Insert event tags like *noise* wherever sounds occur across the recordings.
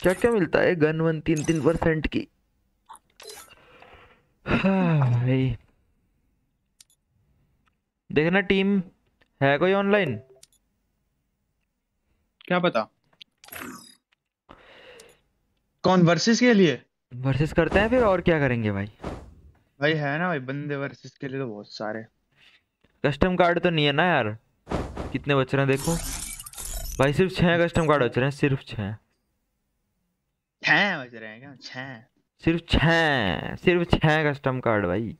क्या क्या मिलता है गन वन तीन तीन परसेंट की? हाँ भाई। देखना टीम है कोई ऑनलाइन क्या पता? कौन वर्सेस के लिए? वर्सेस करते हैं फिर और क्या करेंगे भाई? भाई है ना भाई बंदे वर्सेस के लिए तो बहुत सारे। कस्टम कार्ड तो नहीं है ना यार। कितने बच रहे हैं देखो? भाई सिर्फ़ छह कस्टम कार्ड बच रहे हैं सिर्फ़ छह। रहे हैं क्या? सिर्फ़ छह सिर्फ़ छह कस्टम कार्ड भाई।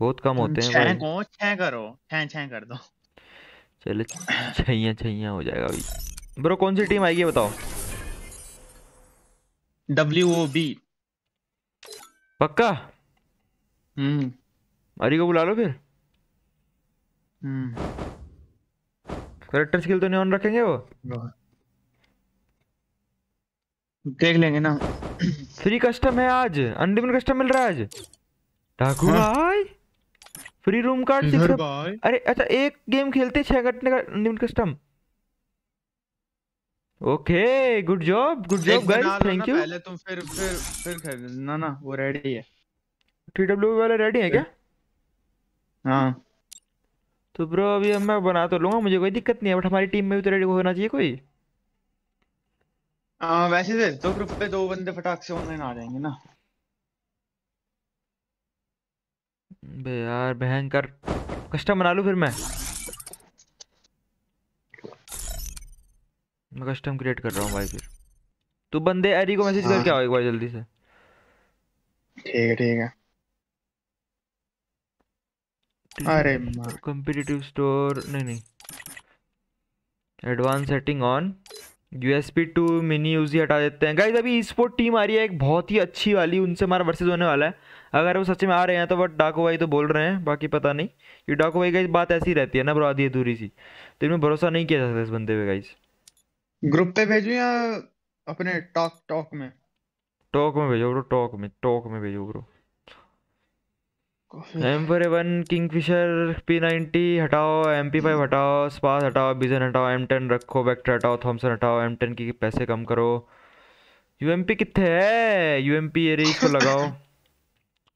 बहुत कम होते हैं भाई। को छह करो। छह छह कर दो। चलो छैया छैया हो जाएगा भाई। ब्रो कौन सी टीम आएगी बताओ? डब्ल्यू ओ बी पक्का? हम्म। अरी को बुला लो फिर। हम्म। करेक्टर स्किल तो नहीं ऑन रखेंगे वो? देख लेंगे ना। फ्री कस्टम है आज। अनलिमिटेड कस्टम मिल रहा है आज। डाकू हाँ। भाई। फ्री रूम कार्ड इधर सिक्स अरे अच्छा एक गेम खेलते छह घंटे का unlimited custom okay good job good job guys thank you पहले तुम फिर फिर फिर खरीदना ना वो रेडी है। टी डब्ल्यू वाले रेडी है क्या? हाँ। तो ब्रो अभी मैं बना तो लूँगा मुझे कोई दिक्कत नहीं है बट हमारी टीम में भी तो रेडी होना चाहिए कोई। आ, वैसे दे दो ग्रुप पे दो बंदे फटाक से ऑनलाइन आ जाएँगे ना। बे यार भयंकर। कस्टम बना लूँ फिर मैं? मैं कस्टम क्रिएट कर रहा हूँ भाई फिर। तू बंदे एरी को मैसेज हाँ। करके आओ एक बार जल्दी से। ठीक है ठीक है। अरे *clears throat* कॉम्पिटिटिव स्टोर नहीं नहीं। Advance setting on USP to mini Uzi हटा देते हैं। गाइस अभी स्पोर्ट टीम आ रही है। एक बहुत ही अच्छी वाली। उनसे हमारा वर्सेस होने वाला है। अगर वो सच में आ रहे हैं तो बट डाको भाई तो बोल रहे हैं। बाकी पता नहीं। कि डाको भाई गाइस बात ऐसी रहती है ना ब्रो आधी अधूरी सी। तो इनमें भरोसा नहीं किया जा सकता इस बंदे पे गाइस ग्रुप पे भेजूं या अपने टॉक टॉक में? टॉक में भेजो ब्रो टॉक में। टॉक में भेजो bro M four A one Kingfisher P ninety हटाओ एम पी फाइव हटाओ स्पास हटाओ बिजन हटाओ एम टेन रखो वेक्टर हटाओ थॉमसन हटाओ एम टेन की पैसे कम करो। यू एम पी कितने *laughs* है? यू एम पी एरीज को लगाओ।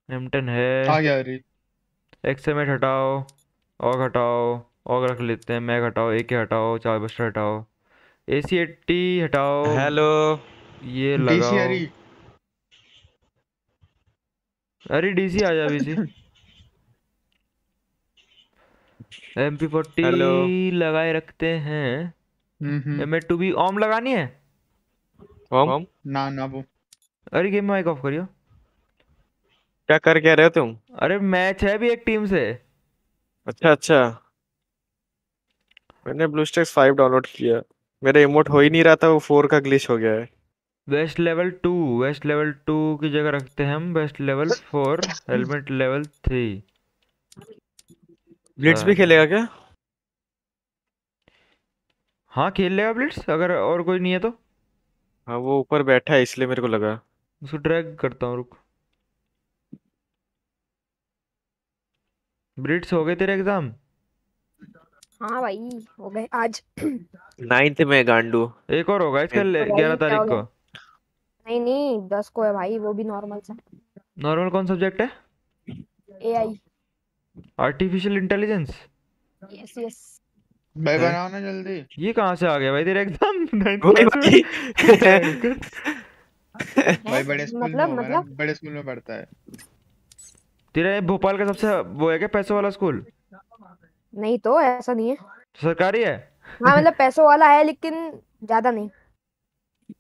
एम टेन आ है गया अरे एक्स एम एट हटाओ ऑग हटाओ ऑग रख लेते हैं मैग हटाओ ए के हटाओ चार बस्टर हटाओ। ए सी एट्टी हटाओ। हेलो ये लगाओ। अरे डीसी आ जा अभी सी *laughs* एम पी फोर्टी। लगाए रखते हैं। हम्म हम्म एम टू बी ऑम लगानी है? ओम। ना ना वो। अरे गेम माइक ऑफ़ करियो। क्या कर क्या रहे हो तुम? अरे मैच है भी एक टीम से। अच्छा अच्छा। मैंने ब्लूस्टैक्स 5 डाउनलोड किया। मेरा इमोट हो ही नहीं रहा था वो 4 का ग्लिच हो गया है। Vest level two vest level two की जगह रखते हैं हम। Vest level four helmet level three blitz भी हाँ। खेलेगा क्या? हाँ खेल लेगा ब्लिट्स अगर और कोई नहीं है तो। हाँ वो ऊपर बैठा है इसलिए मेरे को लगा। उसको ड्रैग करता हूँ रुक। ब्लिट्स हो गए तेरे एग्ज़ाम हाँ भाई हो गए आज। नाइन्थ में गांडू। एक और होगा इसका ग्यारह तारीख को। नहीं नहीं दस को है भाई वो भी नॉर्मल सा। नॉर्मल कौन सब्जेक्ट है? AI artificial intelligence yes yes भाई बनाओ ना जल्दी। ये कहाँ से आ गया भाई? तेरे एग्ज़ाम नाइन्थ ओए क्लास में? भाई। *laughs* बड़े स्कूल मतलब मतलब? बड़े स्कूल में पढ़ता है। तेरा ये भोपाल का सबसे वो है क्या पैसों वाला स्कूल नहीं तो ऐसा नहीं है। सरकारी है? हाँ मतलब पैसों वाला है लेकिन ज़्यादा नहीं।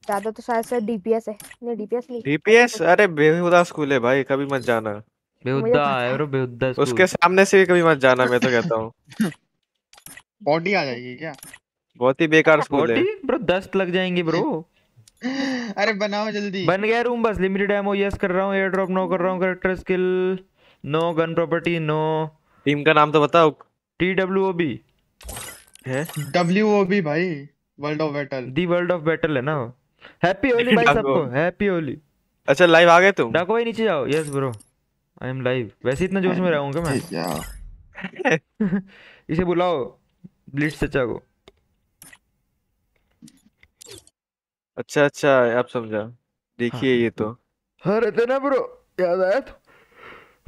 ज़्यादा तो शायद से डीपीएस है। नहीं डीपीएस नहीं। डीपीएस अरे बेहुदा स्कूल है भाई कभी मत जाना। बेहुद्दा है ब्रो बेहुद्दा स्कूल उसके सामने से भी कभी मत जाना मैं तो कहता हूँ। *laughs* बॉडी आ जाएगी क्या? बहुत ही बेकार स्कूल है। फोर्टी ब्रो दस लग जाएँगे ब्रो *laughs* अरे बनाओ जल्दी। बन गया रूम बस लिमिटेड एमओ यस कर रहा हूँ एयर ड्रॉप नो कर रहा हूँ character skill no gun property no team का नाम तो बताओ। टी डब्ल्यू ओ बी है? डब्ल्यू ओ बी भाई world of battle the world of battle है ना हैप्पी होली *laughs* भाई सबको हैप्पी होली अच्छा लाइव आ गए तुम? डाको भाई नीचे जाओ yes bro I am live वैसे इतना जोश में रहूँगा मैं? अच्छा, *laughs* इसे बुलाओ ब्लिट सचा को। अच्छा अच्छा आप समझा। देखिए हाँ। ये तो। हाँ रहते ना ब्रो याद आया तो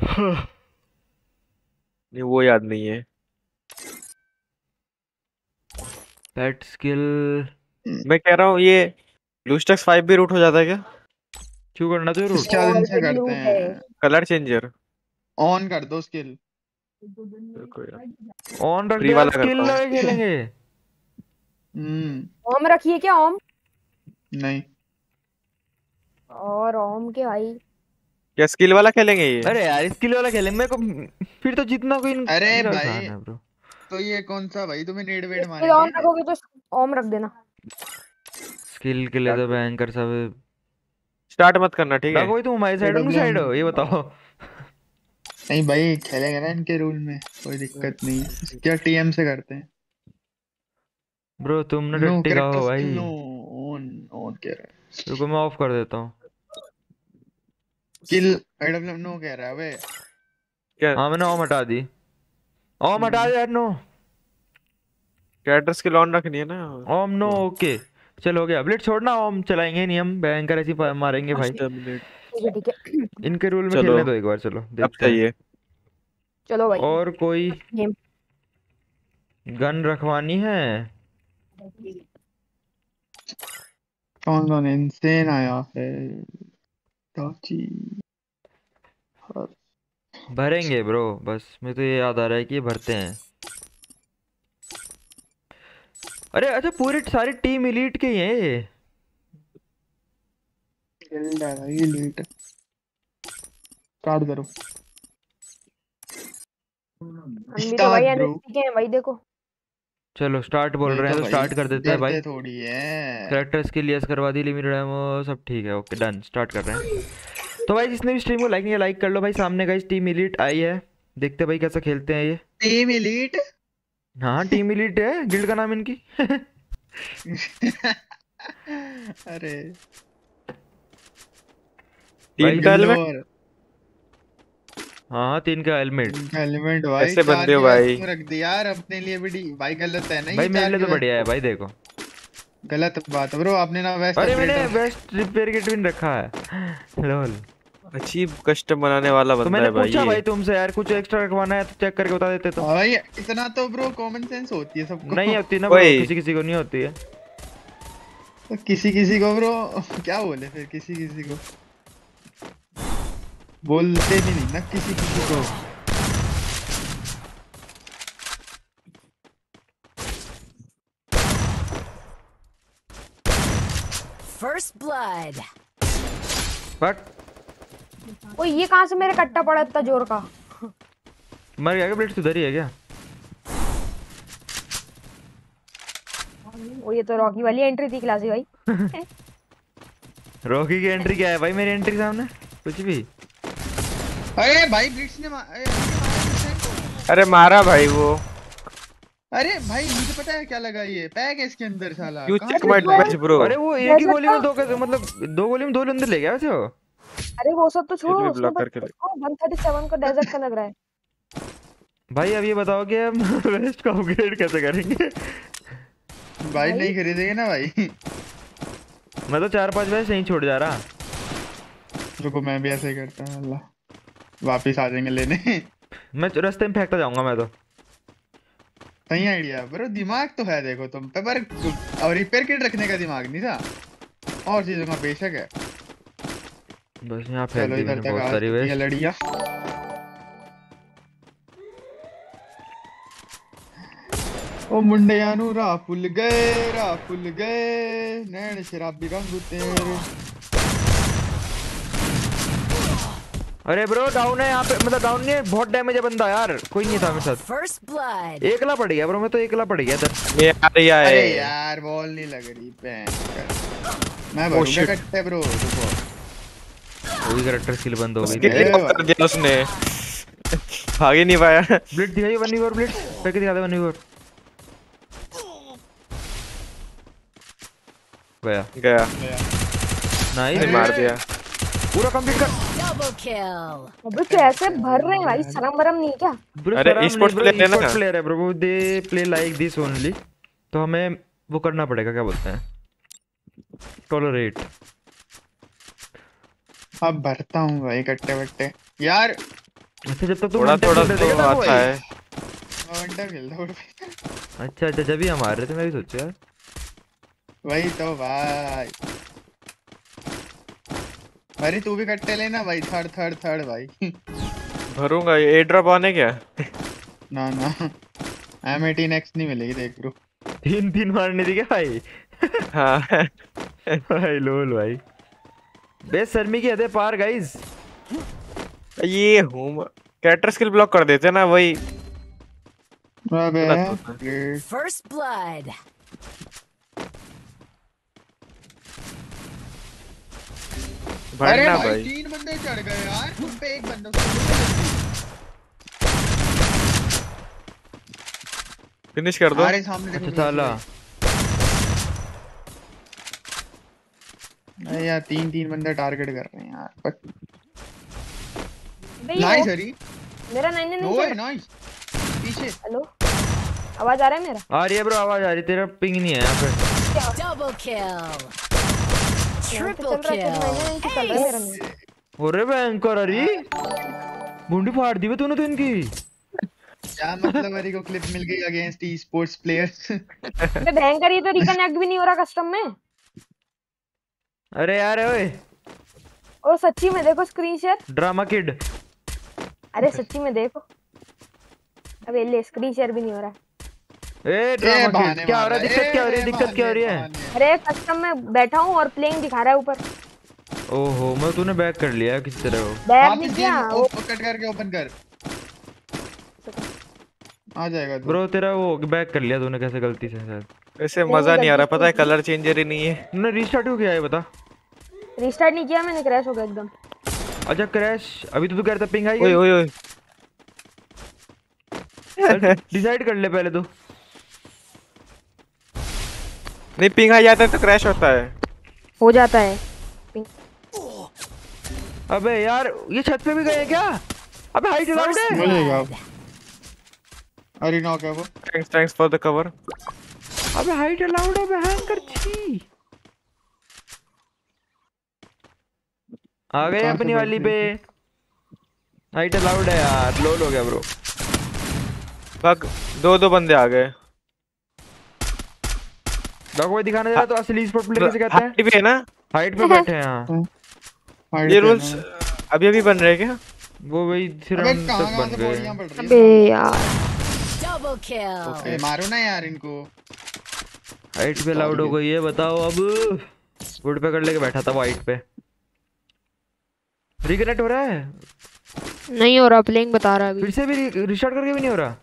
हाँ। नहीं वो याद नहीं है। पेट स्किल हम्म। मैं कह रहा हूँ ये ब्लूस्टैक्स फाइव भी रूट हो जाता है क्या? क्यों करना तो रूट क्या दिन से करते हैं। कलर चेंजर ऑन कर दो स्किल ऑन रख दिया स्किल लगे खेलेंगे। हम्म। ओम रखिए क्या ओम? नहीं। और ओम के भाई। क्या स्किल वाला खेलेंगे ये? अरे यार स्किल वाला खेलेंगे। मेरे को फिर तो जितना कोई अरे भाई, तो ये कौन सा भाई? तुम्हें नेड वेड स्किल ऑन रखोगे तो ओम रख देना। स्किल के लिए तो बैंकर सब स्टार्ट मत करना ठीक है? कोई तुम हमारी साइड हो साइड हो ये बताओ। नहीं भाई खेलेंगे ना इनके रूल में कोई दिक्कत नहीं। है क्या टीएम से करते हैं? ब्रो तुम ना टट्टी का हो भाई। ऑन ऑन कह रहा है। रुको मैं ऑफ़ कर देता हूँ। किल एडब्ल्यू नो कह रहा है वे क्या? हाँ मैंने ऑम हटा दी। ऑम हटा दे यार नो कैरेक्टर स्किल ऑन रखनी है ना? ओम नो ओके चल हो गया। ब्लिट छोड़ना हम चलाएँगे नहीं हम भयंकर ऐसी मारेंगे भाई। है इनके रूल में खेलने दो एक बार चलो। देखते हैं। चलो भाई। और कोई गन रखवानी है? कौन कौन इनसेन आया है टाची भरेंगे ब्रो बस मुझे तो ये याद आ रहा है कि भरते हैं। अरे अच्छा पूरी सारी टीम इलीट के ही हैं ये। गिल्ड है भाई लीट स्टार्ट करो। हम भी तो भाई. के हैं भाई देखो। चलो स्टार्ट बोल रहे हैं तो स्टार्ट कर देते हैं भाई। थोड़ी है। करेक्टर्स के लिए करवा दी लिमिटेड एमो सब ठीक है ओके डन स्टार्ट कर रहे हैं। तो भाई जिसने भी स्ट्रीम को लाइक नहीं लाइक कर लो भाई सामने का टीम इलीट आई है। देखते भाई कैसा खेलते हैं ये। टीम एलीट हाँ टीम इलीट है गिल्ड का नाम इनकी। *laughs* अरे। तीन का हेलमेट हाँ हाँ तीन का हेलमेट हेलमेट भाई चार बंदे हो भाई? रख दी यार अपने लिए भी डी- भाई गलत है ना भाई मेरे लिए तो बढ़िया है भाई देखो। गलत बात है ब्रो आपने ना वेस्ट अरे मैंने बेस्ट रिपेयर किट भी रखा है। *laughs* लोल अचीव कस्टम बनाने वाला तो बंदा मैंने है भाई। पूछा भाई तुमसे यार कुछ एक्स्ट्रा रखवाना है तो चेक करके बता देते तो। भाई इतना तो ब्रो कॉमन सेंस होती है सबको। नहीं होती ना bro, किसी किसी को नहीं होती है। तो किसी किसी को ब्रो क्या बोले फिर किसी किसी को? बोलते भी नहीं ना किसी किसी को। First blood. बट ओ ये कहाँ से मेरे कट्टा पड़ा इतना ज़ोर का? मर गया क्या ब्लेड? उधर ही है क्या? ओ ये तो रॉकी वाली एंट्री थी क्लासी भाई। *laughs* रॉकी की एंट्री क्या है भाई मेरी एंट्री सामने? कुछ भी। अरे भाई ब्लिट्स ने अरे, मारा अरे मारा भाई वो। अरे भाई मुझे पता है क्या लगा ये। पैक है इसके अंदर साला। यू कहाँ चेक माय डैमेज ब्रो अरे वो एक ही गोली में तो- दो कैसे मतलब दो गोली में दो अंदर ले गया वैसे वो? अरे वो सब तो छोड़ो उसने करके। वन थर्टी सेवन का डेजर्ट का लग रहा है। भाई अब ये बताओ कि हम वेस्ट को अपग्रेड कैसे करेंगे? भाई नहीं खरीदेंगे ना भाई। मैं तो चार पाँच वैसे यहीं छोड़ जा रहा। रुको मैं भी ऐसे ही करता हूँ अल्लाह। वापिस आ जाएँगे लेने। मैं रास्ते में फेंकता जाऊँगा मैं तो। सही आइडिया ब्रो दिमाग तो है देखो तुम पे पर और रिपेयर किट रखने का दिमाग नहीं था। और चीज़ों का बेशक है। बस यहाँ फेंक चलो दी मैंने बहुत सारी वेस्ट लड़िया। ओ मुंडे यानू रा फुल गए रा फुल गए नैन शराबी रंग तेरे। अरे ब्रो डाउन है यहाँ पे मतलब डाउन नहीं है बहुत डैमेज है बंदा यार कोई नहीं था मेरे साथ। एकला पड़ गया ब्रो मैं तो एकला पड़ गया इधर ये आ रही है अरे यार बॉल नहीं लग रही पैन मैं भरूँगा shit. कट्टे ब्रो रुको। वही करेक्टर स्किल बंद हो गई कर दिया उसने। भाग ही नहीं पाया। ब्लिट दिखाइए वन वी ब्लिट फेंक दिखा दे वन वी गया। गया। नाइस नहीं मार दिया। पूरा कंप्लीट कर। Double kill. अबे कैसे भर रहे हैं भाई शर्म बरम नहीं क्या? अरे सर e-sports है ना? प्लेयर है bro they play like this only तो हमें वो करना पड़ेगा क्या बोलते हैं? टॉलरेट अब भरता हूँ भाई कट्टे वट्टे यार अच्छा जब तक तुम थोड़ा थोड़ा तो आता है। हूँ अच्छा अच्छा जब ही हम आ रहे थे मैं भी सोचा यार। वही तो भाई। अरे तू भी कट्टे लेना भाई थर्ड थर्ड थर्ड भाई। भरूँगा ए ड्रॉप आने क्या? ना ना। एम एटीन एक्स नहीं मिलेगी देख ब्रो तीन तीन मारने थी क्या भाई? हाँ। *laughs* भाई लोल भाई। बेस शर्मी की हद पार गाइस ये हूँ कैरेक्टर स्किल ब्लॉक कर देते ना वही। अबे। होता ग्रेट अरे भरना भाई भाई। तीन बंदे चढ़ गए यार। तुम पे एक बंदा फिनिश कर दो। हमारे सामने देखो अच्छा साला अरे यार तीन तीन बंदे टारगेट कर रहे हैं यार बट नाइस हरी। मेरा नाइन नहीं ओए नाइस पीछे। हेलो? आवाज़ आ रहा है मेरा? आ रही है ब्रो आवाज़ आ रही है तेरा पिंग नहीं है यहाँ पे। है नहीं रहा है मेरा नहीं अरे भयंकर अरे मुंडी फाड़ दी बे तूने तो इनकी। क्या मतलब हरी को क्लिप मिल गई अगेंस्ट ई स्पोर्ट्स प्लेयर्स अबे भयंकर ये तो रिकनेक्ट भी नहीं हो रहा कस्टम में। अरे यार ओए। और सच्ची में देखो स्क्रीन शेयर ड्रामा किड। अरे सच्ची में देखो। अबे ले स्क्रीन शेयर भी नहीं हो रहा ए ड्रामा किड क्या हो रहा है? दिक्कत क्या हो रही है? दिक्कत क्या हो रही है? अरे कस्टम में बैठा हूँ और प्लेइंग दिखा रहा है ऊपर। ओहो मैं तूने बैक कर लिया किसी तरह वो बैग नहीं किया वो कट करके ओपन कर। आ जाएगा ब्रो तेरा वो बैक कर लिया तूने कैसे गलती से शायद। ऐसे मज़ा नहीं आ रहा पता है कलर चेंजर ही नहीं है। तूने रीस्टार्ट क्यों किया है बता। रिस्टार्ट नहीं किया मैंने क्रैश हो गया एकदम। अच्छा क्रैश अभी तो तू कह रहा था पिंग आई ओए ओए ओए। डिसाइड कर ले पहले तो। नहीं पिंग आ जाता है तो क्रैश होता है। हो जाता है। अबे यार ये छत पे भी गए क्या? अबे हाइट अलाउड है। मिलेगा अरे नॉक है वो। Thanks thanks for the cover अबे हाइट अलाउड है भयंकर छी। आ गए अपनी वाली पे। हाइट अलाउड है यार लोल हो गया ब्रो। भाग दो दो बंदे आ गए। डॉग भाई दिखाने रहा तो असली स्पोर्ट प्लेयर कैसे कहते हैं। हाइट भी है ना? हाइट पे बैठे हैं हाँ। ये रूल्स अभी अभी बन रहे क्या? वो वही हम कहाँ बन गए। अबे यार। kill. ए, मारो ना यार इनको। हाइट पे अलाउड हो गई है बताओ अब। वुड पे कर लेके बैठा था वो हाइट पे। रिकनेक्ट हो रहा है? नहीं हो रहा प्लेइंग बता रहा है फिर से भी रिस्टार्ट करके भी नहीं हो रहा?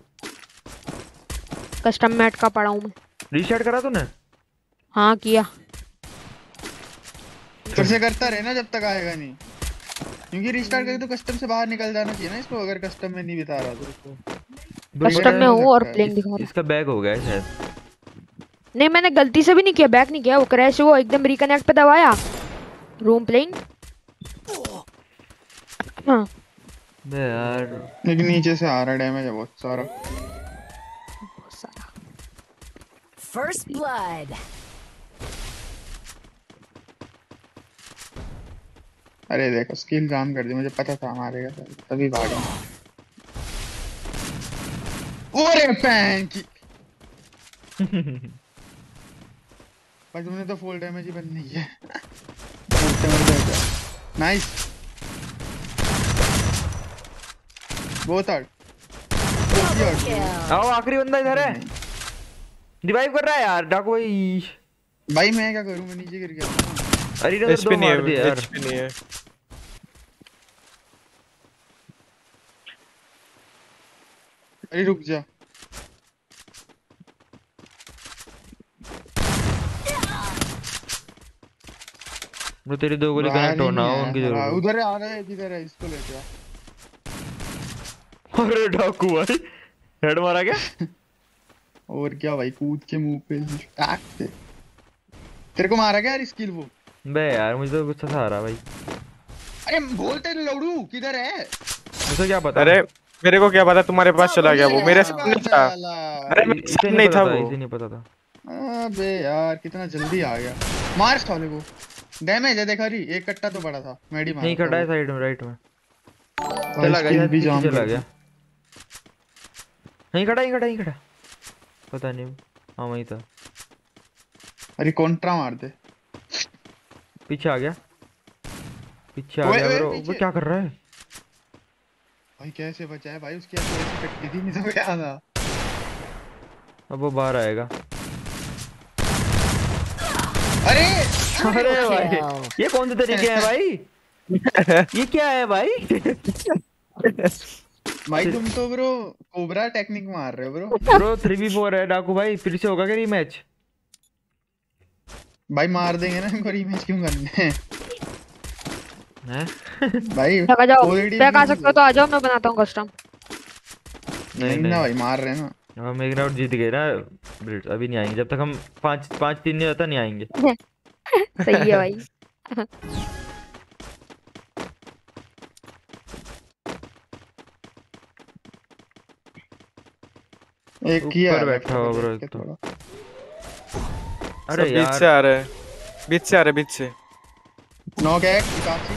कस्टम मैट का पड़ा हूँ मैं। रिस्टार्ट करा तूने? हाँ किया। फिर से करता रहे ना जब तक आएगा नहीं। क्योंकि रिस्टार्ट करके तो कस्टम से बाहर निकल जाना चाहिए ना इसको अगर कस्टम में नहीं बता रहा तो। कस्टम में हो और प्लेइंग दिखा रहा। इसका बैग हो गया शायद। नहीं मैंने गलती से भी नहीं किया बैक नहीं किया वो क्रैश हुआ एकदम रिकनेक्ट पे दबाया। रूम प्लेइंग हाँ। बे यार लेकिन नीचे से आ रहा डैमेज है बहुत सारा। बहुत सारा। First blood. अरे देखो स्किल जाम कर दी मुझे पता था मारेगा सर तभी भागा ओरे पैन की *laughs* पर तुमने तो फुल डैमेज ही बननी है। नाइस वो थर्ड आओ आखिरी बंदा इधर है। रिवाइव कर रहा है यार डाकू भाई। भाई मैं क्या करूँ? मैं नीचे गिर गया। अरे इधर दो मार दिए यार। एचपी नहीं है। अरे रुक जा। ब्रो तेरी दो गोली कनेक्ट होना हो। उनकी हाँ, ज़रूरत। उधर आ रहा है किधर है इसको लेके *laughs* अरे डाकू भाई हेड मारा क्या? *laughs* और क्या भाई कूद के मुँह पे। टैक से तेरे को मारा क्या यार स्किल वो? बे यार मुझे तो गुस्सा सा आ रहा भाई। अरे बोलते लौड़ू किधर है? मुझे क्या पता? अरे मेरे को क्या पता तुम्हारे पास चला गया वो। मेरे सामने था। अरे मेरे सामने नहीं था था वो। इसे नहीं पता था। अबे यार कितना जल्दी आ गया। मार साले को। डैमेज है देखा रही एक कट्टा तो बड़ा था मेडी मार नहीं खड़ा है साइड में राइट में। चला गया भी जाम चला गया। नहीं खड़ा नहीं खड़ा नहीं खड़ा पता नहीं हाँ वहीं था। अरे कॉन्ट्रा मार दे। पीछे आ गया। पीछे आ गया ब्रो। वो क्या कर रहा है? भाई कैसे बचा है भाई उसकी ऐसे कटती थी नहीं क्या था अब वो बाहर आएगा। अरे! अरे भाई ये कौन से तरीके हैं भाई? ये क्या है भाई? भाई तुम तो ब्रो कोबरा टेक्निक मार रहे हो bro bro three B four है डाकू भाई फिर से होगा क्या मैच भाई मार देंगे ना इनको रीमैच क्यों करने हैं? हैं? भाई *laughs* आ जाओ। पैक आ सकते हो तो आ जाओ मैं बनाता हूँ कस्टम नहीं ना भाई मार रहे हैं ना। हम एक राउंड जीत गए ना अभी नहीं आएँगे जब तक हम पाँच पाँच तीन नहीं होता नहीं आएँगे। *laughs* सही है भाई एक किया ऊपर है बैठा हुआ ब्रो देख के एक तो। थोड़ा। अरे सब बीच से यार आ रहे हैं बीच से आ रहे हैं बीच से नॉक है इताची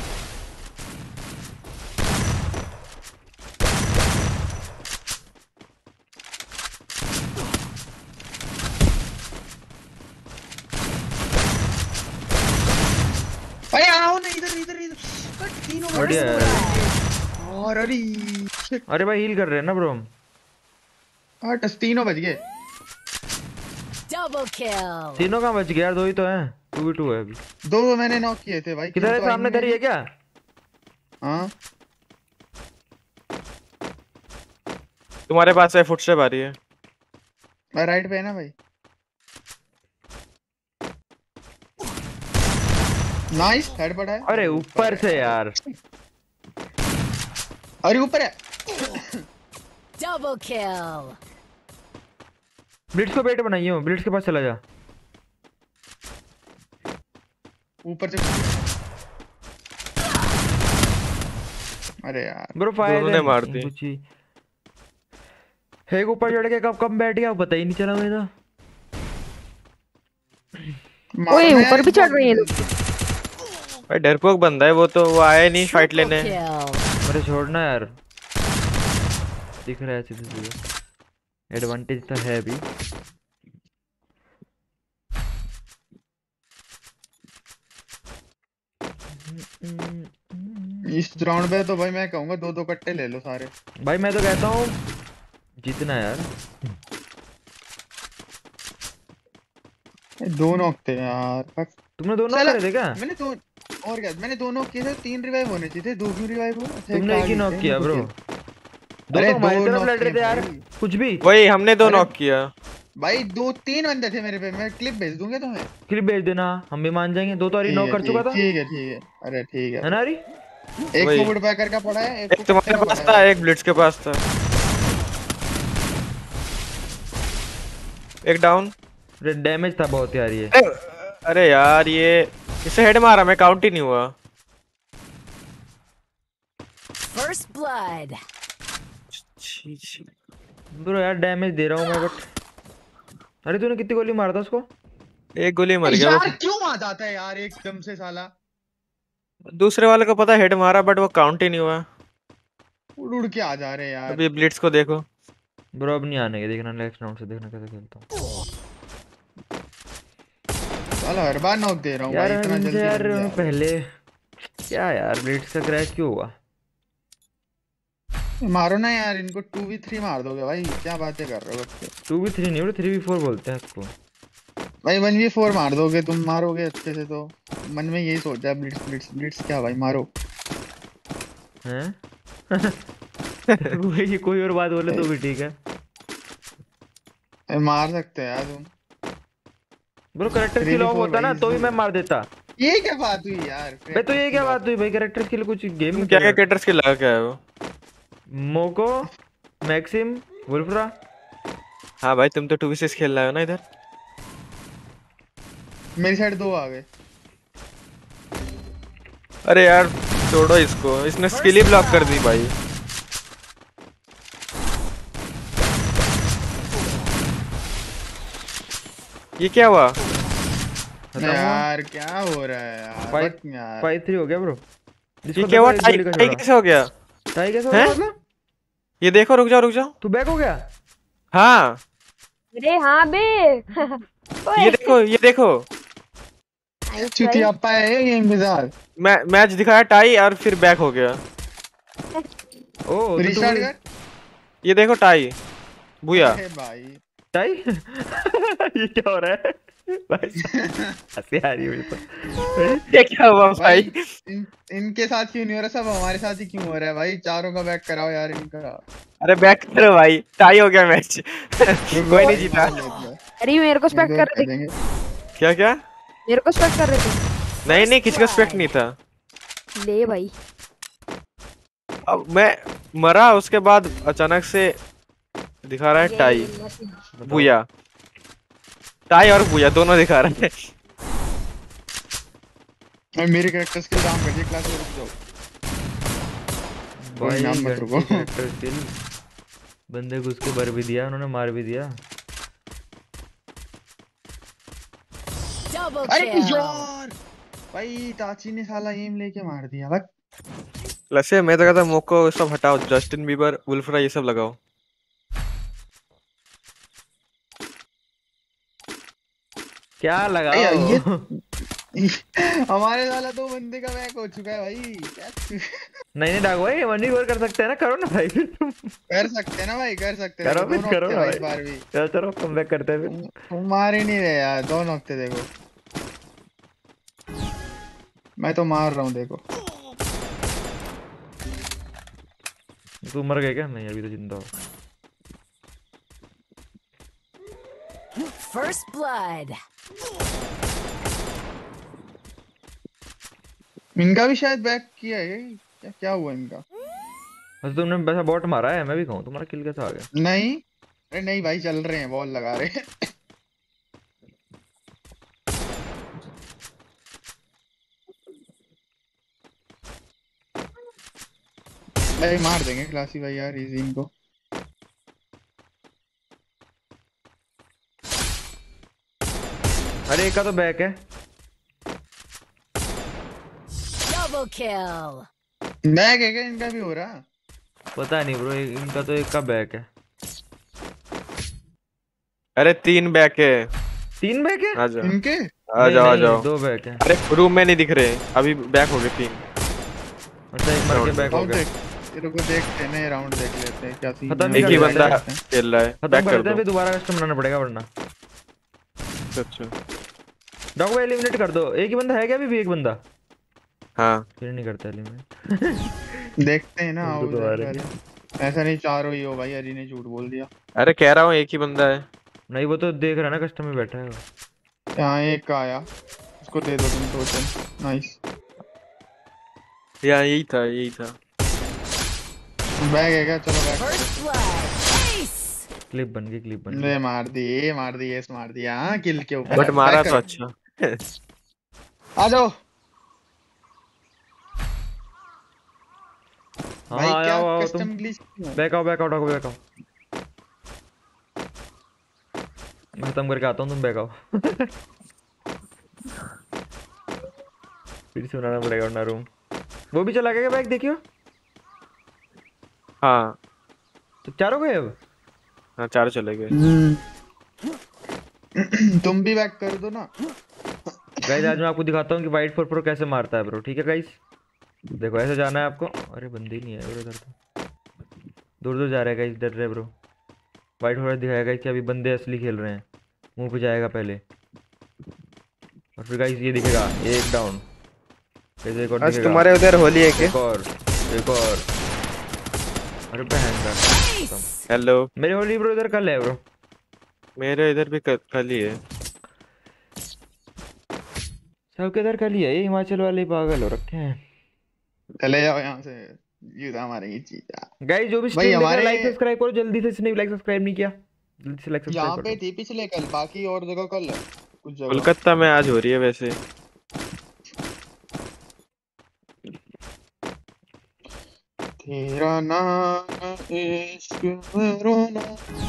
अरे आओ ना इधर इधर इधर बट तीनों बढ़िया बड़े है और अरे अरे भाई हील कर रहे हैं ना ब्रो हम तीनों बच गए। तीनों कहाँ बच गए यार? दो ही तो हैं। टू वी टू है अभी। दो मैंने नॉक किए थे भाई। किधर है? तो सामने धरी है क्या? हाँ। तुम्हारे पास है फुटस्टेप आ रही है। मैं राइट पे है ना भाई। नाइस हेड पड़ा है। अरे ऊपर से यार। अरे ऊपर है। Double kill. ब्लिट्स को बेट बनाइए हूँ ब्लिट्स के पास चला जा। ऊपर से अरे यार। ब्रो फायर ने मार दी। कुछ ही। ऊपर चढ़ के कब कब बैठ गया पता ही नहीं चला मेरा। ओए ऊपर भी चढ़। रही है लोग। भाई डरपोक बंदा है वो तो वो आया नहीं फाइट लेने। अरे छोड़ना यार। दिख रहा है सीधे सीधे एडवांटेज तो है अभी। इस राउंड पे तो भाई मैं कहूँगा दो दो कट्टे ले लो सारे। भाई मैं तो कहता हूँ जीतना यार। दो नॉक थे यार तुमने दोनों चला। करे थे क्या? मैंने दो और क्या मैंने दो नॉक किए थे तीन रिवाइव होने चाहिए थे दो क्यों रिवाइव अच्छा, तुमने एक ही नॉक किया ब्रो दो तो हमारी तरफ़ लड़ रहे थे यार कुछ भी। वही हमने दो नॉक किया। भाई दो तीन बंदे थे मेरे पे मैं क्लिप भेज दूँगा तुम्हें? क्लिप भेज देना हम भी मान जाएँगे। दो तो अरी नॉक कर चुका था। ठीक है ठीक है अरे ठीक है। है ना अरी एक को वुड पैकर का पड़ा है एक एक तुम्हारे पास था एक ब्लिट्स के पास था। एक डाउन डैमेज था बहुत यार ये। अरे यार ये इसे हेड मारा मैं काउंट ही नहीं हुआ. छी छी। ब्रो यार डैमेज दे रहा हूँ मैं बट अरे तूने कितनी गोली मारा था उसको? एक गोली मर गया। यार क्यों आ जाता है यार एकदम से साला? दूसरे वाले को पता हेड मारा बट वो काउंट ही नहीं हुआ। उड़ उड़ के आ जा रहे हैं यार। अभी ब्लिट्स को देखो। ब्रो अब नहीं आने के देखना नेक्स्ट राउंड से देखना कैसे खेलता हूँ। हर बार नॉक दे रहा हूँ भाई इतना जल्दी यार रहा। पहले। क्या यार ब्लिट्स का क्रैश क्यों हुआ? मारो ना यार इनको टू वी थ्री मार दोगे भाई क्या बातें कर रहे हो बच्चे? टू बी थ्री नहीं थ्री बी फोर बोलते हैं इसको भाई वन वी फोर मार दोगे तुम मारोगे अच्छे से तो। मन में यही सोचा ब्लिट्स ब्लिट्स ब्लिट्स क्या भाई मारो। हैं? *laughs* कोई कोई और बात बोले तो भी ठीक है। मार सकते हैं यार तुम। ब्रो करेक्टर स्किल ऑफ़ होता ना तो भी मैं मार देता। ये क्या बात हुई यार भाई तो ये क्या बात हुई भाई करेक्टर स्किल कुछ गेम क्या क्या कैरेक्टर्स के लगा के आए हो मोको मैक्सिम वुल्फ्रा हाँ भाई तुम तो टू खेल रहे हो ना इधर। मेरी साइड दो आ गए। अरे यार छोड़ो इसको। इसने स्किल ही ब्लॉक कर दी भाई। ये क्या हुआ? यार क्या हो रहा है यार? फाइव यार। फाइव थ्री हो गया ब्रो ये क्या हुआ? टाई टाई कैसे हो गया? टाई कैसे हो गया मतलब? ये देखो रुक जाओ रुक जाओ। तू बैक हो गया? हाँ। अरे हाँ बे *laughs* ये देखो ये देखो। nice चुती भाई। है गेम के साथ मैं मैच दिखाया टाई और फिर बैक हो गया। ओ तो रिस्टार्ट कर ये देखो टाई। भूया अरे भाई टाई? *laughs* ये क्या हो रहा है? भाई आ रही मुझे तो ये क्या हुआ भाई भाई? इन, इनके साथ क्यों नहीं हो रहा? सब हमारे साथ ही क्यों हो रहा है भाई? चारों का बैक कराओ यार इनका। अरे बैक करो भाई टाई हो गया मैच। *laughs* कोई नहीं जीता। *laughs* अरे मेरे को स्पेक्ट कर रहे थे। क्या क्या मेरे को स्पेक्ट कर रहे थे। नहीं नहीं किसी का स्पेक्ट नहीं था। ले भाई। अब मैं मरा उसके बाद अचानक से दिखा रहा है टाई। भूया। टाई और भूया दोनों दिखा रहा है। मेरे कैरेक्टर्स के काम कर दिए क्लास में रुक जाओ भाई नाम मत रुको। skill। बंदे के भर भी दिया उन्होंने मार भी दिया। अरे यार! भाई ताची ने साला एम लेके मार दिया। बस वैसे मैं तो कहता हूँ मोको सब हटाओ जस्टिन बीबर वुल्फ्रा ये सब लगाओ। क्या लगा ये- *laughs* हमारे साला दो बंदे का बैक हो चुका है भाई। नहीं नहीं डाको भाई वन वी कर सकते हैं ना? करो ना भाई। कर सकते हैं ना भाई कर सकते हैं। करो फिर, करो ना भाई इस बार भी। चलो चलो कम बैक करते हैं फिर। मार ही नहीं रहे यार दोनों हफ़्ते देखो। मैं तो मार रहा हूँ देखो। तू मर गए क्या? नहीं अभी तो ज़िंदा हो। First blood. इनका भी शायद बैक किया है क्या क्या हुआ इनका? अच्छा तुमने वैसा बॉट मारा है मैं भी कहूँ तुम्हारा किल कैसा आ गया? नहीं अरे नहीं भाई चल रहे हैं बॉल लगा रहे हैं। *laughs* भाई मार देंगे क्लासी भाई यार इजी इनको। अरे एक का तो बैक है। Double kill. बैक है क्या? इनका भी हो रहा? पता नहीं ब्रो इनका तो एक का बैक है। अरे तीन बैक है। तीन बैक है? आ जाओ। इनके? आ नहीं, जाओ आ जाओ। दो बैक है। अरे रूम में नहीं दिख रहे। अभी बैक हो गए तीन। अच्छा एक मर के बैक हो गया देख देखते हैं राउंड देख लेते हैं क्या सीन है। एक ही। बंदा खेल रहा है। बैक कर दो। दोबारा कस्टम बनाना पड़ेगा वरना। अच्छा अच्छा। डॉग भाई एलिमिनेट कर दो। एक ही बंदा है क्या अभी भी? एक बंदा? हाँ। फिर नहीं करता एलिमिनेट *laughs* देखते हैं ना आओ तो। ऐसा नहीं चारों ही हो भाई हरी ने झूठ बोल दिया। अरे कह रहा हूँ एक ही बंदा है। नहीं वो तो देख रहा है ना कस्टम में बैठा है वो। यहाँ एक का आया। उसको दे दो तुम टोटल नाइस या यही था यही था। बैग है क्या? चलो बैग. क्लिप बन गई क्लिप बन गई। मार दी ये मार दी ये मार दिया हाँ किल के ऊपर। बट मारा तो अच्छा। आ जाओ। हाँ भाई आओ क्या कस्टम ग्लिच बैक आओ बैक आओ डॉग बैक आओ मैं खत्म करके आता हूँ तुम बैक आओ फिर से बनाना पड़ेगा वरना रूम वो भी चला गया बैक देखियो। हाँ। तो चारों गए अब? हाँ चार चले गए। *clears throat* तुम भी बैक कर दो ना। गाइस आज मैं आपको दिखाता हूँ कि वाइट फोर प्रो कैसे मारता है ब्रो ठीक है गाइस देखो ऐसे जाना है आपको। अरे बंदे ही नहीं है ब्रो इधर तो। दूर दूर जा रहा है गाइस डर रहे ब्रो वाइट फोर दिखाएगा कि अभी बंदे असली खेल रहे हैं। मुँह पे जाएगा पहले। और फिर गाइस ये दिखेगा एक डाउन फिर एक और तुम्हारे उधर होली है क्या? एक और एक और। अरे बहन का. हेलो मेरे होली ब्रो इधर कल है ब्रो मेरे इधर भी कल ही है सबके इधर कल ही है ये हिमाचल वाले पागल हो रखे हैं। चले जाओ यहाँ से। जूता मारेंगे चीजा गाइस जो भी भाई, स्ट्रीम हमारे- लाइक सब्सक्राइब करो जल्दी से इसने भी लाइक सब्सक्राइब नहीं किया। जल्दी से लाइक सब्सक्राइब यहाँ सब्सक्राइब पे करो थी पिछले कल बाकी और जगह कल कुछ जगह। कोलकाता में आज हो रही है वैसे तेरा नाम इश्क में रोना ये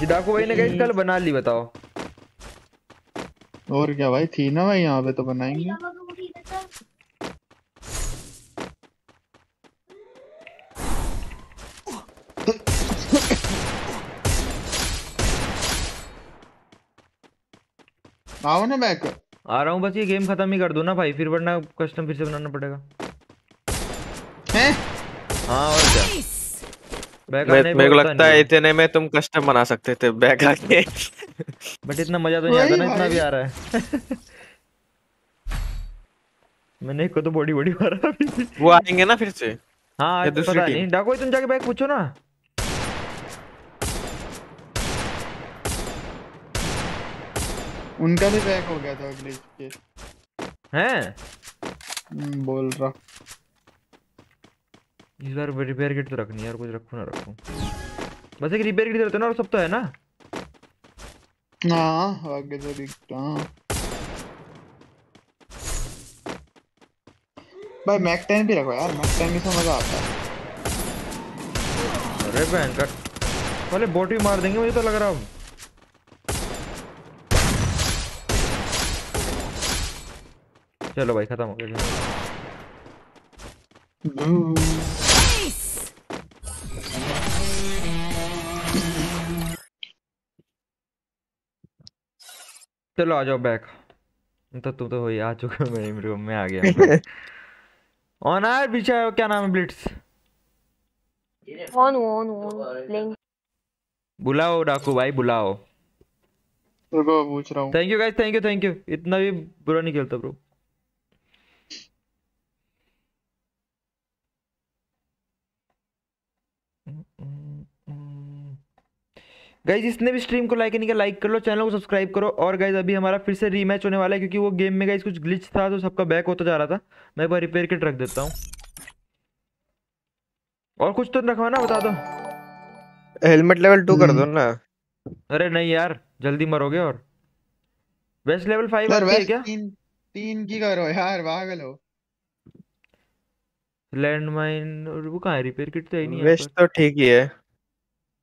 डाकू भाई ने गाइस कल बना ली बताओ। और क्या भाई थी ना भाई यहाँ पे तो बनाएँगे। आओ ना बैक। आ रहा हूँ बस ये गेम खत्म ही कर दो ना भाई फिर वरना कस्टम फिर से बनाना पड़ेगा। हाँ और क्या? मेरे को लगता है इतने में तुम कस्टम बना सकते थे बैक आके बट इतना मज़ा तो नहीं आता ना इतना भी आ रहा है। मैंने एक को तो बॉडी बॉडी मारा अभी। वो आएँगे ना फिर से? हाँ या आज पता नहीं डाको तुम जाके बैक पूछो ना। उनका भी बैक हो गया था ग्लिच के। हैं? हम्म, बोल रहा। इस बार रिपेयर किट तो रखनी है यार कुछ रखूँ ना रखूँ। बस एक रिपेयर किट रहते ना और सब तो है ना? हाँ आगे तो दिखता हाँ। भाई मैक टेन भी रखो यार मैक टेन भी से मज़ा आता है। अरे भयंकर। वाले बोट भी मार देंगे मुझे तो लग रहा अब चलो भाई खत्म हो गया। चलो आ जाओ बैक। तो तुम तो हो ही आ चुके हो मेरे रूम में आ गया ऑन *laughs* आर पीछे? क्या नाम है blitz on on on playing बुलाओ डाकू भाई बुलाओ। रुको पूछ रहा हूँ। Thank you guys thank you thank you इतना भी बुरा नहीं खेलता ब्रो गाइज़ जिसने भी स्ट्रीम को लाइक नहीं किया लाइक कर लो चैनल को सब्सक्राइब करो। और गाइज़ अभी हमारा फिर से रीमैच होने वाला है क्योंकि वो गेम में गाइज़ कुछ ग्लिच था तो सबका बैक होता जा रहा था। मैं एक बार रिपेयर किट रख देता हूँ। और कुछ तो रखवाना बता दो। हेलमेट लेवल टू कर दो ना। अरे नहीं यार जल्दी मरोगे और। वेस्ट लेवल फाइव है क्या? तीन तीन की करो यार पागल हो। लैंड माइन वो कहाँ है? रिपेयर किट तो है नहीं वेस्ट तो ठीक ही है।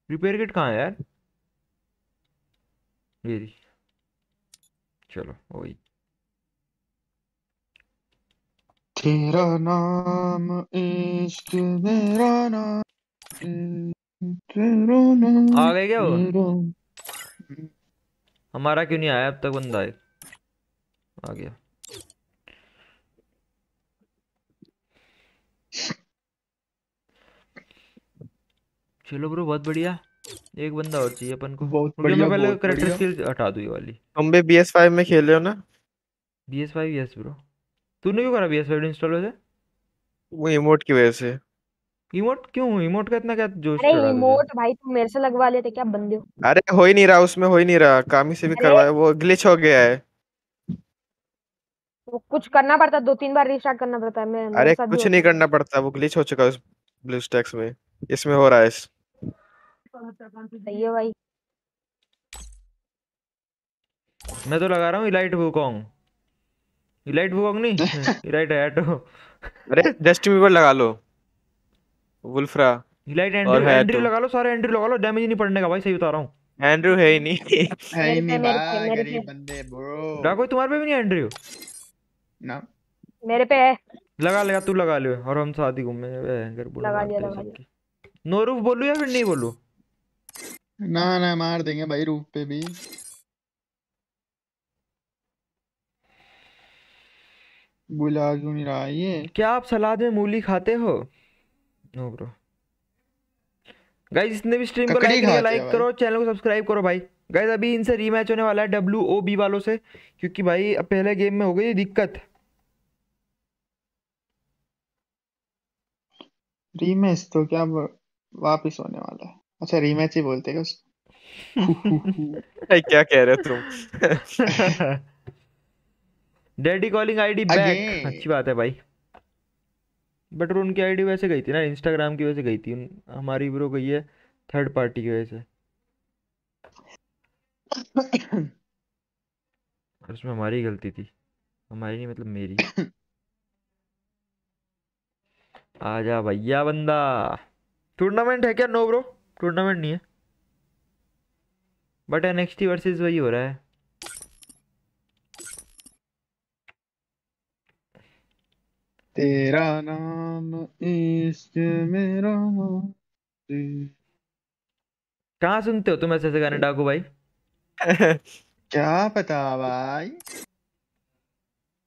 रिपेयर किट कहाँ है यार? रही चलो वही तेरा नाम इश्क मेरा नाम तेरा नाम आ गए क्या वो हमारा क्यों नहीं आया अब तक बंदा है आ गया चलो ब्रो बहुत बढ़िया एक बंदा और चाहिए अपन को। बहुत बढ़िया मैं पहले करेक्टर स्किल हटा दूँ ये वाली। तुम भी बी एस फाइव में खेले हो ना? B S five yes bro तूने क्यों करा बी एस फाइव इंस्टॉल वैसे? वो इमोट की वजह से। इमोट क्यों? इमोट का इतना क्या जोश अरे इमोट भाई तुम मेरे से लगवा लेते क्या बंदे हो। अरे हो ही नहीं रहा उसमें हो ही नहीं रहा। कामी से भी अरे करवाया वो ग्लिच हो गया है। वो कुछ करना पड़ता दो तीन बार रीस्टार्ट करना पड़ता है मैं अरे कुछ नहीं करना पड़ता वो ग्लिच हो चुका है उस ब्लू स्टैक्स में। इसमें हो रहा है सही है भाई। मैं तो लगा रहा हूँ इलाइट वुकोंग इलाइट वुकोंग नहीं? *laughs* इलाइट हैटो अरे जस्टिन बीबर लगा लो। वुल्फ्रा। इलाइट और एंड्री है एंड्री तो। लगा लो सारे एंड्री लगा लो डैमेज नहीं पड़ने का भाई सही बता रहा हूँ। एंड्रू है ही नहीं। है ही नहीं भाई गरीब बंदे ब्रो डाको तुम्हारे पे भी नहीं एंड्री हो ना। मेरे पे है। लगा लगा तू लगा लियो और हम साथ ही घूमे भयंकर बुरा लगा लिया, लगा लिया। नोरूफ बोलूँ या फिर नहीं बोलूँ? ना ना मार देंगे भाई रूफ पे भी। बुला क्यों नहीं रहा ये? क्या आप सलाद में मूली खाते हो? No bro. गाइस जिसने भी स्ट्रीम को लाइक लाइक करो चैनल को सब्सक्राइब करो भाई। गाइस अभी इनसे रीमैच होने वाला है डब्ल्यू ओ बी वालों से क्योंकि भाई अब पहले गेम में हो गई दिक्कत। रीमैच तो क्या वापिस होने वाला है। अच्छा रीमैच ही बोलते हैं उसको क्या कह रहे हो तुम डैडी कॉलिंग आईडी बैक अच्छी बात है भाई. बट उनकी आईडी वैसे गई थी ना इंस्टाग्राम की वजह से गई थी. हमारी ब्रो गई है थर्ड पार्टी की वजह से. और उसमें हमारी गलती थी. हमारी नहीं मतलब मेरी. आजा भैया बंदा. टूर्नामेंट है क्या? नो ब्रो टूर्नामेंट नहीं है। But N X T versus वही हो रहा है। तेरा नाम इश्क मेरा कहाँ सुनते हो तुम ऐसे ऐसे गाने डाकू भाई? *laughs* क्या पता भाई?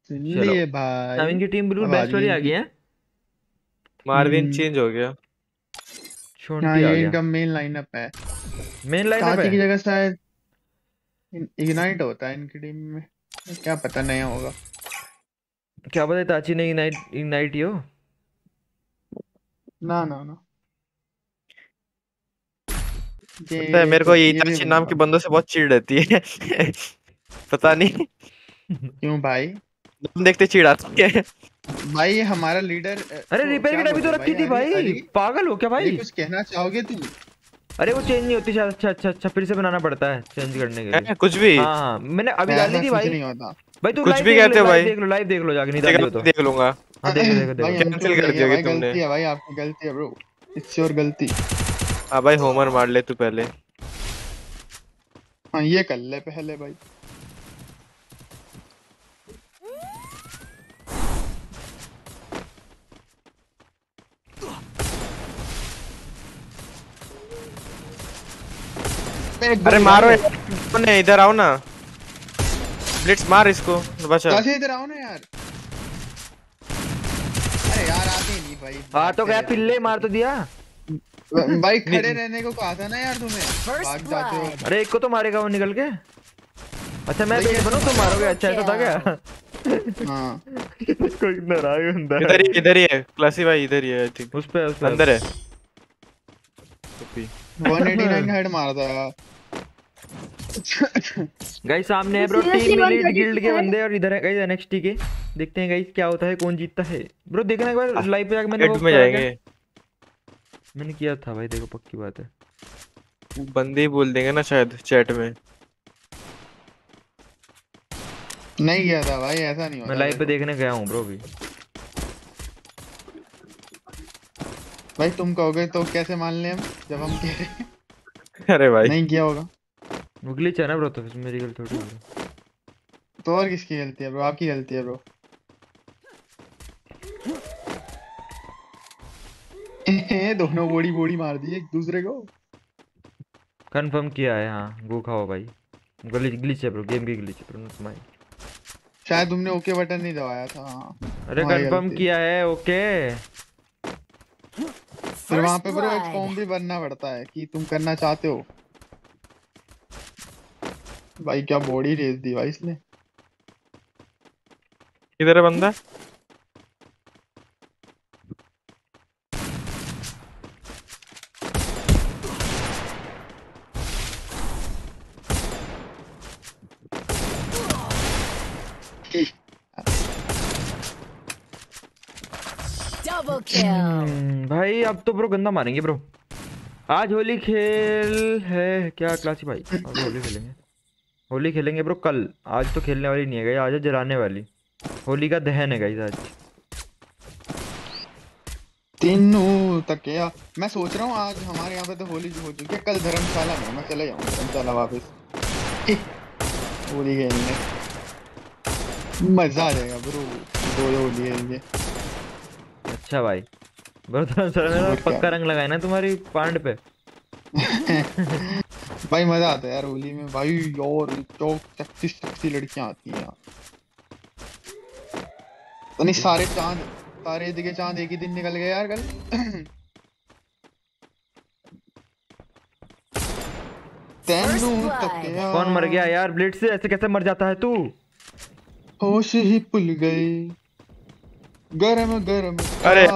सुन लिए भाई। नवीन की टीम बिल्कुल बेस्ट वाली आ गई है। मार्विन हम्म। चेंज हो गया। हाँ ये इनका मेन लाइनअप है। मेन लाइन ताती की जगह शायद होता है इनकी टीम में। क्या पता नया होगा। क्या पता ताची ने ही हो? ना ना ना। पता है मेरे को ये ये इताची नाम के बंदों से बहुत चिढ़ रहती है। *laughs* पता नहीं। क्यों भाई? *laughs* देखते चिढ़ आती है। भाई हमारा लीडर अरे रिपेयर किट अभी तो रखी थी भाई। पागल हो क्या भाई? कुछ कहना चाहोगे तुम अरे वो चेंज नहीं होती शायद अच्छा अच्छा अच्छा फिर से बनाना पड़ता है चेंज करने के लिए। कुछ भी। हाँ हाँ मैंने अभी डाली थी भाई। नहीं होता। भाई तू कुछ भी कहते हो भाई। देख लो लाइव देख लो जाके नहीं डाली देखो तो। देख लूँगा। हाँ देखो देखो भाई देखो Cancel कर दियोगे तुमने। गलती है भाई आपकी गलती है ब्रो इट्स योर गलती। हाँ भाई होमर मार ले तू पहले। हाँ ये कर ले पहले भाई। अरे मारो ने इधर आओ ना। ब्लिट्स मार इसको बचा। कैसे इधर आओ ना यार। अरे यार आते नहीं भाई हाँ तो गया पिल्ले मार तो दिया। भाई खड़े रहने को कहा था ना यार तुम्हें भाग जाते हो। अरे एक को तो मारेगा वो निकल के। अच्छा मैं भैया, बेच बनूं तो मारोगे। अच्छा ऐसा था क्या? हाँ। *laughs* कोई नाराज़ बंदा है। इधर ही इधर ही है। क्लासी भाई इधर ही है आई थिंक उस पे अंदर है। 189 हेड मारा था यार *laughs* गाइस सामने है ब्रो टीम एलीट गिल्ड के बंदे और इधर है गाइस एनएक्सटी के। देखते हैं गाइस क्या होता है कौन जीतता है। ब्रो देखना एक बार लाइव पे जाके मैंने हेड वो में जाएँगे। मैंने किया था भाई देखो पक्की बात है। बंदे ही बोल देंगे ना शायद चैट में। नहीं गया था भाई ऐसा नहीं मैं लाइव पे देखने गया हूँ ब्रो भी भाई तुम कहोगे तो कैसे मान ले हम जब हम कह रहे हैं। अरे भाई। नहीं किया होगा। वो ग्लिच है ना ब्रो तो फिर मेरी गलती थोड़ी है तो और किसकी गलती है ब्रो आपकी गलती है ब्रो *laughs* दोनों बोड़ी बोड़ी मार दी एक दूसरे को? कंफर्म किया है हाँ गो खाओ भाई. ग्लिच ग्लिच है ब्रो गेम की ग्लिच है ब्रो नॉट माय शायद तुमने ओके बटन नहीं दबाया था हाँ. अरे कंफर्म किया है ओके फिर वहाँ पे ब्रो एक फॉर्म भी भरना पड़ता है कि तुम करना चाहते हो। भाई क्या बॉडी रेस दी भाई इसने? किधर है बंदा. हम्म, भाई अब तो ब्रो गंदा मारेंगे ब्रो आज होली खेल है क्या क्लासी भाई? होली खेलेंगे। होली खेलेंगे ब्रो कल। आज तो खेलने वाली नहीं है गाइस आज है जलाने वाली। होली का दहन है गाइस आज। तीनों तक या मैं सोच रहा हूँ आज हमारे यहाँ पे तो होली हो चुकी है कल धर्मशाला में मैं चले जाऊँ धर्मशाला वापस। होली खेलने। मज़ा आ जाएगा ब्रो दो होली खेलेंगे। अच्छा भाई। ब्रो ने और तो? पक्का रंग लगाया ना तुम्हारी पांड पे। *laughs* भाई मज़ा आता है यार होली में। भाई और तो सेक्सी सेक्सी लड़कियाँ आती हैं यार। तो नहीं सारे चाँद सारे दिखे चाँद एक ही दिन निकल गए यार कल। कौन मर गया यार? ब्लेड से ऐसे कैसे मर जाता है तू? होश ही भूल गए। गरम गरम अरे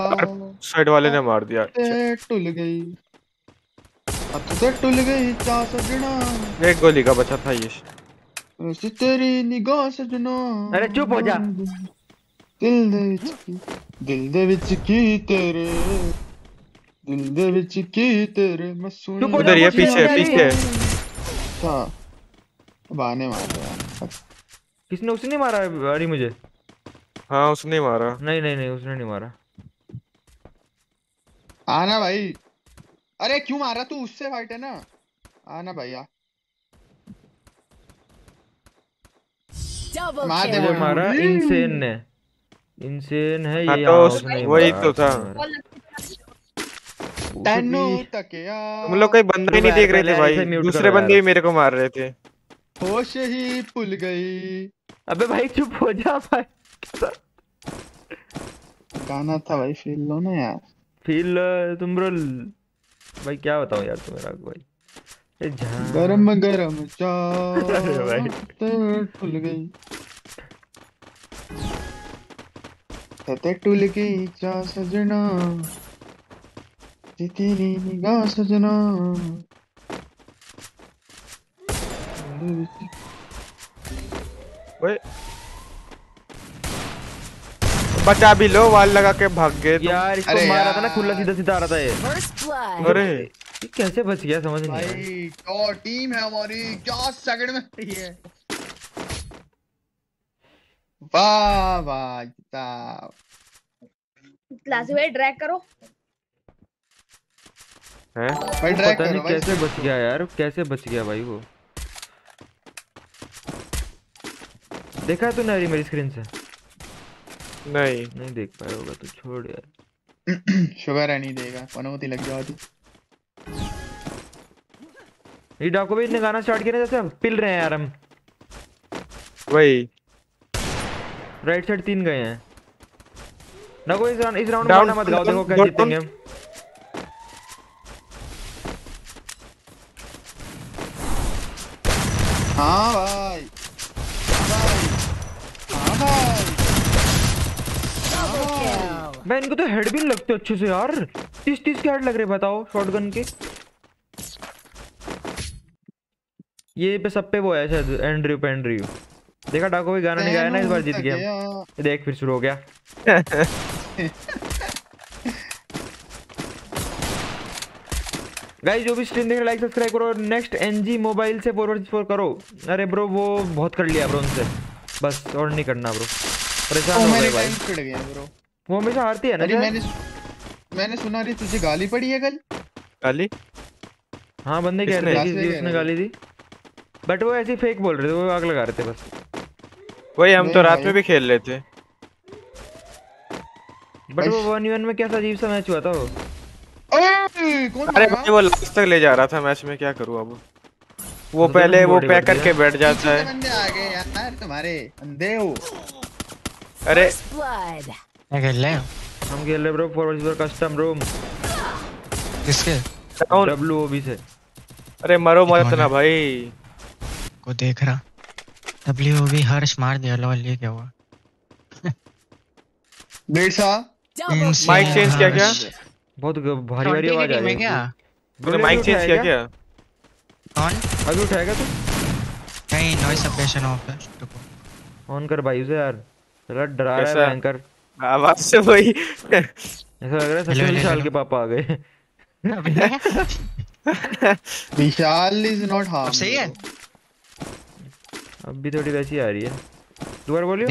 साइड वाले ने मार दिया। टुल गई। गई एक गोली का बचा था ये। तेरी निगाह से अरे चुप हो जा। दिल दे दिल दे की तेरे दिल दे की तेरे मैं चुप हो जा ये पीछे पीछे। था बाने मार किसने उसने मारा अरे मुझे? हाँ उसने मारा। नहीं नहीं नहीं उसने नहीं मारा। आना भाई। अरे क्यों मारा तू उससे फाइट है ना। आना भाई आ मार दे। मारा। इनसेन ने इंसेन है ये तो हाँ, ही वही तो था। तैनू तकिया। तुम लोग कोई बंदा ही नहीं देख रहे थे भाई। दूसरे बंदे भी मेरे को मार रहे थे। होश ही भूल गई। अबे भाई चुप हो जा भाई। गाना था भाई फील लो ना यार। फील तुम ब्रो भाई क्या बताऊँ यार तुम्हें राघव भाई? गरम गरम। चाहत गई। ते टूल गई जा सजना। तेरी निगाह सजना। ओए। बचा भी लो वाल लगा के भाग गए यार इसको मारा था ना खुला सीधा सीधा आ रहा था ये। अरे ये कैसे बच गया समझ नहीं आया भाई क्या टीम है हमारी? क्या सेकंड में? *laughs* है वाह वाह क्लासी ड्रैग करो। हैं? भाई ड्रैग पता नहीं कैसे बच गया यार कैसे बच गया भाई वो। देखा तूने अरे मेरी स्क्रीन से? नहीं। नहीं देख पाया होगा तो छोड़ यार। *clears throat* शुगर है नहीं देगा पनौती लग जाती ये डाको भी इतने गाना स्टार्ट किया जैसे अब पिल रहे हैं यार हम। वही। राइट साइड तीन गए हैं। डाको इस राउंड इस राउंड में मत गाओ देखो कैसे जीतेंगे हम हाँ भाई हाँ भाई Double kill. मैं इनको तो हेड भी नहीं लगते अच्छे से यार। तीस तीस के हेड लग रहे बताओ शॉटगन के। ये पे सब पे वो है शायद एंड्रयू पे एंड्रयू देखा डाको भी गाना नहीं गाया ना इस बार जीत गया। देख फिर शुरू हो गया। *laughs* गाइस जो भी स्ट्रीम देख रहे लाइक सब्सक्राइब करो नेक्स्ट एनजी मोबाइल से फॉरवर्ड फोर करो। अरे ब्रो वो बहुत कर लिया ब्रो उनसे। बस और नहीं करना ब्रो परेशान हो गए भाई। वो हमेशा हारती है ना अरे मैंने मैंने सुना रही तुझे गाली पड़ी है कल। काली हाँ बंदे कह रहे थे कि उसने गाली दी। बट वो ऐसे फेक बोल रहे थे वो आग लगा रहे थे बस। वही हम तो रात में भी खेल रहे थे। बट वो वन वन में कैसा अजीब सा मैच हुआ था वो? अरे भाई वो लास्ट तक ले जा रहा था मैच में क्या करूँ अब? वो पहले वो पैक करके बैठ जाता है। बंदे आ गए यार तुम्हारे अंधे हो। अरे. क्या खेल रहे हो हम खेल रहे bro forward four custom room किसके? कौन? डब्ल्यू ओबी से। अरे मरो मत ना भाई। को देख रहा। डब्ल्यू भी हर्ष मार दिया लॉल ये क्या हुआ? डेढ़ सा Double Insane माइक चेंज किया क्या? बहुत भारी भारी आवाज़ आ रही है। क्या? तूने माइक चेंज किया क्या? कौन? अभी उठाएगा तू? नहीं नॉइस सप्रेशन ऑफ़ है ऑन कर भाई उसे यार। चला डरा रहा है कैसा? आवाज़ से वही। ऐसा लग रहा है सचिन विशाल के पापा आ गए। *laughs* विशाल इज़ नॉट हार्म सही है? अब भी थोड़ी वैसी आ रही है। दोबारा बोलियो।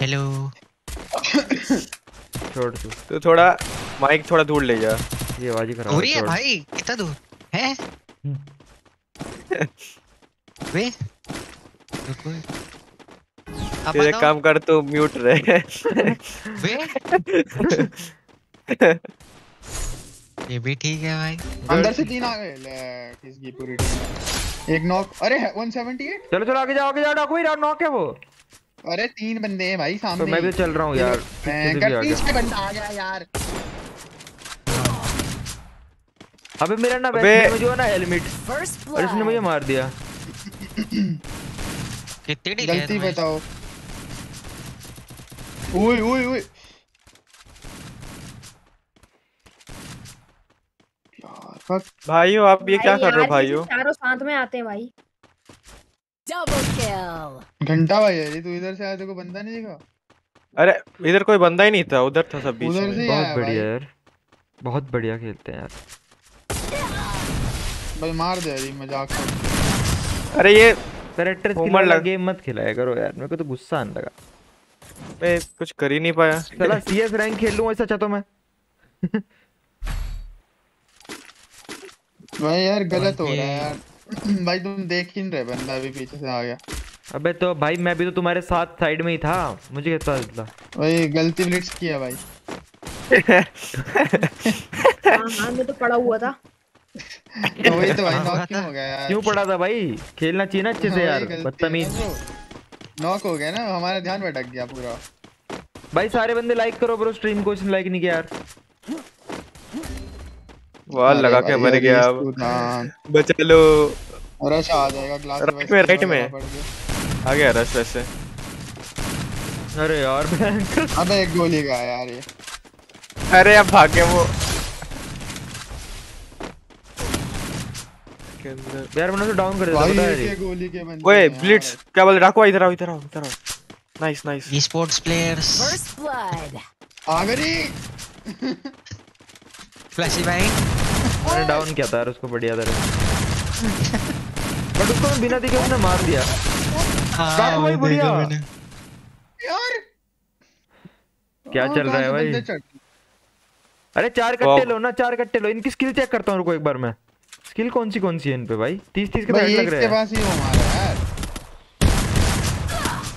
हेलो। छोड़ तू। तो थोड़ा माइक थोड़ा दूर ले जा। ये आवाज़ ही खराब हो रही है भाई? कितना दूर? है? बे *laughs* रुको। अब तेरे काम कर तू म्यूट रहे। *laughs* ये भी ठीक है भाई। अंदर से तीन आ गए। ले किसकी पूरी टीम एक नॉक अरे 178 चलो चलो आगे जाओ आगे जाओ डाकू यार नॉक है वो। अरे तीन बंदे हैं भाई सामने। तो मैं भी तो चल रहा हूँ यार गया पीछे बंदा आ गया यार। अबे मेरा ना बैठ में जो है ना हेलमेट और इसने मुझे मार दिया। *laughs* कितनी डी गलती बताओ। ओए ओए ओए। भाइयों आप ये क्या कर रहे हो भाइयों? चारों साथ में आते हैं भाई. घंटा भाई अरे तू इधर से आया तेरे को बंदा नहीं दिखा? अरे इधर कोई बंदा ही नहीं था उधर था सब बीच में। बहुत बढ़िया यार बहुत बढ़िया खेलते हैं यार। भाई मार दे अरे मज़ाक अरे ये कैरेक्टर स्किल लग- गेम मत खिलाया करो यार मेरे को तो गुस्सा आने लगा। मैं कुछ कर ही नहीं पाया। चला सीएस रैंक खेल लूँ ऐसा चाहता मैं। *laughs* भाई यार गलत हो रहा है यार। *clears throat* भाई तुम देख ही नहीं रहे बंदा अभी पीछे से आ गया। अबे तो भाई मैं भी तो तुम्हारे साथ साइड में ही था। मुझे कैसे पता चला भाई गलती ब्लिट्स किया भाई। *laughs* हाँ हाँ मैं तो पड़ा हुआ था। तो वही तो भाई नॉक क्यों हो गया यार? क्यों पड़ा था भाई? खेलना चाहिए ना अच्छे से यार बदतमीज। नॉक हो गया ना हमारा ध्यान भटक गया पूरा। भाई सारे बंदे लाइक करो ब्रो स्ट्रीम को इसने लाइक नहीं किया यार। वाल अरे लगा के मर गया अब। बचा लो। रश आ जाएगा ग्लास राइट में, राइट में। आ गया रश वैसे। अरे यार अबे एक गोली का यार ये। अरे अब भागे वो। के अंदर। यार मैंने उसे डाउन कर दिया पता है गोली के बंदे ओए ब्लिट्स क्या बोल डाकू इधर आओ इधर आओ इधर आओ। Nice nice esports players First blood. आगरी। फ्लैशी भाई। मैंने डाउन किया था यार उसको बढ़िया तरह बट उसको बिना दिखे उसने मार दिया। हाँ भाई बढ़िया। यार। क्या चल रहा है भाई? अरे चार कट्टे लो ना चार कट्टे लो। इनकी स्किल चेक करता हूँ रुको एक बार मैं। स्किल कौन सी कौन सी है इन पे भाई? तीस तीस के तो भाई लग रहे हैं। पास ही वो मारा यार।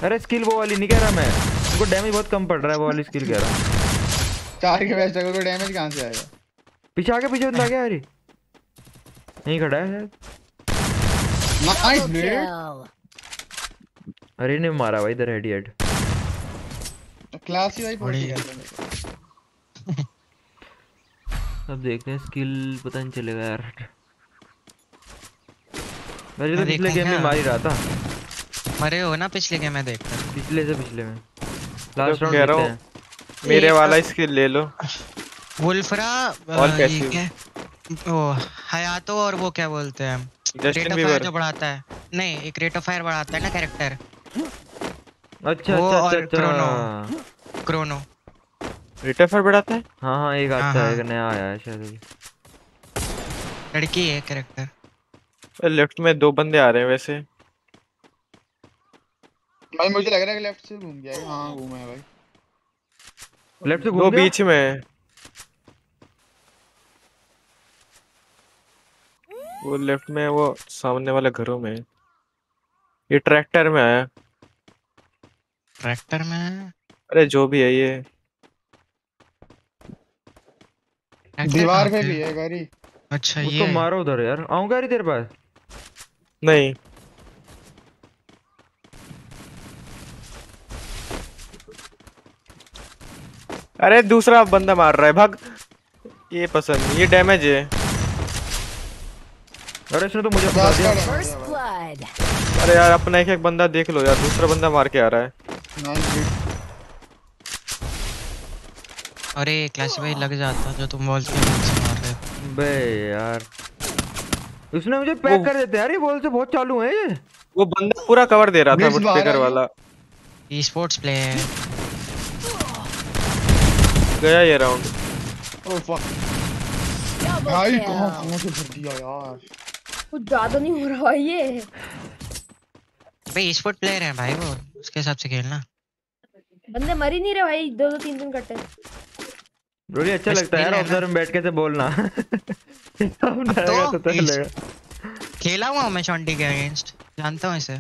अरे स्किल वो वाली नहीं कह रहा मैं। उनको डैमेज बहुत कम पड़ रहा है वो वाली स्किल कह रहा हूँ। चार के बैच को डैमेज कहाँ से आएगा? पीछे आगे पीछे बंदा गया अरे यहीं खड़ा है नाइस ब्लेड अरे ने मारा भाई इधर हेड हेड क्लास ही भाई बढ़िया। कर अब देखते हैं स्किल पता नहीं चलेगा यार। तो हाँ, पिछले गेम में मार ही रहा था। मरे हो ना पिछले गेम में देख कर पिछले से पिछले में। तो लास्ट कह रहा देखते हूँ हैं। मेरे वाला स्किल ले लो। वुल्फरा और पैसिव। क्या? हयातो और वो क्या बोलते हैं? Rate Justin of fire Bieber जो बढ़ाता है। नहीं एक रेट ऑफ़ फायर बढ़ाता है ना कैरेक्टर अच्छा वो अच्छा और अच्छा क्रोनो रिटेफर बढ़ाता है? हाँ हाँ एक हाँ, आता है हाँ। एक नया आया है शायद। लड़की है कैरेक्टर लेफ़्ट में दो बंदे आ रहे हैं वैसे। भाई मुझे लग रहा है कि लेफ़्ट से घूम गया है। हाँ घूमा है भाई। लेफ़्ट से घूम गया? बीच में वो लेफ़्ट में वो सामने वाले घरों में ये ट्रैक्टर में आया। ट्रैक्टर में अरे जो भी है ये। दीवार पे भी है गाड़ी। अच्छा उसको ये मारो उधर यार। आऊँगा यार तेरे पास? नहीं। अरे दूसरा बंदा मार रहा है भाग। ये पसंद ये डैमेज है। अरे इसने तो मुझे दिया. अरे यार अपना एक एक बंदा देख लो यार दूसरा बंदा मार के आ रहा है। अरे क्लास भाई लग जाता जो तुम बोलते हो मार रहे बे यार। उसने मुझे पैक कर देते ये बॉल से बहुत चालू है ये। वो बंदा पूरा कवर दे रहा था वुड बाहर वाला। ई स्पोर्ट्स प्लेयर गया ये राउंड ओह फक भाई कहाँ. कहाँ से भर दिया यार? कुछ ज़्यादा नहीं हो रहा है ये। भाई ई स्पोर्ट प्लेयर है भाई वो। उसके हिसाब से खेलना। बंदे मर ही नहीं रहे भाई। दो दो तीन तीन कट्टे रोली अच्छा लगता है यार। ऑब्ज़र्व में बैठ के से बोलना। *laughs* तो तो चलेगा। खेला हुआ मैं शॉन्टी के अगेंस्ट जानता हूँ इसे।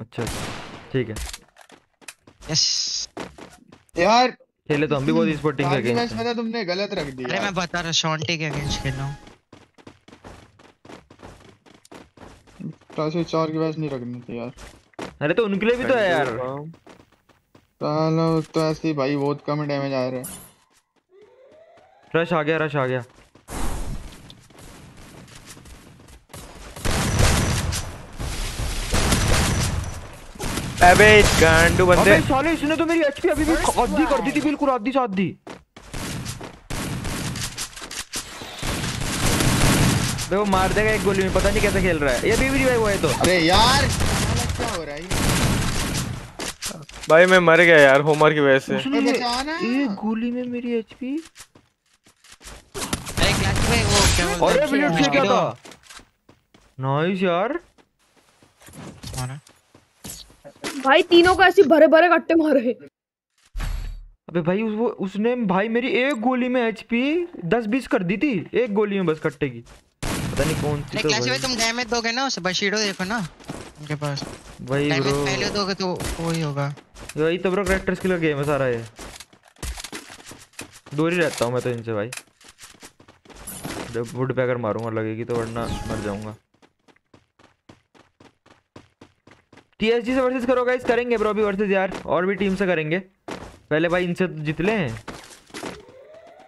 अच्छा ठीक है। यस यार खेले तो हम भी बहुत स्पोर्टिंग के मैच अगेंस्ट में तो तुमने गलत रख दिया। अरे मैं बता रहा शॉन्टी के अगेंस्ट खेल रहा हूँ। ऐसे चार की मैच नहीं रखनी थी यार। अरे तो उनके लिए भी तो है यार। चलो तो ऐसे ही भाई बहुत कम डैमेज आ रहा है। रश आ गया रश आ गया। अबे गांडू बंदे। अबे साले इसने तो मेरी एचपी अभी भी आधी कर दी थी बिल्कुल आधी से आधी। वो मार देगा एक गोली में पता नहीं कैसे खेल रहा है। ये भी रिवाइव हुआ है तो। अरे यार साला क्या हो रहा है ये? भाई मैं मर गया यार होमर की वजह से। ये- एक गोली में मेरी एचपी अरे क्लास भाई वो क्या बोलते अरे हैं मिनट से क्या था। नाइस यार। मारा। भाई तीनों को ऐसे भरे भरे कट्टे मारे अबे भाई उस वो उसने भाई मेरी एक गोली में एचपी दस बीस कर दी थी एक गोली में बस कट्टे की। पता नहीं कौन सी तो भाई। भाई तुम डैमेज दोगे ना उसे बशीडो देखो ना। उनके पास। वही ब्रो पहले दोगे तो वही होगा। वही तो ब्रो करेक्टर स्किल का गेम है सारा ये। दूर ही रहता हूँ मैं तो इनसे भाई। जब वुड पे अगर मारूँगा लगेगी तो वरना मर जाऊँगा। टीएसजी से वर्सेस करो गाइस करेंगे ब्रो अभी वर्सेस यार। और भी टीम से करेंगे। पहले भाई इनसे तो जीत ले।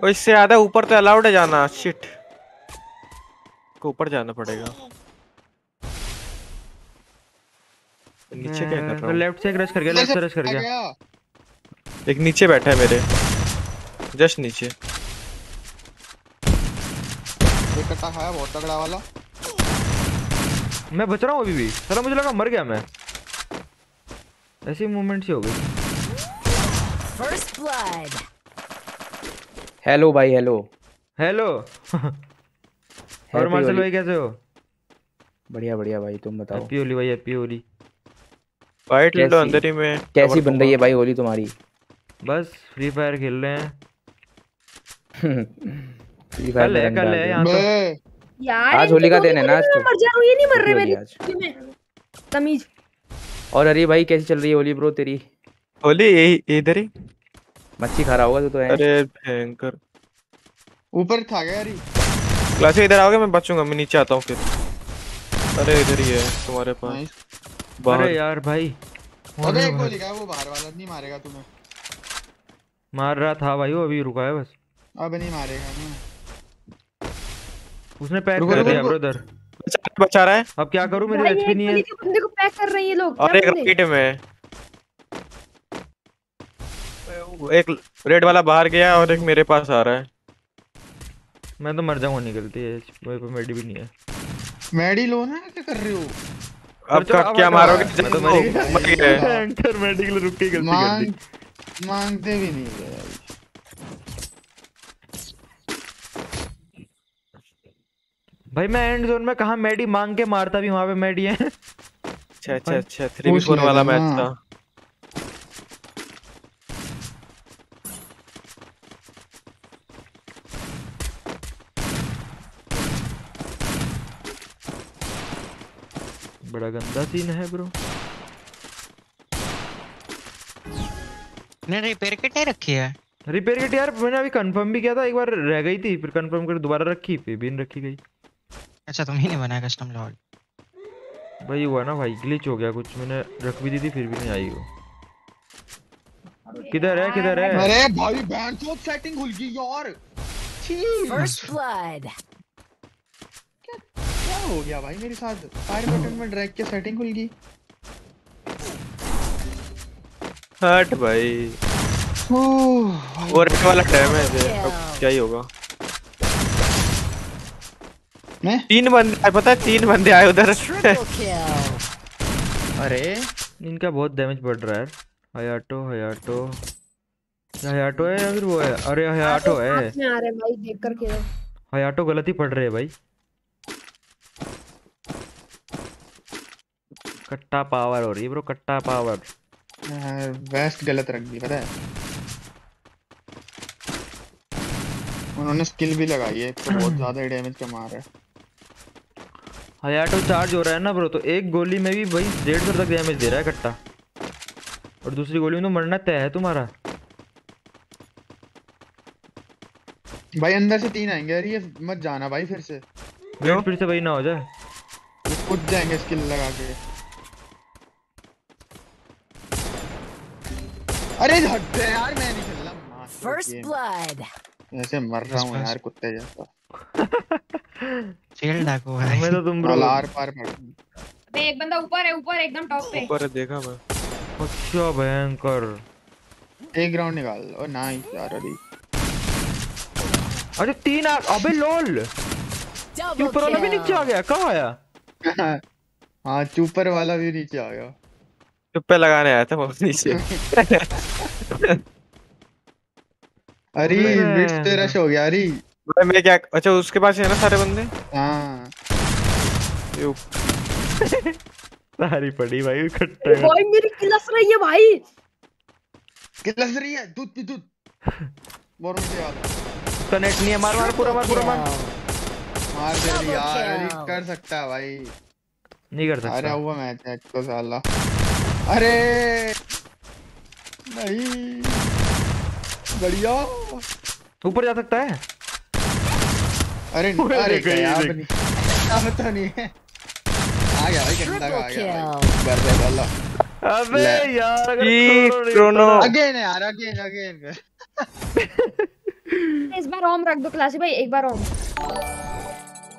और इससे ज़्यादा ऊपर तो अलाउड है जाना शिट को ऊपर जाना पड़ेगा। नीचे क्या कर रहा हूँ? लेफ़्ट से रश कर गया लेफ़्ट से रश कर गया। एक नीचे बैठा है मेरे। जस्ट नीचे। एक कट्टा खाया बहुत तगड़ा वाला। मैं बच रहा हूँ अभी भी। साला मुझे लगा मर गया मैं। ऐसी मूवमेंट सी हो गई। First blood. हेलो भाई हेलो हेलो और मार्शल भाई कैसे हो? बढ़िया बढ़िया भाई तुम बताओ। हैप्पी होली भाई हैप्पी होली। वाइट ले लो अंदर ही में कैसी बन रही है भाई होली तुम्हारी? बस फ्री फायर खेल रहे हैं। फ्री कल डाल है रहे यहाँ तो। यार आज होली का दिन है ना आज तो। मर जा रहा हूँ ये नहीं मर रहे मेरे आज। ये में। तमीज। और अरे भाई कैसी चल रही है होली ब्रो तेरी? होली यही इधर ही। मच्छी खा रहा होगा तू तो है? अरे भयंकर। ऊपर था गया यारी क्लास इधर आओगे मैं बचूँगा मैं नीचे आता हूँ फिर। अरे इधर ही है तुम्हारे पास। अरे बाहर। यार भाई अबे एक गोली का वो बाहर वाला नहीं मारेगा तुम्हें मार रहा था भाई वो अभी रुका है बस। अब नहीं मारेगा ना। उसने पैक कर दिया ब्रदर बचा बचा रहा है। अब क्या करूँ मेरे एचपी नहीं है? बंदे को पैक कर रहे हैं ये लोग और एक? राइट में। एक रेड वाला बाहर गया और एक मेरे पास आ रहा है। मैं तो मर जाऊँगा निकलती है। मेरे पे मेडी भी नहीं है। मैडी लो ना क्या कर रहे हो? अब क्या मारोगे? मैं तो मर गया। मर गया एंटर मेडी रुक के गलती कर दी। मांगते भी नहीं है भाई मैं एंड जोन में कहा मेडी मांग के मारता भी वहाँ पे मेडी है। अच्छा अच्छा अच्छा थ्री पूछ फोर वाला मैच था। बड़ा गंदा सीन है ब्रो ने रिपेयर किट नहीं रखी है। रिपेयर किट यार मैंने अभी कंफर्म भी किया था एक बार रह गई थी फिर कंफर्म कर दोबारा रखी फिर नहीं रखी गई। अच्छा तुम ही ने बनाया कस्टम लॉर्ड भाई हुआ ना भाई ग्लिच हो गया कुछ मैंने रख भी दी थी फिर भी नहीं आई वो। किधर है किधर है? अरे भाई बैंड चोट सेटिंग खुल गई यार। First blood. क्या हो गया भाई मेरे साथ। फायर बटन में ड्रैग के सेटिंग खुल गई। हट भाई। वो रेड वाला डैमेज है अब क्या ही होगा। मैं? तीन बंदे आए पता है तीन बंदे आए उधर। अरे इनका बहुत डैमेज पड़ रहा है। हयाटो हयाटो हयाटो है या फिर वो है? अरे हयाटो है। आ रहे भाई देख कर हयाटो गलत ही पड़ रहे हैं भाई। कट्टा पावर हो रही है ब्रो कट्टा पावर वेस्ट गलत रख दी पता है। उन्होंने स्किल भी लगाई है तो बहुत ज़्यादा डैमेज कमा रहा है। हयाटो चार्ज हो रहा है ना ब्रो तो एक गोली में भी भाई डेढ़ सौ तक डैमेज दे रहा है कट्टा। और दूसरी गोली में तो मरना तय है तुम्हारा। भाई अंदर से तीन आएँगे अरे ये मत जाना भाई फिर से। फिर से वही ना हो जाए। कूद जाएँगे स्किल लगा के। अरे हट यार मैं नहीं खेल रहा। First game। blood. ऐसे मर रहा हूँ। यार कुत्ते जैसा। फ़ील्ड डाको हमें भाई तो तुम ब्रो आर पार पड़ अबे एक बंदा ऊपर है ऊपर एकदम टॉप पे। ऊपर है, देखा मैं। अच्छा भयंकर। एक राउंड निकाल ओ नाइस यार अरे अरे तीन आ... अबे लोल ऊपर वाला भी नीचे आ गया कहाँ आया? *laughs* हाँ चूपर वाला भी नीचे आ गया। चुप्पे लगाने आया था वो नीचे *laughs* अरे अबे बिट्स रश हो गया अरे। भाई मैं क्या अच्छा उसके पास है ना सारे बंदे? हाँ। सारी पड़ी भाई इकट्ठे भाई मेरी किलस रही है भाई। किलस रही है? दूध पी दूध। नीचे आ उसका नहीं है मार मार पूरा मार पूरा मार। मार दे यार कर सकता है भाई। नहीं कर अरे सकता हुआ मैच है तो साला। अरे! नहीं। बढ़िया। ऊपर जा सकता है? अरे *laughs* अरे गया अब नहीं तो नहीं है। आ गया भाई गंदा आ गया बर बर वाला अबे। यार अगर क्रोनो अगेन यार अगेन अगेन। *laughs* इस बार ओम रख दो क्लासी भाई एक बार ओम।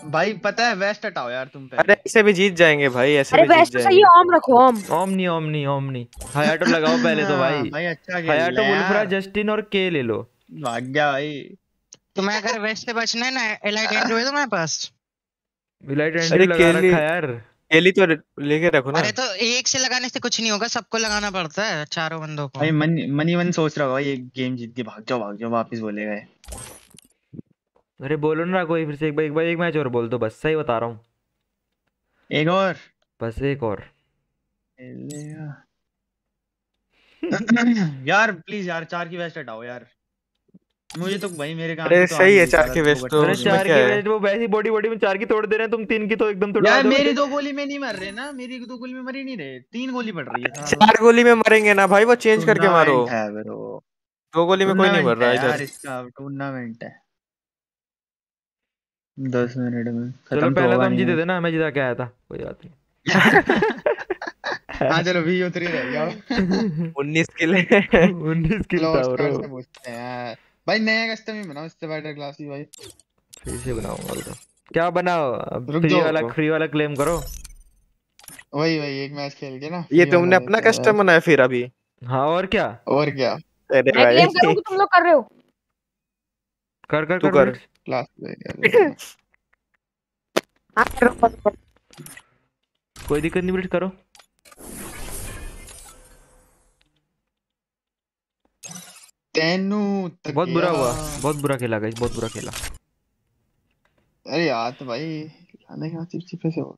भाई पता है वेस्ट हटाओ यार तुम अरे ऐसे भी जीत जाएँगे भाई ऐसे अरे भी जीत तो सही जाएँगे। है ओम रखो ओम ओमनी ओमनी ओमनी। हायाटो लगाओ पहले तो हाँ, भाई भाई अच्छा खेल हायाटो यार। जस्टिन और के ले लो। भाग गया भाई। तुम्हें अगर वेस्ट से बचना है ना एलाइट एंड्रो है तुम्हारे पास? विलाइट अरे एंड्री लगा रखा यार। केली तो लेके रखो ना। अरे तो एक से लगाने से कुछ नहीं होगा सबको लगाना पड़ता है चारों बंदों को। भाई मन मनी मन सोच रहा होगा ये गेम जीत के भाग जाओ भाग जाओ वापस बोलेगा। अरे बोलो ना कोई फिर से एक बार एक बार एक मैच और बोल दो बस सही बता रहा हूँ। एक और। बस एक और। *clears throat* यार प्लीज़ यार चार की वेस्ट हटाओ यार। मुझे तो भाई मेरे काम अरे तो सही है चार की वेस्ट तो अरे चार की है? वैसे वो वैसी बॉडी बॉडी में चार की तोड़ दे रहे हैं तुम तीन की तो एकदम तोड़ यार मेरी दो गोली में नहीं मर रहे ना मेरी दो गोली में मर ही नहीं रहे तीन गोली पड़ रही है। चार गोली में मरेंगे ना भाई वो चेंज करके मारो। है दो गोली में कोई नहीं मर रहा है यार इसका टूर्नामेंट है। दस मिनट में। चलो तो पहले तो हम जीते थे ना मैं जिता के आया था? कोई बात नहीं। हाँ चलो वी उतरी रह गया। उन्नीस किले उन्नीस किल हैं। भाई नया कस्टम ही बनाओ इससे बेटर क्लास ही भाई। फिर से बनाऊँगा रुको क्या बनाओ? फ्री वाला फ्री वाला क्लेम करो। वही वही एक मैच खेल के ना। ये तुमने अपना कस्टम बनाया फिर अभी? हाँ और क्या? और क्या? अरे भाई। तुम लोग कर रहे हो। कर कर तू कर। क्लास हूँ। *laughs* कोई दिक्कत नहीं मिनट करो। तेनू बहुत बुरा हुआ बहुत बुरा खेला गाइस बहुत बुरा खेला। अरे यार तो भाई खाने का चिपचिपे से हो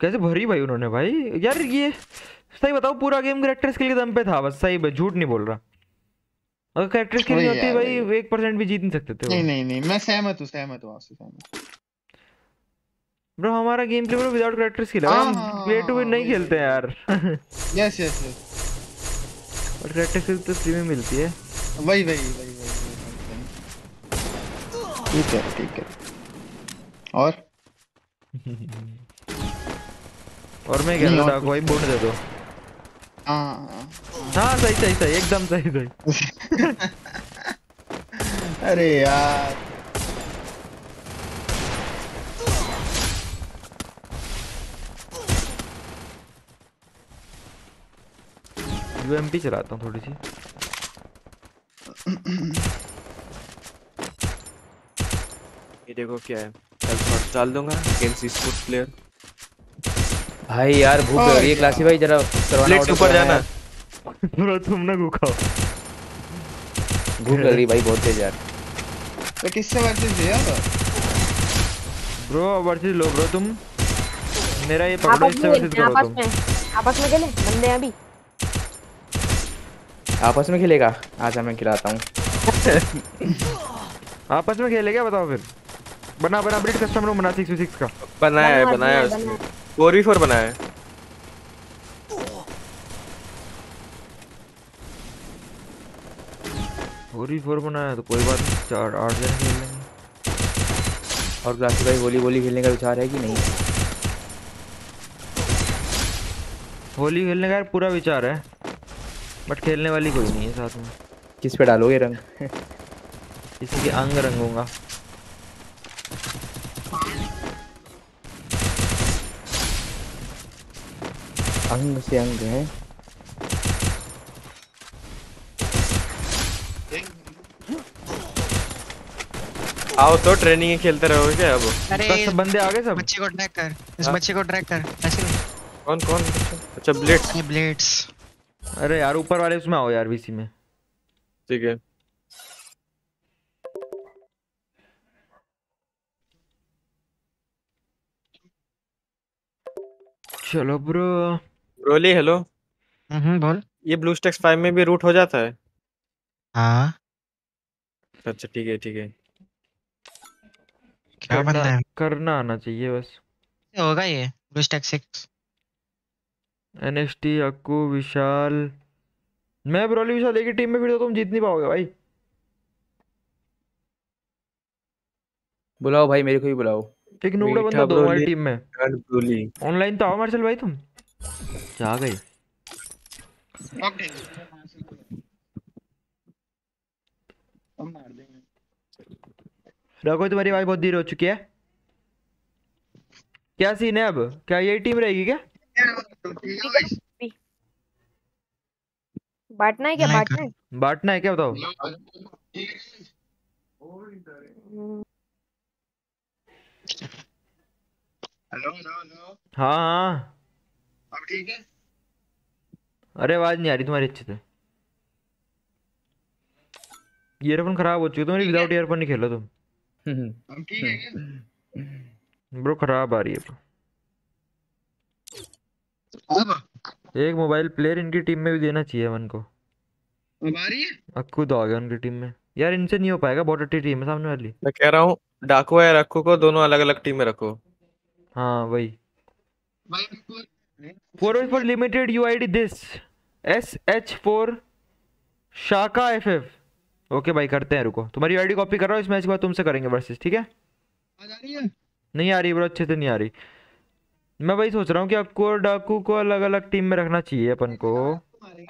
कैसे भरी भाई उन्होंने भाई? यार ये सही बताओ पूरा गेम करेक्टर स्किल के दम पे था बस सही बस झूठ नहीं बोल रहा। अगर करेक्टर स्किल नहीं होती भाई एक परसेंट भी जीत नहीं सकते थे नहीं नहीं नहीं मैं सहमत हूँ सहमत हूँ आपसे सहमत ब्रो हमारा game play bro without character skill है हाँ, हम प्ले टू विन नहीं खेलते यार। यस यस यस और करेक्टर स्किल तो फ्री में मिलती है। वही वही वही ठीक है ठीक है। और? *laughs* और मैं कह रहा था कोई बोन दे दो। हाँ हाँ, सही सही सही एकदम सही सही। *laughs* अरे यार। यूएमपी चलाता हूँ थोड़ी सी। ये देखो क्या है। डाल दूँगा। अगेंस्ट स्पोर्ट्स प्लेयर भाई यार भूख लग रही है क्लासी भाई जरा करवाना प्लेट्स ऊपर जाना। यार। ब्रो तुम ना गुखाओ भूख लग रही भाई बहुत तेज यार। तो किससे वर्सेस दिया था? ब्रो वर्सेस लो ब्रो तुम। मेरा ये पकड़ो आपस इससे में वर्सेस हैं, करो आपस तुम। में आपस में खेले? बंदे अभी। आपस में खेलेगा? आजा मैं खिलाता हूँ। *laughs* आपस में खेले क्या बताओ फिर। बना बना ब्रिट कस्टम रूम बना 6v6 का। बनाया है बनाया बना, उसने। फोर वी फोर बनाया है। फोर ही फोर बनाया तो कोई बात नहीं चार आठ जन खेल लेंगे। और क्लासी भाई वोली वोली खेलने का विचार है कि नहीं? होली खेलने का यार पूरा विचार है बट खेलने वाली कोई नहीं है साथ में। किस पे डालोगे रंग? *laughs* किसी के अंग रंगूँगा। अंग से अंग है आओ तो ट्रेनिंग ही खेलते रहोगे क्या अब। अरे इस सब बंदे आ गए सब। बच्चे को ट्रैक कर इस हाँ? बच्चे को ट्रैक कर ऐसे कौन कौन? अच्छा ब्लेड्स ये ब्लेड्स अरे यार ऊपर वाले उसमें आओ यार वीसी में। ठीक है। चलो ब्रो। रोली हेलो हम्म बोल। ये ब्लू स्टैक्स 5 में भी रूट हो जाता है? हाँ। अच्छा ठीक है ठीक है। क्या बंदा करना है? करना आना चाहिए बस। होगा ये blue stack six NXT Akku Vishal मैं ब्रोली विशाल एक ही टीम में फिर तो तुम जीत नहीं पाओगे भाई। बुलाओ भाई मेरे को भी बुलाओ। एक नुबड़ा मीठा बंदा दो हमारी टीम में। ऑनलाइन तो आओ मार्शल भाई तुम। जा गए। अब मार देंगे। रखो तुम्हारी आवाज़ बहुत देर हो चुकी है। क्या सीन है अब? क्या यही टीम रहेगी क्या? भाई बांटना है क्या? बांटना है? बांटना है क्या बताओ? हेलो हेलो हेलो हाँ हाँ। अब ठीक है। अरे आवाज़ नहीं आ रही तुम्हारी अच्छे से। ईयरफोन खराब हो चुकी है तुम्हारी विदाउट ईयरफोन नहीं खेलो तुम। हम्म, अब ठीक है क्या? ब्रो खराब आ रही है अब? एक मोबाइल प्लेयर इनकी टीम में भी देना चाहिए मन को। अब आ रही है? अक्कू आ गया उनकी टीम में। यार इनसे नहीं हो पाएगा बहुत अच्छी टीम है सामने वाली। मैं कह रहा हूँ डाकू या रक्कू को दोनों अलग अलग टीम में रखो। हाँ वही। भाई for for limited UID this S H four Shaka F F okay भाई करते हैं रुको। तुम्हारी आईडी कॉपी कर रहा हूँ इस मैच के बाद तुमसे करेंगे वर्सेस ठीक है? रही है? नहीं आ रही ब्रो अच्छे से नहीं आ रही। मैं वही सोच रहा हूँ कि और डाकू को अलग अलग टीम में रखना चाहिए अपन को।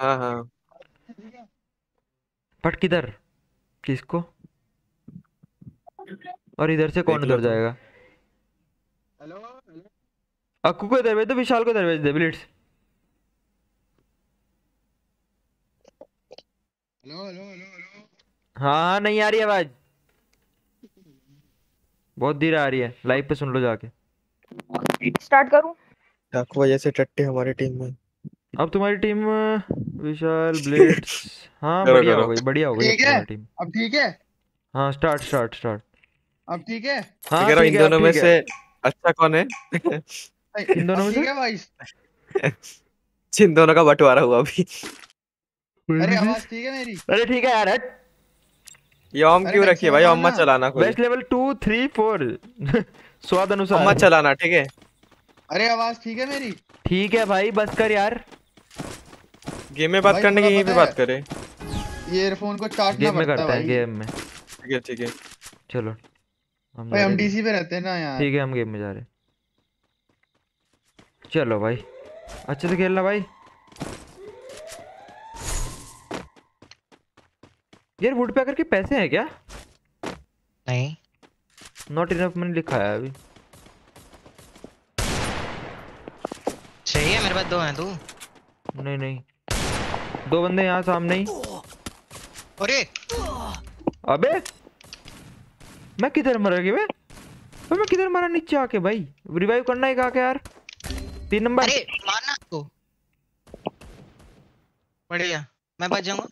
हाँ हाँ। बट किधर? किसको? और इधर से कौन उधर जाएगा? हेलो? अक्कू को इधर भेज दो विशाल को इधर भेज दे blitz hello hello hello hello हाँ हाँ नहीं आ रही आवाज़. बहुत धीरे आ रही है. लाइव पे सुन लो जाके. स्टार्ट करूँ? डाकू वजह से टट्टे हमारी टीम में. अब तुम्हारी टीम विशाल ब्लिट्स *laughs* हाँ बढ़िया हो गई बढ़िया हो गई ठीक है? तुम्हारी टीम अब ठीक है? हाँ स्टार्ट स्टार्ट स्टार्ट अब ठीक है? हाँ मैं कह रहा हूँ ठीक इन है अब दोनों में से अच्छा कौन है? *laughs* *laughs* इन दोनों में से? है भाई जिन दोनों का बंटवारा हुआ अभी। अरे आवाज़ ठीक है मेरी? अरे ठीक है यार हट। यौम क्यों रखी है भाई? अम्मा चलाना कोई। Best level two three four स्वाद अम्मा अनुसार चलाना ठीक है? अरे आवाज़ ठीक है मेरी? ठीक है भाई बस कर यार। गेम में बात करने की यहीं पे बात करें। ये ईयरफोन को चाटना गेम में पड़ता है भाई। गेम में। ठीक है ठीक है। चलो हम भाई हम डीसी पे रहते हैं ना यार। ठीक है हम गेम में जा रहे हैं। चलो भाई। अच्छे से खेलना भाई। यार वुड पैकर के पैसे हैं क्या? नहीं। नॉट इनफ मैंने लिखा है अभी। सही है मेरे पास दो हैं तू? नहीं नहीं। दो बंदे यहाँ सामने ही। अरे! अबे! मैं किधर मर गया मैं किधर मरा नीचे आके भाई? रिवाइव करना है आके यार? तीन नंबर। अरे मारना उसको बढ़िया मैं बच जाऊँगा।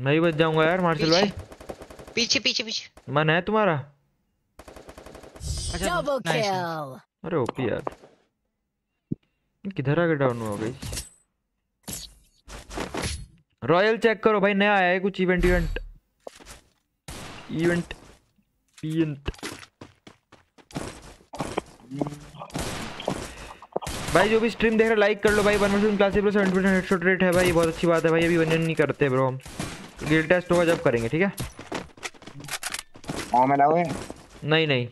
नहीं बच जाऊँगा यार मार्शल भाई। पीछे पीछे पीछे मन है तुम्हारा? अच्छा अरे ओपी यार। किधर आगे डाउन हो गई? रॉयल चेक करो भाई नया आया है कुछ इवेंट इवेंट इवेंट इवेंट भाई जो भी स्ट्रीम देख रहे लाइक कर लो भाई। One versus classic pro 70% headshot rate है भाई। बहुत अच्छी बात है भाई। अभी वन नहीं करते ब्रो हम गिल टेस्ट होगा जब करेंगे ठीक है? हाँ मैं लाओ नहीं नहीं।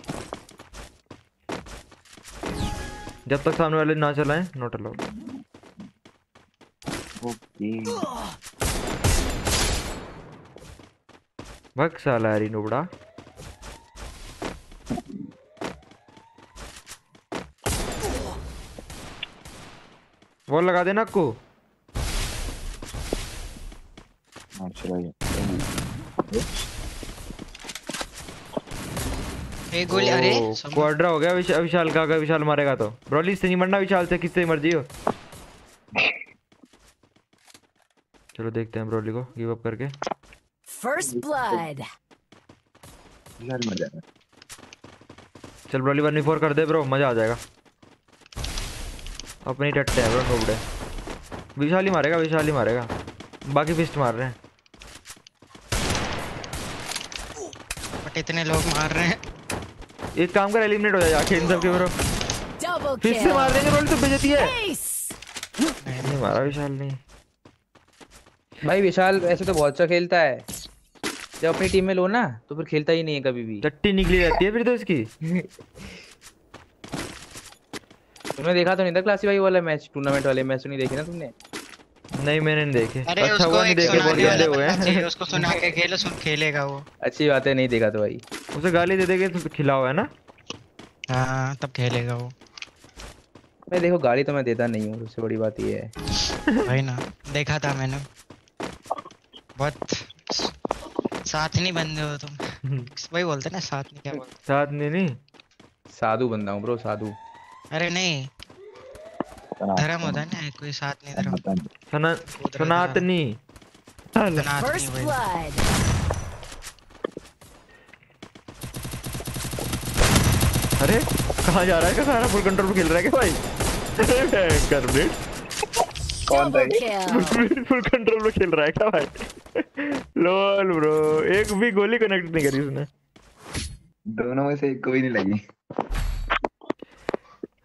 जब तक सामने वाले ना चलाएँ नोट अलाउड ओके। भग साला यारी नुबड़ा वो लगा देना आपको। गोली अरे क्वाड्रा हो गया विशा, विशाल का अगर विशाल मारेगा तो। ब्रॉली से नहीं मरना विशाल से किससे मर्ज़ी हो। चलो देखते हैं ब्रॉली को गिव अप करके। First blood. चल ब्रॉली वन फोर कर दे ब्रो मज़ा आ जाएगा। अपनी टट्टे है ब्रो नोबड़े विशाल ही मारेगा विशाल ही मारेगा। बाकी फिस्ट मार रहे हैं। बट इतने लोग मार रहे हैं। एक काम कर एलिमिनेट हो जाए जाके इन सब के ब्रो फिर से मार देंगे रोल तो बेजती है। नहीं मारा विशाल ने भाई विशाल ऐसे तो बहुत अच्छा खेलता है। जब अपनी टीम में लो ना तो फिर खेलता ही नहीं है कभी भी। चट्टी निकली रहती है फिर तो इसकी। *laughs* तुमने देखा तो नहीं था क्लासी भाई वाला मैच टूर्नामेंट वाले मैच तो नहीं देखे ना तुमने? नहीं मैंने नहीं देखे। अरे अच्छा उसको नहीं देखे सुनाने गंदे हुए हैं। उसको सुना के खेलो सुन खेलेगा वो। अच्छी बात है नहीं देखा तो भाई। उसे गाली दे देगे तो खिलाओ है ना? हाँ तब खेलेगा वो। मैं देखो गाड़ी तो मैं देता नहीं हूँ सबसे बड़ी बात ये है। वही ना देखा था मैंने। बहुत साथ नहीं बंदे हो तुम। वही बोलते ना साथ नहीं क्या बोलते? साथ नहीं नहीं? साधु बंदा हूँ ब्रो साधु। अरे नहीं। धर्म होता है ना कोई साथ नहीं धर्म। सना सनातनी। अरे कहाँ जा रहा है? क्या सारा फुल कंट्रोल खेल रहा है क्या भाई? कर कौन. फुल कंट्रोल पे खेल रहा है क्या भाई? लोल ब्रो एक भी गोली कनेक्ट नहीं करी उसने। दोनों में से एक को भी नहीं लगी।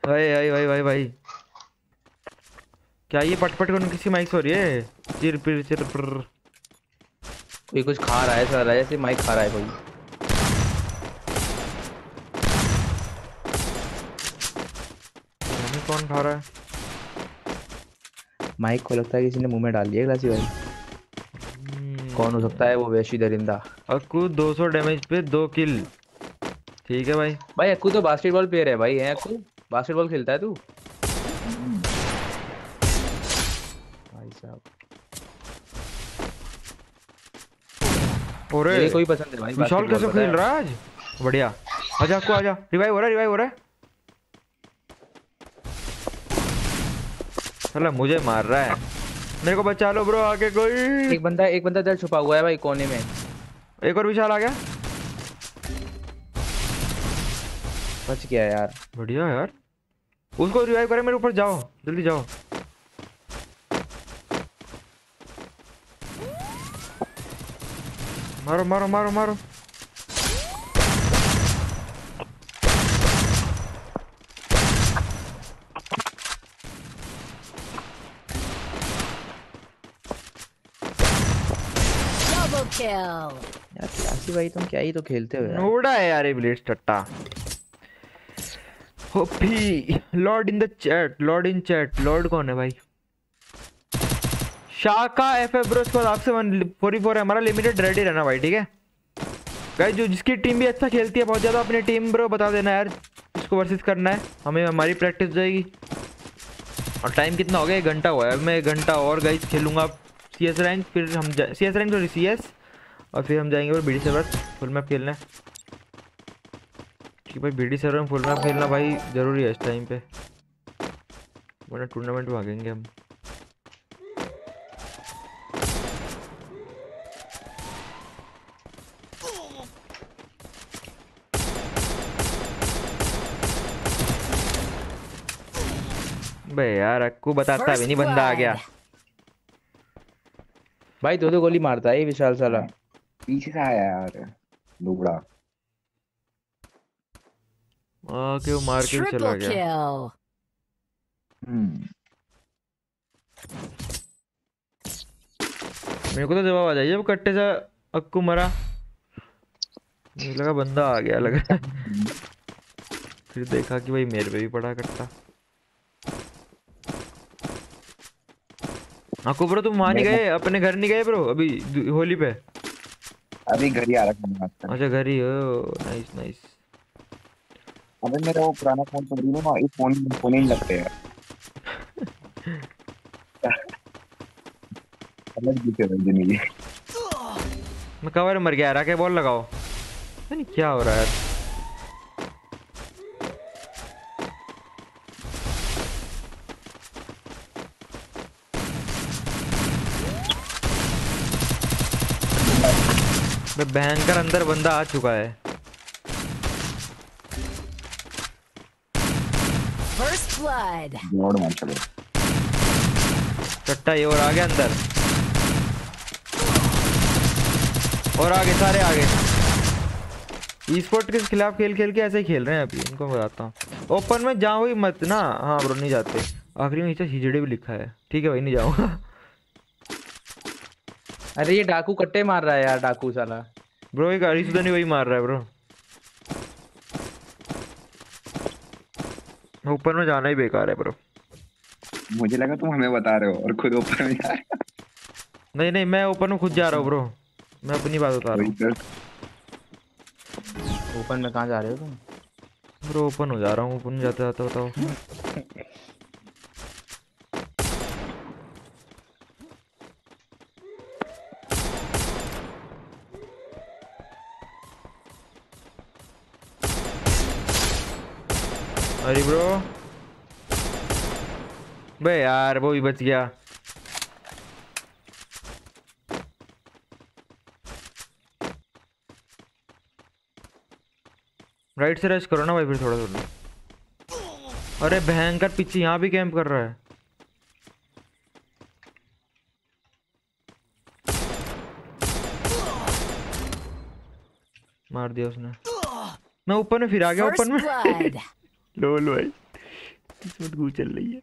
भाई भाई भाई भाई भाई। क्या ये पटपट कौन किसी माइक से हो रही है? चिर पिर चिर पर। कोई कुछ खा रहा है सर जैसे माइक खा रहा है कोई। कौन खा रहा है? माइक को लगता है किसी ने मुँह में डाल दिया क्लासी भाई। हम्म, कौन हो सकता है वो वैशी दरिंदा? अक्कू 200 डैमेज पे दो किल ठीक है भाई। भाई अक्कू तो बास्केटबॉल प्लेयर है भाई है अक्कू? बास्केटबॉल खेलता है तू? भाई साहब। अरे मेरे को भी पसंद है भाई विशाल कैसे खेल रहा है आज? बढ़िया। आजा अक्कू आजा। रिवाइव हो रहा है रिवाइव हो रहा है? साला मुझे मार रहा है। मेरे को बचा लो ब्रो आगे कोई। एक बंदा एक बंदा इधर छुपा हुआ है भाई कोने में। एक और विशाल आ गया। बच गया यार। बढ़िया यार। उसको रिवाइव करे मेरे ऊपर जाओ जल्दी जाओ। मारो मारो मारो मारो. यार भाई तुम क्या ही तो खेलते हो यार। नोड़ा है यार ये ब्लेड टट्टा। होपी lord in the chat lord in chat lord कौन है भाई? शाका एफ़ ब्रो स्क्वाड आपसे वन फोर्टी फोर है, हमारा लिमिटेड रेडी रहना भाई, ठीक है? गाइस जो जिसकी टीम भी अच्छा खेलती है, बहुत ज़्यादा अपनी टीम ब्रो बता देना यार इसको वर्सेस करना है, हमें हमारी प्रैक्टिस हो जाएगी। और टाइम कितना हो गया? एक घंटा हुआ है मैं एक घंटा और गाइस खेलूँगा सी एस रैंक फिर हम C S rank sorry C S और फिर हम जाएँगे B D server full map खेलना। है ठीक भाई बी डी सर्वर में फुल मैप खेलना भाई ज़रूरी है इस टाइम पे। वरना टूर्नामेंट में भागेंगे हम। बे यार अक्कू बताता भी नहीं बंदा आ गया। भाई दो दो गोली मारता है ये विशाल साला। पीछे से आया यार लुबड़ा आके वो मार के चला गया। हम्म मेरे को तो जवाब आ जाइए वो कट्टे से अक्कू मरा। मुझे लगा बंदा आ गया लगा। फिर देखा कि भाई मेरे पे भी पड़ा कट्टा। अक्कू ब्रो तुम वहाँ नहीं गए? अपने घर नहीं गए ब्रो? अभी होली पे? अभी घर ही आ रखा है अच्छा घर ही हो। नाइस नाइस अबे मेरा वो पुराना फ़ोन तो नहीं ना इस फ़ोन में फ़ोन ही लगते हैं अलग दिखे भाई ज़िंदगी मैं कवर मर गया, राके बॉल लगाओ। नहीं क्या हो रहा है यार। बे भयंकर अंदर बंदा आ चुका है First blood. जोड़ मार चलो चट्टा ये और आ गया अंदर। और आगे सारे आगे। ई स्पोर्ट के खिलाफ खेल खेल के ऐसे ही खेल रहे हैं अभी इनको बताता हूँ। ओपन में जाओ ही मत ना। हाँ ब्रो नहीं जाते। आखिरी में नीचे हिजड़े भी लिखा है। ठीक है भाई नहीं जाऊँगा। अरे ये डाकू कट्टे मार रहा है यार डाकू साला। ब्रो ये गाड़ी सुधा नहीं वही मार रहा है ब्रो। ऊपर में जाना ही बेकार है ब्रो मुझे लगा तुम हमें बता रहे हो और खुद ऊपर में जा रहे हो। नहीं नहीं मैं ऊपर में खुद जा रहा हूँ ब्रो मैं अपनी बात बता रहा हूँ। ओपन में कहाँ जा रहे हो तुम? ब्रो ओपन हो जा रहा हूँ ओपन जाते जाते बताओ अरे ब्रो बे यार वो भी बच गया। राइट से रश करो ना भाई फिर थोड़ा थोड़ा अरे भयंकर पीछे यहाँ भी कैंप कर रहा है। मार दिया उसने। मैं ऊपर में फिर आ गया ऊपर में. *laughs* लोल भाई किस्मत गू चल रही है।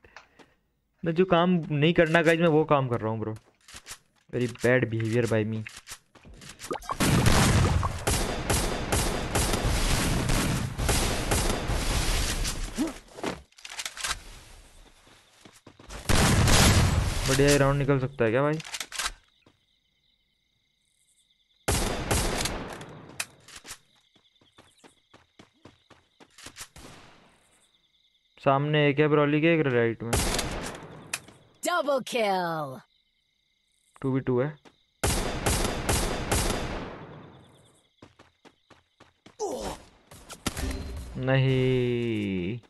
मैं जो काम नहीं करना गाइज़ मैं वो काम कर रहा हूँ bro very bad behaviour by me बढ़िया राउंड निकल सकता है क्या, भाई? सामने एक है ब्रॉली के, एक राइट में। Double kill. Two B two है। नहीं।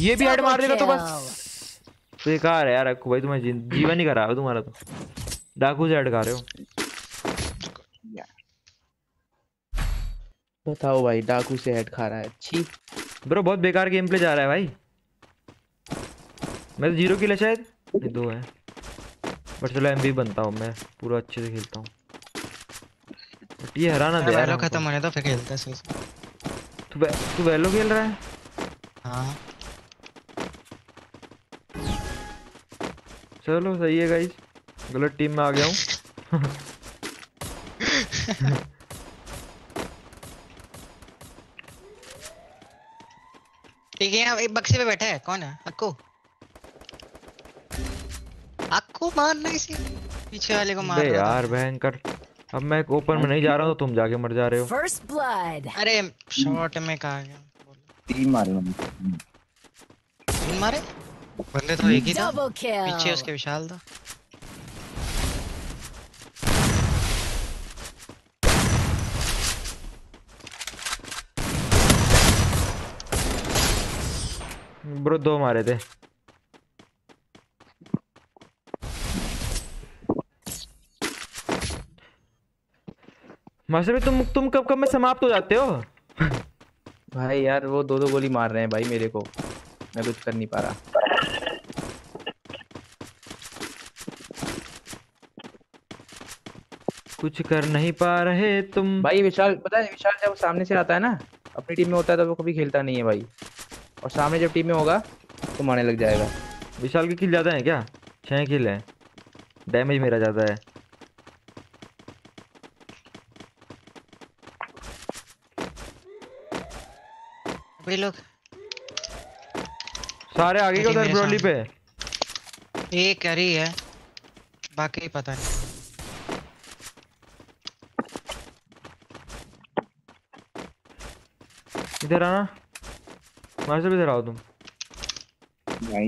ये भी हेड मार देगा तो बस। बेकार है यार अक्कू भाई तुम्हें जी- जीवन ही खराब है तुम्हारा तो। डाकू से हेड खा रहे हो। बताओ भाई डाकू से हेड खा रहा है। छी। ब्रो बहुत बेकार गेम प्ले जा रहा है भाई। मैं तो ज़ीरो किल है शायद? नहीं दो है। बट चलो एमबी बनता हूँ मैं। पूरा अच्छे से खेलता हूँ। बट ये हराना दे यार खत्म होने तो फिर खेलते हैं तू वे- तू वेलो खेल रहा है? हाँ। चलो सही है गाइस गलत टीम में आ गया हूँ। *laughs* *laughs* ठीक है यहाँ एक बक्से पे बैठा है कौन है? अक्को। अक्को मारना इसे पीछे वाले को मार। यार भयंकर। अब मैं ओपन में नहीं जा रहा हूँ तो तुम जाके मर जा रहे हो। फ़र्स्ट ब्लड अरे शॉट में कहा गया। तीन मारे तीन मारे? बंदे तो एक ही था। पीछे उसके विशाल था। ब्रो दो मारे थे। मास्टर तुम तुम कब कब में समाप्त हो जाते हो? भाई यार वो दो दो गोली मार रहे हैं भाई मेरे को। मैं कुछ कर नहीं पा रहा। कुछ कर नहीं पा रहे तुम। भाई विशाल पता है विशाल जब सामने से आता है ना अपनी टीम में होता है तो वो कभी खेलता नहीं है भाई। और सामने जब टीम में होगा तो मारने लग जाएगा। विशाल के किल ज़्यादा है क्या? छह किल है। डैमेज मेरा ज़्यादा है। भाई लोग। सारे आगे के उधर ब्रोली पे। एक करी है। बाकी पता नहीं। इधर आना। मास्टर भी इधर आओ तुम भाई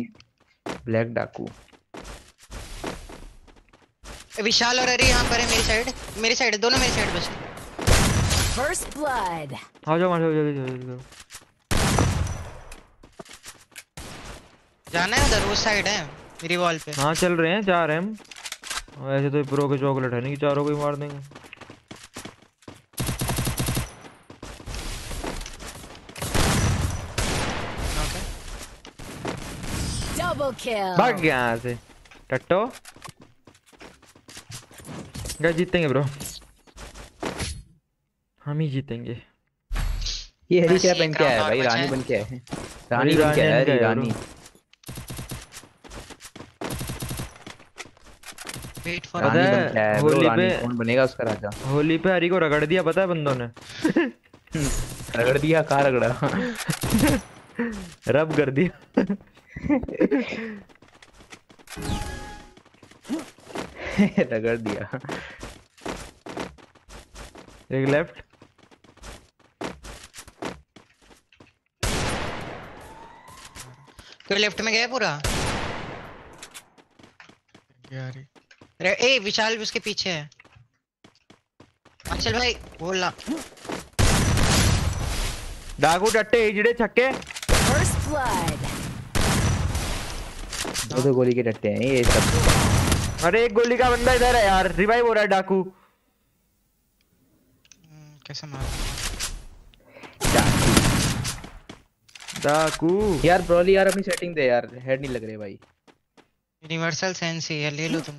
ब्लैक डाकू विशाल और अरे यहाँ पर है मेरी साइड मेरी साइड दोनों मेरी साइड बस। First blood. आ जाओ मास्टर जल्दी जल्दी जल्दी करो। जाना है उधर उस साइड है मेरी वॉल पे। हाँ चल रहे हैं जा रहे हैं हम। ऐसे तो प्रो के चॉकलेट है नहीं कि चारों को ही मार देंगे ओके Double kill. भाग गया यहाँ से। टट्टो। गए जीतेंगे ब्रो। हम ही जीतेंगे। ये हरी क्या बन के आया भाई? रानी बन के आया है। रानी बन के आया रानी है रानी। वेट फॉर पता रानी है, बन के आया होली पे- कौन बनेगा उसका राजा? होली पे हरी को रगड़ दिया पता है बंदों ने? *laughs* रगड़ दिया कहाँ रगड़ा? *laughs* रब कर दिया। *laughs* रगड़ दिया। एक लेफ़्ट तो लेफ़्ट में गया पूरा? यार अरे ए विशाल भी उसके पीछे है। अंचल भाई बोल ला डाकू टट्टे इजड़े छक्के। First blood. दो दो गोली के डट्टे हैं ये सब। अरे एक गोली का बंदा इधर है यार रिवाइव हो रहा है डाकू। हम्म, कैसे मार? डाकू। यार ब्रोली यार अपनी सेटिंग दे यार हेड नहीं लग रहे भाई। यूनिवर्सल सेंस ही है ले लो तुम।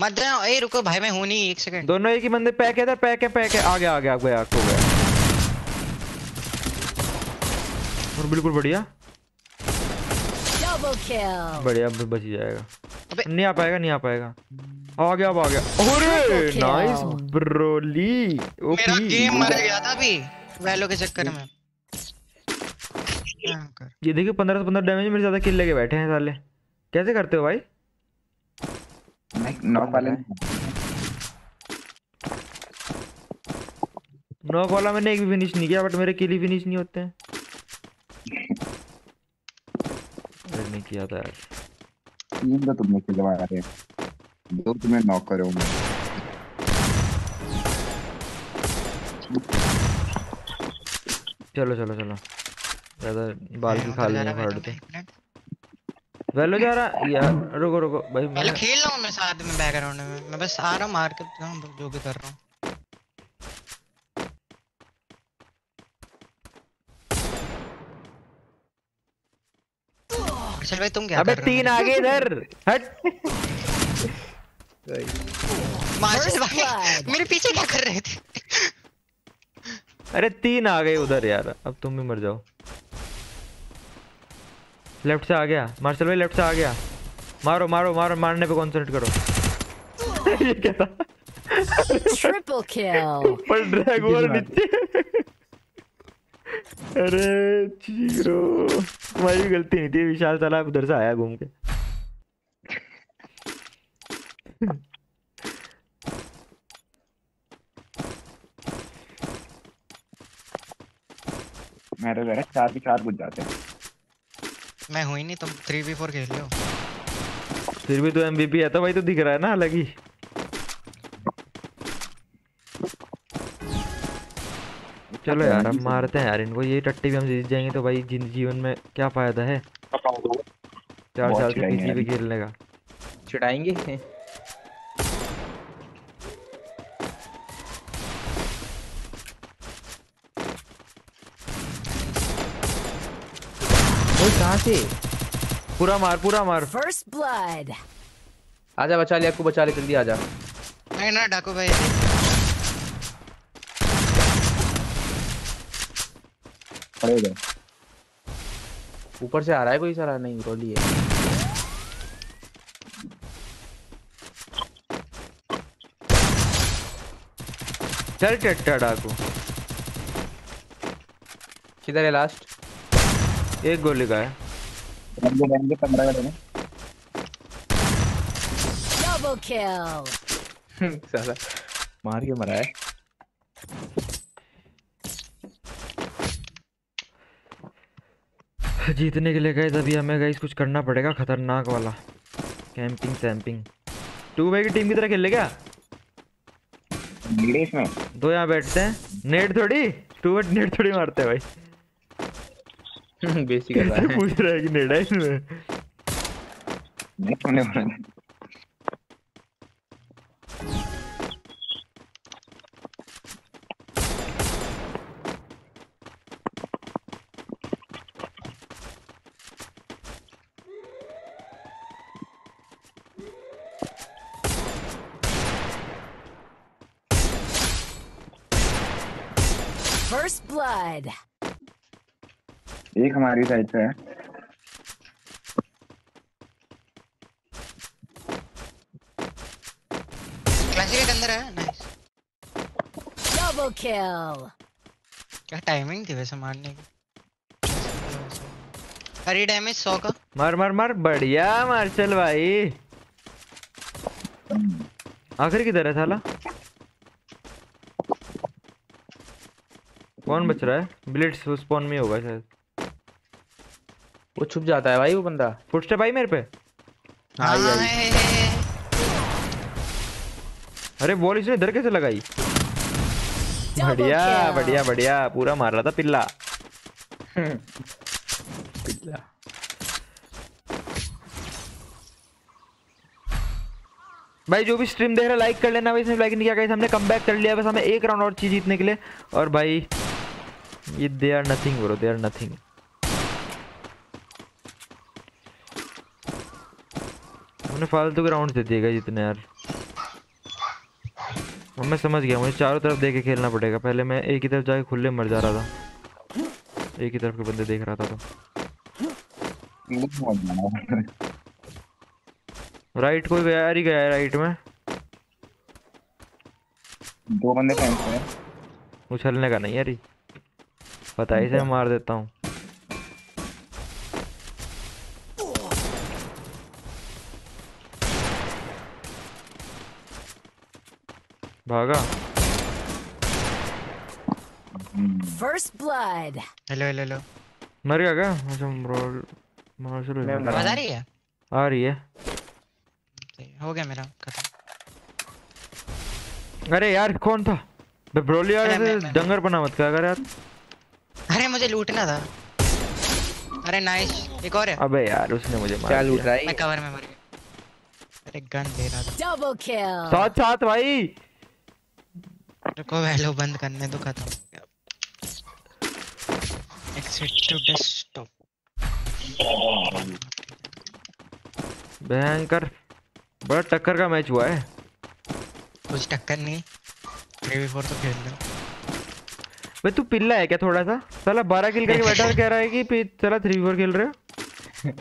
मत जाओ ए रुको भाई मैं हूँ नहीं एक सेकंड दोनों एक ही बंदे पैक है इधर पैक है पैक है। आ गया आ गया आ गया हो गया। और बिल्कुल बढ़िया. बढ़िया अब बच जाएगा। नहीं आ पाएगा नहीं आ पाएगा। आ गया अब आ गया। अरे नाइस ब्रोली मेरा गेम मर गया था अभी वैलो के चक्कर में। ये देखिए पंद्रह से पंद्रह डैमेज मेरे ज़्यादा किल लेके बैठे हैं साले। कैसे करते हो भाई? नॉक वाले नॉक वाला मैंने एक भी फिनिश नहीं किया बट मेरे किल ही फिनिश नहीं होते हैं अरे नहीं किया था यार। तीन तो तुमने खिलवा रहे दो तुम्हें नॉक करे होंगे। चलो चलो चलो। ज़्यादा बाल की मैं खा लेंगे फाड़ दे। वेलो जा रहा यार रुको रुको भाई मैं- खेल रहा हूँ मैं साथ में बैकग्राउंड में। मैं बस आ रहा हूँ मार के जो भी कर रहा हूँ। चल भाई तुम क्या अबे तीन आगे इधर। हट। मार्शल भाई मेरे पीछे क्या कर रहे थे? अरे तीन आ गए उधर यार अब तुम भी मर जाओ। लेफ़्ट से आ गया। मार्शल भाई लेफ़्ट से आ गया। मारो मारो मारो मारने पे कॉन्सेंट्रेट करो। *laughs* ये क्या था? Triple kill. ऊपर ड्रैग और नीचे। अरे ज़ीरो तुम्हारी भी गलती नहीं थी विशाल साला उधर से आया घूम के। मेरे घर चार के चार बुझ जाते हैं। मैं हुई नहीं तुम थ्री बी फोर खेल लो फिर भी तो एमवीपी है तो भाई तो दिख रहा है ना अलग ही। चलो यार अब मारते हैं यार इनको। ये टट्टी भी हम जीत जाएँगे तो भाई जिन जीवन में क्या फ़ायदा है? चार साल से पीसी पे खेलने का। चिढ़ाएँगे? कहाँ से? पूरा मार पूरा मार। First blood. आजा बचा लिया आपको बचा ले जल्दी आजा। नहीं ना डाकू भाई। खड़े हो ऊपर से आ रहा है कोई सारा नहीं रोली है। चल टट्टा डाकू। किधर है लास्ट एक गोली का है। पंद्रह का देना। Double *laughs* साला मार के मरा है। जीतने के लिए गए अभी हमें गई कुछ करना पड़ेगा खतरनाक वाला। कैंपिंग सैम्पिंग टू भाई की टीम की तरह खेल ले क्या में दो यहाँ बैठते हैं। नेट थोड़ी? टू बट नेट थोड़ी मारते हैं भाई। बेसी कर रहा है *laughs* पूछ रहा है कि नेट है इसमें? Blood. एक हमारी साइड से है। क्लासिक के अंदर है नाइस Double kill. क्या टाइमिंग थी वैसे मारने की? अरे डैमेज 100 का। मार मार मार। बढ़िया मार्शल भाई। आखिर किधर है साला? कौन बच रहा है। ब्लिट्स स्पॉन में होगा शायद। वो छुप जाता है भाई वो बंदा। फुटस्टेप आई मेरे पे? हाँ, आई, आई। अरे बॉल इसने इधर कैसे लगाई? बढ़िया बढ़िया बढ़िया। पूरा मार रहा था पिल्ला। पिछला भाई जो भी स्ट्रीम देख रहा है लाइक कर लेना। भाई इसने लाइक नहीं किया। गाइस हमने कम कर लिया। बस हमें एक राउंड और चीज़ जीतने के लिए। और भाई ये they are nothing bro they are nothing हमने फालतू के राउंड दे दिए गाइस जितने यार। अब मैं समझ गया मुझे चारों तरफ़ देख के खेलना पड़ेगा। पहले मैं एक ही तरफ़ जाके खुले मर जा रहा था। एक ही तरफ़ के बंदे देख रहा था तो। राइट कोई गया यार ही गया है राइट में। दो बंदे उछलने का नहीं यार ये। पता ही। से मार देता हूँ। भागा। First blood. Hello hello hello मर गया क्या? अच्छा ब्रो मार शुरू मैं मरा। आवाज़ आ रही है? आ रही है। हो गया मेरा खत्म। अरे यार कौन था? ब्रोली यार ऐसे डंगर बना मत क्या कर यार। मुझे लूटना था। अरे नाइस एक और है। अबे यार उसने मुझे मार क्या लूट रहा है मैं कवर में मर गया। अरे गन ले रहा था। Double kill. साथ साथ भाई। रुको वैल्यू बंद करने दो खत्म एक्सिट टू डेस्कटॉप भयंकर। बड़ा टक्कर का मैच हुआ है। कुछ टक्कर नहीं। थ्री वी फोर तो खेल लो। भाई तू पिल्ला है क्या थोड़ा सा? साला बारह किल करके बैठा कह रहा है कि फिर चला थ्री फोर खेल रहे हो? *laughs*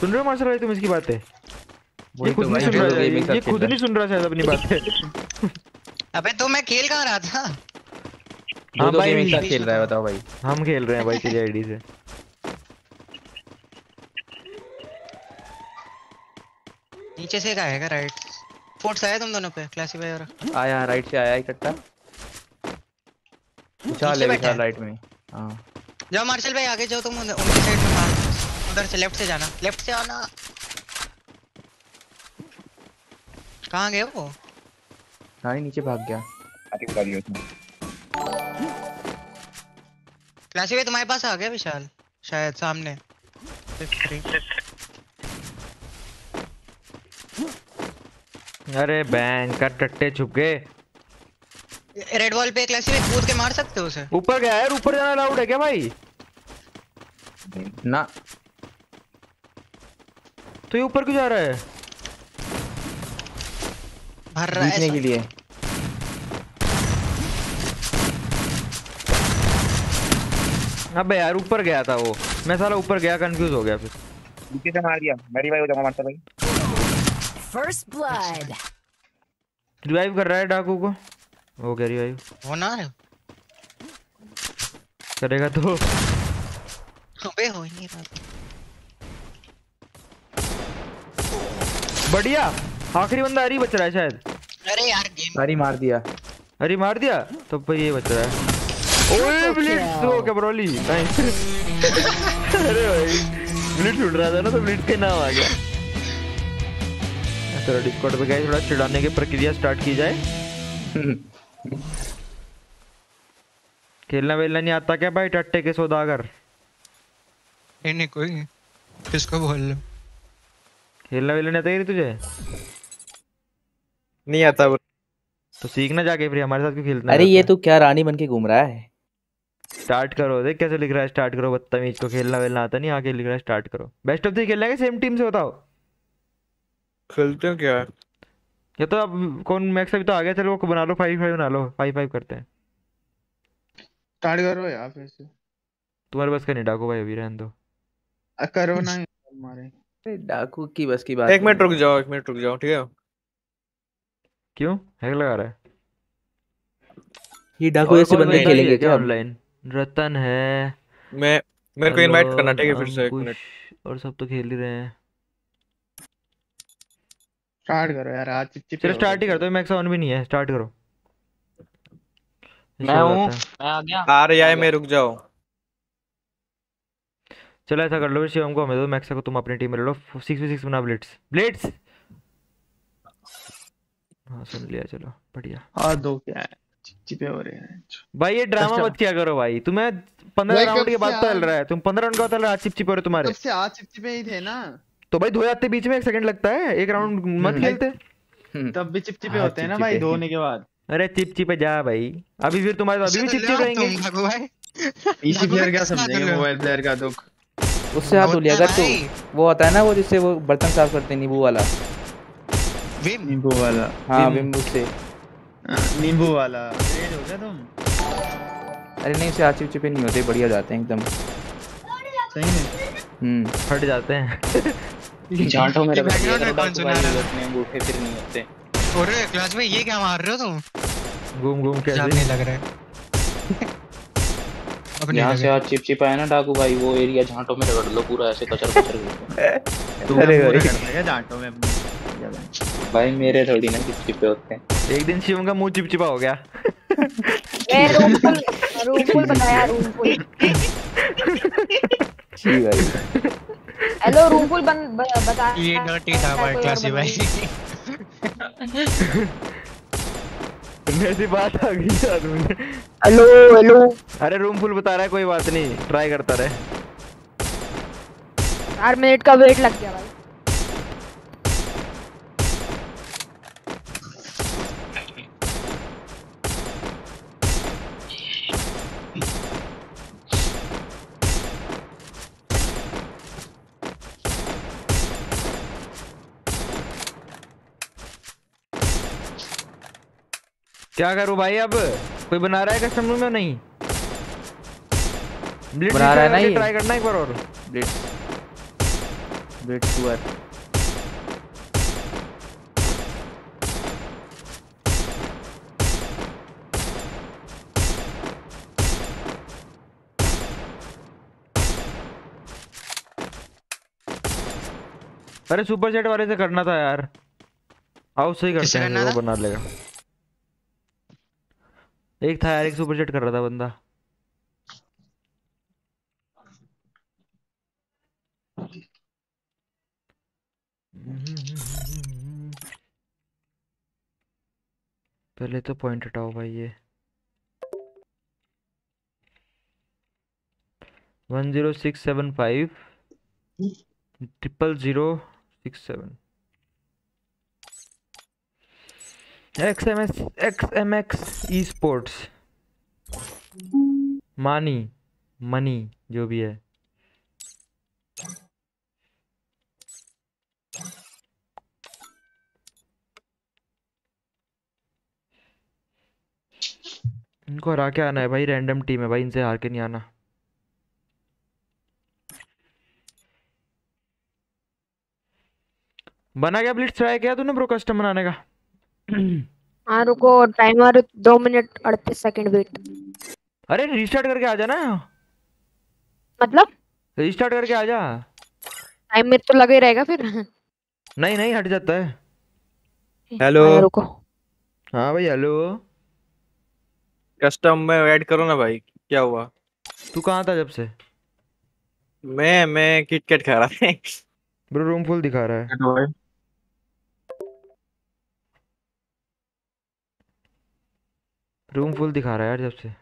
सुन रहे हो मास्टर भाई तुम इसकी बातें? ये खुद तो नहीं सुन रहा है ये खुद नहीं सुन रहा शायद अपनी बातें। अबे तो मैं खेल कहाँ रहा था? हाँ भाई, गेम साथ खेल रहा है बताओ भाई। हम खेल रहे हैं भाई तेरी आईडी से। नीचे से एक आएगा राइट फोर्ट्स आया तुम दोनों पे क्लासिफाई और आया राइट से आया इकट्ठा। विशाल है। विशाल राइट में। हाँ। जाओ मार्शल भाई आगे जाओ तुम उधर- उनकी साइड में मार उधर से लेफ़्ट से जाना। लेफ़्ट से आना। कहाँ गए वो? रानी नीचे भाग गया। आती उतारी है उसने क्लासिफाई तुम्हारे पास आ गया विशाल? शायद सामने। अरे बैंक का टट्टे छुप गए रेड वॉल पे क्लासिफाई कूद के मार सकते हो उसे? ऊपर गया यार ऊपर जाना अलाउड है क्या भाई? ना। तो ये ऊपर क्यों जा रहा है? भर रहा है के लिए। अबे यार ऊपर गया था वो। मैं साला ऊपर गया कंफ्यूज हो गया फिर। नीचे से मार दिया। मेरी भाई हो जाऊँगा मास्टर भाई। First blood. रिवाइव कर रहा है डाकू को। हो गया रिवाइव हो ना रे करेगा तो। अबे हो ही नहीं रहा। बढ़िया। आखिरी बंदा हरी बच रहा है शायद। अरे यार गेम सारी मार दिया। हरी मार दिया? तो भाई ये बच रहा है। ओए ब्लिट्स हो क्या ब्रोली नाइस अरे भाई ब्लिट्स उड़ रहा था ना तो ब्लिट्स का नाम आ गया। चलो डिस्कॉर्ड पे गए थोड़ा चिढ़ाने की प्रक्रिया स्टार्ट की जाए। *laughs* खेलना वेलना नहीं आता क्या भाई? टट्टे के सौदागर। नहीं नहीं कोई किसको बोल लो खेलना वेलना नहीं आता रे तुझे? नहीं आता bro। तो सीखना जाके फिर हमारे साथ क्यों खेलना अरे ये रहता तो क्या रानी बन के घूम रहा है? है? स्टार्ट करो देख कैसे लिख रहा है स्टार्ट करो बदतमीज को। खेलना वेलना आता नहीं आके लिख रहा है स्टार्ट करो। बेस्ट ऑफ़ थ्री खेलना है सेम टीम से बताओ। खेलते हो क्या? या तो अब कौन मैक्स अभी तो आ गया चलो वो बना लो फाइव फाइव बना लो फाइव फाइव करते हैं। स्टार्ट करो यार फिर से। तुम्हारे बस का नहीं डाको भाई अभी रहने दो। अ, करो ना हमारे अरे डाकू की बस की बात एक मिनट रुक जाओ एक मिनट रुक जाओ ठीक है? क्यों? हैक लगा रहा है। ये डाकू जैसे बंदे खेलेंगे क्या? ऑनलाइन रतन है। मैं मेरे को इनवाइट करना ठीक है फिर से एक मिनट। और सब तो खेल ही रहे हैं। स्टार्ट करो यार आज चिपचिपे चलो स्टार्ट ही करते हैं मैक्स ऑन भी नहीं है स्टार्ट करो। मैं हो मैं आ गया। आ रही आ है मैं रुक जाओ। चलो ऐसा कर लो फिर शिवम को हमें दो मैक्सा को तुम अपनी टीम में ले लो सिक्स वी सिक्स बना ब्लिट्स ब्लिट्स हाँ सुन लिया चलो बढ़िया। और दो क्या है? चिपचिपे हो रहे हैं। भाई ये ड्रामा मत किया करो भाई तुम्हें पंद्रह भाई राउंड के बाद चल रहा है तुम पंद्रह राउंड के बाद चल रहा है चिप चिप हो रहे तुम्हारे। कब से आज चिपचिपे ही थे ना। तो भाई धो जाते बीच में एक सेकंड लगता है एक राउंड मत हम्म। खेलते। हम्म, तब भी चिपचिपे हाँ होते हैं ना भाई धोने के बाद। अरे चिप चिप जा भाई। अभी फिर तुम्हारे तो अभी भी चिप चिप रहेंगे। पीसी *laughs* प्लेयर क्या समझेंगे मोबाइल प्लेयर का दुख। उससे हाथ धो लिया अगर भाई तो। वो होता है ना वो जिससे वो बर्तन साफ़ करते हैं नींबू वाला। विम नींबू वाला। हाँ विम उससे। हाँ, नींबू वाला। रेड हो गया तुम? अरे नहीं उससे हाथ चिपचिपे नहीं होते बढ़िया जाते हैं एकदम। सही में? हम्म। फट जाते हैं। *laughs* *laughs* झांटो मेरे बैकग्राउंड में कौन डाकू सुना भाई रहा अपने अंगूठे फिर नहीं होते। और क्लास में ये क्या मार रहे हो तुम? घूम घूम कैसे? नहीं लग रहा है। *laughs* अब नहीं यहाँ से आज चिपचिप आया ना डाकू भाई वो एरिया झांटो में रगड़ लो पूरा ऐसे कचर कचर *laughs* अरे भाई कर देगा जाटो में भाई मेरे थोड़ी ना चिपचिपे होते हैं। एक दिन शिवम का मुँह चिपचिपा हो गया। मैं रूम फुल रूम फुल बताया रूम फुल जी भाई। हेलो रूमफुल बंद बन बता ये डर्टी था भाई क्लासी भाई। ऐसी बात आ गई यार हेलो हेलो अरे रूम फुल बता रहा है कोई बात नहीं। ट्राई करता रहे। चार मिनट का वेट लग गया भाई। क्या करूँ भाई अब? कोई बना रहा है कस्टम रूम में नहीं? ब्लिट्स बना रहा है ना ये? ट्राई करना एक बार और। ब्लिट्स ब्लिट्स हुआ अरे सुपर सेट वाले से करना था यार। आओ सही करते हैं वो बना लेगा। एक था यार, एक सुपर सेट कर रहा था बंदा। पहले तो पॉइंट हटाओ भाई ये। One zero six seven five, triple zero six seven. X M X M X esports मानी मनी जो भी है। इनको हरा के आना है भाई रैंडम टीम है भाई, इनसे हार के नहीं आना। बना क्या ब्लिट्स ट्राई किया तूने ब्रो कस्टम बनाने का? हाँ रुको टाइमर दो मिनट अड़तीस सेकंड वेट अरे रीस्टार्ट करके आ जा ना। मतलब? रीस्टार्ट करके आ जा। टाइमर तो लगे रहेगा फिर। नहीं नहीं हट जाता है। हेलो हाँ, रुको। हाँ भाई हेलो कस्टम में ऐड करो ना भाई क्या हुआ? तू कहाँ था जब से? मैं मैं किटकैट खा रहा था। ब्रो रूम फुल दिखा रहा है। रूम फुल दिखा रहा है यार जब से।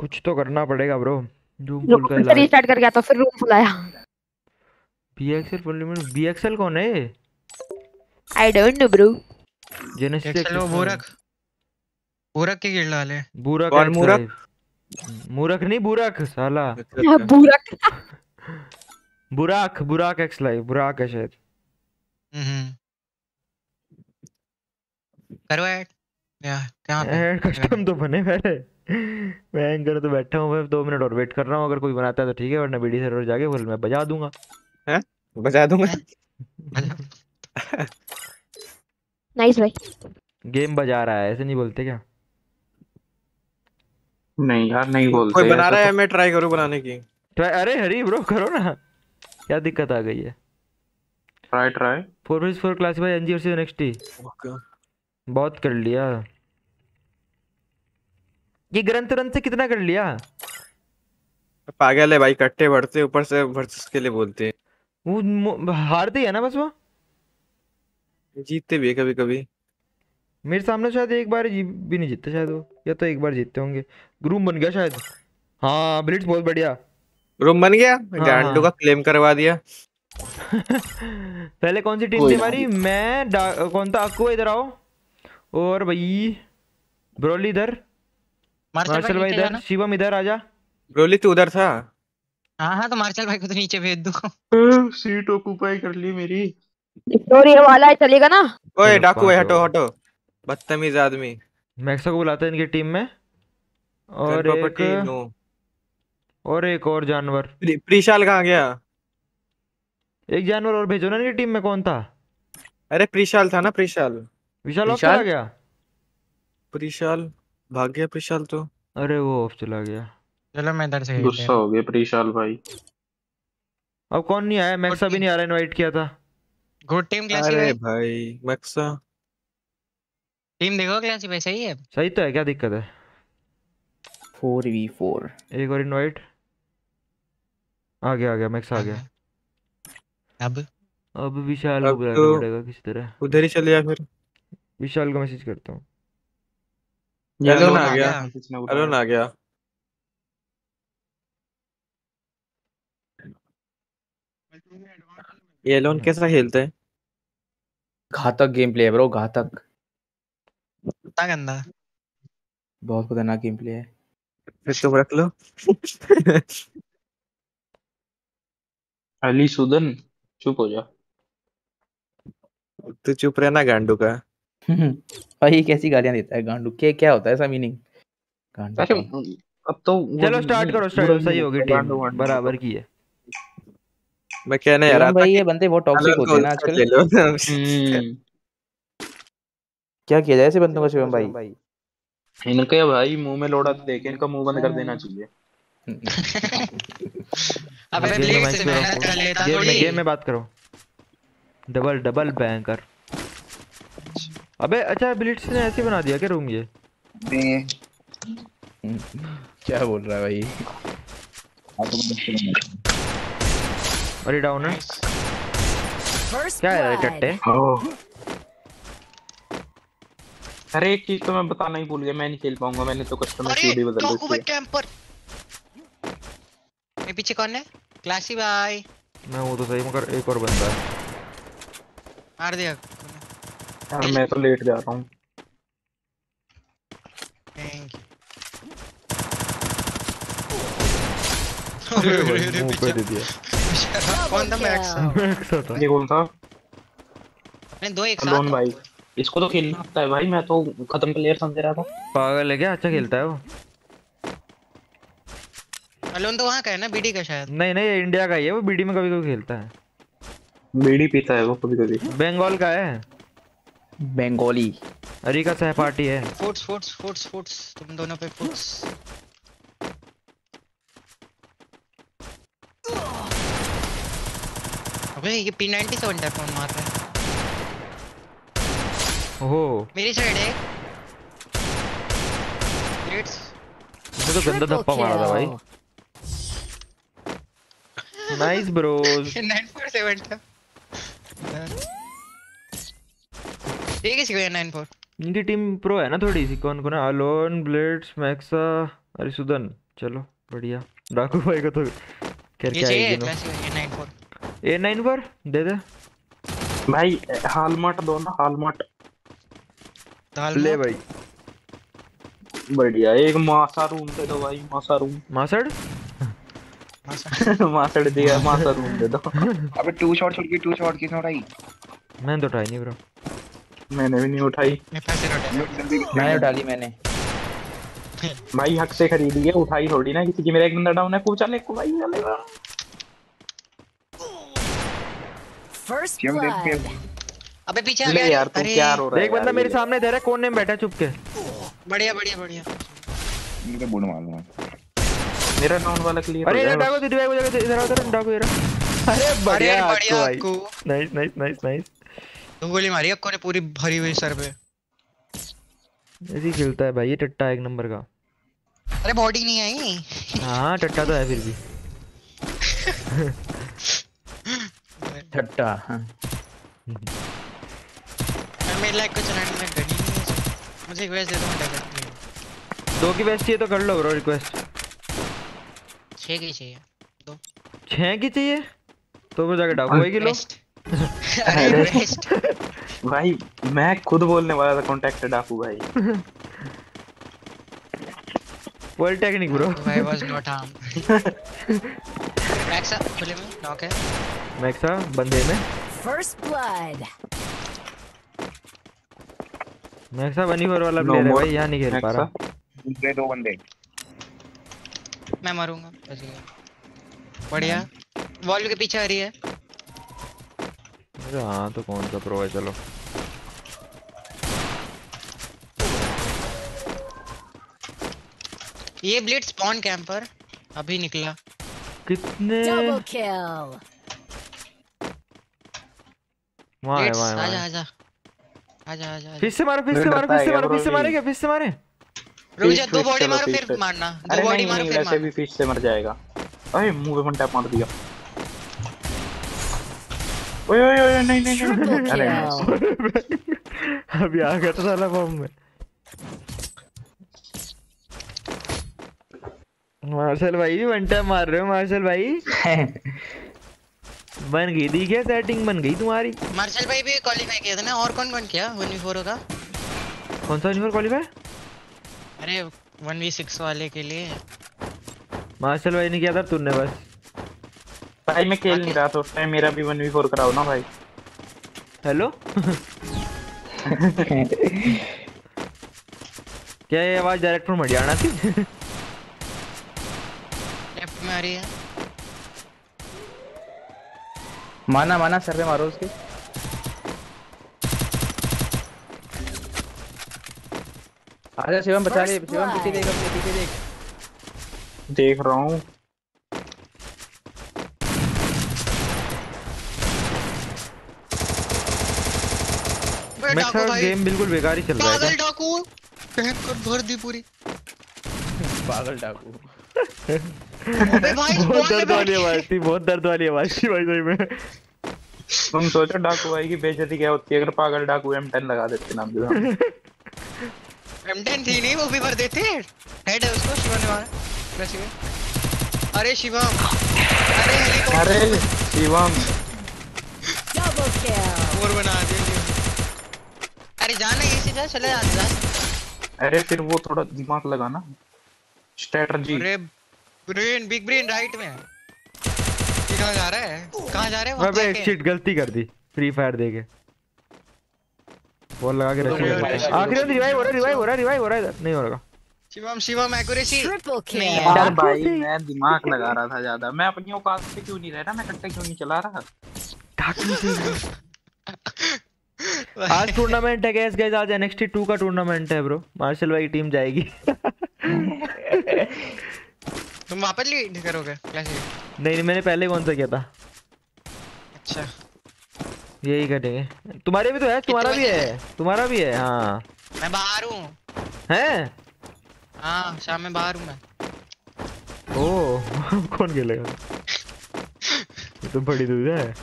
कुछ तो करना पड़ेगा ब्रो रूम फुल का रीस्टार्ट करके आता फिर रूम फुल आया बीएक्सएल फुल लिमिट बीएक्सएल कौन है? I don't know bro Genesis XL वो बुरक बुरक के गिल्ड वाले बुरक कौन एक्स मूरख? नहीं बुरक साला। अच्छा, अच्छा। बुरक *laughs* बुराक बुराक एक्स लाइव बुराक है शायद। हम्म करो ऐड या कहाँ पे? ऐड कस्टम तो बने पहले मैं एंकर तो बैठा हूँ मैं दो मिनट और वेट कर रहा हूँ अगर कोई बनाता है तो ठीक है वरना बीडी सर्वर जाके फुल मैं बजा दूँगा। बजा दूँगा? नाइस भाई गेम बजा रहा है ऐसे नहीं बोलते क्या? नहीं यार नहीं बोलते कोई बना रहा है मैं ट्राई करूँ बनाने की? ट्राई अरे हरी ब्रो करो ना। क्या दिक्कत आ गई है? Try try four versus four classify NG versus NXT बहुत कर लिया। ये ग्रंथ रंथ से कितना कर लिया? पागल है भाई कट्टे बढ़ते ऊपर से वर्सेस के लिए बोलते हैं। वो हारते ही है ना बस वो? जीतते भी कभी कभी मेरे सामने शायद एक बार जी- भी नहीं जीते शायद वो। या तो एक बार जीतते होंगे। ग्रूम बन गया शायद। हाँ ब्लिट्स बहुत बढ़िया। रूम बन गया? हाँ, हाँ। का क्लेम करवा दिया। *laughs* पहले कौन सी टीम थी हमारी? मैं कौन था? अक्को इधर आओ। और भाई ब्रोली इधर। मार्शल भाई इधर। शिवम इधर आजा। ब्रोली तू उधर था? हाँ हाँ तो मार्शल भाई को तो नीचे भेज दो। सीट ऑक्यूपाई कर ली मेरी। और वाला है चलेगा ना? ओए डाकू भाई हटो हटो। बदतमीज आदमी। मैक्सा को बुलाते हैं इनकी टीम में। और एक प्रॉपर्टी नो और एक और जानवर। प्री- प्रीशाल कहाँ गया? एक जानवर और भेजो ना इनकी टीम में कौन था? अरे प्रीशाल था ना प्रीशाल। विशाल ऑफ़ चला गया? प्रीशाल? भाग गया प्रीशाल तो। अरे वो ऑफ़ चला गया। चलो मैं इधर से गुस्सा हो। गया प्रीशाल भाई। अब कौन नहीं आया? मैक्सा भी नहीं आ रहा इनवाइट किया था। गुड टीम अरे भाई मैक्सा। टीम देखो क्लासिफाई सही है? सही तो है क्या दिक्कत है? Four V four. एक और इनवाइट आ गया आ गया मैक्स आ गया। अब? अब विशाल को बुलाना तो- पड़ेगा किसी तरह। उधर ही चले जा फिर। विशाल को मैसेज करता हूँ। एलोन आ आ गया। उठाया? एलोन आ गया। ये एलोन कैसा खेलते हैं? घातक गेम प्ले है ब्रो घातक। कितना गंदा। बहुत खतरनाक गेम प्ले है। फिर तुम रख लो। *laughs* अली सुदन चुप हो जा। तू चुप रहना गांडू का। *laughs* भाई कैसी गालियाँ देता है गांडू? क्या क्या होता है ऐसा मीनिंग गांडू अब तो चलो स्टार्ट करो स्टार्ट सही होगी लगता, टीम बराबर। की है। मैं कहने था भाई ये बंदे बहुत टॉक्सिक होते हैं ना आजकल। क्या किया जाए ऐसे बंदों का शिवम भाई? इनके भाई मुँह में लोड़ा तो देखे इनका मुँह बंद कर देना चाहिए। *laughs* अबे में से मेहनत कर लेता थोड़ी। गेम में बात करो। डबल डबल बैंकर अबे अच्छा ब्लिट्स ने ऐसे बना दिया क्या रूम ये? क्या बोल रहा है भाई? अरे डाउन है। क्या है blood. अरे एक चीज़ तो मैं बताना ही भूल गया मैं नहीं खेल पाऊँगा मैंने तो कस्टमर अरे सीडी बदल भाई दी कैंपर मेरे पीछे कौन है? क्लासी भाई। मैं वो तो सही मगर एक और बंदा है। मार दिया। यार मैं तो लेट जा रहा हूँ। थैंक मुँह पे दे दिया। कौन था *laughs* मैक्स *laughs* मैक्स था। ये कौन था? अपने दो एक लोन साथ। भाई। इसको तो खेलना आता है भाई मैं तो खत्म प्लेयर समझ रहा था। पागल है क्या? अच्छा खेलता है वो। अलोन तो वहाँ का है ना बीडी का शायद? नहीं नहीं ये इंडिया का ही है वो बीडी में कभी कभी खेलता है। बीड़ी पीता है वो कभी कभी बंगाल का है। बंगाली हरी का सहपाठी है। फुट्स फुट्स फुट्स फुट्स तुम दोनों पे फुट्स अबे ये P90 से वन टैप मार रहा है। ओहो। मेरी साइड है। ग्रेट्स इसने तो गंदा धप्पा मारा था भाई। नाइस ब्रोस 947 टैप ये किसी को है 94 इनकी टीम प्रो है ना थोड़ी सी? कौन कौन है? अलोन ब्लेड्स मैक्सा अरिसुदन चलो बढ़िया। डाकू भाई को तो खैर क्या है ये 94 ए नाइन पर दे दे। भाई हालमार्ट दो ना हालमार्ट दाल ले भाई। बढ़िया एक मासा रूम दे दो भाई मासा रूम मासड़? *laughs* मासड़ दिया मासा रूम दे दो अबे टू शॉट छोड़ के टू शॉट किसने उठाई? मैंने तो ट्राई नहीं ब्रो मैंने भी नहीं उठाई। मैं पैसे रोटे मैंने उठा ली मैंने। भाई हक से खरीदी है उठाई थोड़ी ना किसी की। मेरा एक बंदा डाउन है कूचा ले को भाई चलेगा। के blood. अबे पीछे आ गया यार तू क्या रो रहा है एक बंदा मेरे सामने दे रहा है कोने में बैठा चुप के। बढ़िया बढ़िया बढ़िया। मुझे बुड़ मार लूँगा मेरा डाउन वाला क्लियर अरे इधर डाको दीदी भाई को जगह इधर इधर डाको इधर अरे बढ़िया आपको बढ़िया आपको। नाइस नाइस नाइस नाइस दो गोली मारी अक्को ने पूरी भरी हुई सर पे? ऐसे ही खेलता है भाई ये टट्टा एक नंबर का। अरे बॉडी नहीं आई हाँ टट्टा तो है फिर भी। *laughs* ठट्टा हाँ। *laughs* मेरे लाइक को चलाने में गनी नहीं है मुझे एक दे दो मैं डेजर्ट में दो की बेस्ट चाहिए तो कर लो ब्रो रिक्वेस्ट छह की चाहिए। दो। छह की चाहिए? तो वो जाके डाको भाई की लो। *laughs* अरे बेस्ट भाई मैं खुद बोलने वाला था कांटेक्ट डाकू भाई। पॉलिटेक्निक ब्रो भाई वाज नॉट हार्म मैक्स खुले में नॉक है। मैक्सा बंदे में। First blood. मैक्सा बनी फोर वाला प्लेयर है भाई यहाँ नहीं खेल पा रहा। दूसरे दो बंदे। मैं मरूँगा। गया बढ़िया। वॉल के पीछे आ रही है। अरे हाँ तो कौन सा प्रो है चलो। ये ब्लिट स्पॉन कैंपर अभी निकला। कितने Double kill. वहाँ है ब्लिट्स है, आजा आजा। आजा आजा फिर से मारो फिर से मारो फिर से मारो फिर से फिर से मारे। रुक जा दो बॉडी मारो फिर मारना। दो बॉडी मारो फिर वैसे भी फ़िश से मर जाएगा। अरे मुँह पे टैप मार दिया। ओए ओए ओए नहीं नहीं नहीं अरे अभी आ गया था साला बम में। मार्शल भाई भी वन टाइम मार रहे हो मार्शल भाई। *laughs* बन गई थी क्या सेटिंग बन गई तुम्हारी। मार्शल भाई भी क्वालीफाई किया था ना और कौन कौन किया 1v4 का? कौन सा यूनिवर्स क्वालिफाई अरे 1v6 वाले के लिए। मार्शल भाई ने किया था तूने बस। भाई मैं खेल नहीं रहा था उस टाइम मेरा भी 1v4 कराओ ना भाई। हेलो *laughs* क्या ये आवाज़ डायरेक्ट फ्रॉम हरियाणा थी लेफ़्ट में आ रही है। माना माना सर पे मारो उसके। आजा शिवम बचा ले शिवम पीछे देख अपने पीछे देख। देख रहा हूँ। बे मैं सर गेम बिल्कुल बेकार ही चल रहा है पागल? डाकू। बहन कर भर दी पूरी। पागल डाकू। बहुत दर्द वाली आवाज़ थी बहुत दर्द वाली आवाज़ थी भाई सही में। तुम सोचो डाकू भाई की बेइज्जती क्या होती है अगर पागल डाकू M10 लगा देते नाम जो M10 थी नहीं वो भी भर देते। हेड है उसको शिवम ने मारा। वैसे भी। अरे शिवम। अरे हेलीकॉप्टर अरे शिवम। Double kill. और बना शिवम। अरे जाना ये से जा चले जा। अरे फिर वो थोड़ा दिमाग लगाना स्ट्रेटजी अरे ब्रेन बिग ब्रेन राइट में है। कहाँ जा रहा है। कहाँ जा रहे हैं? जाके। शिट गलती कर दी फ्री फायर दे के। बॉल लगा के रखी आखिरी में रिवाइव हो रहा है रिवाइव हो रहा है रिवाइव हो रहा है इधर। नहीं हो रहा। शिवम शिवम एक्यूरेसी नहीं यार भाई मैं दिमाग लगा रहा था ज़्यादा। मैं अपनी औकात पे क्यों नहीं रह रहा? मैं कट्टा क्यों नहीं चला रहा? *laughs* आज टूर्नामेंट है गैस गैस आज NXT 2 का टूर्नामेंट है ब्रो मार्शल भाई टीम जाएगी। *laughs* तुम वहाँ पर लीड करोगे? कैसे नहीं नहीं मैंने पहले कौन सा किया था? अच्छा। यही करेंगे। तुम्हारे भी तो है तुम्हारा भी है। तुम्हारा भी है हाँ। मैं बाहर हूँ। हैं? हाँ शाम में बाहर हूँ मैं। ओ *laughs* कौन खेलेगा? ये तो बड़ी दूर है।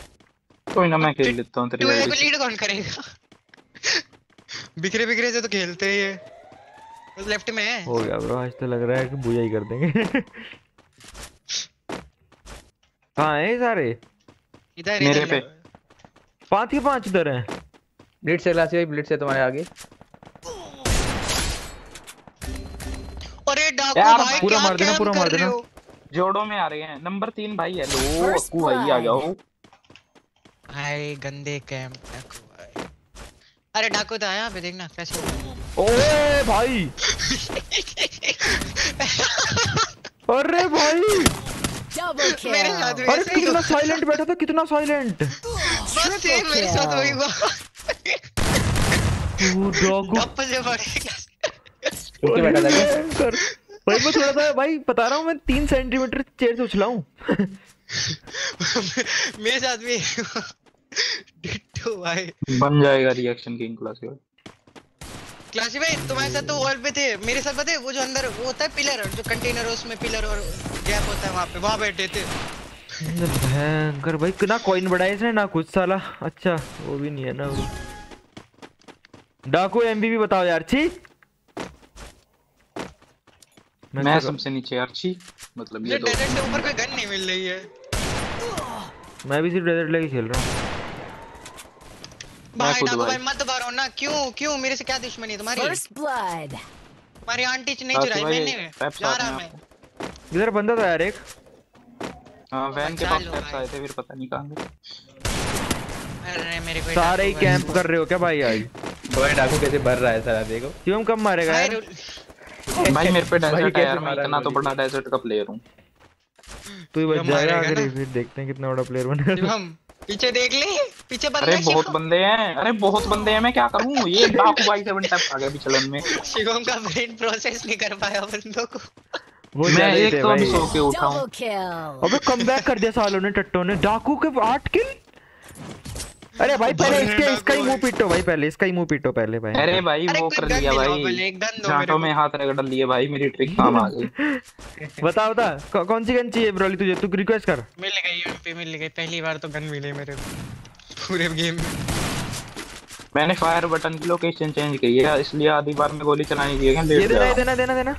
कोई ना मैं खेल लेता हूँ तेरी तू को लीड कौन करेगा? बिखरे बिखरे से तो खेलते ही है। बस लेफ़्ट में है। हो गया ब्रो आज तो लग रहा है कि बुझा ही कर देंगे। *laughs* कहाँ है सारे? इधर मेरे पे। पाँच के पाँच इधर हैं। ब्लिट से क्लास ब्लिट से तुम्हारे आगे। अरे डाकू भाई पूरा क्या मार देना, पूरा मार देना। हो? जोड़ों में आ रहे हैं। नंबर तीन भाई है। लो अक्कू भाई आ जाओ भाई गंदे कैंप डाकू भाई अरे डाकू तो आया पे देखना कैसे ओए भाई। अरे भाई. मेरे साथ भी अरे कितना साइलेंट बैठा था कितना साइलेंट बस सेम मेरे साथ वही हुआ। डॉगू टप से पड़ेगा छुप के बैठा था? भाई मैं थोड़ा सा भाई बता रहा हूँ मैं तीन सेंटीमीटर चेयर से उछला हूँ। *laughs* मेरे साथ भी। डिट्टो भाई। बन जाएगा रिएक्शन किंग क्लास का क्लासी भाई तुम्हारे साथ तो वॉल पे थे। मेरे साथ पता है वो जो अंदर वो होता है पिलर जो कंटेनर है उसमें पिलर और गैप होता है वहाँ पे। वहाँ बैठे थे। भयंकर भाई ना कॉइन बढ़ाया इसने ना कुछ साला। अच्छा वो भी नहीं है ना वो। डाकू एमबीबी बताओ यार छी। मैं मैं सबसे नीचे अर्ची मतलब ये दो। डेजर्ट के ऊपर कोई गन नहीं मिल रही है। मैं भी सिर्फ़ डेजर्ट लेके खेल रहा हूँ। भाई डाकू भाई। मत मारो ना क्यों क्यों? मेरे से क्या दुश्मनी है तुम्हारी? First blood. हमारी आंटी नहीं चुराई मैंने। जा रहा मैं। इधर बंदा था यार एक। हाँ वैन के पास पैप्स आए थे फिर पता नहीं कहाँ गए। अरे मेरे को सारे ही कैंप कर रहे हो क्या भाई आज? भाई डाकू कैसे भर रहा है सारा देखो। शिवम कब मारेगा यार? भाई मेरे पे डेजर्ट है कैसे यार मैं इतना तो बड़ा डेजर्ट का प्लेयर हूँ। तू ही बच जाएगा आखिर फिर देखते हैं कितना बड़ा प्लेयर बनेगा शिवम पीछे देख ले? पीछे बंदे अरे बहुत बंदे हैं। अरे बहुत बंदे हैं मैं क्या करूँ? ये डाकू भाई सेवन टाइप टैप आ गया पिछलन में। शिवम का ब्रेन प्रोसेस नहीं कर पाया बंदों को। वो मैं एक तो अभी सो के उठा हूँ अबे कमबैक कर दिया सालों ने टट्टो ने। डाकू के आठ किल अरे भाई पहले इसके इसका ही मुँह पीटो भाई पहले इसका ही मुँह पीटो पहले भाई। अरे भाई वो कर लिया भाई। पहले, एक गन दो मेरे जाटों में हाथ रगड़ लिए भाई मेरी ट्रिक काम आ गई। *laughs* बता बता कौ- कौन सी गन चाहिए ब्रोली तुझे? तू रिक्वेस्ट कर। मिल गई यूएमपी मिल गई। पहली बार तो गन मिली मेरे को पूरे गेम में। मैंने फायर बटन की लोकेशन चेंज की है इसलिए आधी बार में गोली चलानी चाहिए ये देना देना देना देना।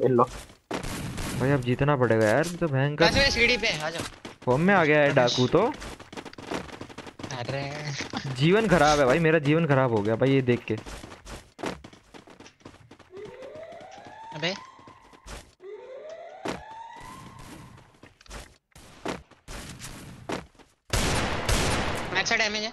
ले लो। भाई अब जीतना पड़ेगा यार तो भयंकर। कैसे सीढ़ी पे आ जाओ। फॉर्म में आ गया है डाकू तो। अरे। जीवन खराब है भाई मेरा जीवन खराब हो गया भाई ये देख के। अबे। मैक्स डैमेज है।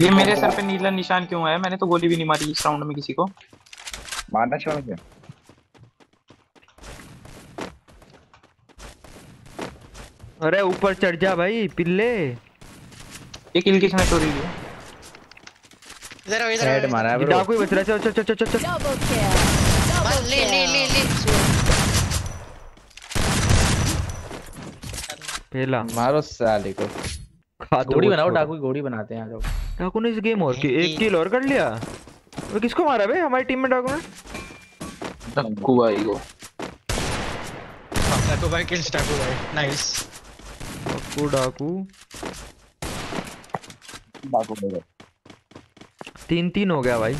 ये मेरे सर पे नीला निशान क्यों है मैंने तो गोली भी नहीं मारी इस राउंड में किसी को। मारना छोड़ क्या अरे ऊपर चढ़ जा भाई पिल्ले। ये किल किसने चोरी की? इधर आओ इधर हेड मारा है ब्रो डाकू बच रहा है चल चल चल चल चल। ले ले ले ले। पहला। मारो साले को। घोड़ी बनाओ डाकू की घोड़ी बनाते हैं आ जाओ। डाकू ने इस गेम और की एक किल और कर लिया? वो किसको मारा बे हमारी टीम में डाकू ने? डक्कू भाई को। डाकू भाई किल्स डाकू भाई? नाइस डाकू डाकू। डाकू मेरे तीन तीन हो गया भाई।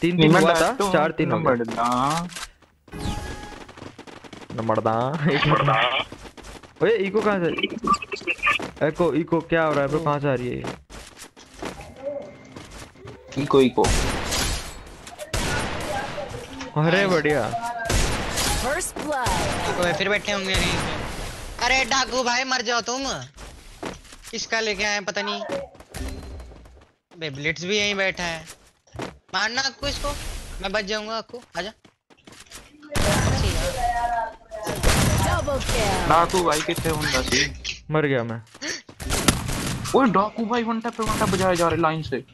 तीन तीन हुआ था चार तीन हो गया। नंबर दा। एक मिनट *laughs* ओए इको कहाँ से? *laughs* एको इको क्या हो रहा है ब्रो? कहाँ से आ रही है ये? इको इको अरे बढ़िया। ओए फिर बैठे होंगे अरे डाकू भाई मर जाओ तुम। किसका लेके आए पता नहीं। बे ब्लिट्स भी यहीं बैठा है। मारना आपको इसको? मैं बच जाऊँगा आपको। आजा। डाकू भाई कितने बंदा थी मर गया मैं। ओए डाकू भाई वन टैप पे वन टैप बजाए जा रहे लाइन से।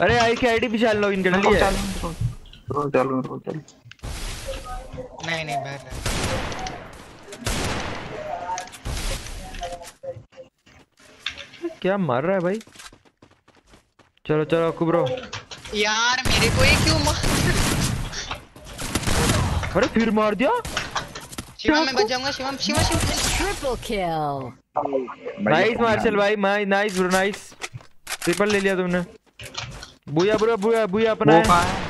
अरे आई की आईडी भी चल लॉगिन कर रोल ली है चल रोल चल। नहीं नहीं बैठ क्या मार रहा है भाई? चलो चलो कुब्रो। यार मेरे को ये क्यों मार अरे फिर मार दिया। शिवम मैं बच जाऊँगा Shivam Shivam Shivam Triple kill. Nice Marshal भाई नाइस ब्रो नाइस ट्रिपल ले लिया तुमने। बुया ब्रो बुया बुया अपना वो है। कहाँ है?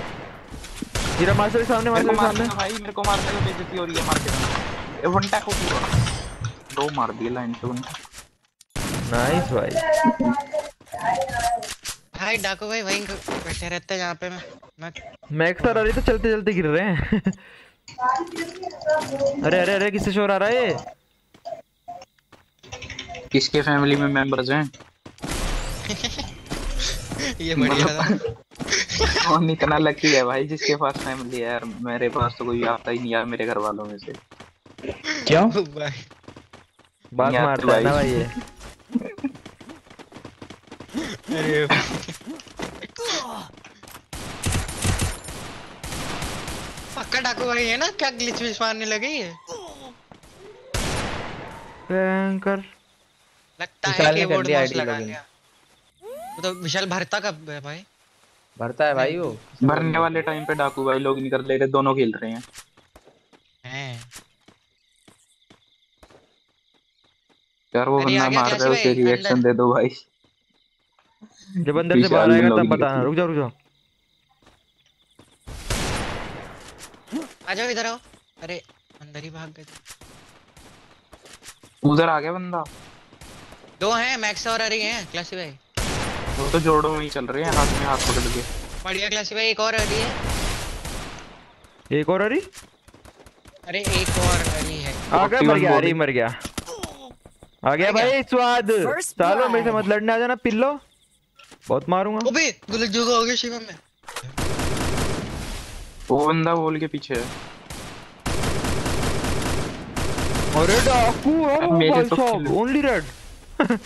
जीरा मार्शल के सामने मेरे को के सामने। भाई मेरे को मारने का बेइज्जती हो रही है मार के वन टैप हो। पूरा दो मार दिए लाइन से वन नाइस भाई। भाई डाकू भाई वहीं बैठे रहते हैं जहाँ पे मैं मैं। मैक्स आ रही तो चलते चलते गिर रहे हैं। अरे अरे अरे किससे शोर आ रहा है? किसके फैमिली में मेंबर्स हैं? *laughs* *laughs* ये बढ़िया था। कौन इतना लकी है भाई जिसके पास फैमिली है यार। मेरे पास तो कोई आता ही नहीं यार मेरे घर वालों में से। क्यों? *laughs* भाई। बात यार मारता है ना भाई। ये। अरे पक्का डाकू भाई है ना? क्या ग्लिच विच मारने लगे ये? भयंकर। लगता है कीबोर्ड लिया माउस लगा लिया। तो विशाल भरता कब है भाई? भरता है भाई वो। भरने वाले टाइम पे डाकू भाई लोग नहीं कर ले रहे दोनों खेल रहे हैं। हैं। यार वो बंदा मार रहा है उसे रिएक्शन दे दो भाई। जब अंदर से बाहर आएगा तब बताना रुक जाओ रुक जाओ आ जाओ इधर आओ। अरे अंदर ही भाग गए थे। उधर आ गया बंदा। दो हैं मैक्स और अरे हैं क्लासी भाई। वो तो जोड़ों में ही चल रहे हैं हाथ में हाथ पकड़ के। बढ़िया क्लासी भाई एक और अरे है। एक और अरे अरे एक और अरे है। आ गया मर गया अरे body। मर गया। आ गया भाई स्वाद। सालों मेरे से मत लड़ने आ जाना पिल्लो। बहुत मारूँगा। ओबे गलत जगह हो गया शिवम में। वो बंदा वॉल के पीछे है। अरे डाकू अरे मेरे भाई तो साहब only red *laughs*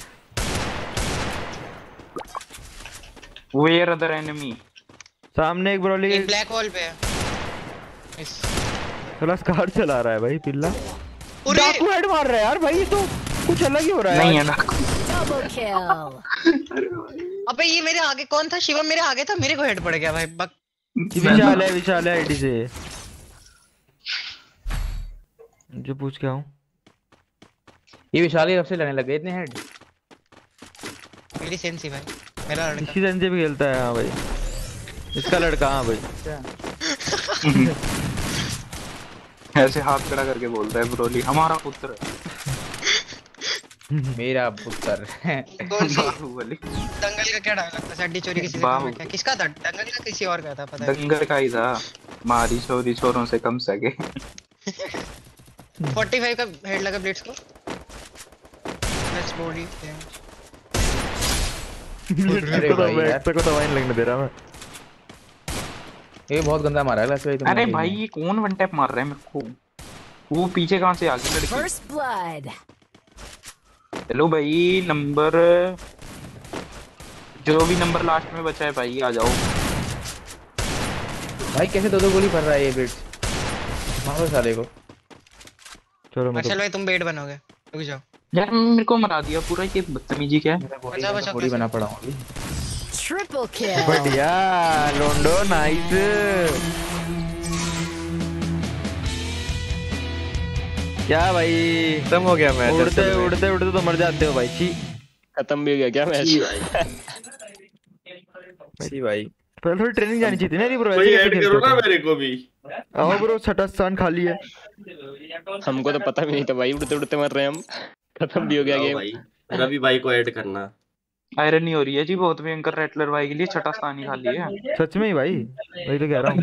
where other enemy सामने एक ब्रोली। एक ब्लैक वॉल पे है। थोड़ा स्कार चला रहा है भाई पिल्ला। डाकू हेड मार रहा है यार भाई ये तो कुछ अलग ही हो रहा है नहीं है डाकू अबे ये मेरे आगे कौन था? शिवम मेरे आगे था मेरे को हेड पड़ गया भाई बक। विशाल है विशाल है आईडी से। जो पूछ के आऊँ। ये विशाल ही रब से लड़ने लगे इतने हेड मेरी सेंसी भाई। मेरा लड़का। इसी दिन से भी खेलता है हाँ भाई। इसका लड़का हाँ भाई। *laughs* ऐसे हाथ खड़ा करके बोलता है ब्रोली हमारा पुत्र। *laughs* मेरा पुत्र। *laughs* दंगल का क्या डायलॉग था? सड्डी चोरी किसी है? क्या किसका था? दंगल का किसी और का था पता नहीं। दंगल का ही था। मारी छोरी छोरों से कम सके 45 का हेड लगा ब्लेड्स को। लेट्स बॉडी को तो मैं यार। को तो वाइन लगने दे रहा मैं ये बहुत गंदा मारा है वैसे भाई तुमने अरे भाई ये कौन वन टैप मार रहा है मेरे को? वो पीछे कहाँ से आ गई लड़की? First blood. हेलो भाई नंबर जो भी नंबर लास्ट में बचा है भाई आ जाओ। भाई कैसे दो दो गोली भर रहा है ये ब्रिज मारो साले को। चलो मैं अच्छा तो भाई तुम बेड बनोगे। रुक जाओ। यार मेरे को मरा दिया पूरा ये बदतमीजी क्या है? मेरा बचा, बचा, बॉडी बना पड़ा हूँ अभी। Triple kill. बढ़िया लोंडो नाइस क्या भाई? खत्म हो गया मैच उड़ते उड़ते उड़ते तो मर जाते हो भाई छी। खत्म भी हो गया क्या मैच जी भाई। पहले थोड़ी ट्रेनिंग जानी चाहिए थी ना ब्रो भाई ऐड करो ना मेरे को भी? आओ ब्रो छठा स्थान खाली है। हमको तो पता भी नहीं था भाई उड़ते उड़ते मर रहे हम। खत्म भी हो गया गेम रवि भाई को ऐड करना। आयरन नहीं हो रही है जी बहुत भयंकर रेटलर भाई के लिए छठा स्थान ही खाली है। सच में ही भाई वही तो कह रहा हूँ।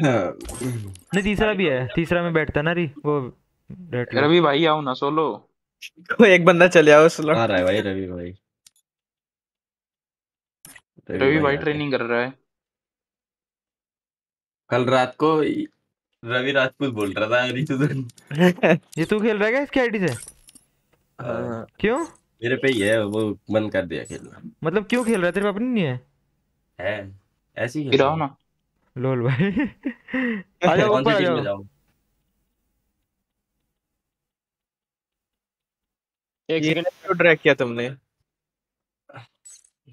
नहीं तीसरा भी है तीसरा में बैठता ना री वो रवि भाई आओ ना सोलो। कोई एक बंदा चले आओ स्लॉट आ रहा है भाई रवि भाई। रवि भाई ट्रेनिंग कर रहा है। कल रात को रवि राजपूत बोल रहा था *laughs* ये तू खेल रहा है क्या इसकी आईडी से? हाँ, क्यों? मेरे पे ही है वो बंद कर दिया खेलना। मतलब क्यों खेल रहा है? तेरे पास अपनी नहीं है? है ऐसी ही फिर आओ ना। लोल भाई। *laughs* आ जाओ ऊपर आ जाओ। एक सेकंड क्यों ड्रैग किया तुमने?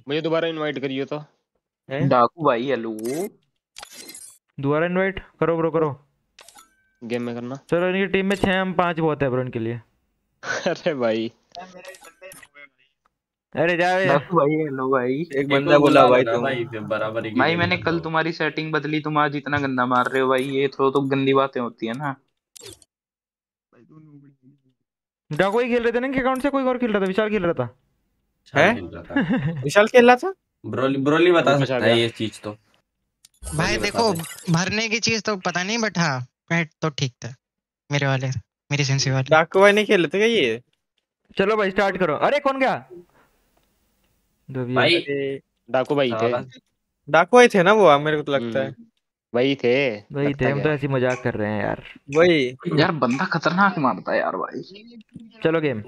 मुझे दोबारा इनवाइट करिए तो। डाकू भाई हेलो दोबारा इनवाइट करो ब्रो करो। गेम में करना। चलो इनकी टीम में छह हम पाँच बहुत है ब्रो इनके लिए। *laughs* अरे भाई। अरे डाकू भाई हेलो भाई। एक बंदा बोला भाई तुम। भाई बराबर ही भाई मैंने कल तुम्हारी सेटिंग बदली तुम आज इतना गंदा मार रहे हो भाई ये थोड़ा तो गंदी बातें होती है ना। डाको ही। खेल रहे थे ना अकाउंट से कोई और खेल रहा था विशाल खेल रहा था। है? *laughs* विशाल खेल रहा था? ब्रोली ब्रोली बता सकता है ये चीज़ तो। भाई देखो भरने की चीज़ तो पता नहीं बट हाँ पैट तो ठीक था मेरे वाले। मेरी सेंसी वाले डाकू भाई नहीं खेले थे क्या ये? चलो भाई स्टार्ट करो। अरे कौन गया। भाई। डाकू भाई थे। डाकू भाई थे ना वो मेरे को तो लगता है। हम्म, वही थे। भाई लगता थे हम तो ऐसी मज़ाक कर रहे हैं यार। वही। यार बंदा खतरनाक मारता है यार भाई। चलो गेम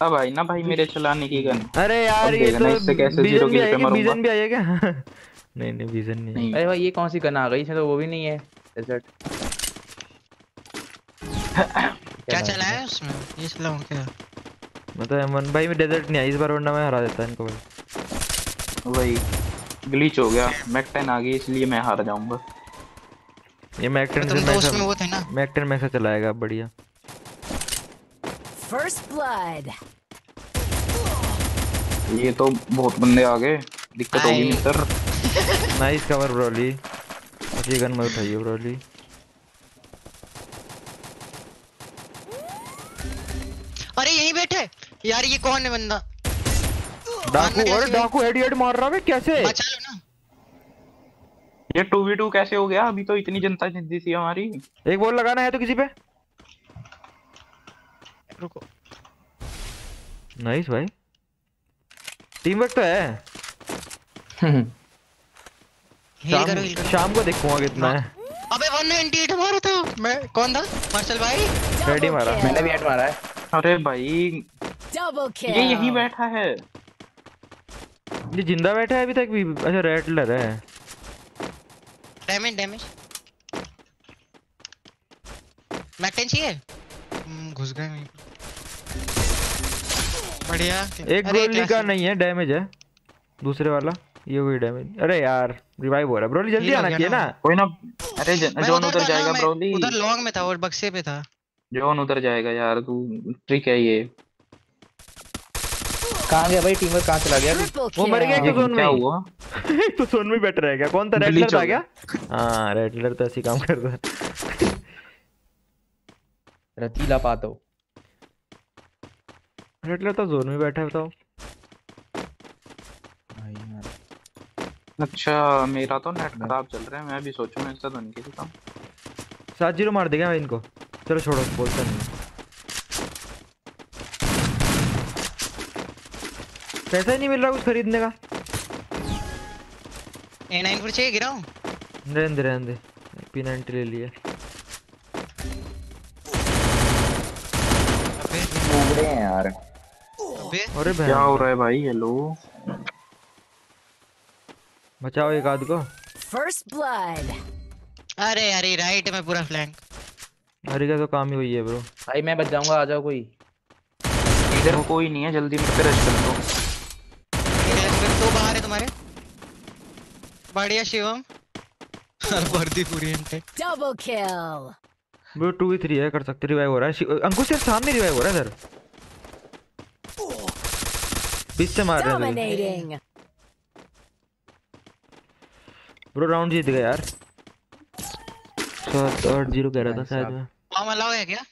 अब भाई ना भाई मेरे चलाने की गन। अरे यार ये तो कैसे ज़ीरो भी किल पे मरूँगा। विजन भी आएगा नहीं नहीं विजन नहीं नहीं। अरे भाई ये कौन सी गन आ गई? इसमें तो वो भी नहीं है। डेजर्ट क्या चला है उसमें? ये चलाऊं क्या? मतलब एम भाई में डेजर्ट नहीं आई इस बार वरना मैं हरा देता इनको भाई। वही ग्लिच हो गया। मैक 10 आ गई इसलिए मैं हार जाऊँगा। ये मैक तो 10 से तो मैं उसमें वो थे ना। मैक 10 में से चलाएगा बढ़िया। First blood. ये तो बहुत बंदे आ गए। दिक्कत होगी। मित्र नाइस कवर ब्रोली अच्छी गन मत उठाइए ब्रोली अरे यहीं बैठे। यार ये कौन है बंदा? डाकू भाई? डाकू हेड हेड मार रहा है कैसे? बचा लो ना। ये 2v2 कैसे हो गया? अभी तो इतनी जनता जिंदी थी हमारी। एक बॉल लगाना है तो किसी पे। रुको। नाइस भाई। टीम वर्क तो है। *laughs* हील शाम करो हील शाम को देखूँगा कितना है। अबे 198 मारा था मैं कौन था? मार्शल भाई? रेडी मारा। मैंने भी हेड मारा है। अरे भाई। Double kill. ये यहीं बैठा है। ये ज़िंदा बैठा है अभी तक भी। अच्छा रेटलर है। डैमेज डैमेज मैकटेन चाहिए घुस गए वहीं बढ़िया। एक गोली का नहीं है डैमेज है। दूसरे वाला। ये कोई डैमेज अरे यार रिवाइव हो रहा है। ब्रोली जल्दी आना चाहिए ना। कोई ना अरे जॉन उधर जाएगा ब्रोली उधर लॉन्ग में था और बक्से पे था। जॉन उधर जाएगा यार तू ट्रिक है ये। कहाँ गया भाई? टीम वर्क कहाँ चला गया? वो मर गया तो जोन क्या में हुआ? *laughs* ही। तो जोन में बैठ रहेगा। कौन था? Glitch रेटलर था हो क्या? हाँ रेटलर तो ऐसी काम करता है रतीला पातो रेटलर तो जोन में बैठा है बताओ भाई यार अच्छा मेरा तो नेट खराब चल रहा है मैं भी सोचूं ऐसा तो नहीं किसी का सात ज़ीरो मार देगा मैं इनको। चलो छोड़ो बोलता नहीं पैसा ही नहीं मिल रहा कुछ खरीदने का? ए नाइन फोर चाहिए गिराऊं? रहने दे रहने दे। पी नाइनटी ले लिए अबे। हैं यार। अबे। अरे क्या हो रहा है भाई? हेलो बचाओ एक आध को। First blood. अरे अरे राइट में पूरा फ्लैंक हरी का तो काम ही वही है ब्रो भाई मैं बच जाऊँगा आ जाओ कोई। इधर कोई नहीं है जल्दी मेरे पे रश कर दो। तो बाहर है तुम्हारे। बढ़िया शिवम। वर्दी पूरी इनटे Double kill. Bro two three है कर सकते रिवाइव हो रहा है। अंकुश यार सामने रिवाइव हो रहा है सर बीच से मार रहे हैं ब्रो राउंड जीत गए यार। सात आठ ज़ीरो कह रहा था शायद मैं। हम अलाउ है क्या?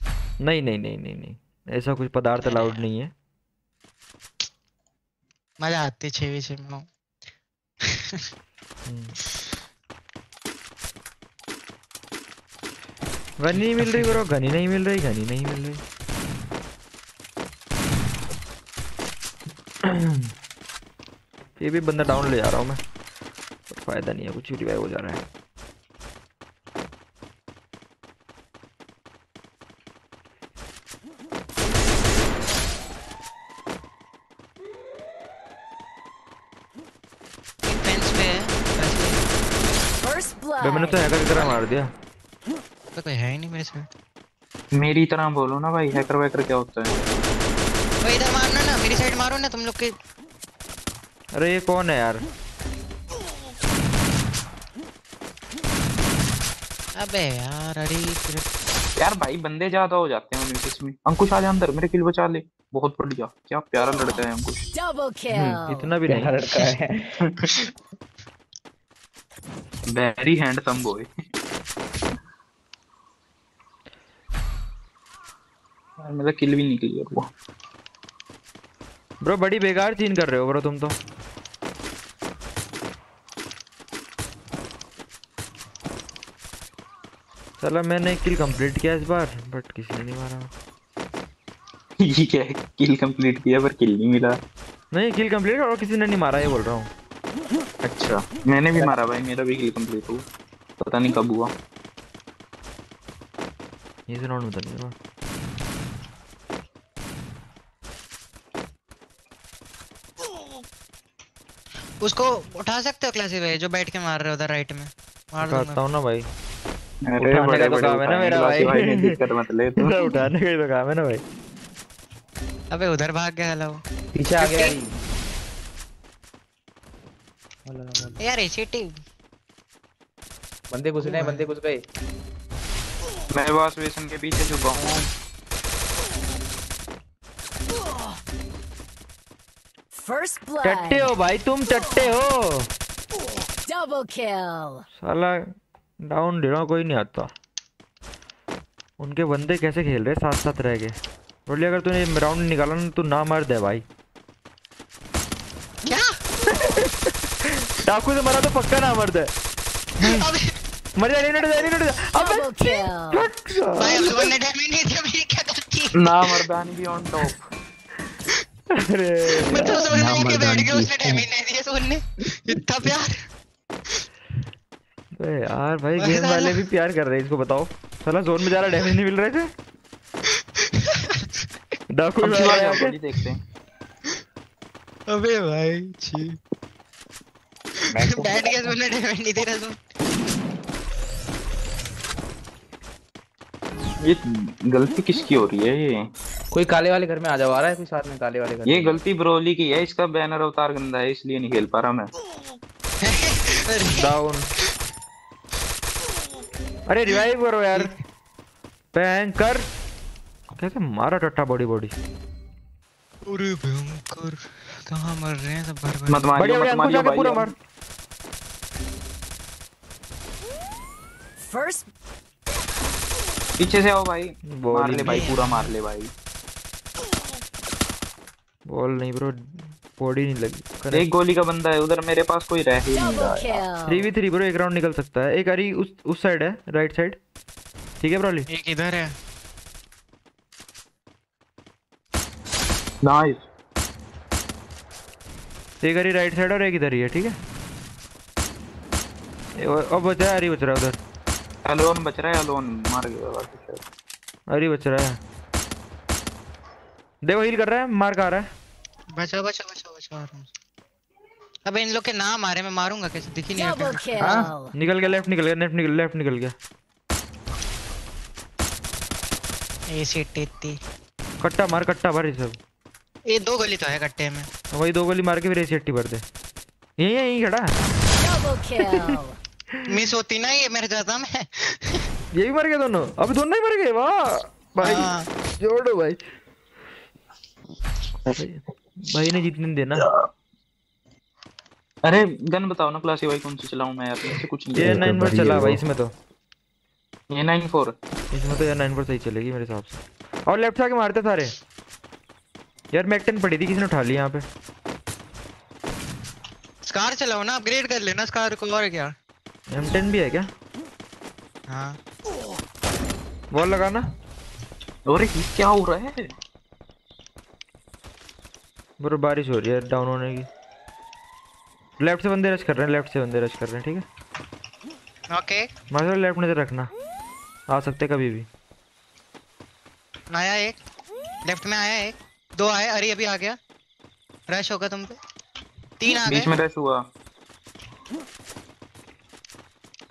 नहीं नहीं नहीं नहीं नहीं। ऐसा कुछ पदार्थ अलाउड नहीं है। मज़ा आती छह वी छह में। *laughs* गन नहीं मिल रही ब्रो गनी नहीं मिल रही गनी नहीं मिल रही। *clears throat* ये भी बंदा डाउन ले जा रहा हूँ मैं। फ़ायदा नहीं है कुछ रिवाइव हो जा रहा है। है मैंने तो हैकर की तरह मार दिया। तो कोई है ही नहीं मेरे साथ मेरी तरह बोलो ना भाई हैकर वैकर क्या होता है? वो इधर मारना ना मेरी साइड मारो ना तुम लोग के अरे ये कौन है यार? अबे यार अरे यार भाई बंदे ज़्यादा हो जाते हैं उन्हीं किस्म में। अंकुश आ जा अंदर मेरे किल बचा ले। बहुत बढ़िया। क्या प्यारा लड़का है अंकुश। Double kill. इतना भी प्यारा नहीं लड़का है। वेरी हैंडसम बॉय यार मेरा किल भी निकली और वो। ब्रो बड़ी बेकार चीन कर रहे हो ब्रो तुम तो। चला मैंने किल कंप्लीट किया इस बार बट किसी ने नहीं मारा। *laughs* ये क्या है किल कंप्लीट किया पर किल नहीं मिला। नहीं किल कंप्लीट और किसी ने नहीं मारा ये बोल रहा हूँ। अच्छा मैंने भी मारा भाई मेरा भी किल कंप्लीट हुआ। पता नहीं कब हुआ। ये से नॉट बता नहीं उसको उठा सकते हो क्लासी भाई जो बैठ के मार रहे हो उधर राइट में? मार दूँगा। कहता हूँ ना भाई। उठाने का तो काम है ना मेरा भाई। दिक्कत मत ले तो। उठाने का ही तो काम है ना भाई। अबे उधर भाग गया हला पीछे आ गया। ही यार एसीटी बंदे घुस हैं बंदे घुस गए। मैं बॉस वेसन के पीछे छुपा हूँ। First चट्टे blood. हो भाई तुम चट्टे हो। Double kill. साला डाउन दे रहा कोई नहीं आता। उनके बंदे कैसे खेल रहे साथ साथ रह गए। बोले अगर तूने राउंड निकाला ना तू ना मर दे भाई। डाकू से मरा तो पक्का ना मर दे। मर जा नहीं जा नहीं जा। Double भाई अब लोगों ने डैमेज नहीं दिया मेरी क्या गलती ना मर्दान भी ऑन टॉप अरे मैं तो सोने ना लेके बैठ गया उसने डैमेज नहीं दिया सोने इतना प्यार। अबे यार भाई *laughs* गेम वाले भी प्यार कर रहे हैं इसको बताओ। साला जोन में जा रहा डैमेज नहीं मिल रहे थे? *laughs* डाकू भी आ जाओ देखते हैं। अबे भाई छी। बैठ गया सोने। डैमेज नहीं दे रहा सोन ये गलती किसकी हो रही है ये? कोई काले वाले घर में आ जा आ रहा है कोई साथ में काले वाले घर ये गलती ब्रोली की है इसका बैनर अवतार गंदा है इसलिए नहीं खेल पा रहा मैं। *laughs* डाउन अरे रिवाइव करो यार। भयंकर। कैसे मारा टट्टा बॉडी बॉडी अरे भयंकर। कहाँ मर रहे हैं सब भर भर। मत मारियो बढ़िया मत बढ़िया मारियो अंकुश आके पूरा मार। First पीछे से आओ भाई। मार ले भाई पूरा मार ले भाई। बॉल नहीं ब्रो बॉडी नहीं लगी एक गोली का बंदा है उधर मेरे पास कोई रह ही नहीं रहा। थ्री वी थ्री ब्रो एक राउंड निकल सकता है। एक अरी उस उस साइड है राइट साइड। ठीक है ब्रोली? एक इधर है। नाइस एक अरी राइट साइड और एक इधर ही है ठीक है? ए, और- अब बचा है अरी बच रहा है उधर। अलोन बच रहा है अलोन मार गया अरी बच रहा है। देखो हील कर रहा है मार का आ रहा है। बचाओ बचाओ बचाओ अबे इन लोग के नाम आ रहे मैं मारूँगा कैसे? दिख ही नहीं रहा kill. निकल गया लेफ़्ट निकल गया लेफ़्ट निकल लेफ़्ट निकल गया। ए सिट कट्टा मार कट्टा भर ये सब। ये दो गली तो है कट्टे में। वही दो गोली मार के फिर एसी भर दे। यही है यही खड़ा। है मिस *laughs* होती ना ये मेरे जाता मैं। ये भी मर गए दोनों। अभी दोनों ही मर गए वाह। भाई हाँ। जोड़ो भाई। भाई ने जीतने देना। अरे गन बताओ ना क्लासी भाई कौन सी चलाऊं मैं यार मेरे से कुछ नहीं ये चल नाइन पर चला भाई इसमें तो। ये नाइन फोर। इसमें तो यार नाइन पर सही चलेगी मेरे हिसाब से। और लेफ़्ट से आके मारते सारे। यार मैकटेन पड़ी थी किसी ने उठा ली यहाँ पे। स्कार चलाओ ना अपग्रेड कर लेना स्कार को और क्या? एम टेन भी है क्या? हाँ। बॉल लगाना। अरे क्या हो रहा है? ब्रो बारिश हो रही है डाउन होने की। लेफ़्ट से बंदे रश कर रहे हैं लेफ़्ट से बंदे रश कर रहे हैं ठीक है? ओके मारो लेफ़्ट नज़र रखना। आ सकते हैं कभी भी। आया एक। लेफ़्ट में आया एक। दो आए अरे अभी आ गया। रश होगा तुम पे। तीन आ गए। बीच में रश हुआ।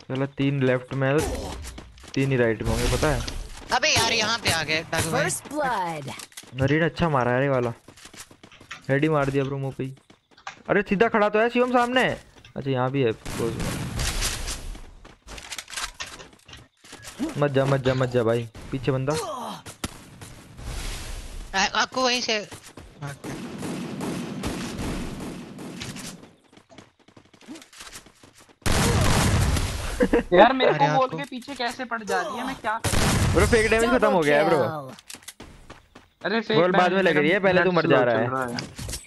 चलो तीन लेफ़्ट में है तो तीन ही राइट में होंगे पता है? अबे यार यहाँ पे आ गए First blood. नरीन अच्छा मारा है रे वाला। हेड ही मार दिया ब्रो मुँह पे ही। अरे सीधा खड़ा तो है शिवम सामने। अच्छा यहाँ भी है मत जा मत जा मत जा भाई पीछे बंदा। आ- आपको वहीं से यार मेरे को बोल के पीछे कैसे पड़ जा रही है? मैं क्या ब्रो फेक डैमेज खत्म हो गया है ब्रो. अरे fake बॉल बाद में लग रही है पहले तू मर जा रहा है।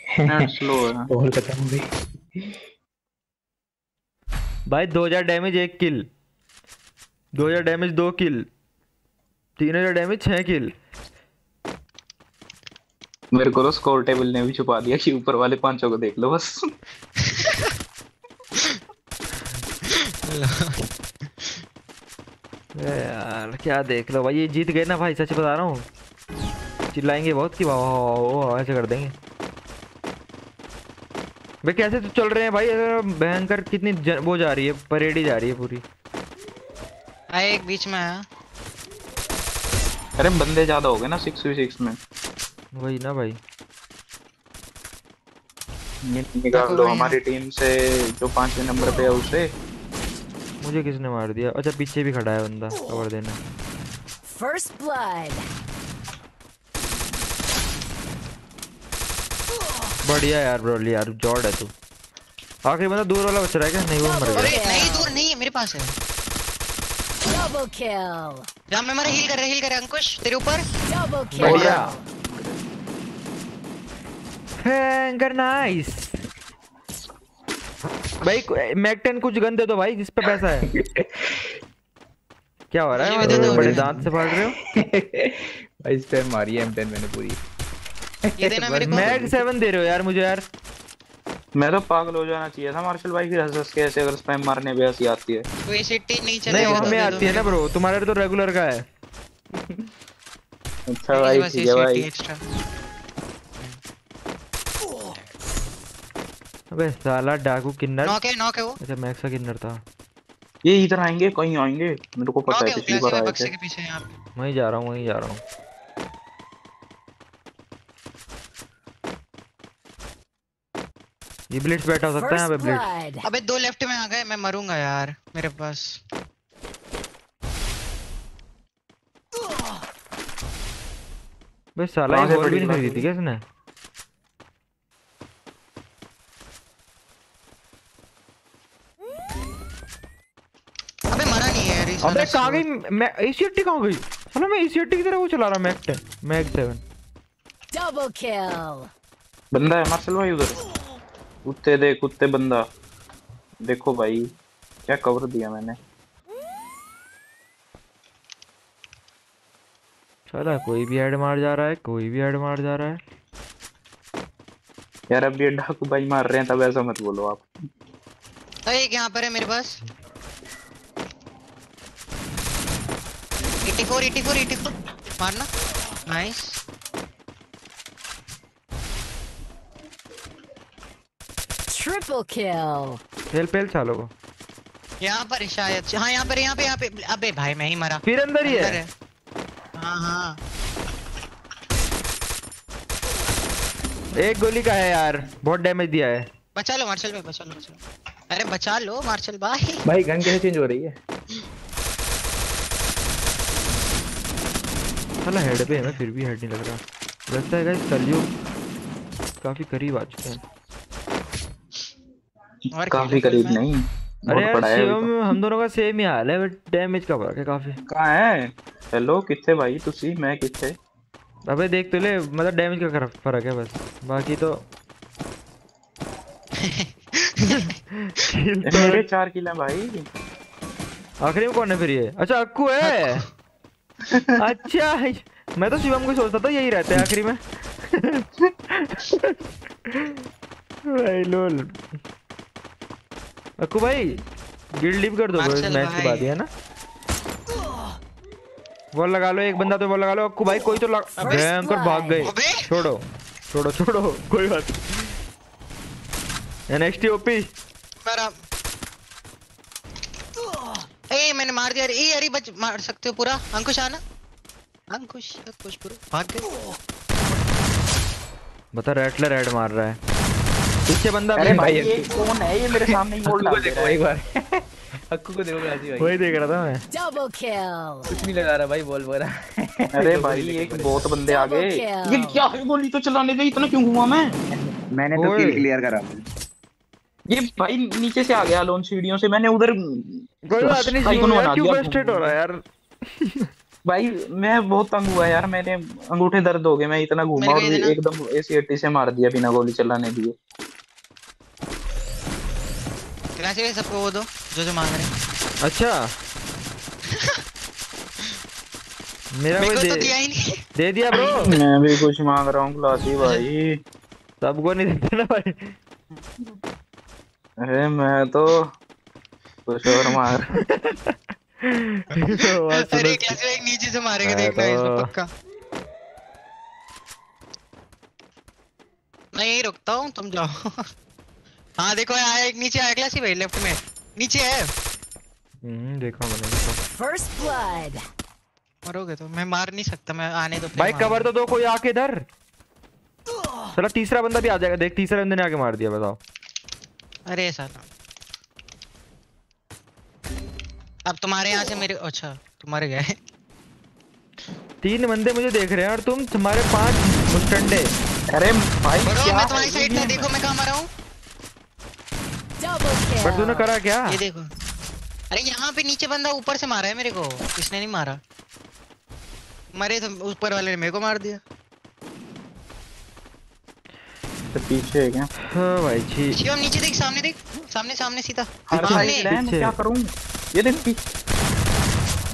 है। *laughs* नेट स्लो है। बॉल खत्म हो गई भाई 2000 डैमेज एक किल 2000 डैमेज दो किल 3000 डैमेज छह किल मेरे को तो स्कोर टेबल ने भी छुपा दिया कि ऊपर वाले पाँचों को देख लो बस। *laughs* यार क्या देख लो भाई ये जीत गए ना भाई सच बता रहा हूँ। चिल्लाएँगे बहुत कि वाह ऐसे कर देंगे। भाई कैसे तो चल रहे हैं भाई? भयंकर कितनी जन, वो जा रही है परेड ही जा रही है पूरी। आए एक बीच में आया अरे बंदे ज़्यादा हो गए ना सिक्स सिक्स में। वही ना भाई। निकाल दो हमारी टीम से जो पाँचवें नंबर पे है उसे। मुझे किसने मार दिया? अच्छा पीछे भी खड़ा है बंदा कवर देना। First blood. बढ़िया यार ब्रोली यार जॉर्ड है तू। आखिरी बंदा दूर वाला बच रहा है क्या? नहीं वो मर अरे गया नहीं दूर नहीं है मेरे पास है। Double kill. राम में मारे हील कर रहे हील कर रहे अंकुश तेरे ऊपर। Double kill. बढ़िया। हैंगर नाइस भाई मैक 10 कुछ गन दे दो भाई जिस पे पैसा है। क्या हो रहा है? दो। बड़े दांत से फाड़ रहे हो? *laughs* भाई स्पैम मारी है M10 मैंने पूरी। ये देना मेरे को। मैग 7 दे रहे हो यार मुझे यार। मैं तो पागल हो जाना चाहिए था मार्शल भाई की हंस हंस के ऐसे अगर स्पैम मारने पे हँसी आती है। कोई सिटी नहीं नहीं चलेगा वो तो हमें आती है ना ब्रो तुम्हारे तो रेगुलर का है। *laughs* अच्छा भाई ठीक है भाई। अबे साला डाकू किन्नर। नॉक है नॉक है वो। अच्छा मैक्स का किन्नर था। ये इधर आएँगे कहीं आएँगे मेरे को पता है पिछली बार आए बक्से थे। के पीछे यहाँ पे। वहीं जा रहा हूँ वहीं जा रहा हूँ। ये ब्लिट्स बैठा हो सकता है यहाँ पे ब्लिट्स अबे दो लेफ़्ट में आ गए मैं मरूँगा यार मेरे पास। बे साला ये बॉल भी नहीं खरीदी थी। क्या इसने? अबे मरा नहीं है यार अबे कहाँ गई? मैं एसीएटी कहाँ गई? साला मैं एसीएटी की तरह वो चला रहा मैक 10 मैक 7 Double kill. बंदा है मार्शल भाई उधर। कुत्ते दे कुत्ते बंदा। देखो भाई क्या कवर दिया मैंने। साला कोई भी हेड मार जा रहा है कोई भी हेड मार जा रहा है। यार अब ये डाकू भाई मार रहे हैं तब ऐसा मत बोलो आप। अरे एक यहाँ पर है मेरे पास। 84 84 84 मारना। Nice Triple kill. Help help चालो को यहाँ पर शायद। हाँ यहाँ पर यहाँ पे यहाँ पे। अबे भाई मैं ही मरा। फिर अंदर ही अंदर है। है हाँ। एक गोली का है यार बहुत डैमेज दिया है। बचा लो मार्शल भाई बचा लो बचा लो। अरे बचा लो मार्शल भाई। भाई गन कैसे चेंज हो रही है? साला हेड पे है मैं फिर भी हेड नहीं लग रहा। लगता है गाइस कलयुग काफ़ी करीब आ चुके हैं। और काफ़ी करीब नहीं अरे यार शिवम तो। हम दोनों का सेम ही हाल है बट डैमेज का फ़र्क है काफ़ी। कहाँ है? हेलो कितने भाई? तुसी मैं कितने? अबे देख तो ले मतलब डैमेज का फ़र्क है बस। बाकी तो *laughs* तो- मेरे चार किल हैं भाई। आखिरी में कौन है फिर ये? अच्छा अक्कू है। *laughs* अच्छा मैं तो शिवम को सोचता था यही रहता है आखिरी में। *laughs* भाई लोल। अक्कू भाई गिल्ड लीव कर दो मैच के बाद ही है ना? वॉल लगा लो एक बंदा तो वॉल लगा लो। अक्कू भाई कोई तो लग... भयंकर भाग गए। छोड़ो छोड़ो छोड़ो कोई बात नेक्स्ट ओपी मरा ए मैंने मार दिया। ए अरे बच मार सकते हो पूरा। अंकुश आना। अंकुश अंकुश पूरा। भाग गए। बता रेटलर रेड मार रहा है। पीछे बंदा अरे भाई ये कौन है? ये मेरे सामने ही बोल रहा को देखो एक बार। *laughs* हक्कू को देखो राज़ी भाई। वही देख रहा था मैं। Double kill. कुछ नहीं लगा रहा भाई बॉल वगैरह अरे *laughs* भाई एक बहुत बंदे आ गए। ये क्या है? गोली तो चलाने दे इतना क्यों हुआ मैं? मैंने तो किल क्लियर करा। ये भाई नीचे से आ गया लोन सीढ़ियों से। मैंने उधर कोई बात नहीं क्यों दिया। फ्रस्ट्रेट हो रहा है यार? भाई मैं बहुत तंग हुआ यार। मेरे अंगूठे दर्द हो गए। मैं इतना घूमा और एकदम एसी से मार दिया बिना गोली चलाने दिए क्लासी भाई सबको वो दो जो जो मांग रहे हैं। अच्छा। मेरा कोई तो दे, दिया ही नहीं। दे दिया ब्रो मैं भी कुछ मांग रहा हूँ क्लासी भाई। सबको नहीं देते ना भाई। अरे मैं तो कुछ और मांग रहा तो *laughs* अरे क्लासी भाई नीचे से मारेगा देखना इसमें तो- पक्का। मैं यही रुकता हूँ तुम जाओ। *laughs* हाँ देखो आया एक नीचे आया क्लासी भाई लेफ़्ट में। नीचे है। हम्म देखा मैंने देखा। First blood. मरोगे तो मैं मार नहीं सकता मैं आने दो भाई कवर तो दो कोई आके इधर। चलो तीसरा बंदा भी आ जाएगा देख तीसरे बंदे ने आके मार दिया बताओ। अरे साला अब तुम्हारे यहाँ से मेरे अच्छा तुम्हारे गए। तीन बंदे मुझे देख रहे हैं और तुम तुम्हारे पाँच मुस्टंडे अरे भाई क्या मैं तुम्हारी साइड था देखो मैं कहाँ मारा हूँ. बट तूने करा क्या? ये देखो। अरे यहाँ पे नीचे बंदा ऊपर से मारा है मेरे को। इसने नहीं मारा? मरे तो ऊपर वाले ने मेरे को मार दिया। तो पीछे है क्या? हाँ भाई जी शिवम नीचे देख सामने देख। सामने सामने सीधा। हर सामने मैं क्या करूँ? ये देख पीछे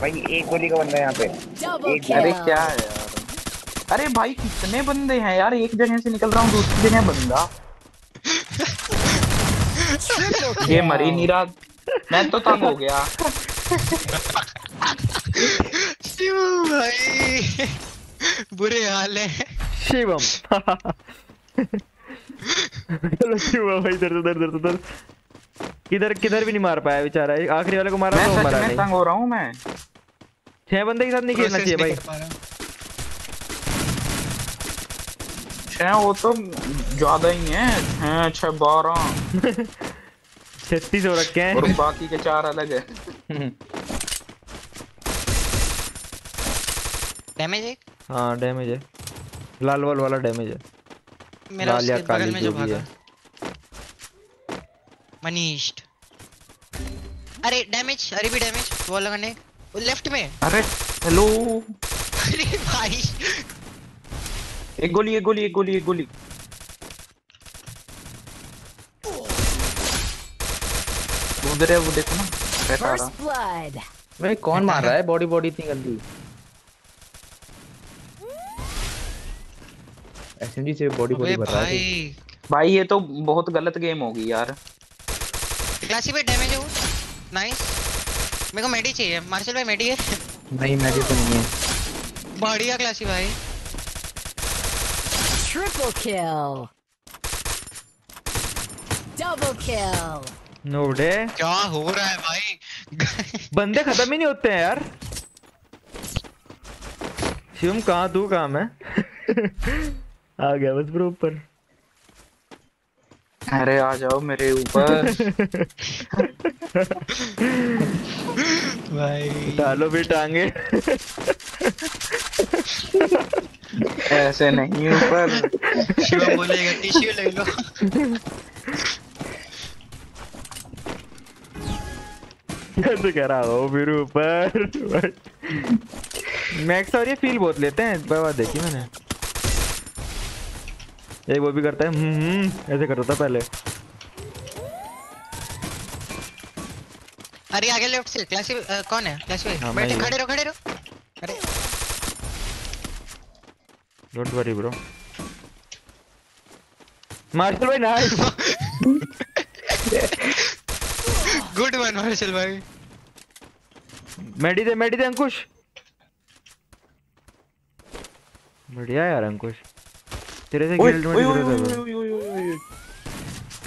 भाई एक गोली का बंदा है यहाँ पे। एक- अरे क्या है यार? अरे भाई कितने बंदे हैं यार? एक जगह से निकल रहा हूँ दूसरी जगह बंदा। *laughs* *laughs* ये मरी. नहीं रहा। मैं तो तंग हो गया। शिवम भाई बुरे हाल है। शिवम। चलो शिवम भाई इधर इधर इधर इधर किधर किधर भी नहीं मार पाया बेचारा। आखिरी वाले को मारा मैं तो मरा में नहीं। तंग हो रहा हूँ मैं। छह बंदे के साथ नहीं खेलना चाहिए भाई। छह वो तो ज़्यादा ही है। छह छह बारह। छत्तीस हो रखे हैं। और बाकी के चार अलग है। डैमेज एक? हाँ डैमेज है। लाल वाल वाला डैमेज है। मेरा लाल या काली में जो भी भागा है। मनीष। अरे डैमेज अरे भी डैमेज वो लगाने वो लेफ़्ट में। अरे हेलो *laughs* अरे भाई एक गोली एक गोली एक गोली एक गोली। उधर है वो देखो ना बैठा रहा भाई कौन मार रहा है? बॉडी बॉडी इतनी गंदी। एसएमजी से बॉडी बॉडी रहा भाई। भाई ये तो बहुत गलत गेम होगी यार। क्लासी पे डैमेज है वो। नाइस मेरे को मेडी चाहिए। मार्शल भाई मेडी है। नहीं मैंने तो नहीं है। बढ़िया क्लासी भाई। Triple kill. Double kill. नोडे। क्या हो रहा है भाई? *laughs* बंदे खत्म ही नहीं होते हैं यार। शिवम कहाँ तू? कहाँ मैं? *laughs* आ गया बस ब्रो ऊपर। अरे आ जाओ मेरे ऊपर। भाई। डालो भी टांगे। ऐसे नहीं ऊपर। शिवम बोलेगा टिश्यू ले लो। कैसे कह रहा हो फिर ऊपर। मैक्स और ये फील बहुत लेते हैं बाबा देखी मैंने। एक वो भी करता है हम्म हम्म ऐसे करता था पहले। अरे आगे लेफ़्ट से क्लासी कौन है? क्लासी हाँ, बैठे खड़े रहो खड़े रहो। अरे। डोंट वरी ब्रो मार्शल भाई नाइस गुड वन मार्शल भाई। मेडी दे मेडी दे अंकुश। बढ़िया यार अंकुश। तेरे से गिल्ड में है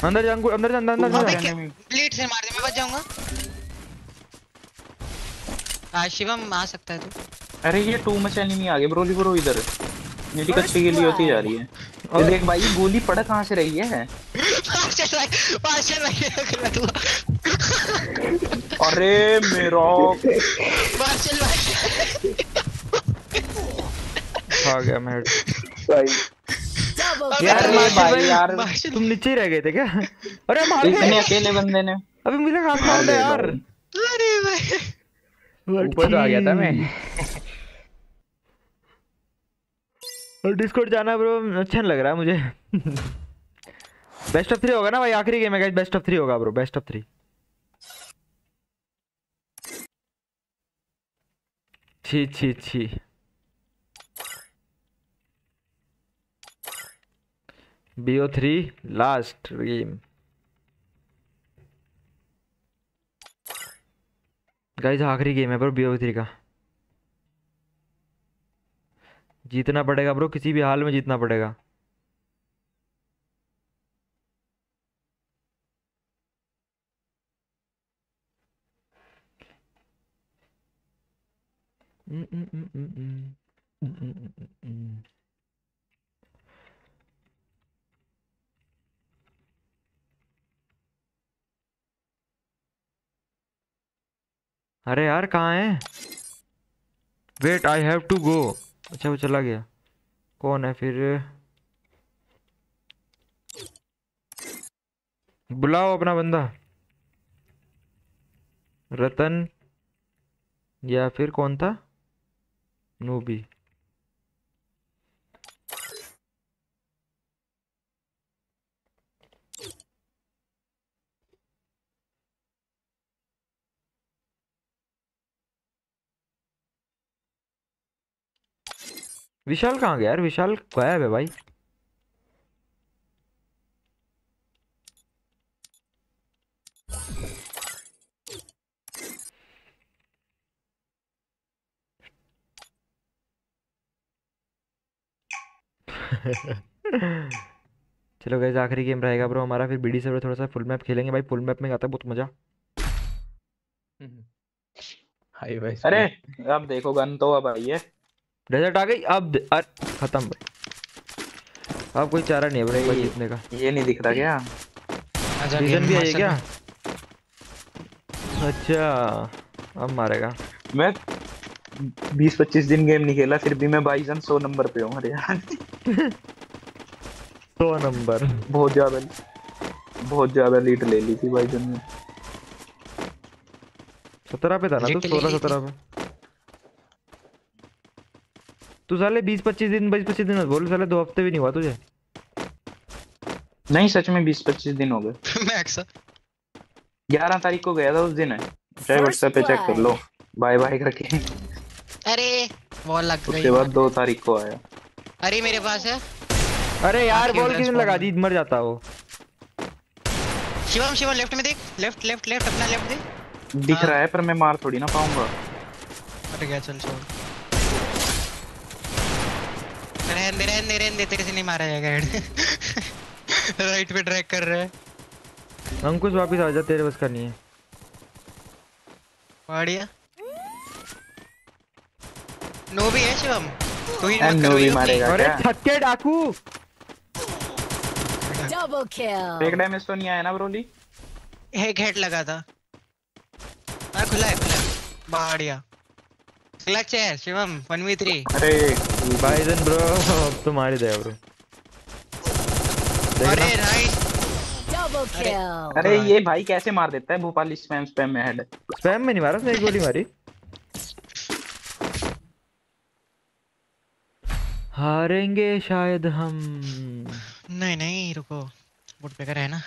अंदर जा अंदर जा अंदर अंदर ब्लीड से मार दे मैं बच जाऊँगा आ शिवम आ सकता है तू अरे ये टू मच एनिमी आ गए ब्रोली ब्रो इधर मेरी कच्ची गिली होती जा रही है ये देख भाई गोली पड़ कहाँ से रही है भाई भाई अरे मेरा मार्शल भाई आ गया मैं Double यार भाई यार। तुम नीचे रह गए थे क्या? अरे मार गए। अकेले बंदे ने। अभी मुझे हाथ मार दे यार। अरे भाई। ऊपर तो आ गया था मैं। *laughs* और डिस्कॉर्ड जाना ब्रो अच्छा लग रहा है मुझे। बेस्ट ऑफ़ थ्री होगा ना भाई आखिरी गेम है गाइस बेस्ट ऑफ़ थ्री होगा ब्रो बेस्ट ऑफ़ थ्री छी छी छी। BO three last game guys आखिरी गेम है ब्रो बीओ थ्री का। जीतना पड़ेगा ब्रो किसी भी हाल में जीतना पड़ेगा। Mm, mm, अरे यार, कहाँ है? Wait I have to go अच्छा वो चला गया। कौन है फिर? बुलाओ अपना बंदा। रतन या फिर कौन था? नूबी। विशाल कहाँ गया यार? विशाल गायब है भाई। *laughs* चलो गैस आखिरी गेम रहेगा ब्रो हमारा फिर बीडी से थोड़ा सा फुल मैप खेलेंगे। भाई फुल मैप में आता है बहुत मज़ा। *laughs* हाय भाई अरे अब देखो गन तो अब आई है। डेजर्ट आ गई? अब अरे खत्म भाई। अब कोई चारा नहीं है भाई जीतने का। ये नहीं दिख रहा क्या? सीज़न भी है क्या? अच्छा अब मारेगा। मैं 20-25 दिन गेम नहीं खेला फिर भी मैं बाईजन 100 नंबर पे हूँ अरे यार। *laughs* सौ नंबर। बहुत ज़्यादा बहुत ज़्यादा लीड ले ली थी बाईजन ने। सत्रह पे था ना तू? सोलह सत्रह पे। तू साले बीस पच्चीस दिन बीस पच्चीस दिन बोल साले दो हफ़्ते भी नहीं हुआ तुझे। नहीं सच में 20-25 दिन हो गए। *laughs* मैक्स 11 तारीख को गया था उस दिन। है चाहे व्हाट्सएप पे चेक कर लो। बाय बाय करके। अरे वॉल लग गई। उसके बाद दो तारीख को आया। अरे मेरे पास है। अरे यार बॉल किसने लगा दी मर जाता वो। शिवम शिवम लेफ़्ट में देख। लेफ़्ट लेफ़्ट लेफ़्ट अपना लेफ़्ट देख। दिख हाँ। रहा है पर मैं मार थोड़ी ना पाऊँगा। हट गया चल छोड़। रहन रहन रहन तेरे से नहीं मारा जाएगा हेड राइट पे ट्रैक कर रहा है। अंकुश वापस आ जा तेरे बस का नहीं है। बढ़िया। नो भी है शिवम। तू ही मत नो करो भी ये मारेगा अरे क्या? छक्के डाकू! Double kill. एक डैमेज तो नहीं आया ना ब्रोली? एक हेड लगा था। खुला है खुला है। बढ़िया। क्लच है शिवम 1v3 अरे बाइजन ब्रो अब तो मार ही दे ब्रो अरे नाइस. अरे। ये भाई कैसे मार देता है? भोपाली स्पैम स्पैम में हेड स्पैम में नहीं मारा उसने एक गोली मारी। हारेंगे शायद हम। नहीं नहीं रुको। वुड पेकर है ना।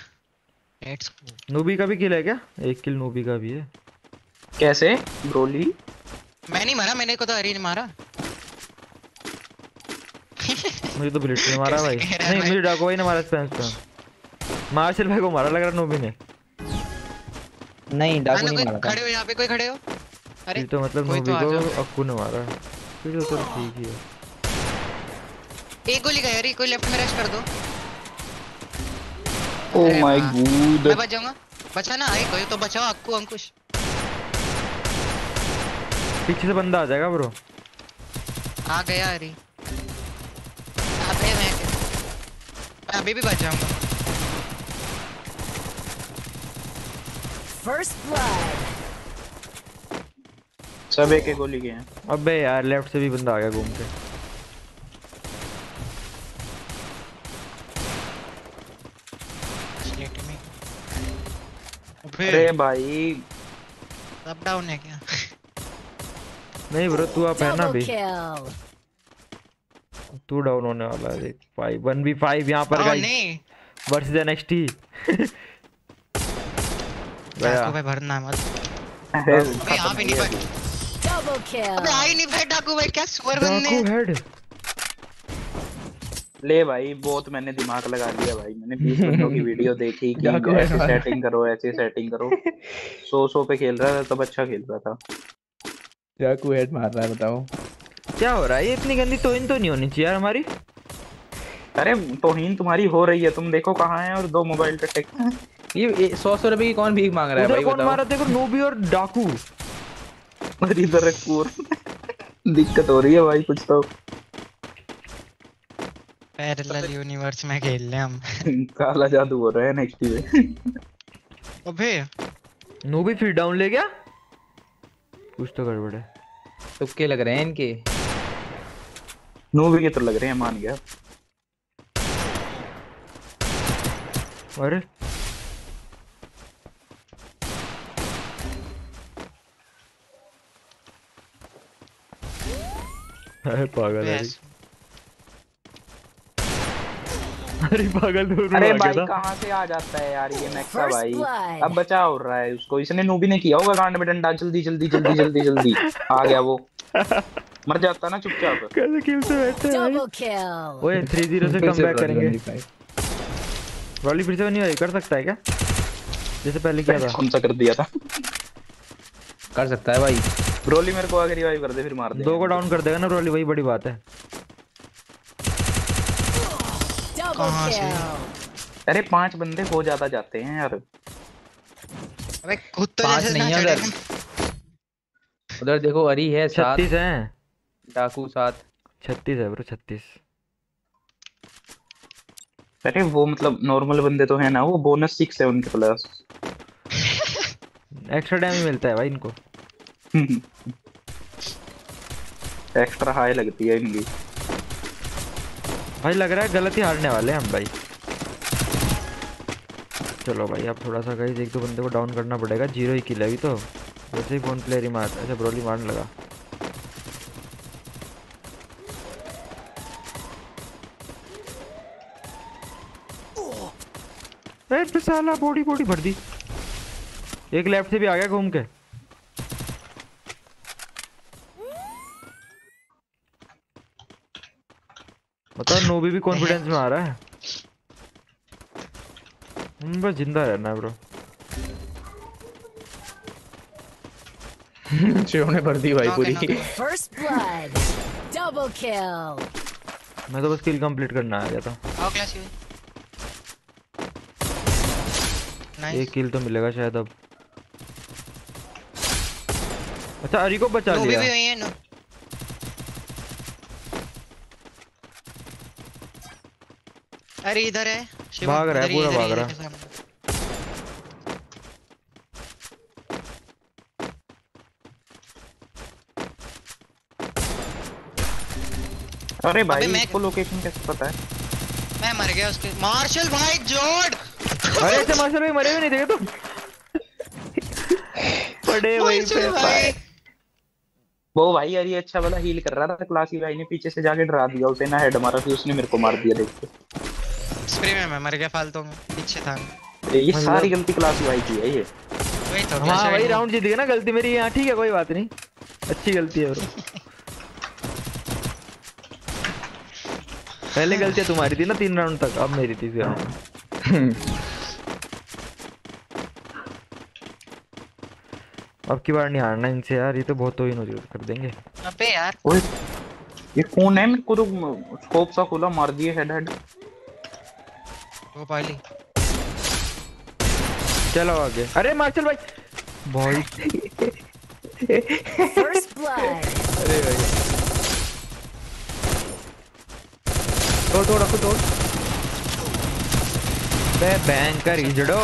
लेट्स गो नूबी का भी किल है क्या? एक किल नूबी का भी है। कैसे? ब्रोली मैं नहीं मारा मैंने को तो हरी ने मारा। मुझे तो बुलेट ने मारा भाई। *laughs* नहीं मुझे डाको भाई ने मारा स्पैम स्पैम मार्शल भाई को मारा लग रहा नूबी ने। नहीं डाकू नहीं मारा खड़े हो यहाँ पे कोई खड़े हो? अरे तो मतलब कोई नूबी तो को अक्कू ने मारा। फिर तो ठीक ही है। एक गोली गई अरे कोई लेफ़्ट में रश कर दो। ओ माय गॉड मैं बच जाऊँगा। बचा ना? आई कोई तो बचाओ अक्कू अंकुश। पीछे से बंदा आ जाएगा ब्रो आ गया हरी अबे मैं मैं अभी भी बच जाऊँगा First blood. सब एक एक गोली के हैं। अबे यार लेफ़्ट से भी बंदा आ गया घूम के। अरे भाई। अप डाउन है क्या? नहीं ब्रो तू आप है ना Double तू डाउन होने वाला है देख फाइव वन बी फाइव यहाँ पर ओ गाइस नहीं। वर्सेस एनएक्सटी *laughs* गया। भाई भरना मत। *laughs* अबे यहाँ पे नहीं बैठ Double kill. अबे आई नहीं भाई डाकू भाई क्या सुअर बनने डाकू हेड ले भाई बहुत मैंने दिमाग लगा लिया भाई। मैंने 20 *laughs* बंदों की वीडियो देखी कि ऐसे सेटिंग करो ऐसे सेटिंग करो। सो सो पे खेल रहा था तब अच्छा खेल रहा था। चाकू हेड मार रहा है बताओ। क्या हो रहा है? ये इतनी गंदी तोइन तो नहीं होनी चाहिए यार हमारी। अरे तोहीन तुम्हारी हो रही है। तुम देखो कहाँ है और दो मोबाइल पे टेक। ये ये सौ सौ रुपए की कौन भीख मांग रहा है भाई कौन बताओ। मारा? देखो नोबी और डाकू। और इधर कूर दिक्कत हो रही है भाई कुछ तो। पैरेलल यूनिवर्स में खेल ले हम। काला जादू हो रहा है नेक्स्ट में अबे। नोबी फिर डाउन ले गया? कुछ तो गड़बड़ है। तुक्के लग रहे हैं इनके। नूबी के तो लग रहे हैं मान गया। अरे अरे पागल है अरे पागल दूर अरे भाई गया था कहाँ से आ जाता है यार ये मैक्सा भाई? अब बचा हो रहा है उसको। इसने नूबी ने किया होगा कांड में डंडा। जल्दी जल्दी जल्दी जल्दी जल्दी। आ गया वो। मर जाता ना चुपचाप। कैसे किल से बैठे हैं भाई? Double kill. ओए 3-0 से फिर कम बैक करेंगे। 1v5। रॉली फिर से नहीं भाई कर सकता है क्या? जैसे पहले किया था। कौन सा कर दिया था? कर सकता है भाई। ब्रोली मेरे को आगे रिवाइव कर दे फिर मार दे दो को डाउन कर देगा ना रॉली वही बड़ी बात है। Double कहाँ से? अरे पाँच बंदे हो ज़्यादा जाते हैं यार। अबे खुद तो जैसे नहीं ना है चढ़े उधर देखो अरी है छत्तीस है। डाकू सात। छत्तीस है ब्रो छत्तीस। अरे वो मतलब नॉर्मल बंदे तो है ना वो बोनस सिक्स है उनके प्लस एक्स्ट्रा डैमेज मिलता है भाई इनको। *laughs* एक्स्ट्रा हाई लगती है इनकी। भाई लग रहा है गलत ही हारने वाले हैं हम भाई। चलो भाई अब थोड़ा सा गाइस एक दो बंदे को डाउन करना पड़ेगा। ज़ीरो ही किल है अभी तो। वैसे ही फ़ोन प्लेयर ही मार अच्छा ब्रोली मारने लगा। साला बॉडी बॉडी भर दी। एक लेफ़्ट से भी आ गया घूम के। बताओ नोबी भी कॉन्फिडेंस में आ रहा है। बस ज़िंदा रहना है ब्रो *laughs* शिव ने भर दी भाई पूरी. First blood. Double kill. मैं तो बस किल कंप्लीट करना आ गया था। आओ क्लास यू एक किल तो मिलेगा शायद अब। अच्छा अरी को बचा लिया। भी वही है नो अरे इधर है। भाग रहा है, पूरा भाग रहा। इधर ही अरे भाई मैं- इसको लोकेशन कैसे पता है? मैं मर गया उसके मार्शल भाई जोड़! अरे ऐसे मार्शल भाई मरे हुए नहीं देखे तुम? पड़े वहीं पे भाई। वो भाई यार ये अच्छा वाला हील कर रहा था क्लासी भाई ने पीछे से जाके डरा दिया उसे ना हेड मारा फिर उसने मेरे को मार दिया देख। के स्प्रे में मैं मर गया फालतू में पीछे था। ये सारी गलती क्लासी भाई की है ये। वही तो हाँ भाई राउंड जीत गए ना गलती मेरी यहाँ ठीक है कोई बात नहीं। अच्छी गलती है ब्रो *laughs* पहले गलतियाँ तुम्हारी थी ना तीन राउंड तक अब मेरी थी फिर। अब की बार नहीं हारना इनसे यार ये तो बहुत तो ही कर देंगे। अबे यार। ओए ये कौन है मेरे को तो स्कोप सा खोला मार दिए हेड हेड वो पहली चलो आगे। अरे मार्शल भाई। भाई First blood. अरे भाई। तोड़ तोड़ रखो तोड़ बे बैंकर हिजड़ो।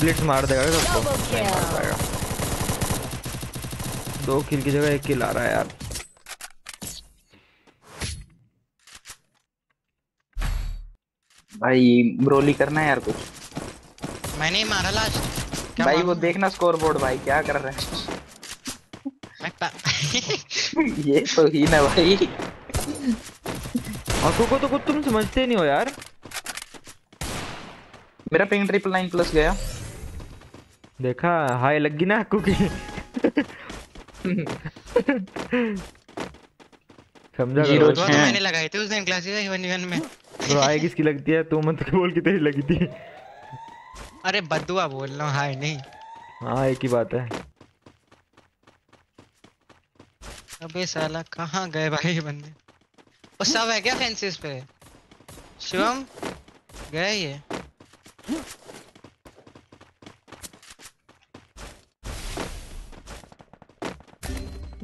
ब्लिट्स मार देगा सबको दो किल की जगह एक किल आ रहा है यार। भाई ब्रोली करना है यार कुछ। मैंने ही मारा लास्ट क्या भाई वो देखना स्कोरबोर्ड भाई क्या कर रहे हैं। *laughs* ये तो ही ना भाई। अक्कू को तो कुछ तुम समझते नहीं हो यार। मेरा पिंग ट्रिपल नाइन प्लस गया। देखा हाय लग गई ना अक्कू की समझा करो। तो मैंने लगाई थी उस दिन क्लासिक वन वन में। ब्रो हाय किसकी लगती है? तू मत बोल के तेरी लगी थी। अरे बदुआ बोल रहा हूँ हाय नहीं। हाँ एक ही बात है। अबे साला कहाँ गए भाई ये बंदे? वो सब है क्या फेंसिस पे? शिवम? गए ये?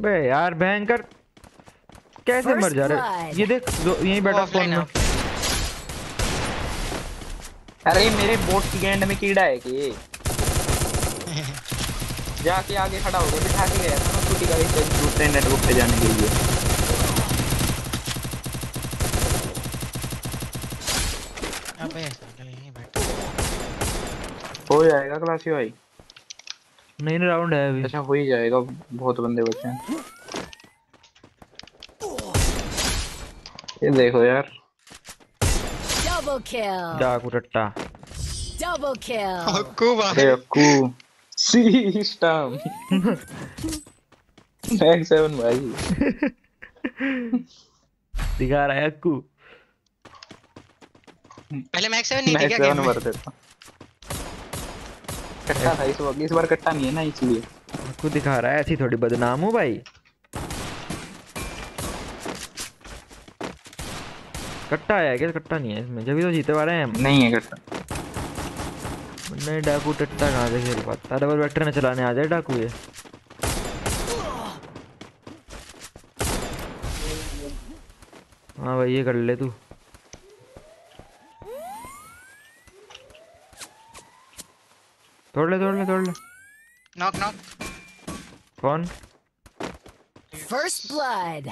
बे यार भयंकर। कैसे मर जा रहा? ये देख यहीं बैठा फ़ोन में। अरे मेरे बोट की गेंद में कीड़ा है कि? *laughs* जाके आगे खड़ा हो गया बिठा के गया था ना छोटी गाड़ी दूसरे नेटवर्क पे जाने के लिए अबे साला यहीं बैठा हो जाएगा क्लासी भाई। नहीं राउंड है अभी। अच्छा हो ही जाएगा बहुत बंदे बचे हैं। ये देखो यार। Double kill. डाकू टट्टा। Double kill. अरे अक्कू सिस्टम मैक्स सेवन भाई। दिखा रहा है अक्कू पहले मैक्स सेवन नहीं सेवन गेम देता कट्टा था इस बार इस बार कट्टा नहीं है ना इसलिए। अक्कू दिखा रहा है ऐसी थोड़ी बदनाम हूँ भाई। कट्टा है क्या? कट्टा नहीं है इसमें। जब भी तो जीते वाले हैं नहीं है कट्टा नहीं डाकू टट्टा कहाँ से खेल पाता? डबल वेक्टर में चलाने आ जाए डाकू ये। हाँ भाई ये कर ले तू। तोड़ ले तोड़ ले तोड़ ले नॉक नॉक कौन First blood.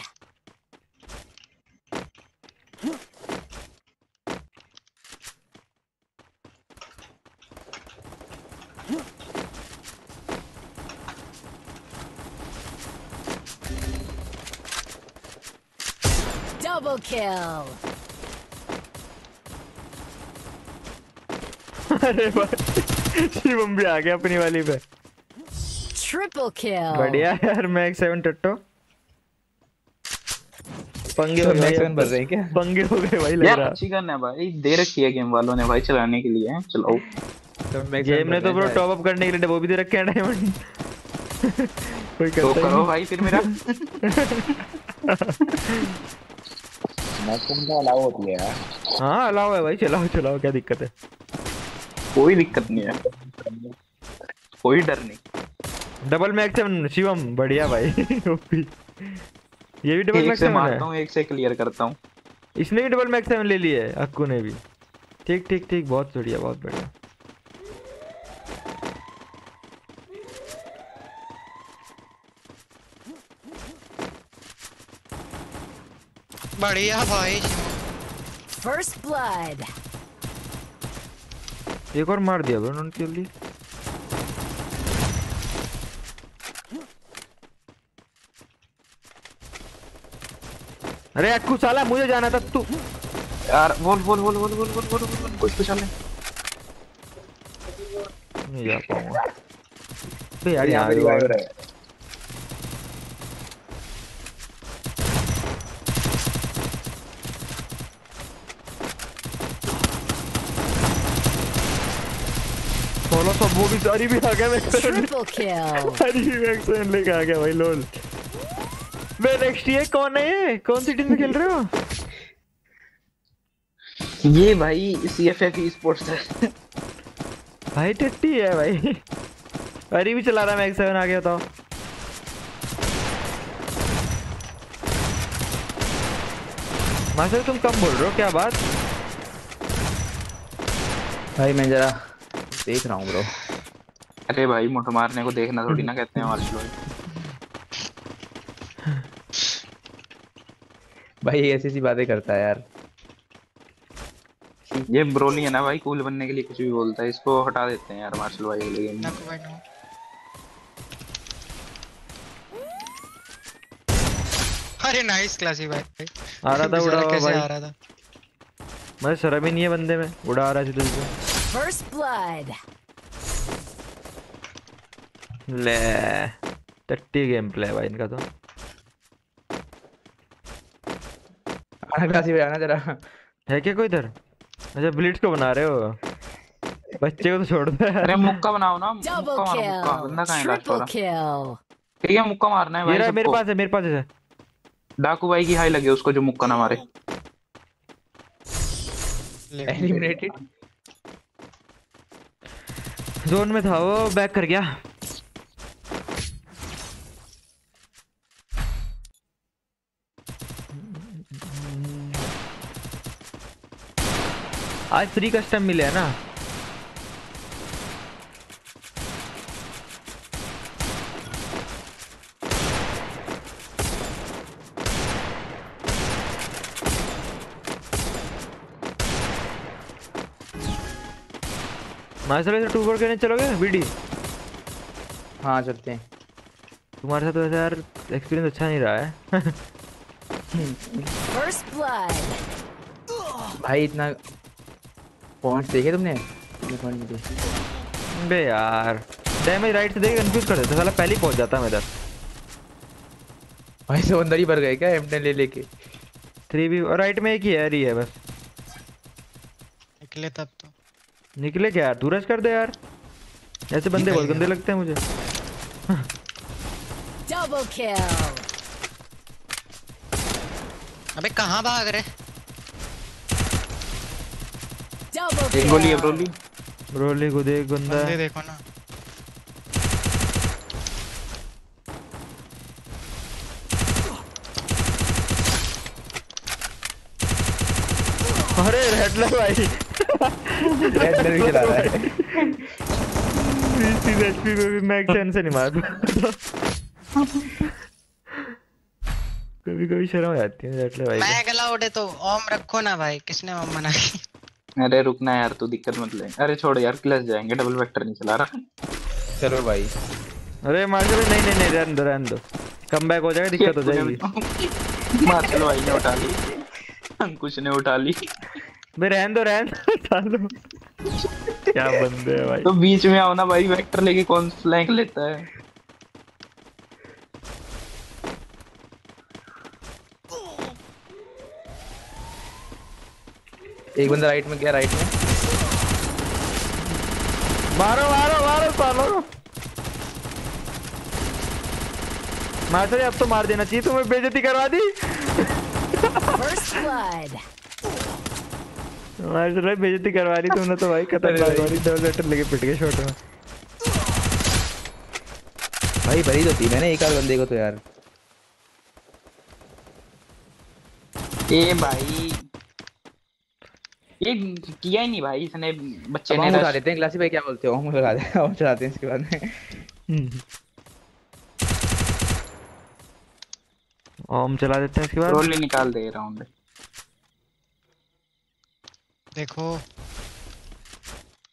Double kill. अरे भाई *laughs* शिवम भी आ गया अपनी वाली पे। Triple kill. बढ़िया यार मैक सेवन टट्टो। पंगे हो तो गए। तो। रहे हैं क्या? पंगे हो गए भाई लग रहा। अच्छी गन है भाई। दे रखी है गेम वालों ने भाई चलाने के लिए। चलाओ गेम ने तो ब्रो टॉप अप करने के लिए वो भी दे रखे हैं डायमंड *laughs* कोई तो करता ही करो भाई फिर मेरा। मैक्सिमम तो अलाउ होती है यार। हाँ अलाउ है भाई चलाओ चलाओ क्या दिक्कत है। कोई दिक्कत नहीं है। कोई डर नहीं। डबल मैक सेवन शिवम बढ़िया भाई ये भी डबल एक मैक मारता है एक से क्लियर करता हूँ। इसने भी डबल मैक सेवन ले लिया है अक्कू ने भी। ठीक ठीक ठीक बहुत बढ़िया बहुत बढ़िया। बढ़िया भाई। First blood. एक और मार दिया भाई उन्होंने जल्दी अरे अक्कू साला मुझे जाना था तू। यार बोल बोल बोल बोल बोल बोल बोल बोल बोल कुछ नहीं। नहीं जा पाऊँगा। तो यार यहाँ पे reviver है सोलह सौ वो भी सारी भी आ गया मैं. सारी भी वैक्सीन लेके आ गया भाई लोल मैं नेक्स्ट ये कौन है ये? कौन सी टीम में खेल रहे हो? ये भाई सी एफ़ एफ़ स्पोर्ट्स है। भाई टट्टी है भाई। अरे भी चला रहा मैं सेवन आ गया था। मास्टर तुम कम बोल रहे हो क्या बात? भाई मैं जरा देख रहा हूँ ब्रो अरे भाई मुठ मारने को देखना थोड़ी ना कहते हैं हमारे *laughs* भाई ऐसी ऐसी बातें करता है यार। ये ब्रोली है ना भाई कूल बनने के लिए कुछ भी बोलता है। इसको हटा देते हैं यार मार्शल भाई वाले गेम में अरे नाइस क्लासी भाई। आ रहा था उड़ा कैसे भाई। आ रहा था? मैं शर्म ही नहीं है बंदे में उड़ा आ रहा है सीधे। First blood. ले। टट्टी गेम प्ले है भाई इनका तो। आना क्लासी पे आना जरा। है क्या कोई इधर? अच्छा ब्लिट्स को बना रहे हो। बच्चे को तो छोड़ दे। अरे मुक्का बनाओ ना। मुक्का मारो मुक्का बंदा कहाँ है लास्ट वाला kill. ठीक है मुक्का मारना है भाई मेरा मेरे पास है मेरे पास है डाकू भाई की हाई लगे उसको जो मुक्का ना मारे। एलिमिनेटेड जोन *laughs* में था वो बैक कर गया। आज फ्री कस्टम मिले है ना? मास्टर टू फोर करने चलोगे बीडी हाँ चलते हैं। तुम्हारे साथ वैसे यार एक्सपीरियंस अच्छा नहीं रहा है. *laughs* भाई इतना पॉइंट्स देखे तुमने। बे यार। डैमेज राइट से देख कंफ्यूज कर देता साला पहले ही पहुँच जाता मैं इधर। भाई सब अंदर ही भर गए क्या एम ले लेके? थ्री भी और राइट में एक ही एयर ही है बस। निकले तब तो। निकले क्या यार? तू रश कर दे यार। ऐसे बंदे बहुत गंदे लगते हैं मुझे। Double kill. अबे कहाँ भाग रहे? एक गोली है ब्रोली। ब्रोली को देख बंदा बंदे है। देखो ना। अरे रेड लाइट भाई। रेड कलर भी चला रहा है। तीस एचपी पे भी मैग चैन से नहीं मार कभी कभी शर्म आ जाती है रेड लाइट भाई मैं गला उड़े तो ओम रखो ना भाई किसने ओम मना की अरे रुकना यार तू दिक्कत मत ले। अरे छोड़ यार क्लच जाएँगे डबल वेक्टर नहीं चला रहा। चलो भाई। अरे मार्शल भाई नहीं नहीं नहीं रहने दो रहने दो। कम बैक हो जाएगा दिक्कत हो जाएगी। *laughs* मार्शल भाई ने उठा ली। अंकुश ने उठा ली। बे रहने दो रहने दो चालो क्या बंदे हैं भाई। तो बीच में आओ ना भाई वेक्टर लेके कौन फ्लैंक लेता है? एक बंदा राइट में गया राइट में। मारो मारो मारो सालो मार्शल भाई, अब तो मार देना चाहिए तुम्हें बेइज्जती करवा दी. मार्शल भाई बेइज्जती करवा दी तुमने तो भाई खतरनाक वाली डबल लेटर लेके पिट गए शॉट में। भाई भरी तो थी मैंने एक आध बंदे को तो यार। ए भाई। ये किया ही नहीं भाई इसने बच्चे ने उठा लेते हैं क्लासी भाई क्या बोलते हो? हम लगा दे हम चलाते हैं इसके बाद में। ओम चला देते हैं इसके बाद। रोली निकाल दे राउंड देखो।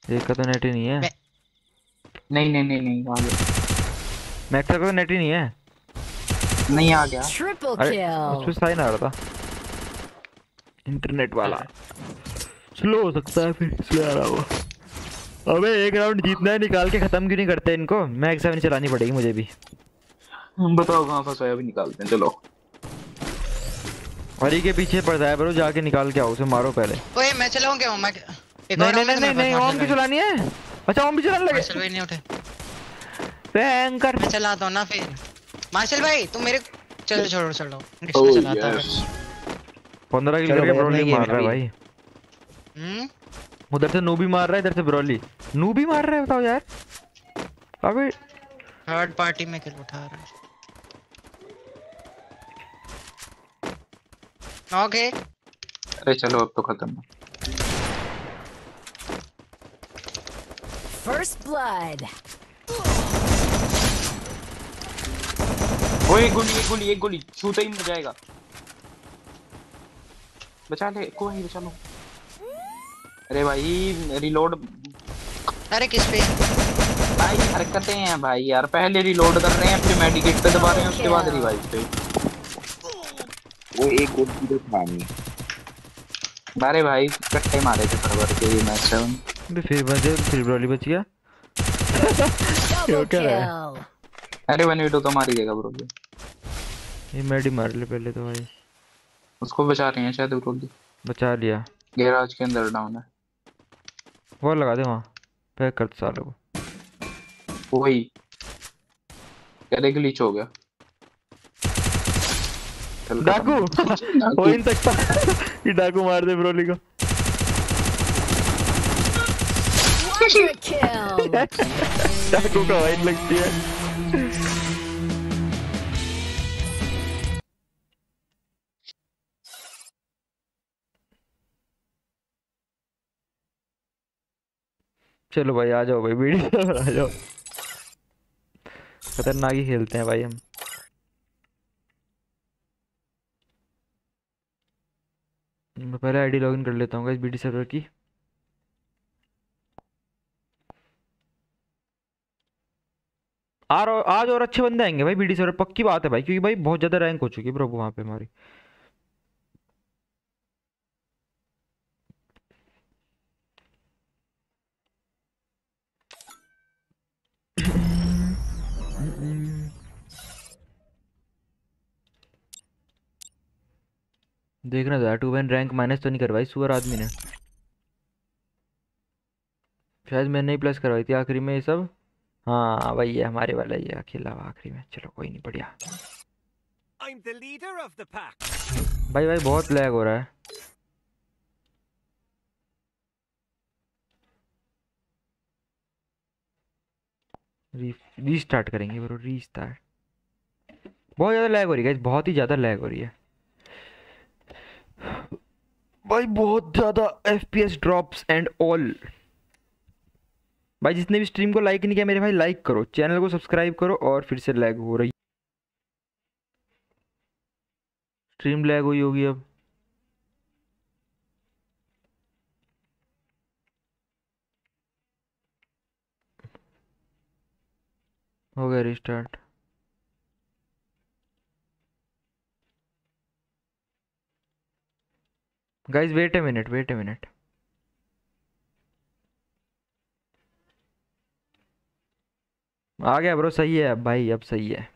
एक का तो नेट ही नहीं है। नहीं नहीं नहीं नहीं आ गया। मैक्स का तो नेट ही नहीं है। नहीं आ गया। अरे kill. उसमें साइन आ रहा था। इंटरनेट वाला। स्लो हो सकता है फिर इसलिए आ रहा होगा। अबे एक राउंड जीतना है निकाल के खत्म क्यों नहीं करते इनको? मैक्स सेवन चलानी पड़ेगी मुझे भी। बताओ कहाँ फंसा है अभी निकालते हैं चलो। हरी के पीछे पड़ जाए ब्रो जाके निकाल के आओ उसे मारो पहले। ओए मैं चलाऊं क्या मैं एक नहीं और नहीं नहीं नहीं ओम की चलानी है? अच्छा ओम भी चलाने लगे। मार्शल भाई नहीं उठे। भयंकर। मैं चलाता हूँ ना फिर। मार्शल भाई तुम मेरे चलो छोड़ो चलो नेक्स्ट Oh, में चलाता हूँ किल चलो करके भाई, मार रहा है भाई। उधर से नूबी मार रहा है इधर से ब्रोली। नूबी मार रहा है बताओ यार। अबे। थर्ड पार्टी में किल उठा रहा है। ओके अरे चलो अब तो खत्म First blood. वो एक गोली एक गोली एक गोली। छूते ही मर जाएगा। बचा ले कोई बचा लो। अरे भाई रिलोड अरे किस पे? भाई हरकतें हैं भाई यार। पहले रिलोड कर रहे हैं फिर मेडिकेट पे दबा रहे हैं उसके बाद रिवाइव पे। वो एक गोल की तो था नहीं। अरे भाई कट्टे मारे थे परवर के ये मैच है। अबे फिर बचे फिर ब्रोली बच गया। Double Yo, क्या है? अरे वन वी टू तो मार ही देगा ब्रो ये मेडी मार ले पहले तो भाई। उसको बचा रही है शायद ब्रोली बचा लिया। गैराज के अंदर डाउन है। वो लगा दे वहाँ। पैक कर दो सालों को। वही। कह रहे ग्लिच हो गया डाकू। हो ही नहीं सकता ये डाकू मार दे ब्रोली को। *laughs* डाकू का वाइट लगती है चलो भाई, आ जाओ भाई बीड़ी *laughs* आ जाओ। खतरनाक ही खेलते हैं भाई हम। मैं पहले आईडी लॉगिन कर लेता हूँ इस बीडी सर्वर की। और आज और अच्छे बंदे आएँगे भाई बीडी सर्वर पक्की बात है भाई, क्योंकि भाई बहुत ज़्यादा रैंक हो चुकी है ब्रो वहाँ पे हमारी। देखना था टू वन रैंक माइनस तो नहीं करवाई सुअर आदमी ने। शायद मैंने ही प्लस करवाई थी आखिरी में ये सब। हाँ भाई ये हमारे वाला ही है अकेला आखिरी में। चलो कोई नहीं बढ़िया. भाई भाई बहुत लैग हो रहा है। रीस्टार्ट करेंगे ब्रो रीस्टार्ट बहुत ज़्यादा लैग हो रही है बहुत ही ज़्यादा लैग हो रही है। भाई, बहुत ज़्यादा F P S drops and all भाई, जिसने भी स्ट्रीम को लाइक नहीं किया, मेरे भाई लाइक करो। चैनल को सब्सक्राइब करो और फिर से लैग हो रही। स्ट्रीम लैग हुई होगी अब। हो गया restart guys wait a minute wait a minute आ गया ब्रो सही है भाई अब सही है।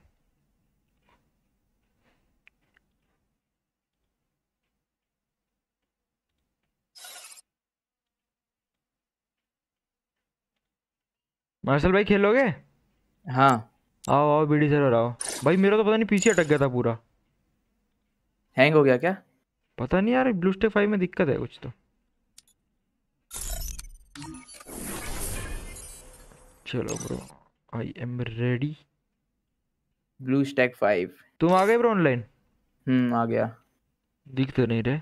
मार्शल भाई खेलोगे? हाँ। आओ आओ बीडी सर्वर आओ। भाई मेरा तो पता नहीं पीछे अटक गया था पूरा। हैंग हो गया क्या? पता नहीं यार ब्लू स्टेक फाइव में दिक्कत है कुछ तो। चलो bro I am ready blue stack five तुम आ गए ब्रो ऑनलाइन हम्म आ गया। दिख तो नहीं रहे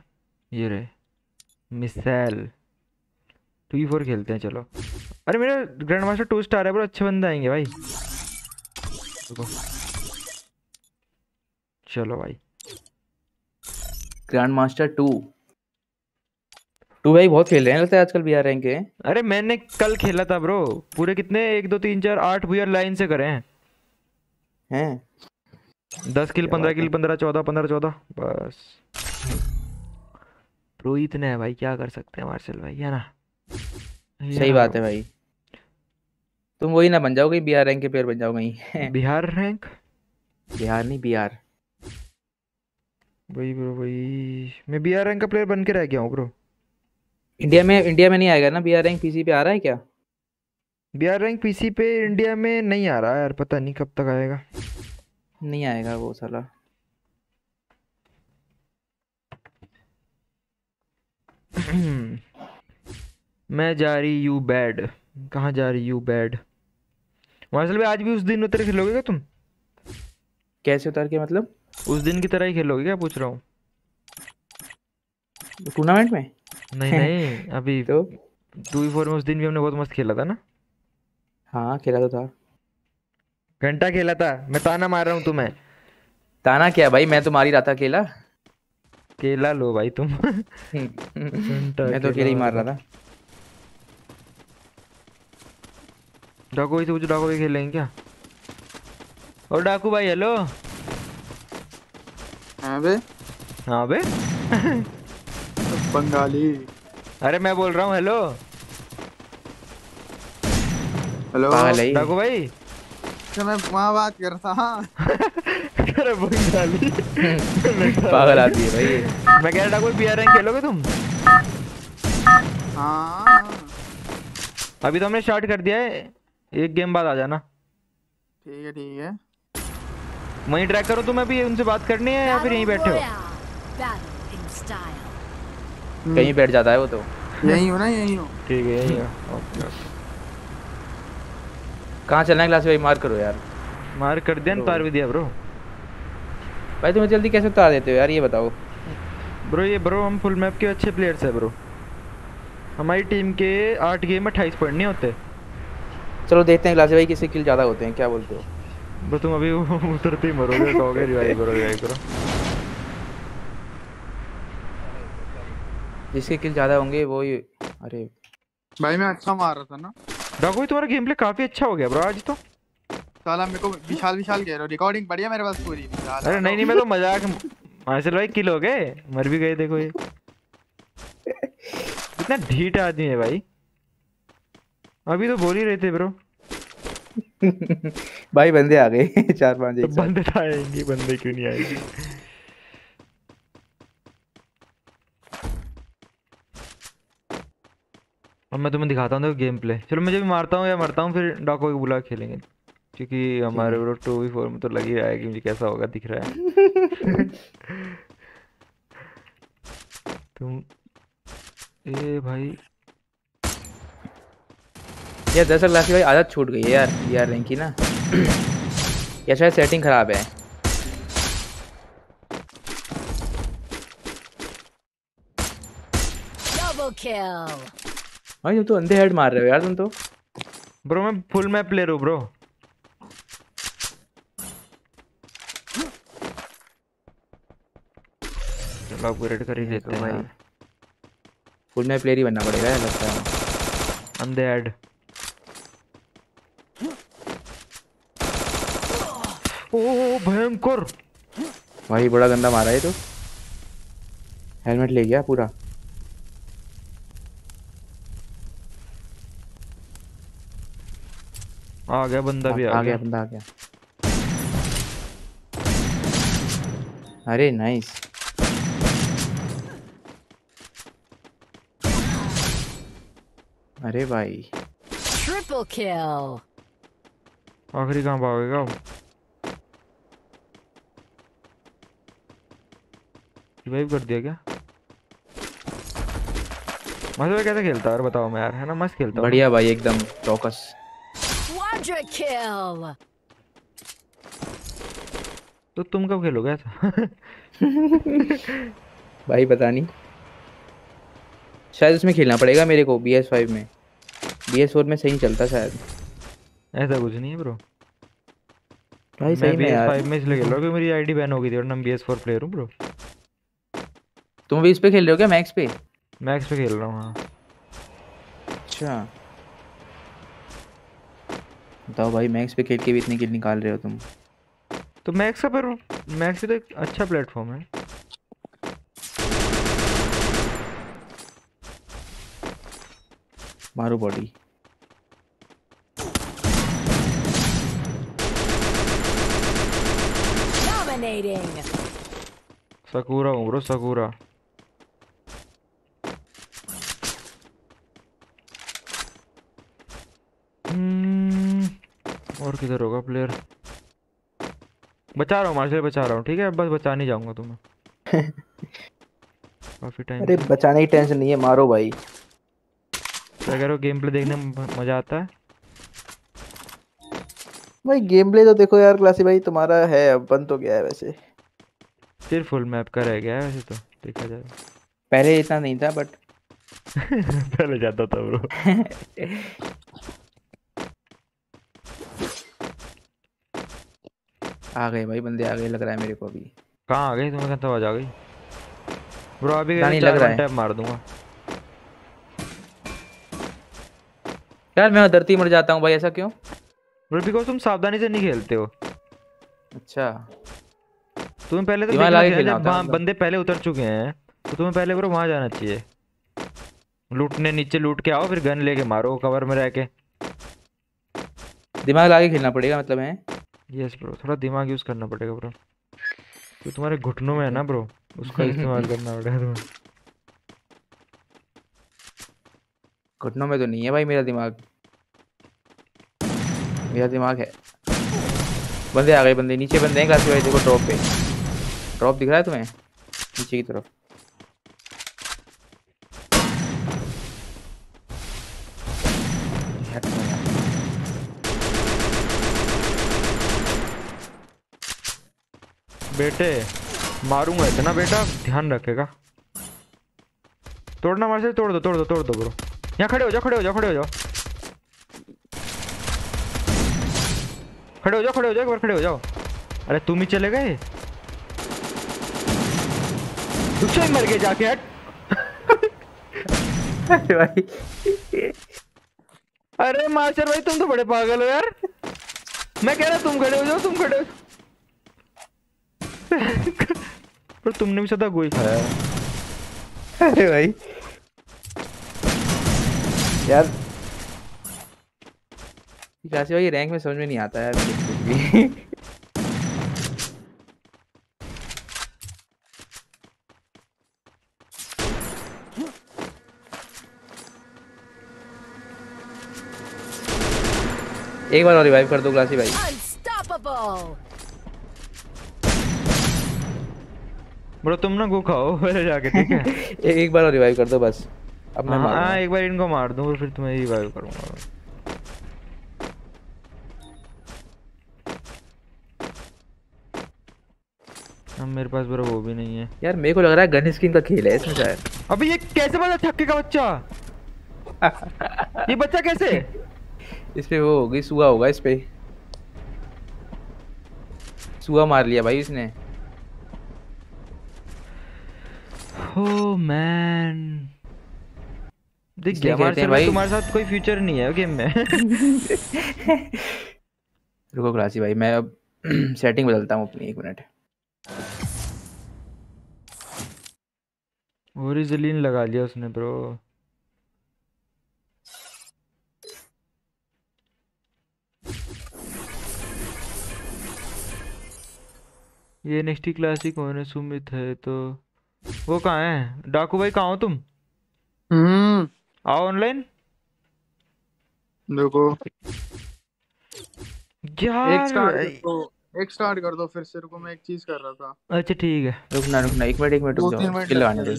ये रहे। मिसाइल। टू ई फोर खेलते हैं चलो। अरे मेरा ग्रैंड मास्टर टू स्टार है ब्रो अच्छे बंदे आएँगे भाई। चलो भाई। ग्रैंड मास्टर टू टू भाई बहुत खेल रहे हैं लगता है आजकल बी आर रैंक के। अरे मैंने कल खेला था ब्रो पूरे कितने? एक दो तीन चार आठ भूयर लाइन से करे हैं। हैं। दस किल पंद्रह किल पंद्रह चौदह पंद्रह चौदह। बस। प्रो इतने हैं भाई क्या कर सकते हैं मार्शल भाई है ना? सही बात है भाई। तुम वही ना बन जाओगे बिहार रैंक के प्लेयर बन जाओ कहीं। बिहार रैंक बिहार नहीं बी आर वही ब्रो वही। मैं बिहार रैंक का प्लेयर बन के रह गया हूँ ब्रो इंडिया में इंडिया में नहीं आएगा ना? बी आर रैंक पीसी पे आ रहा है क्या? बिहार रैंक पीसी पे इंडिया में नहीं आ रहा यार पता नहीं कब तक आएगा। नहीं आएगा वो साला। *clears throat* मैं जा रही यू बैड कहाँ जा रही यू बैड मार्शल भाई आज भी उस दिन उतर खेलोगे क्या तुम? कैसे उतर के मतलब? उस दिन की तरह ही खेलोगे क्या? पूछ रहा हूँ। टूर्नामेंट में? नहीं नहीं *laughs* अभी तो? टू फोर में उस दिन भी हमने बहुत मस्त खेला था ना। हाँ खेला तो था। घंटा खेला था। मैं ताना मार रहा हूँ तुम्हें। ताना क्या भाई? मैं तो मार ही रहा था केला केला लो भाई तुम। मैं तो अकेले ही मार रहा था। डाकू से पूछो डाकू भाई खेलेंगे क्या? और डाकू भाई हेलो हाँ बे हाँ बे *laughs* बंगाली। अरे मैं बोल रहा हूँ हेलो हेलो है। डाकू भाई। तो मैं वहाँ बात कर रहा था *laughs* अरे बंगाली। *laughs* पागल आदमी है भाई मैं कह रहा डाकू पी आर खेलोगे तुम? हाँ। अभी तो हमने स्टार्ट कर दिया है। एक गेम बाद आ जाना। ठीक है ठीक है। वहीं ट्रैक करो तुम अभी उनसे बात करनी है या फिर यहीं बैठे हो? Style. कहीं बैठ जाता है वो तो। यही हो ना यही हो। ठीक है यहीं हो। कहाँ चलना है क्लास भाई? मार करो यार। मार कर दिया ना तार भी दिया ब्रो भाई तुम्हें जल्दी कैसे उतार देते हो यार ये बताओ। ब्रो ये ब्रो हम फुल मैप के अच्छे प्लेयर्स है ब्रो हमारी टीम के आठ गेम में अट्ठाईस पॉइंट नहीं होते। चलो देखते हैं क्लास भाई किससे किल ज़्यादा होते हैं क्या बोलते हो? ब्रो तुम अभी *laughs* उतरते ही मरोगे कहोगे रिवाइव करो रिवाइव करो। जिसके किल ज़्यादा होंगे वो ही अरे। भाई मैं अच्छा मार रहा था ना। डाकू भाई तुम्हारा गेम प्ले काफ़ी अच्छा हो गया ब्रो आज तो। साला मेरे को विशाल विशाल कह रहे हो रिकॉर्डिंग बढ़िया मेरे पास पूरी। अरे नहीं नहीं मैं तो *laughs* मज़ाक मार्शल भाई किल हो गए? मर भी गए देखो ये। कितना ढीठ आदमी है भाई। अभी तो बोल ही रहे थे ब्रो *laughs* भाई बंदे आ गए। *laughs* चार पाँच तो एक बंदे तो आएँगे बंदे क्यों नहीं आएँगे? अब मैं तुम्हें दिखाता हूँ गेम प्ले चलो मुझे भी मारता हूँ या मरता हूँ फिर डाको को बुला खेलेंगे। क्योंकि हमारे ब्रो टू वी फोर में तो लग ही रहा है कि मुझे कैसा होगा दिख रहा है। *laughs* तुम ए भाई यार दरअसल क्लास भाई आदत छूट गई है यार यार रैंक की ना। या शायद सेटिंग खराब है। भाई तुम तो अंधे हेड मार रहे हो यार तुम तो। ब्रो मैं फुल मैप प्लेयर हूँ ब्रो। चलो अपग्रेड कर ही ये लेते तो हैं भाई। फुल में प्लेयर ही बनना पड़ेगा लगता है। अंधे ऐड ओ भयंकर। भाई बड़ा गंदा मारा है तो। हेलमेट ले गया पूरा। आ गया बंदा भी आ, आ गया गया। बंदा आ गया। अरे नाइस अरे भाई। Triple kill. आखिरी कहाँ भागेगा रिवाइव कर दिया क्या? मज़ा कैसे खेलता है? बताओ मैं यार है ना मस्त खेलता हूँ। बढ़िया भाई एकदम चौकस तो तुम कब खेलोगे ऐसा? *laughs* भाई पता नहीं। शायद उसमें खेलना पड़ेगा मेरे को बी एस फाइव में। बी एस फोर में सही चलता शायद। ऐसा कुछ नहीं है ब्रो भाई मैं सही में यार। BS5 में इसलिए खेल रहा हूँ क्योंकि मेरी आईडी बैन हो गई थी और मैं BS4 प्लेयर हूँ ब्रो तुम भी इस पे खेल रहे हो क्या मैक्स पे? मैक्स पे खेल रहा हूँ हाँ। अच्छा। बताओ भाई मैक्स पे खेल के भी इतने किल निकाल रहे हो तुम। तो मैक्स का पर मैक्स तो एक अच्छा प्लेटफॉर्म है। मारो बॉडी. सकूरा हूँ ब्रो सकूरा। किधर होगा प्लेयर बचा रहा हूँ मार्शल बचा रहा हूँ ठीक है? बस बचा नहीं जाऊँगा तुम्हें। *laughs* काफ़ी टाइम अरे बचाने की टेंशन नहीं है मारो भाई। क्या कह रहे हो गेम प्ले देखने में मज़ा आता है? भाई गेम प्ले तो देखो यार क्लासी भाई तुम्हारा है अब बंद तो गया है वैसे। फिर फुल मैप का रह गया है वैसे तो देखा जाए पहले इतना नहीं था बट *laughs* पहले जाता था ब्रो *laughs* आ गए भाई बंदे आ गए लग रहा है मेरे को अभी। कहाँ आ गई तुम्हें कहता आवाज़ आ गई। ब्रो अभी नहीं लग रहा है। टैप मार दूँगा। यार मैं धरती मर जाता हूँ भाई ऐसा क्यों? ब्रो बिकॉज़ तुम सावधानी से नहीं खेलते हो। अच्छा। तुम्हें पहले तो वहाँ मतलब। बंदे पहले उतर चुके हैं तो तुम्हें पहले ब्रो वहाँ जाना चाहिए। लूटने नीचे लूट के आओ फिर गन लेके मारो कवर में रह के। दिमाग लगा के खेलना पड़ेगा मतलब है? यस ब्रो थोड़ा दिमाग यूज़ करना पड़ेगा ब्रो तो तुम्हारे घुटनों में है ना ब्रो उसका *laughs* इस्तेमाल करना पड़ेगा तुम्हें। घुटनों में तो नहीं है भाई मेरा दिमाग। मेरा दिमाग है। बंदे आ गए बंदे। नीचे बंदे हैं क्लासी भाई देखो ड्रॉप पे। ड्रॉप दिख रहा है तुम्हें? नीचे की तरफ़ हट गया। बेटे मारूँगा इतना बेटा ध्यान रखेगा। तोड़ना मार से तोड़ दो तोड़ दो तोड़ दो ब्रो। यहाँ खड़े हो जाओ खड़े हो जाओ खड़े हो जाओ। खड़े हो जाओ खड़े हो जाओ एक बार खड़े हो जाओ। अरे तुम ही चले गए? मर गए जाके हट। अरे भाई। अरे मास्टर भाई तुम तो बड़े पागल हो यार। मैं कह रहा तुम खड़े हो जाओ तुम खड़े हो। पर तुमने भी सदा गोई। खाया है। अरे भाई। यार। क्लासी भाई रैंक में समझ में नहीं आता यार। कुछ भी एक बार और रिवाइव कर दो क्लासी भाई। ब्रो तुम ना गो खाओ *laughs* पहले जाके ठीक है? एक *laughs* एक बार और रिवाइव कर दो बस। अब मैं हाँ मारूँगा। हाँ, एक बार इनको मार दूँ फिर तुम्हें रिवाइव करूँगा अब मेरे पास ब्रो वो भी नहीं है। यार मेरे को लग रहा है गन स्किन का खेल है इसमें शायद। अबे ये कैसे बना छक्के का बच्चा? ये बच्चा कैसे? इस पे वो होगी सुआ होगा इस पे। सुआ मार लिया भाई इसने। मैन दिख इसलिए गया कहते हैं भाई तुम्हारे साथ कोई फ्यूचर नहीं है गेम में। *laughs* रुको क्लासी भाई मैं अब *clears throat* सेटिंग बदलता हूँ अपनी एक मिनट ओरिजिलिन लगा लिया उसने ब्रो ये नेक्स्ट क्लासिक कौन है? सुमित है तो वो कहाँ है? डाकू भाई कहाँ हो तुम? हम्म। आओ ऑनलाइन देखो। यार। एक स्टार्ट कर दो एक स्टार्ट कर दो फिर से रुको मैं एक चीज़ कर रहा था। अच्छा ठीक है। रुकना रुकना एक मिनट एक मिनट रुक जाओ। स्किल लगाने दो।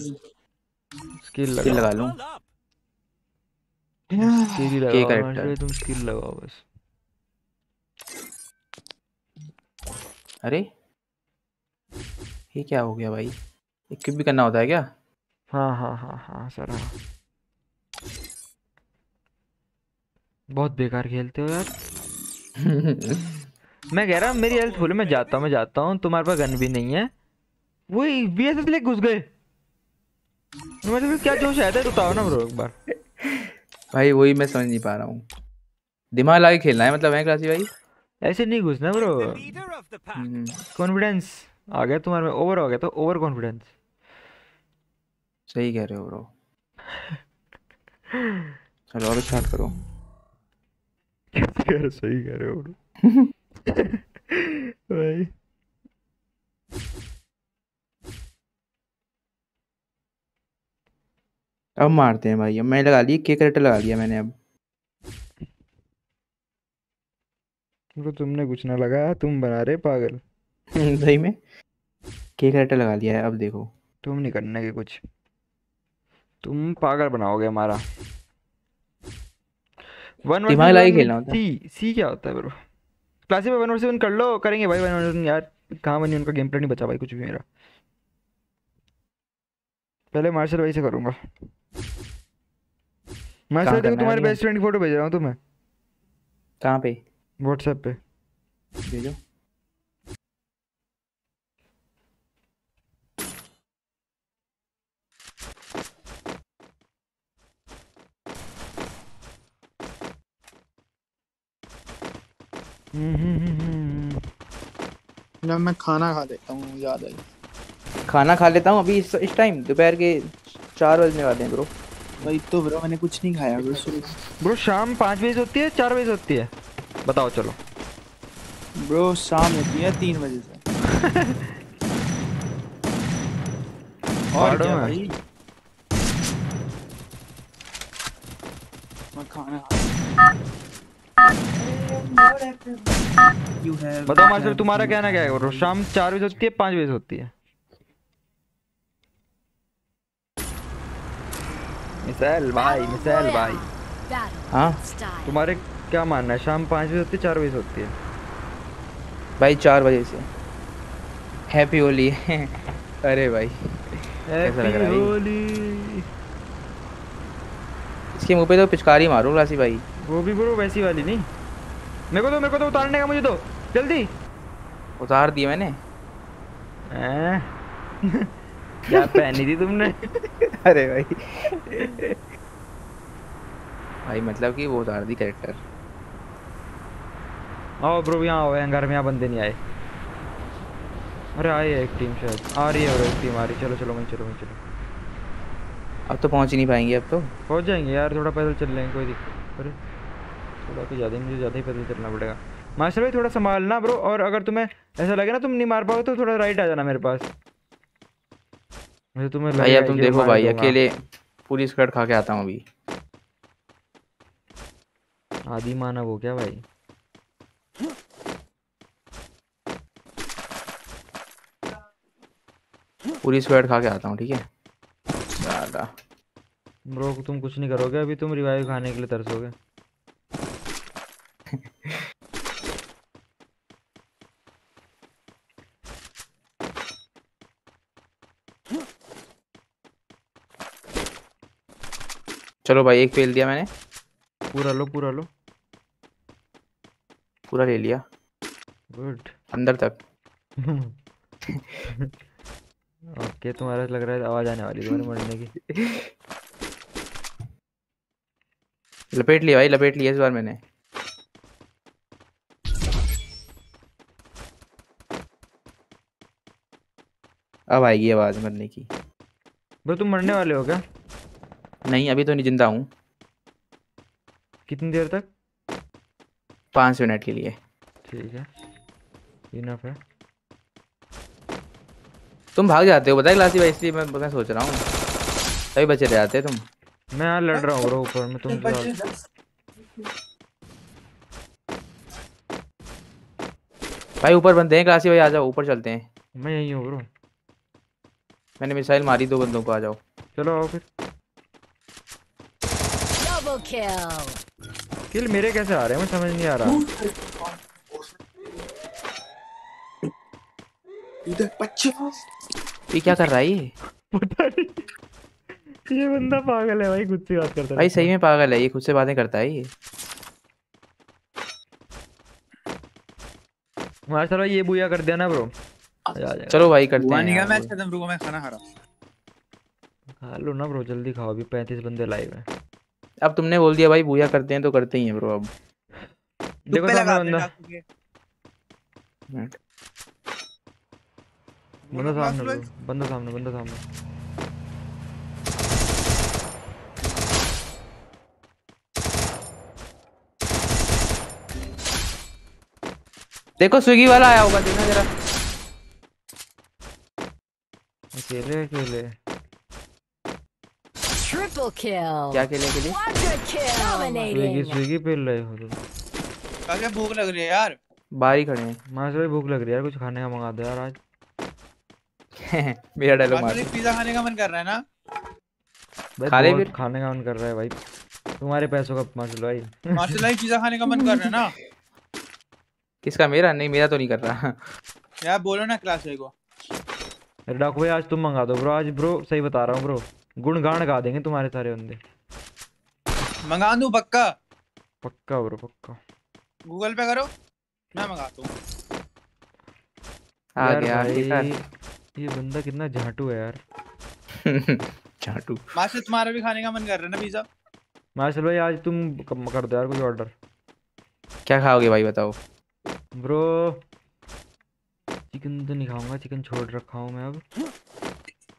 स्किल स्किल लगा लूँ। स्किल के लगाओ? मार्शल तुम स्किल लगाओ बस। अरे ये क्या हो गया भाई? इक्विप भी करना होता है क्या? हाँ हाँ हाँ हाँ सर हाँ। बहुत बेकार खेलते हो यार। *laughs* मैं कह रहा हूँ मेरी हेल्थ फुल मैं जाता हूँ मैं जाता हूँ तुम्हारे पास गन भी नहीं है। वो वही एस लेके घुस गए। मतलब क्या जोश आया था बताओ ना ब्रो एक बार। भाई वही मैं समझ नहीं पा रहा हूँ। दिमाग लगा खेलना है मतलब है क्लासी भाई? ऐसे नहीं घुसना ब्रो। हम्म, कॉन्फिडेंस आ गया तुम्हारे में ओवर हो गया तो ओवर कॉन्फिडेंस सही कह रहे हो ब्रो चलो अब स्टार्ट करो। कह रहे सही कह रहे हो ब्रो *laughs* भाई। अब मारते हैं भाई अब मैं लगा ली के करेक्टर लगा लिया मैंने अब। ब्रो तुमने कुछ ना लगाया तुम बना रहे पागल। *laughs* सही में? के करेक्टर लगा लिया है अब देखो। तुम नहीं करने के कुछ। तुम पागल बनाओगे हमारा। वन दिमाग लगा खेलना होता है। सी सी क्या होता है ब्रो क्लासी में वन वर्सेस वन कर लो करेंगे भाई वन वर्सेस यार कहाँ बनी उनका गेम प्ले नहीं बचा भाई कुछ भी मेरा। पहले मार्शल भाई से करूँगा। मार्शल कहाँ देखो तुम्हारे बेस्ट फ्रेंड की फ़ोटो भेज रहा हूँ तुम्हें। कहाँ पे? व्हाट्सएप पे। भेजो हम्म, हम्म, हम्म, हम्म, हम्म। जब मैं खाना खा लेता हूँ याद आई खाना खा लेता हूँ अभी इस, इस टाइम दोपहर के चार बजने वाले हैं ब्रो भाई तो ब्रो मैंने कुछ नहीं खाया ब्रो ब्रो शाम पाँच बजे होती है चार बजे होती है? बताओ चलो। ब्रो शाम होती है तीन बजे से। *laughs* और क्या भाई? मैं खाना have बताओ मास्टर तुम्हारा कहना क्या है? शाम चार बजे होती है पाँच बजे होती है? मिसाइल भाई मिसाइल भाई। हाँ? तुम्हारे क्या मानना है? शाम पाँच बजे होती है चार बजे होती है? भाई चार बजे से। हैप्पी होली अरे भाई कैसा लग रहा है इसके मुँह पे तो पिचकारी मारो राशि भाई। वो भी ब्रो वैसी वाली नहीं। मेरे को तो मेरे को तो उतारने का मुझे तो जल्दी। उतार दिया मैंने। क्या *laughs* पहनी थी तुमने। अरे भाई। भाई मतलब कि वो उतार दी कैरेक्टर आओ ब्रो यहाँ आओ यहाँ घर में यहाँ बंदे नहीं आए। अरे आए है एक टीम शायद। आ रही है ब्रो एक टीम आ रही। चलो चलो वहीं चलो वहीं चलो। अब तो पहुँच ही नहीं पाएँगे अब तो। पहुँच जाएँगे यार थोड़ा पैदल चल लेंगे कोई दिक्कत अरे। थोड़ा तो ज़्यादा ही मुझे ज़्यादा ही पैदल चलना पड़ेगा। मास्टर भाई थोड़ा संभालना ब्रो और अगर तुम्हें ऐसा लगे ना तुम नहीं मार पाओगे तो थोड़ा राइट आ जाना मेरे पास। मुझे तुम्हें भाई तुम देखो भाई अकेले पूरी स्कर्ट खा के आता हूँ अभी। आदि मानव हो क्या भाई? पूरी स्क्वाड खा के आता हूँ ठीक है? ब्रो तुम कुछ नहीं करोगे अभी तुम रिवाइव खाने के लिए तरसोगे। *laughs* चलो भाई एक फेल दिया मैंने। पूरा लो पूरा लो। पूरा ले लिया। गुड अंदर तक। *laughs* ओके तुम्हारा लग रहा है आवाज़ आने वाली है तुम्हारे मरने की। लपेट लिया भाई लपेट लिया इस बार मैंने। अब आएगी आवाज़ मरने की। ब्रो तुम मरने वाले हो क्या? नहीं अभी तो नहीं ज़िंदा हूँ। कितनी देर तक? पाँच मिनट के लिए। ठीक है। इनफ है। तुम भाग जाते हो बताए क्लासी भाई इसलिए मैं मैं सोच रहा हूँ। तभी बचे रह जाते तुम। मैं यहाँ लड़ रहा हूँ ब्रो ऊपर में तुम भाई ऊपर बंदे हैं क्लासी भाई आ जाओ ऊपर चलते हैं। मैं यहीं हूँ ब्रो। मैंने मिसाइल मारी दो बंदों को आ जाओ। चलो आओ फिर. किल मेरे कैसे आ रहे हैं? मैं समझ नहीं आ रहा। इधर पचास ये क्या कर रहा है ये? पता नहीं। ये बंदा पागल है भाई खुद से बात करता है। भाई सही में पागल है ये खुद से बातें करता है ये। मार चलो ये बुया कर देना ब्रो आ जाएगा चलो भाई करते हैं मैच खत्म रुको मैं खाना खा रहा खा लो ना ब्रो जल्दी खाओ अभी पैंतीस बंदे लाइव हैं। अब तुमने बोल दिया भाई भूया करते हैं तो करते ही हैं ब्रो अब। देखो सामने बंदा। बंदा सामने बंदा सामने बंदा सामने। देखो स्विगी वाला आया होगा देखना जरा। अकेले अकेले Triple kill. क्या खेलने के लिए? Quadra kill. स्विगी स्विगी पे रहे हो तुम। क्या भूख लग रही है यार। बाहर ही खड़े माँ से भूख लग रही है यार कुछ खाने का मंगा दो यार आज। *laughs* मेरा डायलॉग मार। पिज्जा खाने का मन कर रहा है ना? खा ले फिर। खाने का मन कर रहा है भाई। तुम्हारे पैसों का माशुल भाई। मास्टर लाइफ पिज्जा खाने का मन कर रहा है ना? किसका मेरा? नहीं मेरा तो नहीं कर रहा। यार बोलो ना क्लास भाई को। अरे डाकू भाई आज तुम मंगा दो ब्रो आज ब्रो सही बता रहा हूँ ब्रो गुणगान गा देंगे तुम्हारे सारे बंदे। मंगा दूँ पक्का? पक्का ब्रो पक्का। गूगल पे करो मैं मंगाता हूँ। आ गया ये बंदा कितना झाटू है यार। *laughs* चाटू मास्टर तुम्हारा भी खाने का मन कर रहा है ना पिज्जा? माशुल भाई आज तुम कर दो यार कुछ ऑर्डर क्या खाओगे भाई बताओ। ब्रो चिकन तो नहीं खाऊँगा चिकन छोड़ रखा हूँ मैं अब।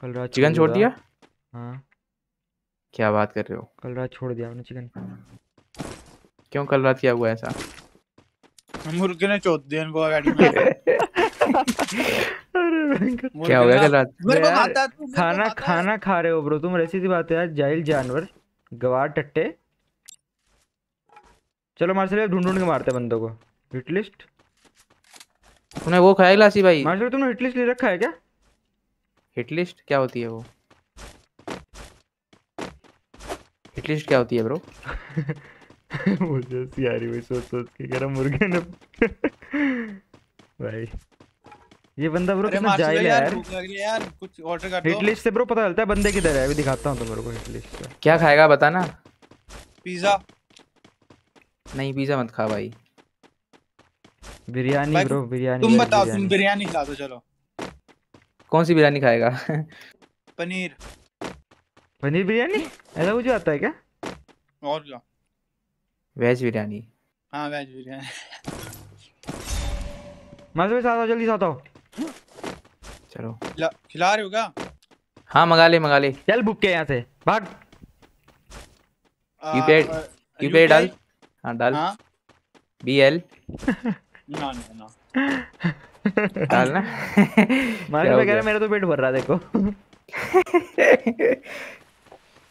कल रात चिकन छोड़ दिया? हाँ। क्या बात कर रहे हो? कल रात छोड़ दिया मैंने चिकन। क्यों कल रात क्या हुआ ऐसा? मुर्गे ने चोद दिया इनको गाड़ी में। *laughs* क्या हो गया कल रात? मेरे को खाता मेरे को खाना खाना खा रहे हो ब्रो। तुम ऐसी सी बात है यार जाहिल जानवर गवार टट्टे। चलो मार्शल ढूंढ ढूंढ के मारते हैं बंदों को। हिट लिस्ट तूने वो खाया ग्लासी भाई? मार्शल तुमने हिट लिस्ट ले रखा है क्या? हिट लिस्ट क्या होती है वो? हिट लिस्ट क्या होती है ब्रो *laughs* मुझे हँसी आ रही भाई सोच सोच के कह रहा मुर्गे ने भाई ये बंदा ब्रो कितना जाहिल है यार यार। कुछ ऑर्डर कर दो। हिट लिस्ट से ब्रो पता चलता है बंदे किधर है अभी दिखाता हूँ तो को हिट लिस्ट क्या खाएगा बताना? पिज्जा नहीं पिज्जा मत खा भाई। बिरयानी ब्रो बिरयानी तुम बताओ तुम बिरयानी। खिला दो चलो। कौन सी बिरयानी खाएगा? पनीर। पनीर बिरयानी? ऐसा कुछ आता है क्या? और क्या? वेज बिरयानी। हाँ वेज बिरयानी। भाई साथ आओ जल्दी साथ आओ। चलो। खिला खिला रहे हो क्या? हाँ मंगा ले मंगा ले। चल बुक के यहाँ से। भाग। यूपीआई यूपीआई डाल? हाँ डाल। हाँ। B L. *laughs* ना ना ना डाल ना मार्शल भाई कह रहा गया? है, मेरा तो पेट भर रहा देखो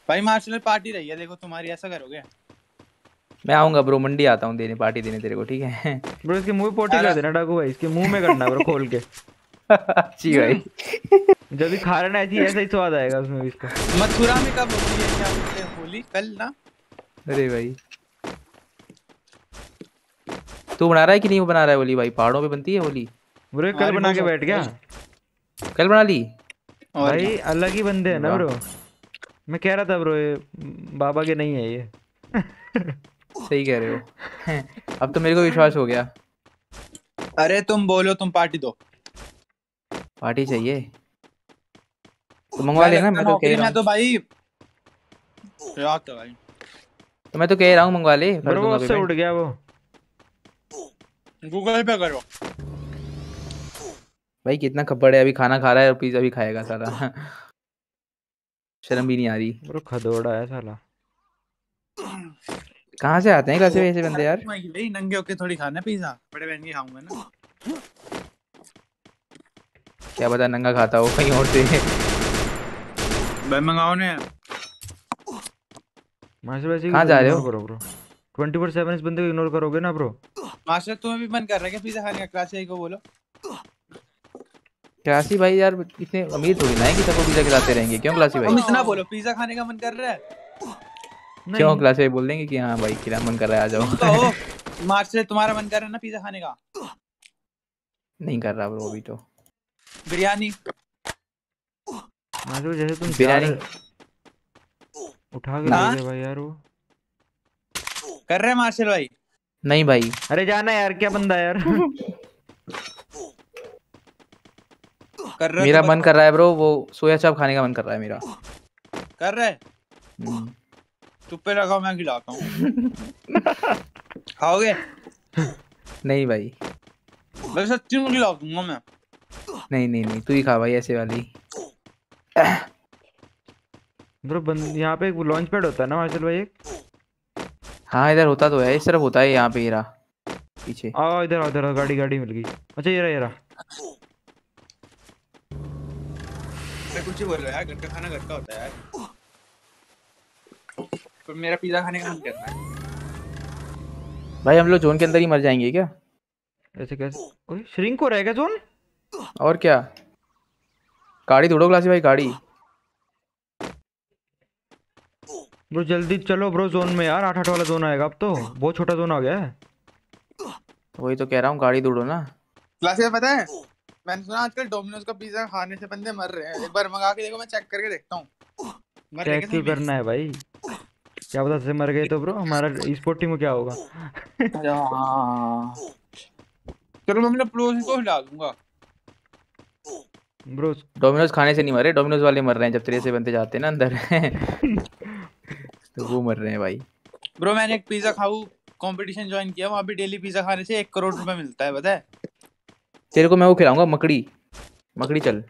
भाई मार्शल पार्टी रही है देखो तुम्हारी ऐसा करोगे मैं आऊँगा ब्रो मंडी आता हूँ देने पार्टी देने तेरे को ठीक है? ब्रो इसके मुँह पे पोटी कर देना डाकू भाई इसके मुँह में करना ब्रो खोल के अच्छी भाई जब भी खा रहा ना ऐसी ऐसा ही स्वाद आएगा उसमें भी इसका मथुरा में कब होती है क्या होली कल ना अरे भाई तू बना रहा है कि नहीं? बना रहा है होली भाई। पहाड़ों पे बनती है होली ब्रो कल बना के बैठ गया। कल बना ली? भाई अलग ही बंदे हैं ना ब्रो। मैं कह रहा था ब्रो ये बाबा के नहीं है ये। सही कह रहे हो। अब तो मेरे को विश्वास हो गया। अरे तुम बोलो तुम पार्टी दो। पार्टी चाहिए। तो मंगवा लेना मैं तो कह रहा में तो भाई याद तो भाई। तो मैं तो कह रहा हूँ मंगवा ले। ब्रो उससे उड़ गया वो। गूगल पे करो। भाई कितना खप्पड़ है अभी खाना खा रहा है और पिज्जा भी खाएगा साला। शर्म भी नहीं आ रही। ब्रो खदोड़ा है साला। कहाँ से आते हैं? कैसे ऐसे बंदे यार। भाई नंगे होके थोड़ी खाना पिज्जा बड़े बहन की खाऊँगा ना। क्या पता नंगा खाता हो कहीं और से। भाई मंगाओ ने। कहाँ जा रहे हो? करो ब्रो। 24/7 इस बंदे को इग्नोर करोगे ना ब्रो मास्टर तुम्हें भी मन कर रहा है क्या? पिज्जा खाने का क्लास को बोलो। क्लासी भाई यार इतने अमीर थोड़ी ना है कि सबको पिज्जा खिलाते रहेंगे। क्यों क्लासी भाई? इतना बोलो पिज्जा खाने का मन कर रहा है? क्यों क्लासी भाई बोल देंगे कि हाँ भाई खिला मन कर रहा है आ जाओ। तो मास्टर तुम्हारा मन कर रहा है ना पिज्जा खाने का? नहीं कर रहा ब्रो अभी तो। बिरयानी। मास्टर जैसे तुम बिरयानी। उठा के हाँ? ले गए भाई यार वो। कर रहे हैं मार्शल भाई? नहीं भाई। अरे जाना यार क्या बंदा है यार? कर रहे मेरा तो मन कर रहा है ब्रो वो सोया चाप खाने का मन कर रहा है मेरा। कर रहे? हम्म, चुप पे लगाओ मैं खिलाता हूँ। खाओगे? नहीं भाई। मैं सच्ची में खिला दूँगा मैं। नहीं नहीं नहीं तू ही खा भाई ऐसे वाली। ब्रो बंद यहाँ पे एक लॉन्च पैड होता है ना मार्शल भाई एक? हाँ इधर होता तो है इस तरफ़ होता है यहाँ पे ये रहा पीछे। आओ इधर इधर गाड़ी गाड़ी मिल गई। अच्छा ये रहा ये रहा। मैं कुछ बोल रहा है यार घर का खाना घर का होता है यार। पर मेरा पिज्जा खाने का मन कर है। भाई हम लोग जोन के अंदर ही मर जाएँगे क्या? ऐसे कैसे? ओए श्रिंक हो रहा है क्या जोन? और क्या? गाड़ी दौड़ो क्लासी भाई गाड़ी। ब्रो जल्दी चलो ब्रो जोन में यार आठ आठ वाला जोन आएगा अब तो। बहुत छोटा जोन आ गया है। वही तो कह रहा हूँ गाड़ी दौड़ो ना। क्लास पता है? मैंने सुना आजकल डोमिनोज का पिज्जा खाने से बंदे मर रहे हैं। एक बार मंगा के देखो मैं चेक करके देखता हूँ। चेक क्यों करना है भाई? क्या पता से मर गए तो ब्रो हमारा स्पोर्ट टीम को क्या होगा? में? हाँ। चलो मैं अपने पड़ोसी को हिला दूँगा। ब्रो डोमिनोज खाने से नहीं मरे डोमिनोज वाले मर रहे हैं जब तेरे से बनते जाते हैं ना अंदर। *laughs* तो वो मर रहे हैं भाई। ब्रो मैंने एक पिज्जा खाऊ कंपटीशन ज्वाइन किया वहाँ भी डेली पिज्जा खाने से एक करोड़ रुपए मिलता है पता है? तेरे को मैं वो खिलाऊँगा मकड़ी। मकड़ी चल।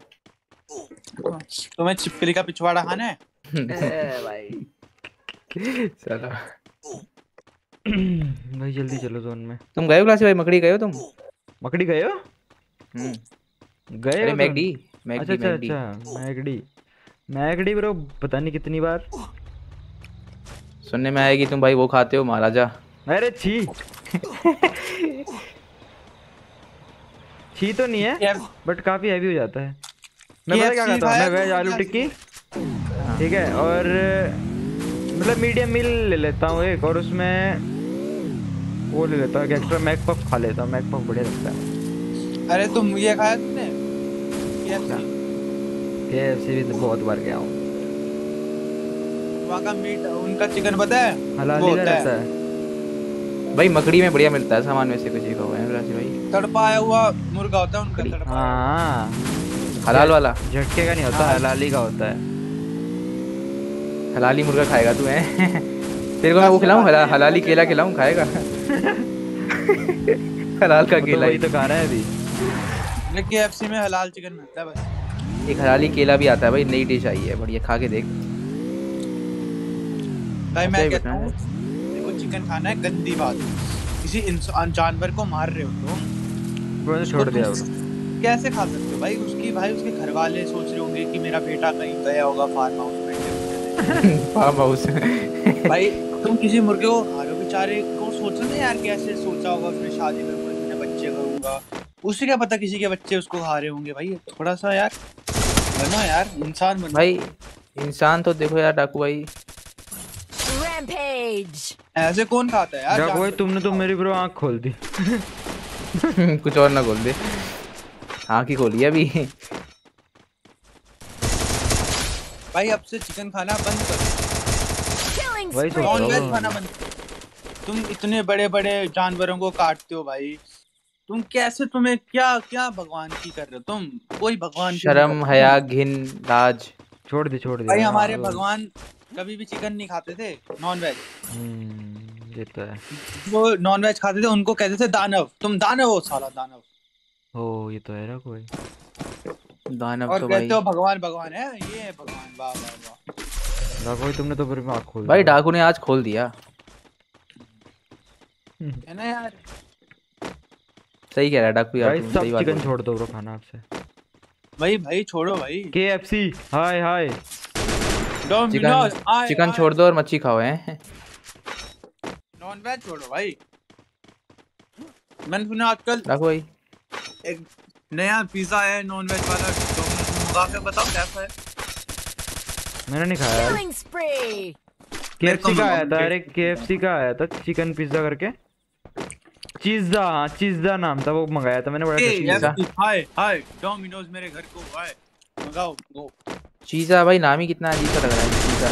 तुम्हें छिपकली का पिछवाड़ा खाना है? भाई चलो भाई जल्दी चलो जोन में। तुम गए हो क्लास भाई? मकड़ी गए हो तुम? मकड़ी गए हो? हम्म। गए अरे? मैगडी अच्छा मैगडी अच्छा मैगडी। अच्छा मैगडी। मैगडी ब्रो पता नहीं कितनी बार। सुनने में आया कि तुम भाई वो खाते हो महाराजा। अरे छी। छी तो नहीं है बट काफ़ी हैवी हो जाता है। मैं पता क्या खाता हूँ? मैं वेज तो आलू टिक्की। ठीक है और मतलब मीडियम मील ले लेता हूँ एक और उसमें वो ले लेता हूँ एक्स्ट्रा मैक पफ खा लेता हूँ। मैक पफ बढ़िया लगता है। अरे तुम ये खाया तुमने? के एफ़ सी भी तो बहुत बार गया हूँ। वहाँ का मीट उनका चिकन पता है? हलाली होता रहता है। है। भाई मकड़ी में बढ़िया मिलता है सामान में से कुछ का हुआ है क्लास भाई? तड़पा आया हुआ मुर्गा होता है उनका तड़पा हाँ। हलाल वाला? झटके का नहीं होता हाँ। हलाली का होता है। हलाली मुर्गा खाएगा तू है? तेरे को मैं वो खिलाऊं? हला, हलाली केला खिलाऊं? खाएगा? हलाल का तो केला ही। तो खा रहा है अभी। लेकिन KFC में हलाल चिकन मिलता है बस एक हलाली केला भी आता है भाई नई डिश आई है बढ़िया खा के देख। भाई मैं कहता। हूँ देखो चिकन खाना है गंदी बात किसी इंसान जानवर को मार रहे हो तुम मैंने छोड़ दिया कैसे खा सकते हो? भाई उसकी भाई उसके घर वाले सोच रहे होंगे कि मेरा बेटा कहीं गया होगा फार्म हाउस में। *laughs* फार्म हाउस भाई तुम किसी मुर्गे को खा रहे हो बेचारे को सोचो ना यार कैसे सोचा होगा उसने शादी करूँगा मैंने बच्चे करूँगा। उसे क्या पता किसी के बच्चे उसको खा रहे होंगे? भाई थोड़ा सा यार बनो यार इंसान बनो। भाई इंसान तो देखो यार डाकू भाई Rampage. ऐसे कौन खाता है यार? जाको भाई तुमने तो मेरी ब्रो आँख खोल दी। *laughs* कुछ और ना खोल दे। आँख ही खोली अभी। भाई अब से चिकन खाना बंद करो। वही सोच नॉन वेज खाना बंद तुम इतने बड़े बड़े जानवरों को काटते हो भाई। तुम कैसे तुम्हें क्या क्या भगवान की कर रहे हो? तुम कोई भगवान शर्म हया घिन लाज। छोड़ दे छोड़ दे। भाई हमारे भगवान कभी भी चिकन नहीं खाते थे नॉन वेज हम्म, ये तो है। वो नॉन वेज खाते थे उनको कहते थे दानव। तुम दानव हो साला दानव। ओ ये तो है ना कोई। दानव और तो भाई। कहते हो भगवान भगवान है ये है भगवान वाह वाह वाह। भाई तुमने तो फिर आँख खोल भाई डाकू ने आज खोल दिया। है ना यार? सही कह रहा है डाकू यार भाई सब सही बात चिकन छोड़ दो ब्रो खाना आपसे। भाई भाई छोड़ो भाई। के एफ़ सी हाय हाय चिकन चिकन छोड़ दो और मच्छी खाओ हैं? नॉन वेज छोड़ो भाई। मैंने सुना आजकल डाकू भाई। एक नया पिज्जा है नॉन वेज वाला मंगा के बताओ कैसा है। मैंने नहीं खाया spree. के आया था अरे के एफ़ सी का आया था चिकन पिज्जा करके। चीज़ा हाँ चीज़ा नाम था वो मंगाया था मैंने बड़ा टेस्टी लगा हाय हाय डोमिनोज मेरे घर को आए मंगाओ गो चीज़ा भाई नाम ही कितना अजीब सा लग रहा है चीज़ा।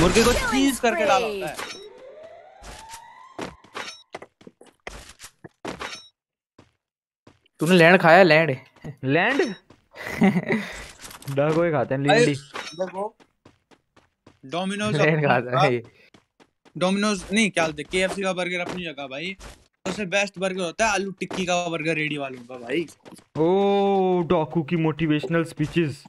मुर्गे को चीज़ करके डाला होता है। तूने लैंड खाया लैंड लैंड डाको ही खाते हैं लिंडी डोमिनोज लैंड खाता है डोमिनोज नहीं क्या केएफसी का बर्गर अपनी जगह भाई। सबसे बेस्ट बर्गर होता है आलू टिक्की का बर्गर रेडी वालों का भाई। ओ डाकू की मोटिवेशनल स्पीचेस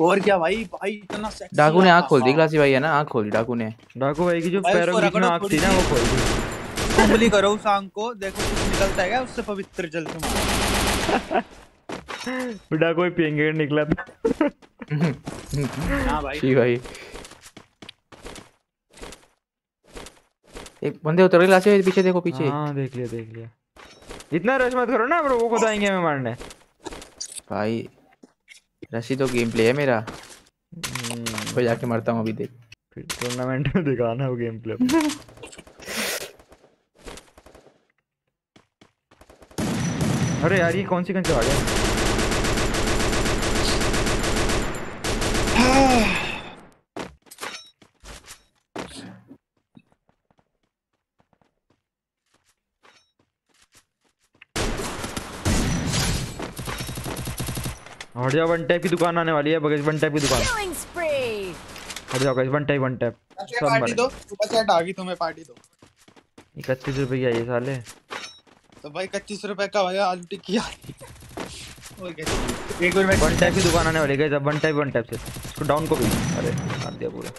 और क्या भाई? भाई इतना सेक्सी डाकू ने आँख खोल दी क्लासी भाई है ना? आँख खोल दी डाकू ने। डाकू भाई की जो पैरों के बीच में रगड़ो आँख थी ना वो खोल दी। कुंबली करो उस आँख को देखो कुछ निकलता है क्या? उससे पवित्र जल तुम्हारा *laughs* डाकू भाई पियेंगे निकला था। *laughs* हाँ भाई। जी भाई। एक बंदे उतर गए भाई पीछे देखो पीछे। हाँ देख लिया देख लिया। इतना रश मत करो ना ब्रो वो खुद आएँगे हमें मारने। भाई रसी तो गेम प्ले है मेरा। भाई जाके मरता हूँ अभी देख। फिर टूर्नामेंट में दिखाना वो गेम प्ले *laughs* अरे यार ये कौन सी गन चला गया हट जाओ वन टैप की दुकान आने वाली है बगैर वन टैप की दुकान। हट जाओ guys one tap one tap सब पार्टी दो। सुबह से आ गई तुम्हें पार्टी दो। इकतीस रुपए की आई है साले। तो भाई इकतीस रुपए का भाई आलू टिक्की आ। और एक बार वन टाइप की दुकान आने वाली है गाइस अब वन टाइप वन टाइप से। इसको डाउन को भी। अरे मार दिया पूरा।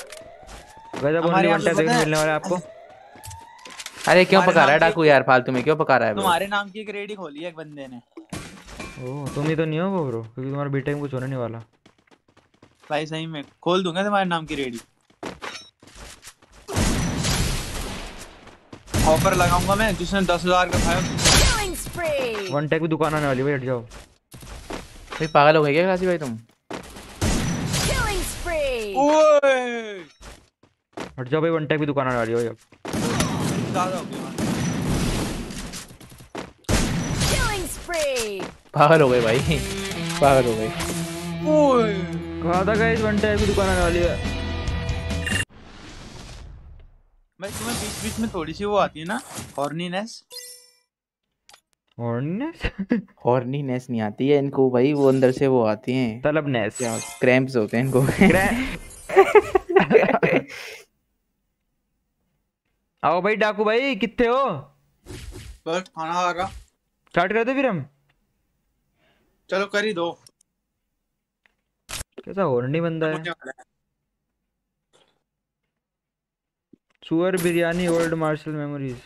गाइस अब हमारे ओनली वन पे टाइप पता देखने मिलने वाला है आपको। अरे क्यों पका रहा है डाकू यार? फालतू में क्यों पका रहा है तुम्हारे नाम की एक रेडी खोली है एक बंदे ने। ओह तुम ही तो नहीं हो वो ब्रो क्योंकि तुम्हारा बीटेक में कुछ होने नहीं वाला। भाई सही में खोल दूँगा तुम्हारे नाम की रेडी। ऑफ़र लगाऊँगा मैं जिसने दस हज़ार का खाया। वन टाइप की दुकान आने वाली भाई हट जाओ। भाई पागल हो गए क्या क्लासी भाई तुम? ओए! हट जाओ भाई वन टाइप की दुकान आने वाली है भाई अब। ज़्यादा हो गया। पागल हो गए भाई। पागल हो गए। गाइस वन टाइप की दुकान आने वाली है। भाई तुम्हें बीच बीच में थोड़ी सी वो आती है ना हॉर्नीनेस हॉर्नेस हॉर्नीनेस नहीं आती है इनको भाई वो अंदर से वो आती हैं। तलबनेस। क्या क्रैम्प्स होते हैं इनको। आओ भाई डाकू भाई कितने हो? बस खाना खा रहा। स्टार्ट कर दे फिर हम। चलो कर ही दो। कैसा हॉर्नी बंदा है? सुअर biryani old Marshal memories.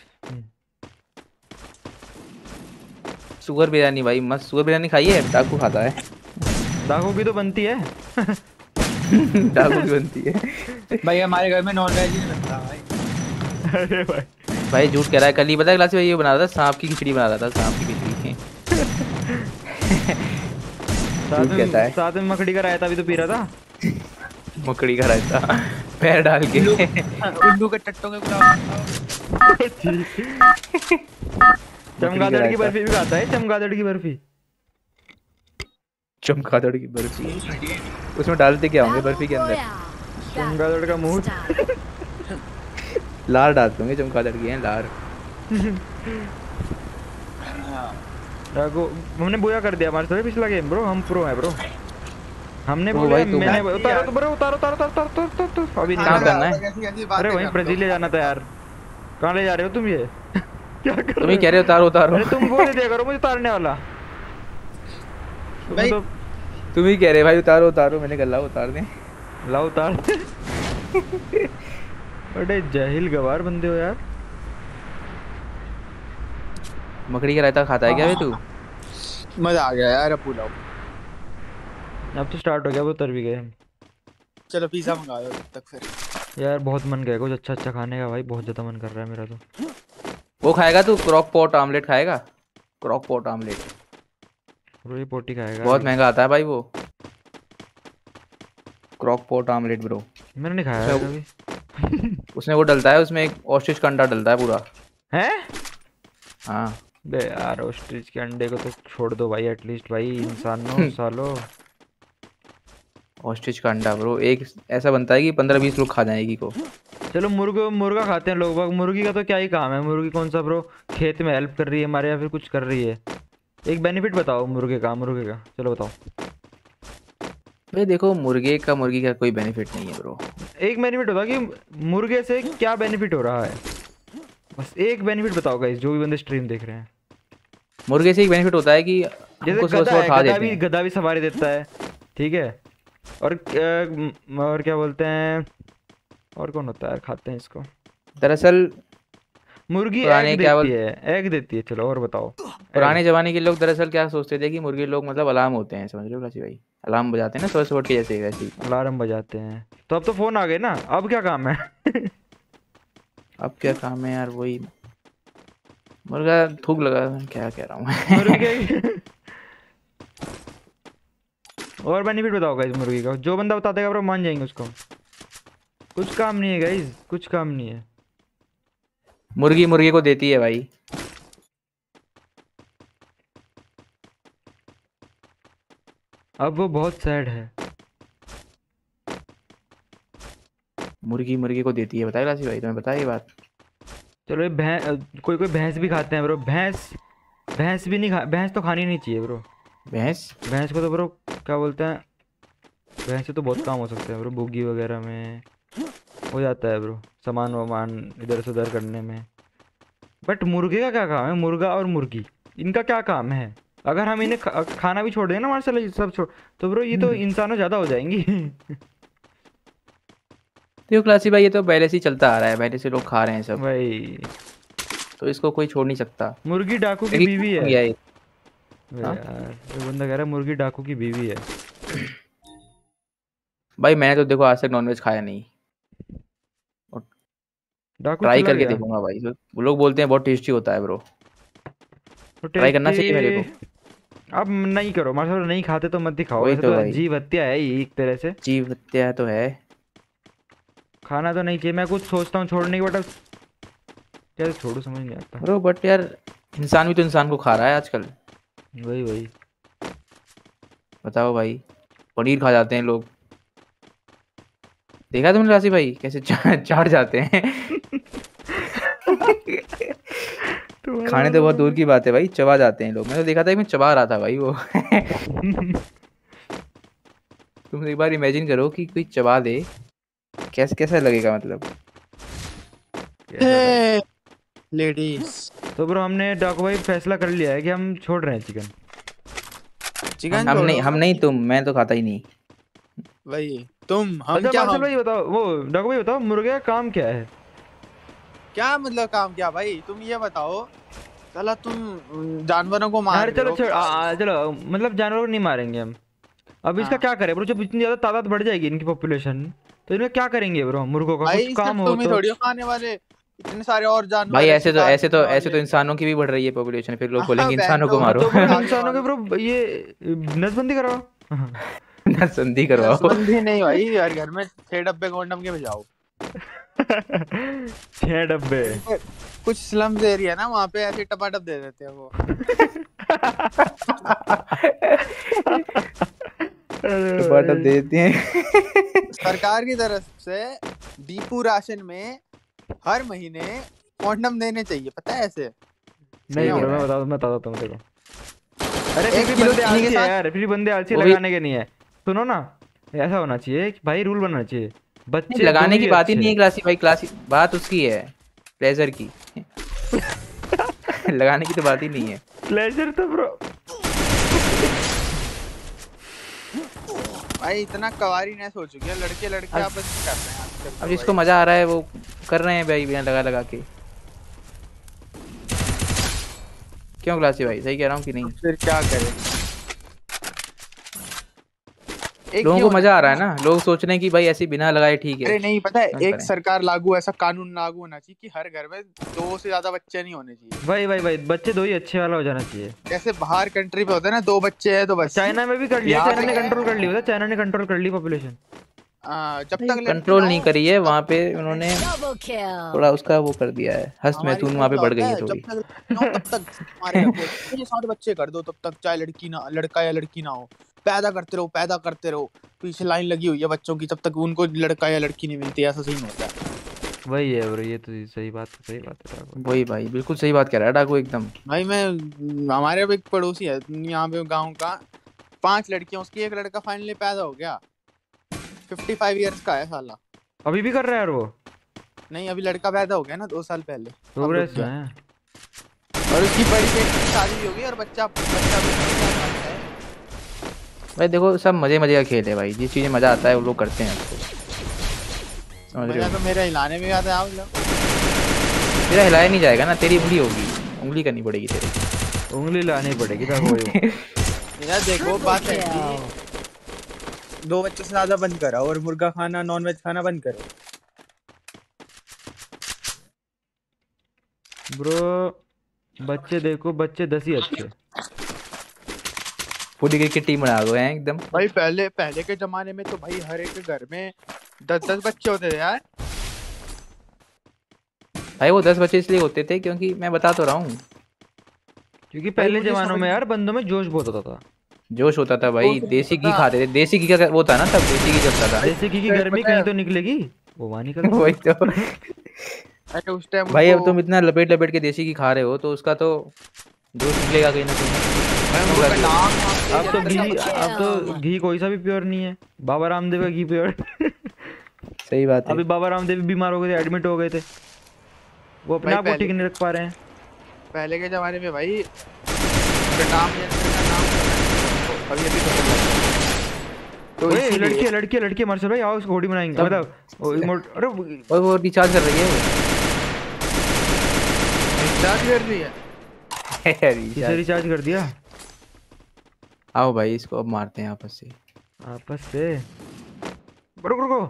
Sugar biryani भाई मस्त सुगर बिरयानी खाई है? डाकू खाता है। डाकू की तो बनती है। *laughs* डाकू की बनती है। भाई हमारे घर में नॉन वेज ही नहीं बनता भाई। अरे भाई। भाई झूठ कह रहा है। कल ही पता है क्लासी भाई ये बना रहा था सांप की खिचड़ी बना रहा था सांप की खिचड़ी। साथ में है। साथ में मकड़ी का रायता भी तो पी रहा था। मकड़ी का रायता। पैर डाल के। उल्लू के टट्टों के गुलाब *laughs* चमगादड़ की बर्फ़ी भी खाता है चमगादड़ की बर्फ़ी। चमगादड़ की बर्फ़ी। उसमें डालते क्या होंगे बर्फ़ी के अंदर? चमगादड़ का मुँह लार डालते होंगे चमगादड़ की हैं लार। *laughs* डाकू हमने बोया कर दिया हमारे साथ। पिछला गेम ब्रो हम प्रो है ब्रो हमने बोला मैंने उतारो तो ब्रो उतारो उतारो उतारो उतारो उतारो उतारो उतारो। अभी कहाँ नहीं करना है। कैसी अरे वहीं ब्राज़ील ले जाना था यार। कहाँ ले जा रहे हो तुम ये? *laughs* क्या कर तुम ही कह रहे हो उतारो उतारो। अरे तुम बोल दिया करो मुझे उतारने वाला। भाई- तो तुम ही कह रहे भाई उतारो उतारो मैंने कहा लाओ उतार दें। लाओ उतार *laughs* बड़े जाहिल गवार बंदे हो यार। मकड़ी का रायता खाता है क्या भाई तू? मज़ा आ गया यार अब पुलाव अब तो स्टार्ट हो गया वो उतर भी गए हम। चलो पिज्जा मंगा दो तब तक फिर। यार बहुत मन गया कुछ अच्छा अच्छा खाने का भाई बहुत ज़्यादा मन कर रहा है मेरा तो। वो खाएगा तू? क्रॉक पॉट आमलेट खाएगा? क्रॉक पॉट आमलेट ब्रो ये पोटी खाएगा। बहुत महँगा आता है भाई वो। क्रॉक पॉट आमलेट ब्रो मैंने नहीं खाया है कभी *laughs* उसमें वो डलता है उसमें एक ऑस्ट्रिच का अंडा डलता है पूरा। हैं? हाँ। बे यार ऑस्ट्रिच के अंडे को तो छोड़ दो भाई एटलीस्ट भाई इंसानों *laughs* सालो। ऑस्ट्रिच का अंडा ब्रो एक ऐसा बनता है कि पंद्रह बीस लोग खा जाएगी को। चलो मुर्गा मुर्गा खाते हैं लोग बाग। मुर्गी का तो क्या ही काम है? मुर्गी कौन सा ब्रो खेत में हेल्प कर रही है हमारे या फिर कुछ कर रही है? एक बेनिफिट बताओ मुर्गे का मुर्गे का। चलो बताओ। भाई देखो मुर्गे का मुर्गी का कोई बेनिफिट नहीं है ब्रो एक बेनिफिट बताओ कि मुर्गे से क्या बेनिफिट हो रहा है? बस एक बेनिफिट बताओ गाइस जो भी बंदे स्ट्रीम देख रहे हैं। मुर्गे से एक बेनिफिट होता है कि हमको सुबह गधा सुबह है देते भी हैं। गधा भी सवारी देता है ठीक है? और और क्या बोलते हैं और कौन होता है? खाते हैं इसको। दरअसल मुर्गी पुराने एग क्या देती है एग देती है चलो और बताओ। पुराने जमाने के लोग दरअसल क्या सोचते थे कि मुर्गे लोग मतलब अलार्म होते हैं समझ लो काशी भाई? अलार्म बजाते हैं ना सुबह सुबह के जैसे वैसे अलार्म बजाते हैं। तो अब तो फ़ोन आ गए ना अब क्या काम है? *laughs* अब क्या काम है यार वही मुर्गा थूक लगा क्या कह रहा हूँ? मैं *laughs* और बेनिफिट बताओ गाइस मुर्गी का। जो बंदा बता देगा मान जाएँगे उसको। कुछ काम नहीं है गाइस कुछ काम नहीं है। मुर्गी मुर्गी को देती है भाई। अब वो बहुत सैड है। मुर्गी मुर्गी को देती है। बताया काशी भाई तुम्हें बताया ये बात? चलो ये भैंस कोई कोई भैंस भी खाते हैं ब्रो। भैंस भैंस भी नहीं खा भैंस तो खानी नहीं चाहिए ब्रो। भैंस? भैंस को तो ब्रो क्या बोलते हैं? भैंस से तो बहुत काम हो सकते हैं ब्रो बुगी वगैरह में हो जाता है ब्रो सामान वामान इधर से उधर करने में। बट मुर्गे का क्या काम है? मुर्गा और मुर्गी इनका क्या काम है? अगर हम इन्हें खा, खाना भी छोड़ दें ना मार्शल सब छोड़ तो ब्रो ये तो इंसानों ज़्यादा हो जाएँगी। *laughs* देखो क्लासी भाई ये तो पहले से ही चलता आ रहा है पहले से लोग खा रहे हैं सब। भाई तो इसको कोई छोड़ नहीं सकता। मुर्गी डाकू की बीवी है। ये। हाँ? यार ये बंदा कह रहा है मुर्गी डाकू की बीवी है। भाई मैंने तो देखो आज तक नॉनवेज खाया नहीं। डाकू ट्राई करके देखूँगा भाई वो लोग बोलते हैं बहुत टेस्टी होता है ब्रो तो ट्राई करना चाहिए मेरे को। अब नहीं करो मार्शल नहीं खाते तो मत दिखाओ। तो तो जीव हत्या है एक तरह से। जीव हत्या तो है। खाना तो नहीं चाहिए मैं कुछ सोचता हूँ छोड़ने की बट अब कैसे छोड़ू समझ नहीं आता। ब्रो बट यार इंसान भी तो इंसान को खा रहा है आजकल। वही वही। बताओ भाई पनीर खा जाते हैं लोग। देखा तुमने राशि भाई कैसे चा- चाट जाते हैं? खाने तो बहुत दूर की बात है भाई चबा जाते हैं लोग। मैंने तो देखा था कि मैं चबा रहा था भाई वो। *laughs* तुम एक बार इमेजिन करो कि कोई चबा दे कैसे कैसा लगेगा मतलब? लेडीज़। तो ब्रो हमने डाकू भाई फैसला कर लिया है कि हम छोड़ रहे हैं चिकन। चिकन हम। नहीं हम नहीं तुम मैं तो खाता ही नहीं। वही तुम हम अच्छा क्या हम? भाई बताओ वो डाकू भाई बताओ मुर्गे का काम क्या है? क्या मतलब काम क्या भाई? तुम ये बताओ। चला तुम जानवरों को मार चलो चलो मतलब जानवरों को नहीं मारेंगे हम। अब इसका हाँ। क्या करें? ब्रो जब इतनी ज़्यादा तादाद बढ़ जाएगी इनकी पॉपुलेशन तो इनमें क्या करेंगे ब्रो मुर्गों का कुछ काम हो तो थोड़ी खाने वाले इतने सारे और जानवर भाई ऐसे तो ऐसे तो ऐसे तो इंसानों की भी बढ़ रही है पॉपुलेशन फिर लोग हाँ, बोलेंगे इंसानों को तो- मारो। तो इंसानों के ब्रो ये नसबंदी कराओ। *laughs* नसबंदी करवाओ संबंधी नहीं भाई यार घर में छह डब्बे कॉन्डम के बजाओ। *laughs* छह डब्बे। कुछ स्लम्स एरिया ना वहाँ पे ऐसे टपाटप दे देते हैं वो। *laughs* टपाटप देते हैं। सरकार की तरफ़ से डीपू राशन में हर महीने कॉन्डम देने चाहिए पता है ऐसे? नहीं मैं। बता मैं बताता हूँ देखो। अरे एक फिर भी किलो बंदे आलसी है यार फिर भी बंदे आलसी लगाने के नहीं है सुनो ना ऐसा होना चाहिए कि भाई रूल बनना चाहिए। बच्चे लगाने की बात ही नहीं है क्लासी भाई क्लासी बात उसकी है प्लेजर की। *laughs* *laughs* लगाने की तो बात ही नहीं है। प्लेजर तो ब्रो भाई इतना कवारीनेस हो चुकी है। लड़के लड़के आपस में कर रहे हैं तो अब जिसको मज़ा आ रहा है वो कर रहे हैं भाई बिना लगा लगा के। क्यों क्लासी भाई? सही कह रहा हूँ कि नहीं? फिर क्या करें? लोगों को मज़ा आ रहा है ना? लोग सोच रहे हैं कि भाई ऐसी बिना लगाए ठीक है। अरे नहीं पता है एक सरकार लागू ऐसा कानून लागू होना चाहिए कि हर घर में दो से ज़्यादा बच्चे नहीं होने चाहिए। भाई भाई भाई बच्चे दो ही अच्छे वाला हो जाना चाहिए। जैसे बाहर कंट्री पे होता है ना दो बच्चे है तो बस चाइना में भी कर लिया चाइना ने कंट्रोल कर लिया चाइना ने कंट्रोल कर ली पॉपुलेशन आ, जब तक कंट्रोल नहीं करी है वहाँ पे उन्होंने थोड़ा उसका वो कर दिया है हस्त हमारी मैथुन वहाँ पे बढ़ गई है थोड़ी। तब तक हमारे *laughs* सात बच्चे कर दो तब तक चाहे लड़की ना लड़का या लड़की ना हो। पैदा करते रहो पैदा करते रहो। पीछे लाइन लगी हुई है बच्चों की जब तक उनको लड़का या लड़की नहीं मिलती ऐसा सही होता है। वही है ब्रो ये तो सही बात है सही बात है वही भाई बिल्कुल सही बात कह रहा है डाकू एकदम। भाई मैं हमारे एक पड़ोसी है यहाँ पे गाँव का पाँच लड़कियाँ उसकी एक लड़का फाइनली पैदा हो गया। 55 इयर्स का है साला। अभी भी कर रहा है यार वो? नहीं अभी लड़का पैदा हो गया ना दो साल पहले। प्रोग्रेस में है। और उसकी बड़ी बेटी की शादी भी हो गई और बच्चा बच्चा भी है भाई देखो सब मज़े मज़े का खेल है भाई। जिस चीज़ में मज़ा आता है वो लोग करते हैं उसको। समझ रहे हो? तो मेरा हिलाने में आता है आप लोग तेरा हिलाया नहीं जाएगा ना तेरी उंगली होगी। उंगली करनी पड़ेगी तेरी। उंगली लानी पड़ेगी *laughs* देखो बात है दो बच्चों से ज़्यादा बंद करो और मुर्गा खाना नॉन वेज खाना बंद करो। ब्रो बच्चे देखो बच्चे दस ही अच्छे। पूरी क्रिकेट टीम बना दो हैं एकदम। भाई पहले पहले के जमाने में तो भाई हर एक घर में दस दस बच्चे होते थे यार। भाई वो दस बच्चे इसलिए होते थे क्योंकि मैं बता तो रहा हूँ। क्योंकि पहले जमानों में यार बंदों में जोश बहुत होता था। जोश होता था भाई देसी घी खाते थे। देसी घी का वो था ना तब देसी घी चलता था। जैसे कि, कि गर्मी कहीं तो निकलेगी? वो वहाँ निकल *laughs* वही तो। अरे उस टाइम भाई अब तुम इतना लपेट लपेट के देसी घी खा रहे हो तो उसका तो जोश निकलेगा कहीं ना कहीं। अब तो घी अब तो घी कोई सा भी प्योर नहीं है। बाबा रामदेव का घी प्योर सही बात है। अभी बाबा रामदेव बीमार हो गए थे एडमिट हो गए थे। वो अपने आप को ठीक नहीं रख पा रहे हैं। पहले के जमाने में भाई अभी अभी पता तो ओए लड़की लड़की लड़की मार्शल भाई आओ उसको घोड़ी बनाएँगे। मतलब अरे और वो रिचार्ज कर रही है। रिचार्ज कर रही है। इसे रिचार्ज रिचार्ज कर दिया? आओ भाई इसको अब मारते हैं आपस से। आपस से? रुको रुको।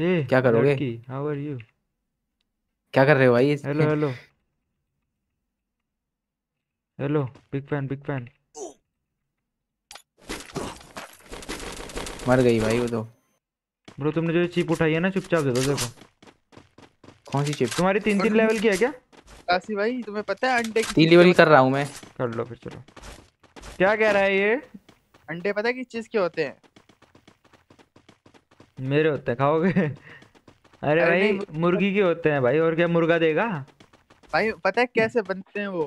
ये क्या करोगे? लड़की हाउ आर यू क्या कर रहे हो भाई? Hello hello hello big fan big fan मर गई भाई वो तो। ब्रो तुमने जो चिप उठाई है ना चुपचाप दे दो देखो। कौन सी चिप तुम्हारी तीन तीन लेवल की है क्या? काशी भाई तुम्हें पता है अंडे की तीन लेवल कर रहा हूँ? मैं। कर लो फिर चलो। क्या कह रहा है ये? अंडे पता है किस चीज़ के होते हैं? मेरे होते हैं खाओगे? अरे अरे भाई मुर्गी के होते हैं भाई और क्या मुर्गा देगा? भाई पता है कैसे बनते हैं वो?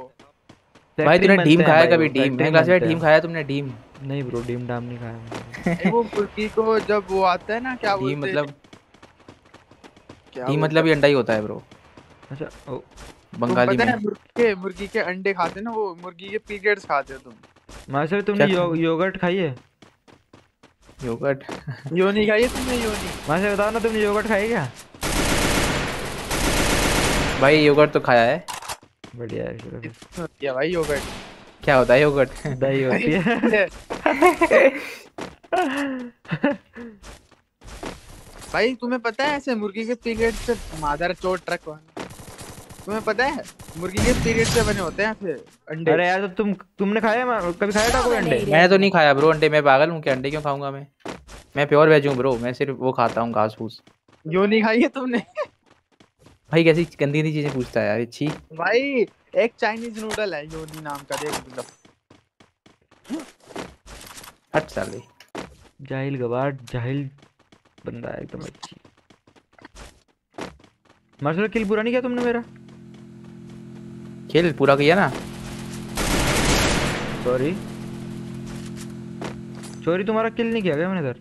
भाई तूने डीम खाया कभी डीम मैं क्लास में डीम खाया तुमने डीम नहीं ब्रो डीम डाम नहीं खाया *laughs* वो मुर्गी को जब वो आता है ना क्या बोलते हैं? मतलब क्या डीम मतलब ही? अंडा ही होता है ब्रो अच्छा ओ। बंगाली में। मुर्गी के मुर्गी के अंडे खाते ना वो मुर्गी के पीरियड्स खाते हो तुम। मास्टर तुमने यो, योगर्ट खाई है? योगर्ट? *laughs* योनी खाई है तुमने योनी? मास्टर बताओ ना तुमने योगर्ट खाई क्या? भाई योगर्ट तो खाया है। बढ़िया है। है। भाई योगर्ट। क्या होता है योगर्ट दही होती है। भाई तुम्हें पता है ऐसे मुर्गी के पीरियड से मादर चोट ट्रक तुम्हें पता है? मुर्गी के पीरियड से बने होते हैं ऐसे अंडे। अरे यार तो तुम तुमने खाया कभी खाया टाको अंडे? मैं तो नहीं खाया ब्रो अंडे मैं पागल हूँ क्या अंडे क्यों खाऊँगा मैं? मैं प्योर वेज हूँ ब्रो मैं सिर्फ़ वो खाता हूँ घास फूस नहीं खाई है तुमने? भाई कैसी गंदी गंदी चीज़ें पूछता है यार छी। भाई एक चाइनीज़ नूडल है योनी नाम का देख मतलब हट साले। जाहिल गवार जाहिल बंदा है एकदम अच्छी। मार्शल किल पूरा नहीं किया तुमने मेरा? खेल पूरा किया ना? सॉरी चोरी तुम्हारा किल नहीं किया क्या मैंने इधर?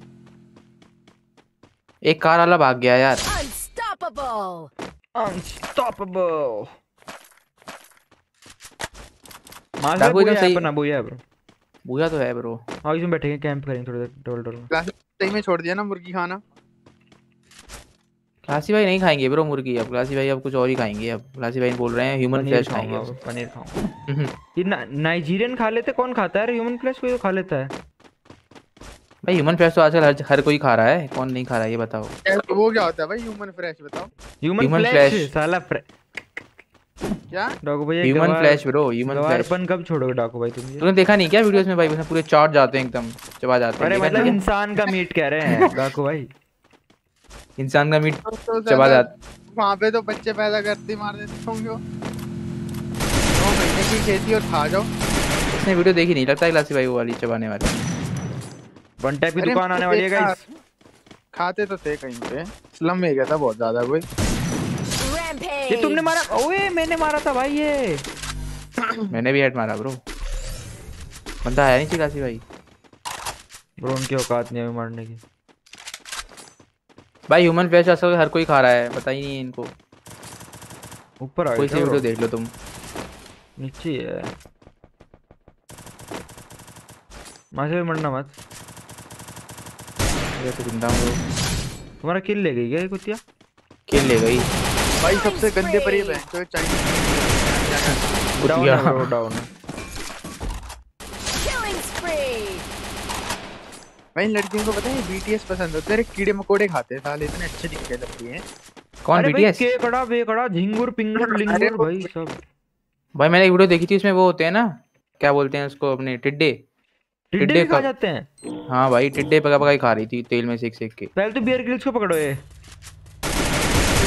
एक कार वाला भाग गया यार। Unstoppable. अनस्टॉपेबल डाकू एकदम बोया सही- अपना बोया ब्रो बुआ तो है ब्रो हाँ इसमें बैठेंगे कैंप करेंगे थोड़ी देर क्लास सही में छोड़ दिया ना मुर्गी खाना क्लासी भाई नहीं खाएँगे ब्रो मुर्गी अब क्लासी भाई अब कुछ और ही खाएँगे अब क्लासी भाई बोल रहे हैं ह्यूमन फ्लैश खाएँगे पनीर खाऊँगा ये नाइजीरियन खा लेते कौन खाता है ह्यूमन फ्लैश कोई तो खा लेता है भाई ह्यूमन फ्लैश तो आजकल हर, हर कोई खा रहा है कौन नहीं खा रहा है ये बताओ वो क्या होता है भाई ह्यूमन फ्रेश बताओ ह्यूमन साला फ्रे क्या? डाकू भाई human flash bro human flash गवारपन कब छोड़ोगे डाकू भाई तुम ये? तूने देखा नहीं क्या वीडियोस में भाई? उसमें पूरे चाट जाते हैं एकदम चबा जाते हैं। अरे मतलब इंसान का मीट कह रहे हैं *laughs* डाकू भाई। इंसान का मीट चबा जाता वहाँ पे तो बच्चे पैदा करते मार देते होंगे वो। महीने की खेती और खा जाओ। उसने वीडियो देखी नहीं लगता है क्लासी भाई वो वाली चबाने वाली। वन टैप की दुकान आने वाली है गाइस खाते तो थे कहीं पे। स्लम में गया था बहुत ज़्यादा कोई. ये तुमने मारा? ओए मैंने मारा था भाई ये। *clears throat* मैंने भी हेड मारा ब्रो बंदा आया नहीं क्लासी भाई। ब्रो उनकी औकात नहीं है मारने की। भाई ह्यूमन फ्लैश आजकल हर कोई खा रहा है पता ही नहीं है इनको। ऊपर आ कोई गया सी वीडियो देख लो तुम। नीचे ही मासे भी मरना मत। ये तो ज़िंदा हूँ। तुम्हारा किल ले गई क्या ये कुतिया किल ले गई। भाई सबसे गंदे पर ये बहन तो चाइनीज़ डाउन है। डाउन है भाई लड़कियों को पता है बीटीएस पसंद होते हैं कीड़े मकोड़े खाते हैं साले इतने अच्छे दिखते लगती हैं। कौन बीटीएस के कड़ा बे कड़ा झिंगुर पिंगुर *laughs* लिंगुर भाई सब। भाई मैंने एक वीडियो देखी थी उसमें वो होते हैं ना क्या बोलते हैं उसको अपने टिड्डे। टिड्डे खा जाते हैं। हाँ भाई टिड्डे पका पका ही खा रही थी तेल में सेक सेक के। पहले तो बियर ग्रिल्स को पकड़ो ये।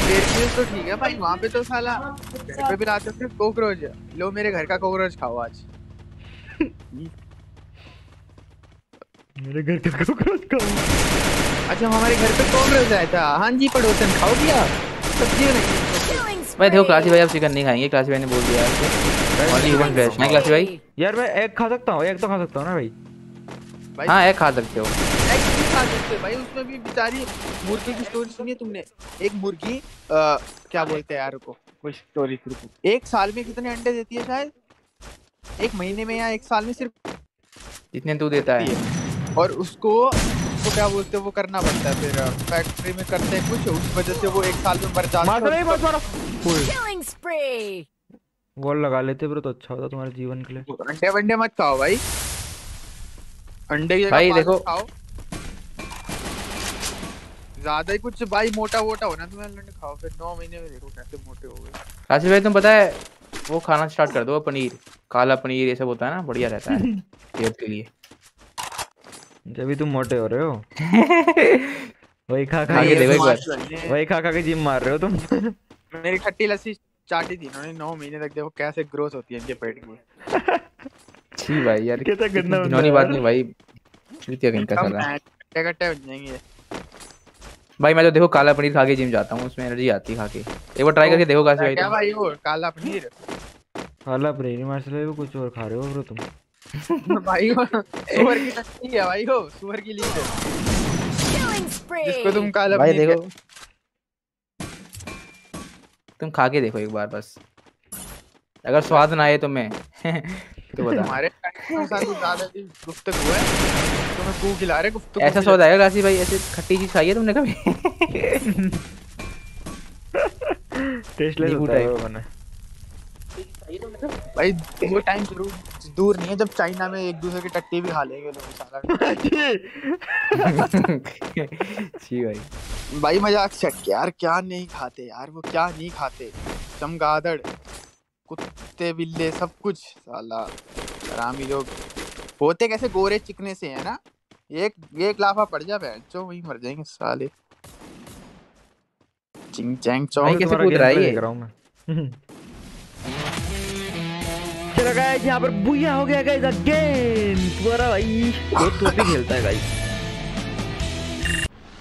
तो ठीक है भाई वहाँ पे तो साला घर पे भी लाते थे कॉकरोच लो मेरे घर का कॉकरोच खाओ आज। मेरे घर का कॉकरोच खाओ। अच्छा हमारे घर पे कॉकरोच आया था। हाँ जी पड़ोसन खाओ दिया सब्ज़ी नहीं भाई देखो क्लासी भाई अब चिकन नहीं खाएँगे। क्लासी भाई ने बोल दिया आपको ओनली ह्यूमन फ्लैश नहीं क्लासी भाई? यार मैं एग खा सकता हूँ एग तो खा सकता हूँ ना भाई। भाई हाँ एक खा सकते हो। सकते भाई उसमें भी बेचारी मुर्गी की स्टोरी सुनी है तुमने? एक मुर्गी आ, क्या बोलते हैं यार को कोई स्टोरी एक साल में कितने अंडे देती है शायद? एक महीने में या एक साल में सिर्फ़ जितने तू देता है। और उसको उसको क्या बोलते हैं वो करना पड़ता है फिर फैक्ट्री में करते हैं कुछ उस वजह से वो एक साल में मर जाता. वॉल लगा लेते ब्रो तो अच्छा होता तुम्हारे जीवन के लिए। अंडे वंडे मत खाओ भाई। अंडे की भाई देखो। खाओ। ज़्यादा ही कुछ भाई मोटा वोटा होना तुम्हें अंडे खाओ फिर नौ महीने में देखो कैसे मोटे हो गए। काशिफ भाई तुम पता है वो खाना स्टार्ट कर दो पनीर। काला पनीर ये सब होता है ना बढ़िया रहता है सेहत के लिए। जब भी तुम मोटे हो रहे हो। *laughs* वही खा खा के देखो एक बार। वही खा खा के जिम मार रहे हो तुम। मेरी खट्टी लस्सी चाटी थी इन्होंने नौ महीने तक देखो कैसे ग्रोथ होती है इनके पेट की छी भाई यार कितना गंदा बात नहीं भाई चूतिया कहीं का साला। है, खट्टे खट्टे बन जाएँगे। भाई मैं तो देखो काला पनीर खा के जिम जाता हूँ उसमें एनर्जी आती है खा के। एक बार ट्राई करके देखो काशिफ भाई क्या भाई वो काला पनीर? काला पनीर मार्शल भाई कुछ और खा रहे हो ब्रो तुम? *laughs* भाई वो सुअर की टट्टी है भाई वो सुअर की लीड है। जिसको तुम काला भाई देखो। तुम खा के देखो एक बार बस। अगर स्वाद ना आए तो मैं। *laughs* तो बता। हमारे तो गुफ्तगू है। खिला रहे गुफ्तगू ऐसा स्वाद आएगा काशिफ भाई ऐसे खट्टी चीज़ खाई है तुमने कभी? टेस्टलेस होता है वो मैंने भाई वो टाइम ज़रूर दूर नहीं है जब चाइना में एक दूसरे की टट्टी भी खा लेंगे लोग साला *laughs* छी भाई। भाई मज़ाक चट यार क्या नहीं खाते यार वो क्या नहीं खाते। चमगादड़ कुत्ते बिल्ले सब कुछ। साला हरामी लोग। होते कैसे? गोरे चिकने से है ना? एक एक लाफा पड़ जा बैठ जो वही मर जाएँगे साले। चिंग चैंग चौंग कैसे कूद रहा है ये? चलो गाइस यहाँ पर बुया हो गया गाइस अगेन तुम्हारा भाई बहुत टोपी खेलता है गाइस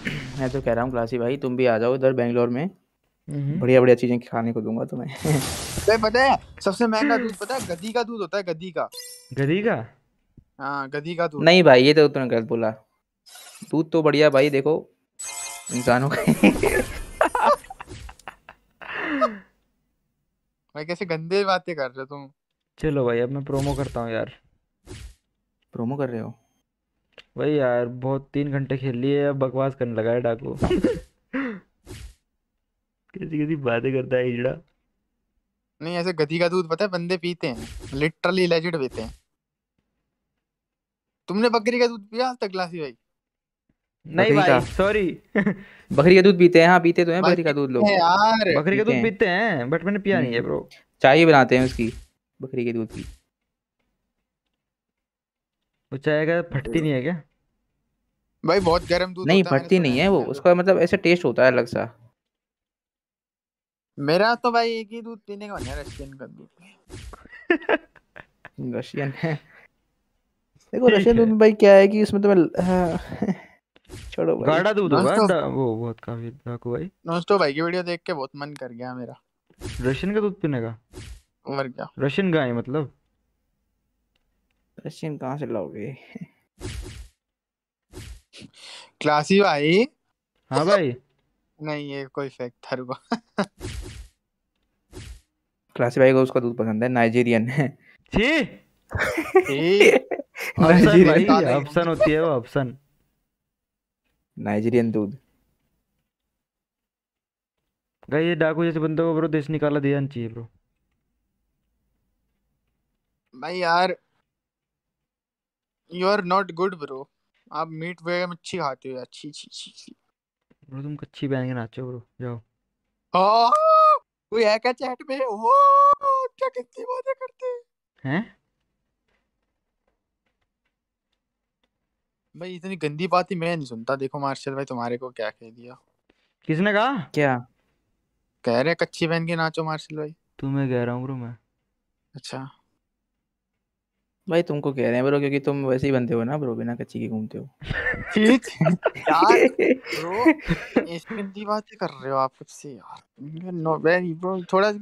*coughs* मैं तो कह रहा हूँ क्लासी भाई तुम भी आ जाओ इधर बेंगलोर में। बढ़िया बढ़िया चीज़ें खाने को दूँगा तुम्हें। तुम्हें पता है सबसे महँगा दूध पता है? गधी का दूध होता है गधी का। गधी का? हाँ गधी का दूध। नहीं भाई ये तो तूने गलत बोला। दूध तो बढ़िया भाई देखो। इंसानों का। भाई कैसे गंदे बातें कर रहे हो तुम? चलो भाई अब मैं प्रोमो करता हूँ यार। प्रोमो कर रहे हो? भाई यार बहुत तीन घंटे खेल लिए अब बकवास करने लगा है डाकू। कैसी कैसी बातें करता है इजड़ा नहीं ऐसे गधी का दूध पता है बंदे पीते हैं लिटरली लेजिट पीते हैं। तुमने बकरी का दूध पिया आज तक ग्लासी भाई? नहीं बकरी का? भाई सॉरी *laughs* बकरी का दूध पीते हैं हाँ पीते तो हैं बकरी का दूध लोग। यार। बकरी का पीते दूध हैं। पीते हैं बट मैंने पिया नहीं है ब्रो चाय बनाते हैं उसकी बकरी के दूध की। वो चाय का फटती नहीं है क्या? भाई बहुत गर्म दूध नहीं होता है, मैंने फटती सुना नहीं है। वो उसका मतलब ऐसा टेस्ट होता है अलग सा। मेरा तो भाई एक ही दूध पीने का मन है रशियन का दूध। *laughs* रशियन है। देखो रशियन दूध में भाई क्या है कि उसमें तो मैं हाँ, *laughs* छोड़ो भाई। गाढ़ा दूध होगा। वो बहुत काफ़ी डाकू भाई? नॉनस्टॉप भाई की वीडियो देख के बहुत मन कर गया मेरा। रशियन का दूध पीने का? मर गया रशियन गाय मतलब? रशियन कहाँ से लाओगे? क्लासी भाई। हाँ भाई। *laughs* नहीं ये कोई फेक था रुको। क्लासी भाई को उसका दूध पसंद है नाइजीरियन है। छी। *laughs* अफसन होती है वो अफसन नाइजीरियन दूध। गाइस ये डाकू जैसे बंदे को ब्रो देश निकाला देना चाहिए ब्रो भाई यार you are not good bro आप मीट वगैरह मच्छी खाते हो अच्छी छी छी छी ब्रो तुम कच्ची पहन के नाचो ब्रो जाओ। आ, कोई है क्या चैट में? ओ क्या कितनी बातें करते हैं? हैं? भाई इतनी गंदी बात ही मैं नहीं सुनता। देखो मार्शल भाई तुम्हारे को क्या कह दिया। किसने कहा? क्या? कह रहे कच्ची बहन के नाचो मार्शल भाई। तुम्हें कह रहा हूँ ब्रो मैं अच्छा। भाई तुमको कह रहे हैं ब्रो क्योंकि तुम वैसे ही बनते हो ना ब्रो बिना कच्ची के घूमते हो। ठीक? यार ब्रो *laughs* गंदी बातें कर रहे हो आप खुद से यार। नो वेरी ब्रो थोड़ा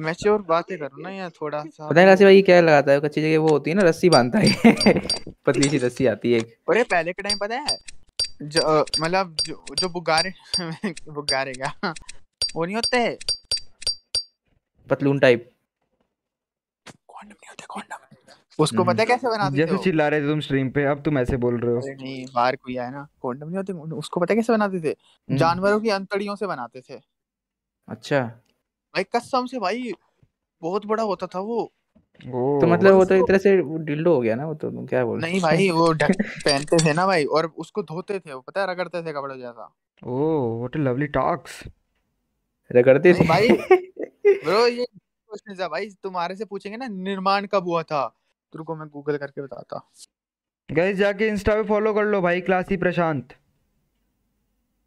मैच्योर बातें करो ना यार थोड़ा सा। पता है क्लासी भाई क्या लगाता है? कच्ची जगह वो होती है ना रस्सी बांधता है। *laughs* पतली सी रस्सी आती है अरे पहले के टाइम पता है जो मतलब जो जो बुगारे *laughs* बुगारे क्या वो नहीं होते? पतलून टाइप उसको पता है कैसे बनाते थे जैसे? चिल्ला रहे थे तुम स्ट्रीम पे अब तुम ऐसे बोल रहे हो। नहीं बाहर कोई आया ना कॉन्डम नहीं होते उसको पता है कैसे बनाते थे? हम्म। जानवरों की अंतड़ियों से बनाते थे। अच्छा। भाई कसम से भाई बहुत बड़ा होता था वो। तो मतलब वो तो एक तरह से डिल्डो हो गया ना वो तो क्या बोल नहीं भाई वो ढक *laughs* पहनते थे ना भाई और उसको धोते थे वो पता है रगड़ते थे कपड़े जैसा। Oh what a lovely talks रगड़ते थे भाई ब्रो ये क्वेश्चन है भाई तुम्हारे से पूछेंगे ना निर्माण कब हुआ था? तो रुको मैं गूगल करके बताता। गाइस जाके इंस्टा पे फॉलो कर लो भाई क्लासी प्रशांत।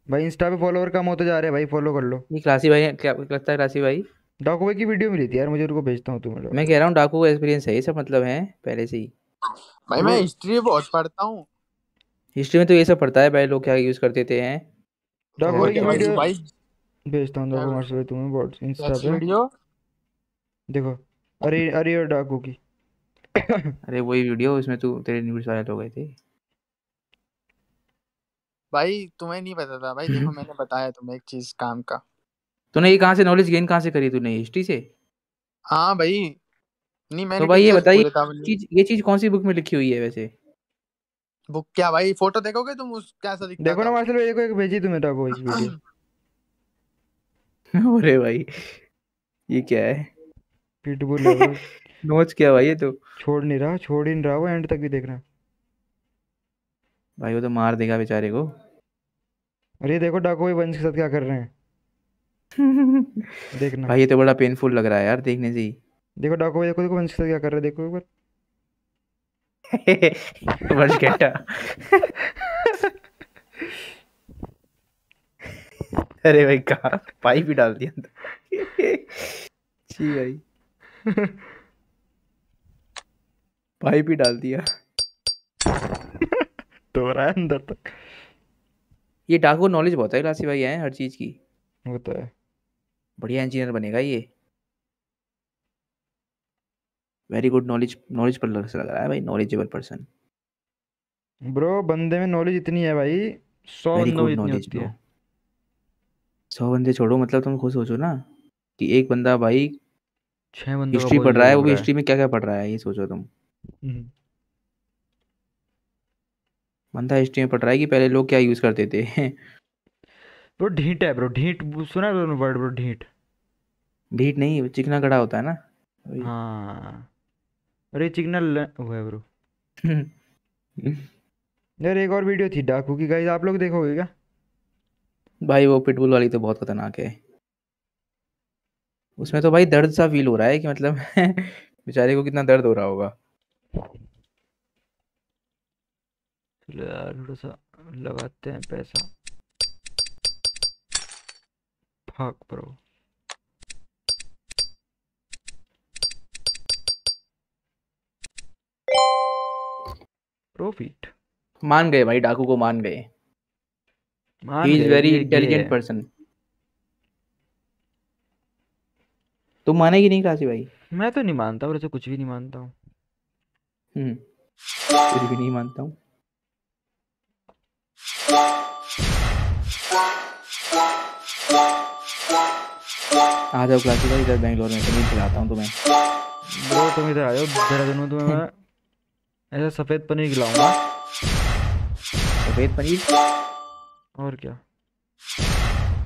भाई इंस्टा पे फॉलोवर कम होते जा रहे हैं भाई फॉलो कर लो। ये क्लासी भाई क्या लगता है क्लासी भाई? डाकू भाई की वीडियो मिली थी यार मुझे रुको भेजता हूँ तुम्हें मैं कह रहा हूँ डाकू का एक्सपीरियंस है ये सब मतलब है पहले से ही। भाई मैं हिस्ट्री बहुत पढ़ता हूँ। हिस्ट्री में तो ये सब पढ़ता है भाई लोग क्या यूज़ करते थे हैं? डाकू भाई की वीडियो भाई? भेजता हूँ डाकू मार्शल भाई तुम्हें व्हाट्स इंस्टा पे। वीडियो देखो अरे अरे डाकू की। *coughs* अरे वही वीडियो इसमें तू तेरे न्यूज़ वायरल हो गए थे। भाई तुम्हें नहीं पता था भाई देखो *laughs* मैंने बताया तुम्हें एक चीज़ काम का। तूने ये कहाँ से नॉलेज गेन कहाँ से करी तूने? हिस्ट्री से? हाँ भाई। नहीं मैंने तो भाई ये बताइए बोले था बोले चीज़ ये चीज़ कौन सी बुक में लिखी हुई है वैसे? बुक क्या भाई? फ़ोटो देखोगे तुम उस कैसा दिखता देखो था? ना? मार्शल भाई देखो एक भेजी तुम्हें डाकू भाई की वीडियो अरे भाई ये क्या है? पिटबुल *laughs* नोच क्या भाई ये तो। छोड़ नहीं रहा छोड़ ही नहीं रहा वो एंड तक भी देख रहा है। भाई वो तो मार देगा बेचारे को। अरे देखो डाकू भाई वंश के साथ क्या कर रहे हैं। *laughs* देखना। भाई ये तो बड़ा पेनफुल लग रहा है यार देखने से ही। देखो डाकू भाई देखो देखो वंश के साथ क्या कर रहे हैं देखो एक बार। *laughs* वर्ष कहता। *laughs* अरे भाई कहा? पाइप ही डाल दिया छी भाई। पाइप ही डाल दिया। *laughs* तो रहा है अंदर तक। ये डाकू नॉलेज बहुत है क्लासी भाई है हर चीज़ की। होता है। बढ़िया इंजीनियर बनेगा ये। वेरी गुड नॉलेज नॉलेज पर लग लग रहा है भाई नॉलेजेबल पर्सन ब्रो बंदे में नॉलेज इतनी है भाई सौ बंदों इतनी होती है। सौ बंदे छोड़ो मतलब तुम खुद सोचो ना कि एक बंदा भाई छह बंदों हिस्ट्री पढ़ रहा है वो भी हिस्ट्री में क्या क्या पढ़ रहा है ये सोचो तुम। बंदा हिस्ट्री में पढ़ रहा है कि पहले लोग क्या यूज़ करते थे? ब्रो ढीठ है ब्रो ढीठ। सुना है वर्ड ब्रो ढीठ? ढीठ नहीं चिकना गड़ा होता है ना। हाँ। अरे चिकना ल- वो है ब्रो *laughs* यार एक और वीडियो थी डाकू की। गाइस आप लोग देखोगे क्या? भाई वो पिटबुल वाली तो बहुत खतरनाक है। उसमें तो भाई दर्द सा फील हो रहा है कि मतलब *laughs* बेचारे को कितना दर्द हो रहा होगा। चलो यार थोड़ा सा लगाते हैं पैसा। भाग ब्रो प्रॉफिट मान गए भाई डाकू को मान गए। He is very intelligent person तुम मानेगी नहीं काशी भाई? मैं तो नहीं मानता और ऐसे कुछ भी नहीं मानता हूँ। हम्म। कुछ भी नहीं मानता हूँ। आ जाओ क्लासी भाई इधर बैंगलोर में कहीं खिलाता हूँ तुम्हें। ब्रो तुम इधर आ जाओ देहरादून में तुम्हें मैं ऐसा सफ़ेद पनीर खिलाऊँगा। सफ़ेद पनीर? और क्या?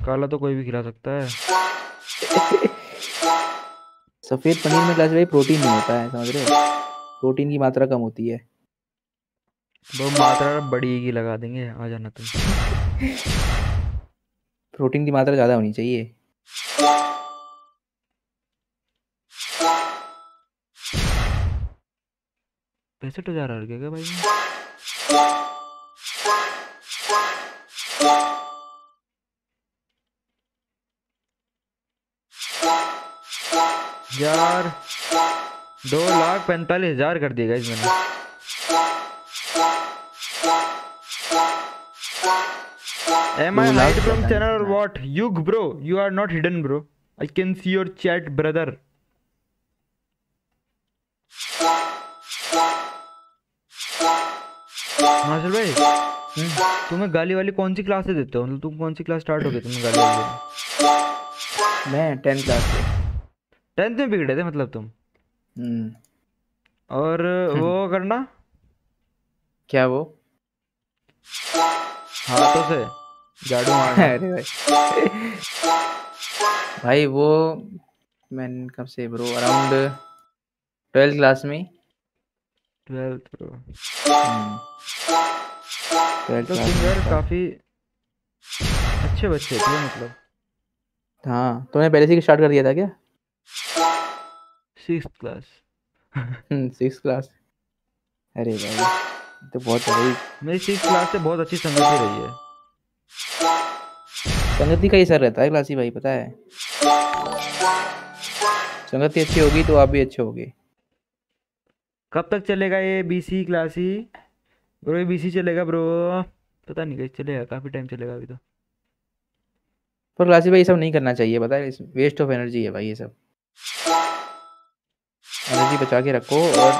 काला तो कोई भी खिला सकता है। *laughs* सफ़ेद पनीर में क्लासी भाई प्रोटीन नहीं होता है समझ रहे हो? प्रोटीन की मात्रा कम होती है। ब्रो मात्रा बड़ी की लगा देंगे आ जाना तुम। प्रोटीन की मात्रा ज़्यादा होनी चाहिए। पैंसठ हज़ार आ गया क्या भाई? यार दो लाख पैंतालीस हज़ार कर दिए गाइस मैंने Am I hide from channel or what? Yug bro, you are not hidden bro. I can see your chat brother. Marshal भाई तुम्हें गाली वाली कौन सी क्लास से देते हो मतलब तुम कौन सी क्लास स्टार्ट हो गई तुम्हें गाली वाली मैं टेंथ क्लास से टेंथ में बिगड़े थे मतलब तुम और वो करना? क्या वो? हाथों से। झाड़ू मारना अरे भाई। भाई वो मैं कब से ब्रो अराउंड ट्वेल्थ क्लास में ट्वेल्थ ब्रो ट्वेल्थ तो क्लास में यार काफ़ी अच्छे बच्चे थे मतलब। हाँ तुमने पहले से ही स्टार्ट कर दिया था क्या? सिक्स क्लास सिक्स क्लास अरे भाई तो बहुत बड़ी मेरी सिक्स क्लास से बहुत अच्छी संगति रही है। संगति का ही सर रहता है क्लासी भाई पता है। संगति अच्छी होगी तो आप भी अच्छे होगे। कब तक चलेगा ये बीसी क्लास? ब्रो ये बीसी चलेगा ब्रो। पता नहीं कैसे चलेगा काफ़ी टाइम चलेगा अभी तो। पर क्लासी भाई ये सब नहीं करना चाहिए पता है। वेस्ट ऑफ़ एनर्जी है भाई ये सब। एनर्जी बचा के रखो और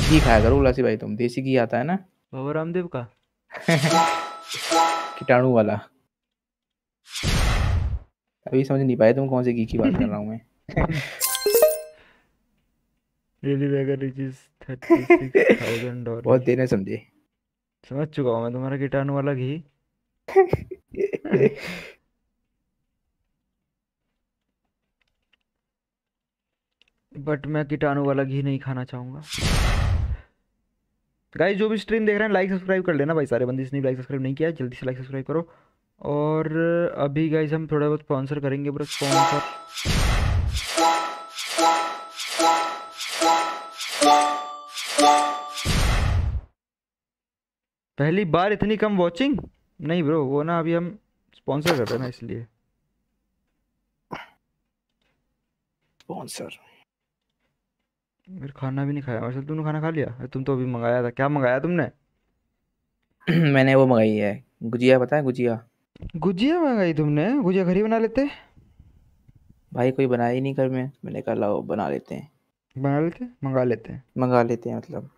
घी खाया करो क्लासी भाई तुम। देसी घी आता है ना? बाबा रामदेव का? *laughs* कीटाणु वाला। अभी समझ नहीं पाए तुम कौन से घी की बात कर रहा हूँ मैं। Reaches thirty six thousand dollar बहुत देर में समझे। समझ चुका हूँ मैं तुम्हारा कीटाणु वाला घी। *laughs* बट मैं कीटाणु वाला घी नहीं खाना चाहूँगा। गाइस जो भी स्ट्रीम देख रहे हैं लाइक सब्सक्राइब कर लेना भाई सारे बंदे जिसने लाइक सब्सक्राइब नहीं किया, जल्दी से लाइक सब्सक्राइब करो। और अभी गाइस हम थोड़ा बहुत स्पॉन्सर करेंगे ब्रो स्पॉन्सर पहली बार इतनी कम वॉचिंग नहीं ब्रो वो ना अभी हम स्पॉन्सर कर रहे हैं ना, इसलिए। स्पॉन्सर मेरे खाना भी नहीं खाया। वैसे तुमने खाना खा लिया? अरे तुम तो अभी मंगाया था। क्या मंगाया तुमने? *clears throat* मैंने वो मंगाई है। गुजिया पता है गुजिया? गुजिया मंगाई तुमने? गुजिया घर ही बना लेते? भाई कोई बनाया ही नहीं घर में। मैंने कहा लाओ बना लेते हैं। बना लेते? मंगा लेते हैं। मंगा लेते हैं मतलब।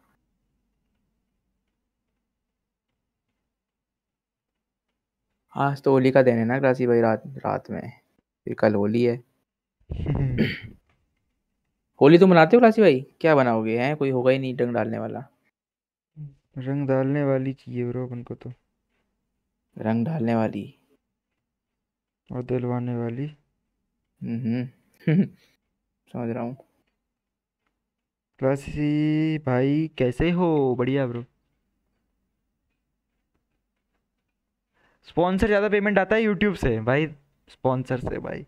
आज तो होली का दिन है ना क्लासी भाई रात रात में। फिर कल होली है। *clears throat* होली तो मनाते हो क्लासी भाई? क्या बनाओगे? हैं? कोई होगा ही नहीं रंग डालने वाला। रंग डालने वाली चाहिए ब्रो अपन को तो। रंग डालने वाली। और दिलवाने वाली। हम्म *laughs* समझ रहा हूँ। क्लासी भाई कैसे हो? बढ़िया ब्रो। स्पॉन्सर ज़्यादा पेमेंट आता है यूट्यूब से। भाई स्पॉन्सर से भाई।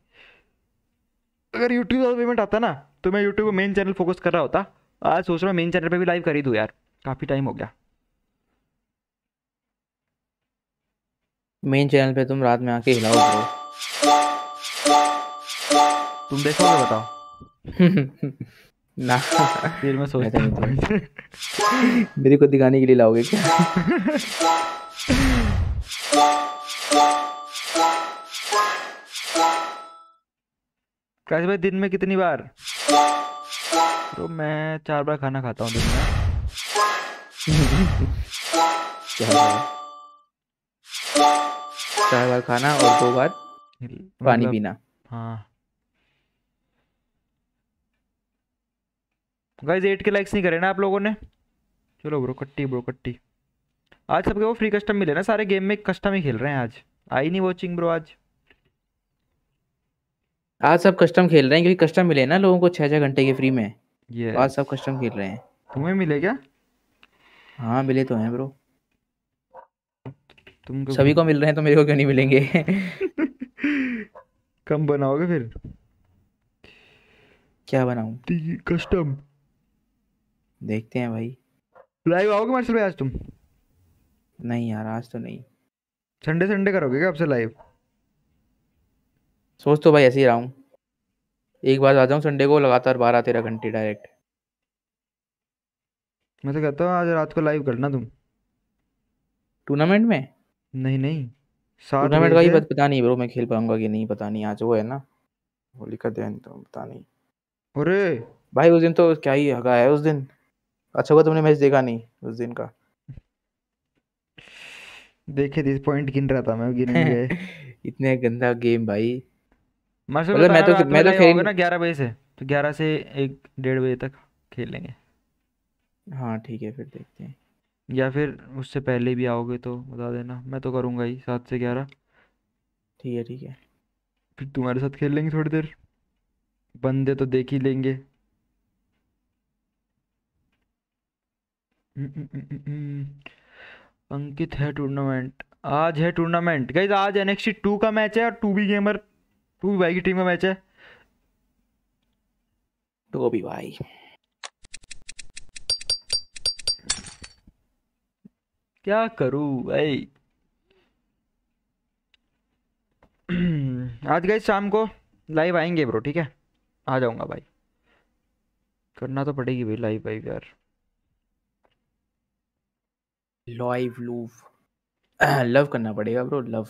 अगर यूट्यूब ज़्यादा पेमेंट आता ना तो मैं यूट्यूब को मेन चैनल फोकस कर रहा होता। आज सोच रहा हूँ मेन चैनल पे भी लाइव कर ही दूँ यार। काफ़ी टाइम हो गया। मेन चैनल पे तुम रात में आके हिलाओ तुम देखोगे बताओ। *laughs* ना। फिर मैं सोचता तो हूँ नहीं। *laughs* मेरे को दिखाने के लिए लाओगे क्या? *laughs* कैसे भाई दिन में कितनी बार तो मैं चार बार खाना खाता हूँ दिन में। *laughs* चार बार। चार बार खाना और दो बार पानी मतलब- पीना। हाँ। गाइस एट के लाइक्स नहीं करे ना आप लोगों ने? चलो ब्रो कट्टी ब्रो कट्टी। आज सबके वो फ्री कस्टम मिले ना सारे गेम में कस्टम ही खेल रहे हैं आज। आई नहीं वॉचिंग ब्रो आज। आज सब कस्टम खेल रहे हैं क्योंकि कस्टम मिले ना लोगों को छह छह घंटे के फ्री में। ये तो आज सब कस्टम खेल रहे हैं। तुम्हें मिले क्या? हाँ मिले तो हैं ब्रो तुमको सभी को मिल रहे हैं तो मेरे को क्यों नहीं मिलेंगे? *laughs* कम बनाओगे फिर? क्या बनाऊँ? कस्टम देखते हैं भाई। लाइव आओगे मार्शल भाई आज तुम? नहीं यार आज तो नहीं। संडे संडे करोगे क्या आपसे लाइव सोच तो भाई ऐसे ही रहा हूँ। एक बार आ जाऊँ संडे को लगातार बारह तेरह घंटे डायरेक्ट मैं तो कहता हूँ आज रात को लाइव करना तुम। टूर्नामेंट में? नहीं नहीं। सात टूर्नामेंट का ही से पता नहीं ब्रो मैं खेल पाऊँगा कि नहीं पता नहीं आज वो है ना। होली का दिन तो पता नहीं। अरे! भाई उस दिन तो क्या ही हगा है उस दिन? अच्छा हुआ तुमने मैच देखा नहीं उस दिन का। देखे थे पॉइंट गिन रहा था मैं गिन गए। *laughs* इतने गंदा गेम भाई। मतलब मैं तो मैं तो खेल ना ग्यारह बजे से। तो ग्यारह से एक डेढ़ बजे तक खेलेंगे हाँ ठीक है फिर देखते हैं। या फिर उससे पहले भी आओगे तो बता देना। मैं तो करूँगा ही सात से ग्यारह। ठीक है ठीक है। फिर तुम्हारे साथ खेल लेंगे थोड़ी देर। बंदे तो देख ही लेंगे। हम्म, हम्म, हम्म। अंकित है टूर्नामेंट आज है टूर्नामेंट गाइज़ आज एनएक्सटी टू का मैच है और to be gamer to be भाई की टीम का मैच है। तो भी भाई। क्या करूँ भाई? *clears throat* आज गई शाम को लाइव आएँगे ब्रो ठीक है? आ जाऊँगा भाई। करना तो पड़ेगी भाई लाइव भाई यार। Live Louvre. *clears throat* लव करना पड़ेगा ब्रो लव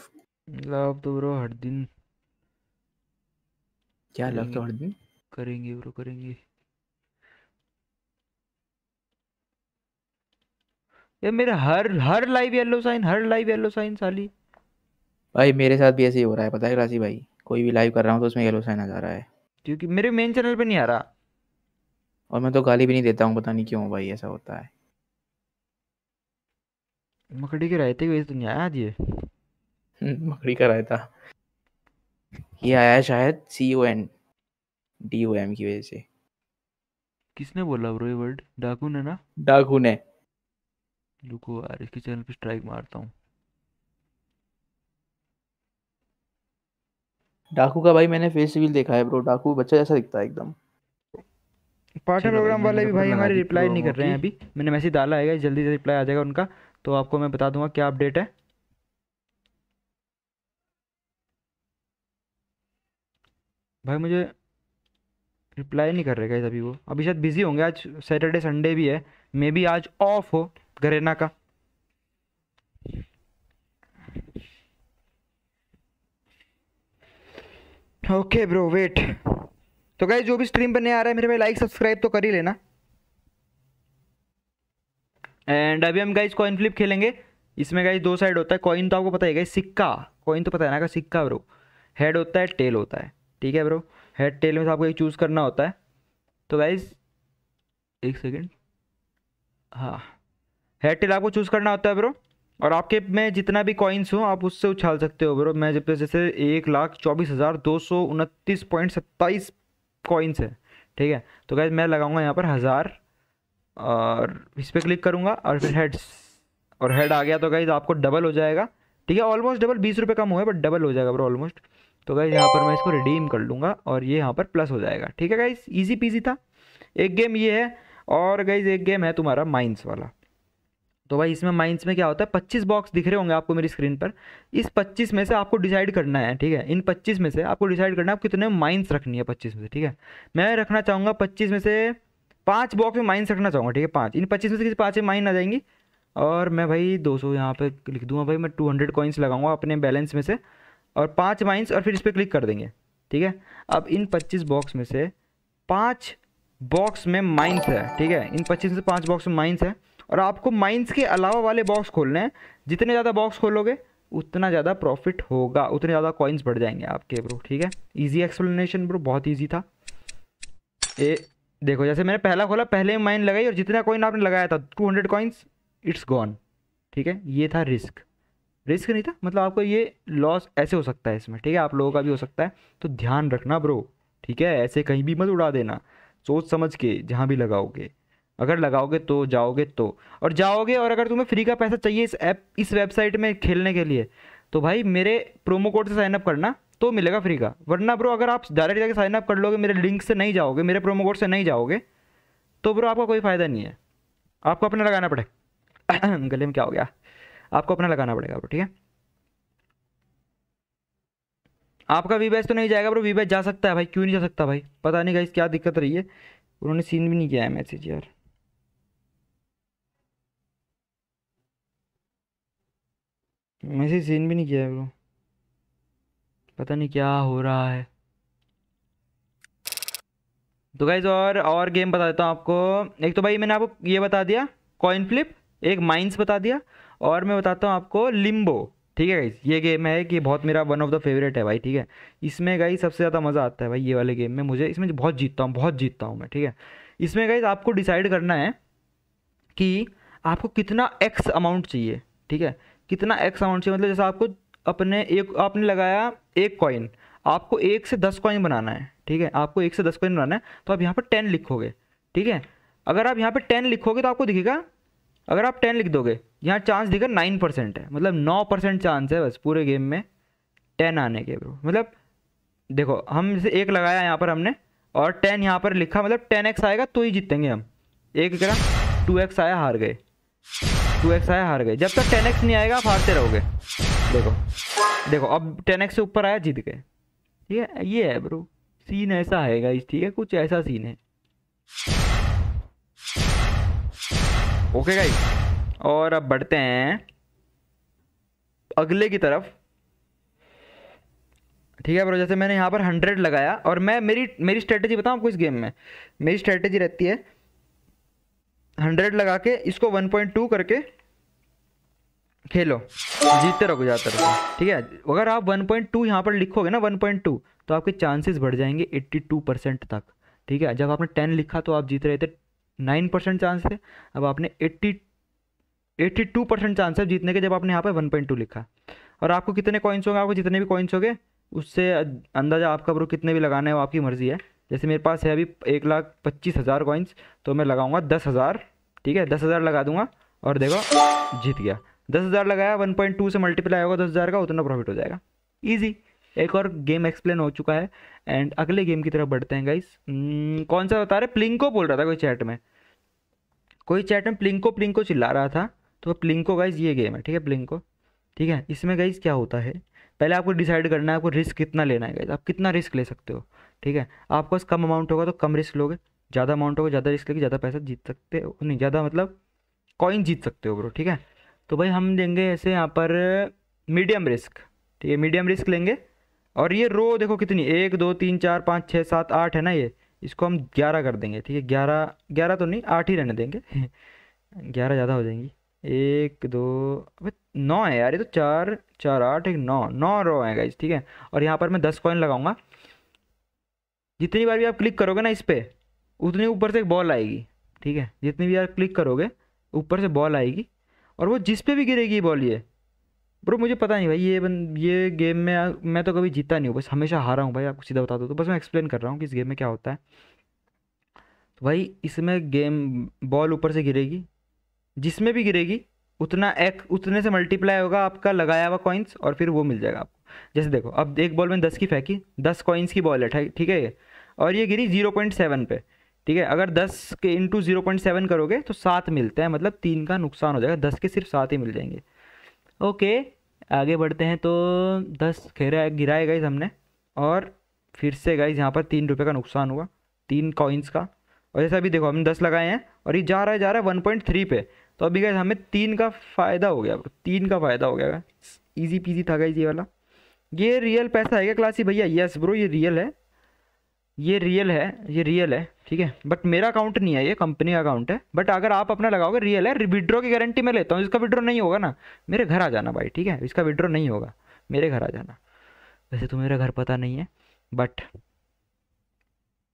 लव तो ब्रो हर दिन। क्या लव तो हर दिन करेंगे ब्रो करेंगे। ये मेरे हर हर लाइव येलो साइन हर लाइव येलो साइन साली। भाई मेरे साथ भी ऐसे ही हो रहा है पता है राशि भाई? कोई भी लाइव कर रहा हूँ तो उसमें येलो साइन आ जा रहा है। क्योंकि मेरे मेन चैनल पे नहीं आ रहा। और मैं तो गाली भी नहीं देता हूँ पता नहीं क्यों भाई ऐसा होता है। मकड़ी के रायते की वजह से तो नहीं आया आज ये? *laughs* मकड़ी का रायता। ये आया शायद C O N D O M की वजह से। किसने बोला ब्रो ये वर्ड डाकू ने ना? डाकू ने। रुको यार इसके चैनल पे स्ट्राइक मारता हूँ। डाकू का भाई मैंने फेस रिवील देखा है ब्रो डाकू बच्चा जैसा दिखता है एकदम। पार्टनर प्रोग्राम वाले भी तो भाई हमारे रिप्लाई नहीं कर रहे हैं अभी। मैंने मैसेज डाला है जल्दी से रिप्लाई आ जाएगा उनका। तो आपको मैं बता दूँगा क्या अपडेट है। भाई मुझे रिप्लाई नहीं कर रहे गाइस अभी वो। अभी शायद बिज़ी होंगे, आज सैटरडे संडे भी है। मे बी आज ऑफ़ हो गरेना का। ओके ब्रो वेट तो गाइस जो भी स्ट्रीम पर नहीं आ रहा है, मेरे भाई लाइक सब्सक्राइब तो कर ही लेना। एंड अभी हम गाइस कॉइन फ्लिप खेलेंगे। इसमें गाइस दो साइड होता है। कॉइन तो आपको पता है गाइस सिक्का। कॉइन तो पता है ना का सिक्का ब्रो हेड होता है टेल होता है। ठीक है ब्रो हेड टेल में से आपको एक चूज़ करना होता है। तो गाइस एक सेकेंड हाँ। हेड टेल आपको चूज़ करना होता है ब्रो और आपके में जितना भी कॉइन्स हो, आप उससे उछाल सकते हो ब्रो मैं जब जैसे एक लाख चौबीस हज़ार दो सौ उनतीस पॉइंट सत्ताईस कॉइन्स है। ठीक है? तो गाइज़ मैं लगाऊँगा यहाँ पर हज़ार। और इस पर क्लिक करूँगा और फिर हेड्स और हेड आ गया तो गाइज़ आपको डबल हो जाएगा। ठीक है? ऑलमोस्ट डबल बीस रुपये कम हुए बट डबल हो जाएगा ब्रो ऑलमोस्ट तो गाइज़ यहाँ पर मैं इसको रिडीम कर लूँगा और ये यहाँ पर प्लस हो जाएगा। ठीक है गाइज़ ईजी पीजी था। एक गेम ये है और गाइज़ एक गेम है तुम्हारा माइंस वाला। तो भाई, इसमें माइंस में क्या होता है? पच्चीस बॉक्स दिख रहे होंगे आपको मेरी स्क्रीन पर। इस पच्चीस में से आपको डिसाइड करना है, ठीक है? इन पच्चीस में से आपको डिसाइड करना है आप कितने माइंस रखनी है पच्चीस में से, ठीक है? मैं रखना चाहूँगा पच्चीस में से पाँच बॉक्स में माइंस रखना चाहूँगा, ठीक है? पाँच। इन पच्चीस में से किसी पाँच में माइन आ जाएँगी। और मैं भाई दो सौ यहाँ पर लिख दूँगा भाई, मैं टू हंड्रेड कॉइन्स लगाऊँगा अपने बैलेंस में से। और पाँच माइंस और फिर इस पर क्लिक कर देंगे। ठीक है? अब इन पच्चीस बॉक्स में से पाँच बॉक्स में माइंस है। ठीक है? इन पच्चीस से पाँच बॉक्स में माइंस है। और आपको माइंस के अलावा वाले बॉक्स खोलने हैं। जितने ज़्यादा बॉक्स खोलोगे, उतना ज़्यादा प्रॉफिट होगा। उतने ज़्यादा कॉइन्स बढ़ जाएँगे आपके ब्रो ठीक है? इजी एक्सप्लेनेशन ब्रो बहुत इजी था। ए, देखो, जैसे मैंने पहला खोला, पहले माइन लगाई और जितना कॉइन आपने लगाया था two hundred coins it's gone ठीक है? ये था रिस्क रिस्क नहीं था? मतलब आपको ये लॉस ऐसे हो सकता है इसमें, ठीक है? आप लोगों का भी हो सकता है। तो ध्यान रखना ब्रो ठीक है? ऐसे कहीं भी मत उड़ा देना। सोच समझ के, जहाँ भी लगाओगे। अगर लगाओगे तो जाओगे तो। और जाओगे और अगर तुम्हें फ्री का पैसा चाहिए इस ऐप इस वेबसाइट में खेलने के लिए तो भाई मेरे प्रोमो कोड से साइनअप करना तो मिलेगा फ्री का। वरना ब्रो अगर आप डायरेक्ट जाके साइनअप कर लोगे, मेरे लिंक से नहीं जाओगे, मेरे प्रोमो कोड से नहीं जाओगे तो ब्रो आपका कोई फ़ायदा नहीं है। आपको अपना लगाना पड़ेगा *coughs* गले में क्या हो गया? आपको अपना लगाना पड़ेगा ठीक है? आपका वी तो नहीं जाएगा ब्रो वी जा सकता है भाई, क्यों नहीं जा सकता भाई? पता नहीं गाइस क्या दिक्कत रही है? उन्होंने सीन भी नहीं किया है मैसेज यार। मैसेज सीन भी नहीं किया है ब्रो। पता नहीं क्या हो रहा है। तो गाइज़ और और गेम बता देता हूँ आपको। एक तो भाई मैंने आपको ये बता दिया कॉइन फ्लिप एक माइंस बता दिया और मैं बताता हूँ आपको लिम्बो, ठीक है गाइस ये गेम है कि बहुत मेरा वन ऑफ़ द फेवरेट है भाई, ठीक है? इसमें गाइस सबसे ज़्यादा मज़ा आता है भाई ये वाले गेम में। मुझे इसमें बहुत जीतता हूँ, बहुत जीतता हूँ मैं, ठीक है? इसमें गाइस आपको डिसाइड करना है कि आपको कितना एक्स अमाउंट चाहिए, ठीक है? कितना एक्स अमाउंट चाहिए? मतलब जैसे आपको अपने एक, आपने लगाया एक कॉइन आपको एक से दस कॉइन बनाना है, ठीक है? आपको एक से दस कॉइन बनाना है तो आप यहाँ पर टेन लिखोगे, ठीक है? अगर आप यहाँ पर टेन लिखोगे तो आपको दिखेगा, अगर आप टेन लिख दोगे यहाँ चांस दिखेगा नाइन परसेंट है। मतलब नौ परसेंट चांस है बस पूरे गेम में टेन आने के ब्रो मतलब देखो, हम जैसे एक लगाया यहाँ पर हमने और टेन यहाँ पर लिखा मतलब टेन एक्स आएगा तो ही जीतेंगे हम। एक करा टू एक्स आया, हार गए। टू एक्स आया, हार गए। जब तक टेन एक्स नहीं आएगा, आप हारते रहोगे। देखो देखो, अब टेन एक्स से ऊपर आया, जीत गए। ठीक है? ये है ब्रो सीन ऐसा है गाइस ठीक है? कुछ ऐसा सीन है। ओके गाइस और अब बढ़ते हैं अगले की तरफ़। ठीक है ब्रो, जैसे मैंने यहाँ पर हंड्रेड लगाया और मैं मेरी मेरी स्ट्रेटेजी बताऊँ आपको इस गेम में? मेरी स्ट्रेटेजी रहती है हंड्रेड लगा के इसको वन पॉइंट टू करके खेलो। जीतते रहो जाते रहो ठीक है? अगर आप वन पॉइंट टू यहाँ पर लिखोगे ना वन पॉइंट टू तो आपके चांसेस बढ़ जाएँगे एट्टी टू परसेंट तक। ठीक है? जब आपने टेन लिखा तो आप जीत रहे थे नाइन परसेंट चांस थे अब आपने eighty eighty two percent chance है जीतने के जब आपने यहाँ पर वन पॉइंट टू लिखा। और आपको कितने कॉइन्स होंगे? आपको जितने भी कॉइन्स होंगे, उससे अंदाज़ा आपका ब्रो कितने भी लगाने हैं वो आपकी मर्ज़ी है। जैसे मेरे पास है अभी एक लाख पच्चीस हज़ार कॉइन्स तो मैं लगाऊँगा दस हज़ार, ठीक है? दस हज़ार लगा दूँगा और देखो, जीत गया। दस हज़ार लगाया, वन पॉइंट टू से मल्टीप्लाई होगा दस हज़ार का, उतना प्रॉफिट हो जाएगा। ईजी एक और गेम एक्सप्लेन हो चुका है। एंड अगले गेम की तरफ़ बढ़ते हैं गाइस कौन सा बता रहे प्लिंको बोल रहा था कोई चैट में। कोई चैट में प्लिंको प्लिंको चिल्ला रहा था। तो प्लिंको गाइज़ ये गेम है, ठीक है प्लिंको ठीक है, इसमें गाइज़ क्या होता है? पहले आपको डिसाइड करना है, आपको रिस्क कितना लेना है गाइज़ आप कितना रिस्क ले सकते हो, ठीक है? आपके पास कम अमाउंट होगा तो कम रिस्क लोगे। ज़्यादा अमाउंट होगा, ज़्यादा रिस्क लेके ज़्यादा पैसा जीत सकते हो। नहीं, ज़्यादा मतलब कॉइन जीत सकते हो ब्रो ठीक है? तो भाई हम देंगे ऐसे यहाँ पर मीडियम रिस्क ठीक है? मीडियम रिस्क लेंगे। और ये रो देखो कितनी, एक, दो, तीन, चार, पाँच छः सात, आठ है ना ये? इसको हम ग्यारह कर देंगे, ठीक है? ग्यारह ग्यारह तो नहीं, आठ ही रहने देंगे। *laughs* ग्यारह ज़्यादा हो जाएँगी। एक, दो, अबे, नौ है यार, ये तो चार चार, आठ, एक, नौ नौ रो है गाइस ठीक है? और यहाँ पर मैं दस कॉइन लगाऊँगा। जितनी बार भी आप क्लिक करोगे ना इस पर उतनी ऊपर से एक बॉल आएगी, ठीक है? जितनी भी बार क्लिक करोगे, ऊपर से बॉल आएगी। और वो जिस पे भी गिरेगी बॉल ये। ब्रो मुझे पता नहीं भाई, ये बन, ये गेम में, मैं तो कभी जीता नहीं हूँ, बस हमेशा हारा हूँ भाई, आपको सीधा बता दो तो। बस मैं एक्सप्लेन कर रहा हूँ कि इस गेम में क्या होता है। तो भाई, इसमें गेम बॉल ऊपर से गिरेगी जिसमें भी गिरेगी, उतना एक, उतने से मल्टीप्लाई होगा आपका लगाया हुआ कॉइन्स और फिर वो मिल जाएगा आपको। जैसे देखो, अब एक बॉल में दस की फेंकी, दस कॉइन्स की बॉल है, ठीक है ये? और ये गिरी ज़ीरो पॉइंट सेवन पे, ठीक है? अगर दस के इंटू ज़ीरो पॉइंट सेवन करोगे तो सात मिलते हैं मतलब तीन का नुकसान हो जाएगा। दस के सिर्फ़ सात ही मिल जाएँगे। ओके, आगे बढ़ते हैं तो दस खेरा गिराए गाइज़ हमने, और फिर से गाइज़ यहाँ पर तीन रुपये का नुकसान हुआ, तीन कॉइन्स का। और जैसे अभी देखो, हमने दस लगाए हैं, और ये जा रहा है, जा रहा है वन पॉइंट थ्री पे। तो अभी गाइज़ हमें तीन का फ़ायदा हो गया, तीन का फ़ायदा हो गया ईजी पीजी था गाइज़ ये वाला। ये रियल पैसा है क्या क्लासी भैया? यस ब्रो ये रियल है। ये रियल है, ये रियल है, ठीक है? बट मेरा अकाउंट नहीं है, ये कंपनी का अकाउंट है। बट अगर आप अपना लगाओगे रियल है। विड्रॉ की गारंटी मैं लेता हूँ, इसका विड्रॉ नहीं होगा ना? मेरे घर आ जाना भाई, ठीक है? इसका विड्रॉ नहीं होगा। मेरे घर आ जाना। वैसे तो मेरा घर पता नहीं है बट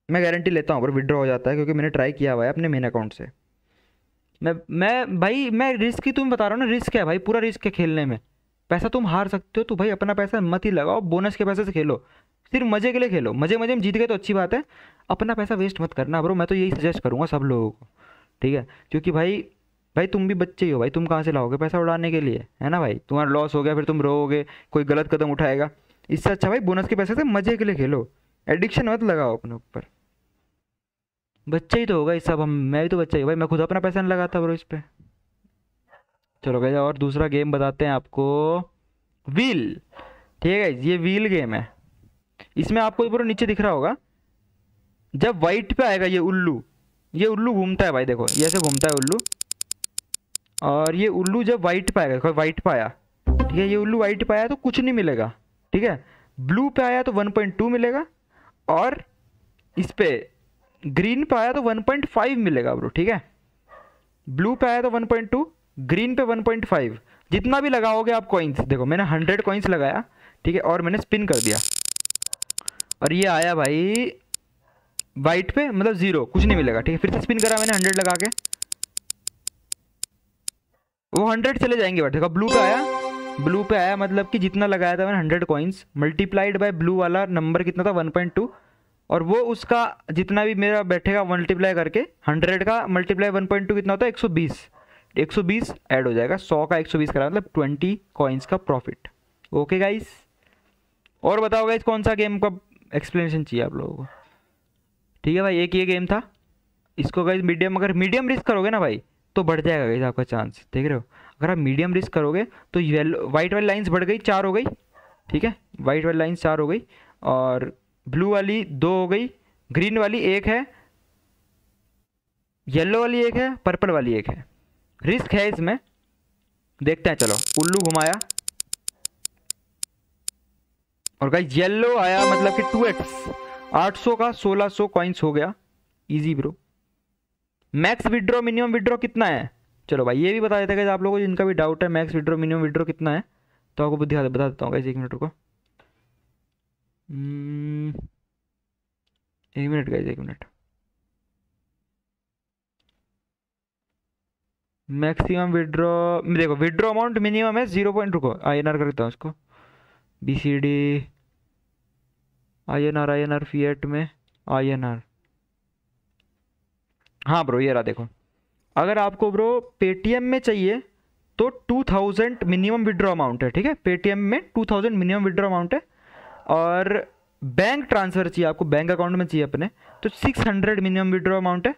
मैं गारंटी लेता हूँ पर विड्रॉ हो जाता है, क्योंकि मैंने ट्राई किया हुआ है अपने मेन अकाउंट से। मैं मैं, भाई, मैं रिस्क ही तुम बता रहा हूँ ना रिस्क है भाई, पूरा रिस्क है खेलने में। पैसा तुम हार सकते हो तो भाई अपना पैसा मत ही लगाओ बोनस के पैसे से खेलो। सिर्फ़ मज़े के लिए खेलो, मज़े मज़े में जीत गए तो अच्छी बात है। अपना पैसा वेस्ट मत करना ब्रो मैं तो यही सजेस्ट करूँगा सब लोगों को, ठीक है? क्योंकि भाई भाई तुम भी बच्चे ही हो भाई, तुम कहाँ से लाओगे पैसा उड़ाने के लिए, है ना भाई? तुम्हारा लॉस हो गया, फिर तुम रोओगे, कोई गलत कदम उठाएगा। इससे अच्छा भाई बोनस के पैसे से मज़े के लिए खेलो एडिक्शन मत लगाओ अपने ऊपर। बच्चे ही तो होगा इस सब, हम, मैं भी तो बच्चा ही भाई, मैं खुद अपना पैसा नहीं लगाता ब्रो इस पर चलो गया, और दूसरा गेम बताते हैं आपको। व्हील ठीक है ये व्हील गेम है। इसमें आपको पूरा नीचे दिख रहा होगा। जब वाइट पे आएगा ये उल्लू ये उल्लू घूमता है भाई, देखो, ये ऐसे घूमता है उल्लू। और ये उल्लू जब वाइट पे आएगा वाइट पे आया। ठीक है, ये उल्लू वाइट पे आया तो कुछ नहीं मिलेगा। ठीक है ब्लू पे आया तो 1.2 मिलेगा। और इस पे ग्रीन पे आया तो 1.5 मिलेगा ब्रो, ठीक है? ब्लू पे आया तो 1.2 ग्रीन पे 1.5 जितना भी लगाओगे आप कॉइन्स देखो मैंने हंड्रेड कॉइन्स लगाया, ठीक है, और मैंने स्पिन कर दिया। और ये आया भाई वाइट पे मतलब ज़ीरो कुछ नहीं मिलेगा, ठीक है? फिर से स्पिन करा मैंने हंड्रेड लगा के। वो हंड्रेड चले जाएँगे बट देखो ब्लू पे आया। ब्लू पे आया मतलब कि जितना लगाया था मैंने hundred coins multiplied by blue वाला नंबर कितना था? One point two. और वो उसका जितना भी मेरा बैठेगा मल्टीप्लाई करके हंड्रेड का मल्टीप्लाई वन पॉइंट टू कितना होता है? एक सौ बीस। एक सौ बीस ऐड हो जाएगा। सौ का एक सौ बीस करा मतलब ट्वेंटी कॉइन्स का प्रॉफिट ओके गाइस और बताओ गाइस कौन सा गेम का एक्सप्लेनेशन चाहिए आप लोगों को? ठीक है भाई, एक ये गेम था। इसको गाइस मीडियम अगर मीडियम रिस्क करोगे ना भाई तो बढ़ जाएगा गाइस आपका चांस देख रहे हो? अगर आप मीडियम रिस्क करोगे तो येलो वाइट वाली लाइन्स बढ़ गई, चार हो गई। ठीक है? वाइट वाली लाइन्स चार हो गई। और ब्लू वाली दो हो गई, ग्रीन वाली एक है, येलो वाली एक है, पर्पल वाली एक है। रिस्क है इसमें। देखते हैं, चलो। उल्लू घुमाया। और गाइस येलो आया मतलब कि टू एक्स आठ सौ का सोलह सौ कॉइन्स हो गया। Easy bro max withdraw minimum withdraw कितना है? चलो भाई, ये भी बता देते हैं आप लोगों को, जिनका भी डाउट है मैक्स विड्रॉ मिनिमम विड्रॉ कितना है? तो आपको बुद्धि बता देता हूँ गाइस एक मिनट को एक मिनट गाइस एक मिनट। मैक्सिमम विड्रॉ देखो विड्रॉ अमाउंट मिनिमम है ज़ीरो पॉइंट रुको आई एन आर करता हूँ उसको B C D I N R I N R fiat में आई एन आर हाँ ब्रो ये रहा देखो। अगर आपको ब्रो पेटीएम में चाहिए तो two thousand minimum withdraw amount है, ठीक है? पेटीएम में two thousand minimum withdraw amount है। और बैंक ट्रांसफ़र चाहिए आपको बैंक अकाउंट में चाहिए अपने तो six hundred minimum withdraw amount है।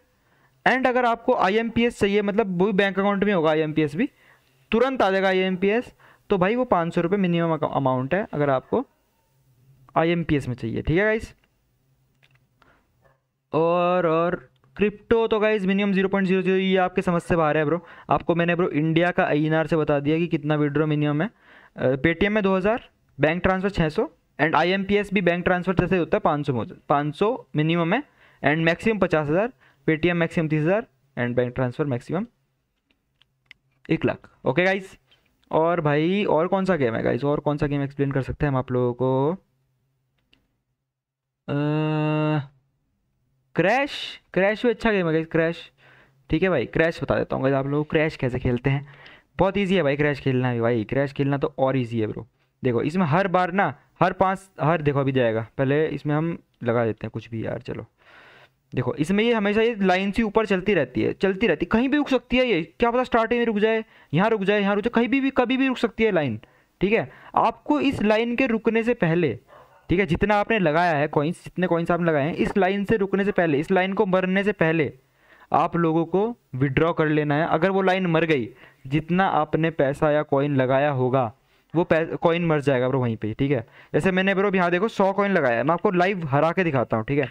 एंड अगर आपको आईएमपीएस चाहिए मतलब वो भी बैंक अकाउंट में होगा आईएमपीएस भी, तुरंत आ जाएगा आईएमपीएस तो भाई वो पाँच सौ रुपये मिनिमम अमाउंट है अगर आपको आईएमपीएस में चाहिए, ठीक है गाइस और और क्रिप्टो तो guys minimum zero point zero zero ये आपके समझ से बाहर है ब्रो आपको मैंने ब्रो इंडिया का INR से बता दिया कि कितना विड्रो मिनिमम है। पेटीएम में 2000 बैंक ट्रांसफ़र 600 एंड आईएमपीएस भी बैंक ट्रांसफ़र जैसे होता है, पाँच सौ पाँच सौ मिनिमम है एंड मैक्सिमम पचास हज़ार पेटीएम मैक्सिमम तीस हज़ार एंड बैंक ट्रांसफ़र मैक्सिमम एक लाख। ओके गाइज़ और भाई, और कौन सा गेम है गाइज़ और कौन सा गेम एक्सप्लेन कर सकते हैं हम आप लोगों को? क्रैश क्रैश भी अच्छा गेम है गाइज़ क्रैश ठीक है भाई क्रैश बता देता हूँ गाइज़ आप लोग क्रैश कैसे खेलते हैं? बहुत ईजी है भाई क्रैश खेलना भी, भाई। क्रैश खेलना तो और इजी है ब्रो देखो, इसमें हर बार ना हर पाँच हर देखो अभी जाएगा। पहले इसमें हम लगा देते हैं कुछ भी यार चलो। देखो इसमें ये हमेशा ये लाइन से ऊपर चलती रहती है चलती रहती है कहीं भी रुक सकती है ये। क्या पता स्टार्टिंग में रुक जाए यहाँ रुक जाए यहाँ रुक जाए कहीं भी, भी कभी भी रुक सकती है लाइन ठीक है? आपको इस लाइन के रुकने से पहले ठीक है जितना आपने लगाया है कॉइन्स जितने कॉइन्स आपने लगाए हैं इस लाइन से रुकने से पहले इस लाइन को मरने से पहले आप लोगों को विड्रॉ कर लेना है। अगर वो लाइन मर गई जितना आपने पैसा या कॉइन लगाया होगा वो कॉइन मर जाएगा ब्रो वहीं पे, ठीक है? जैसे मैंने ब्रो यहाँ देखो सौ कॉइन लगाया मैं आपको लाइव हरा के दिखाता हूँ, ठीक है?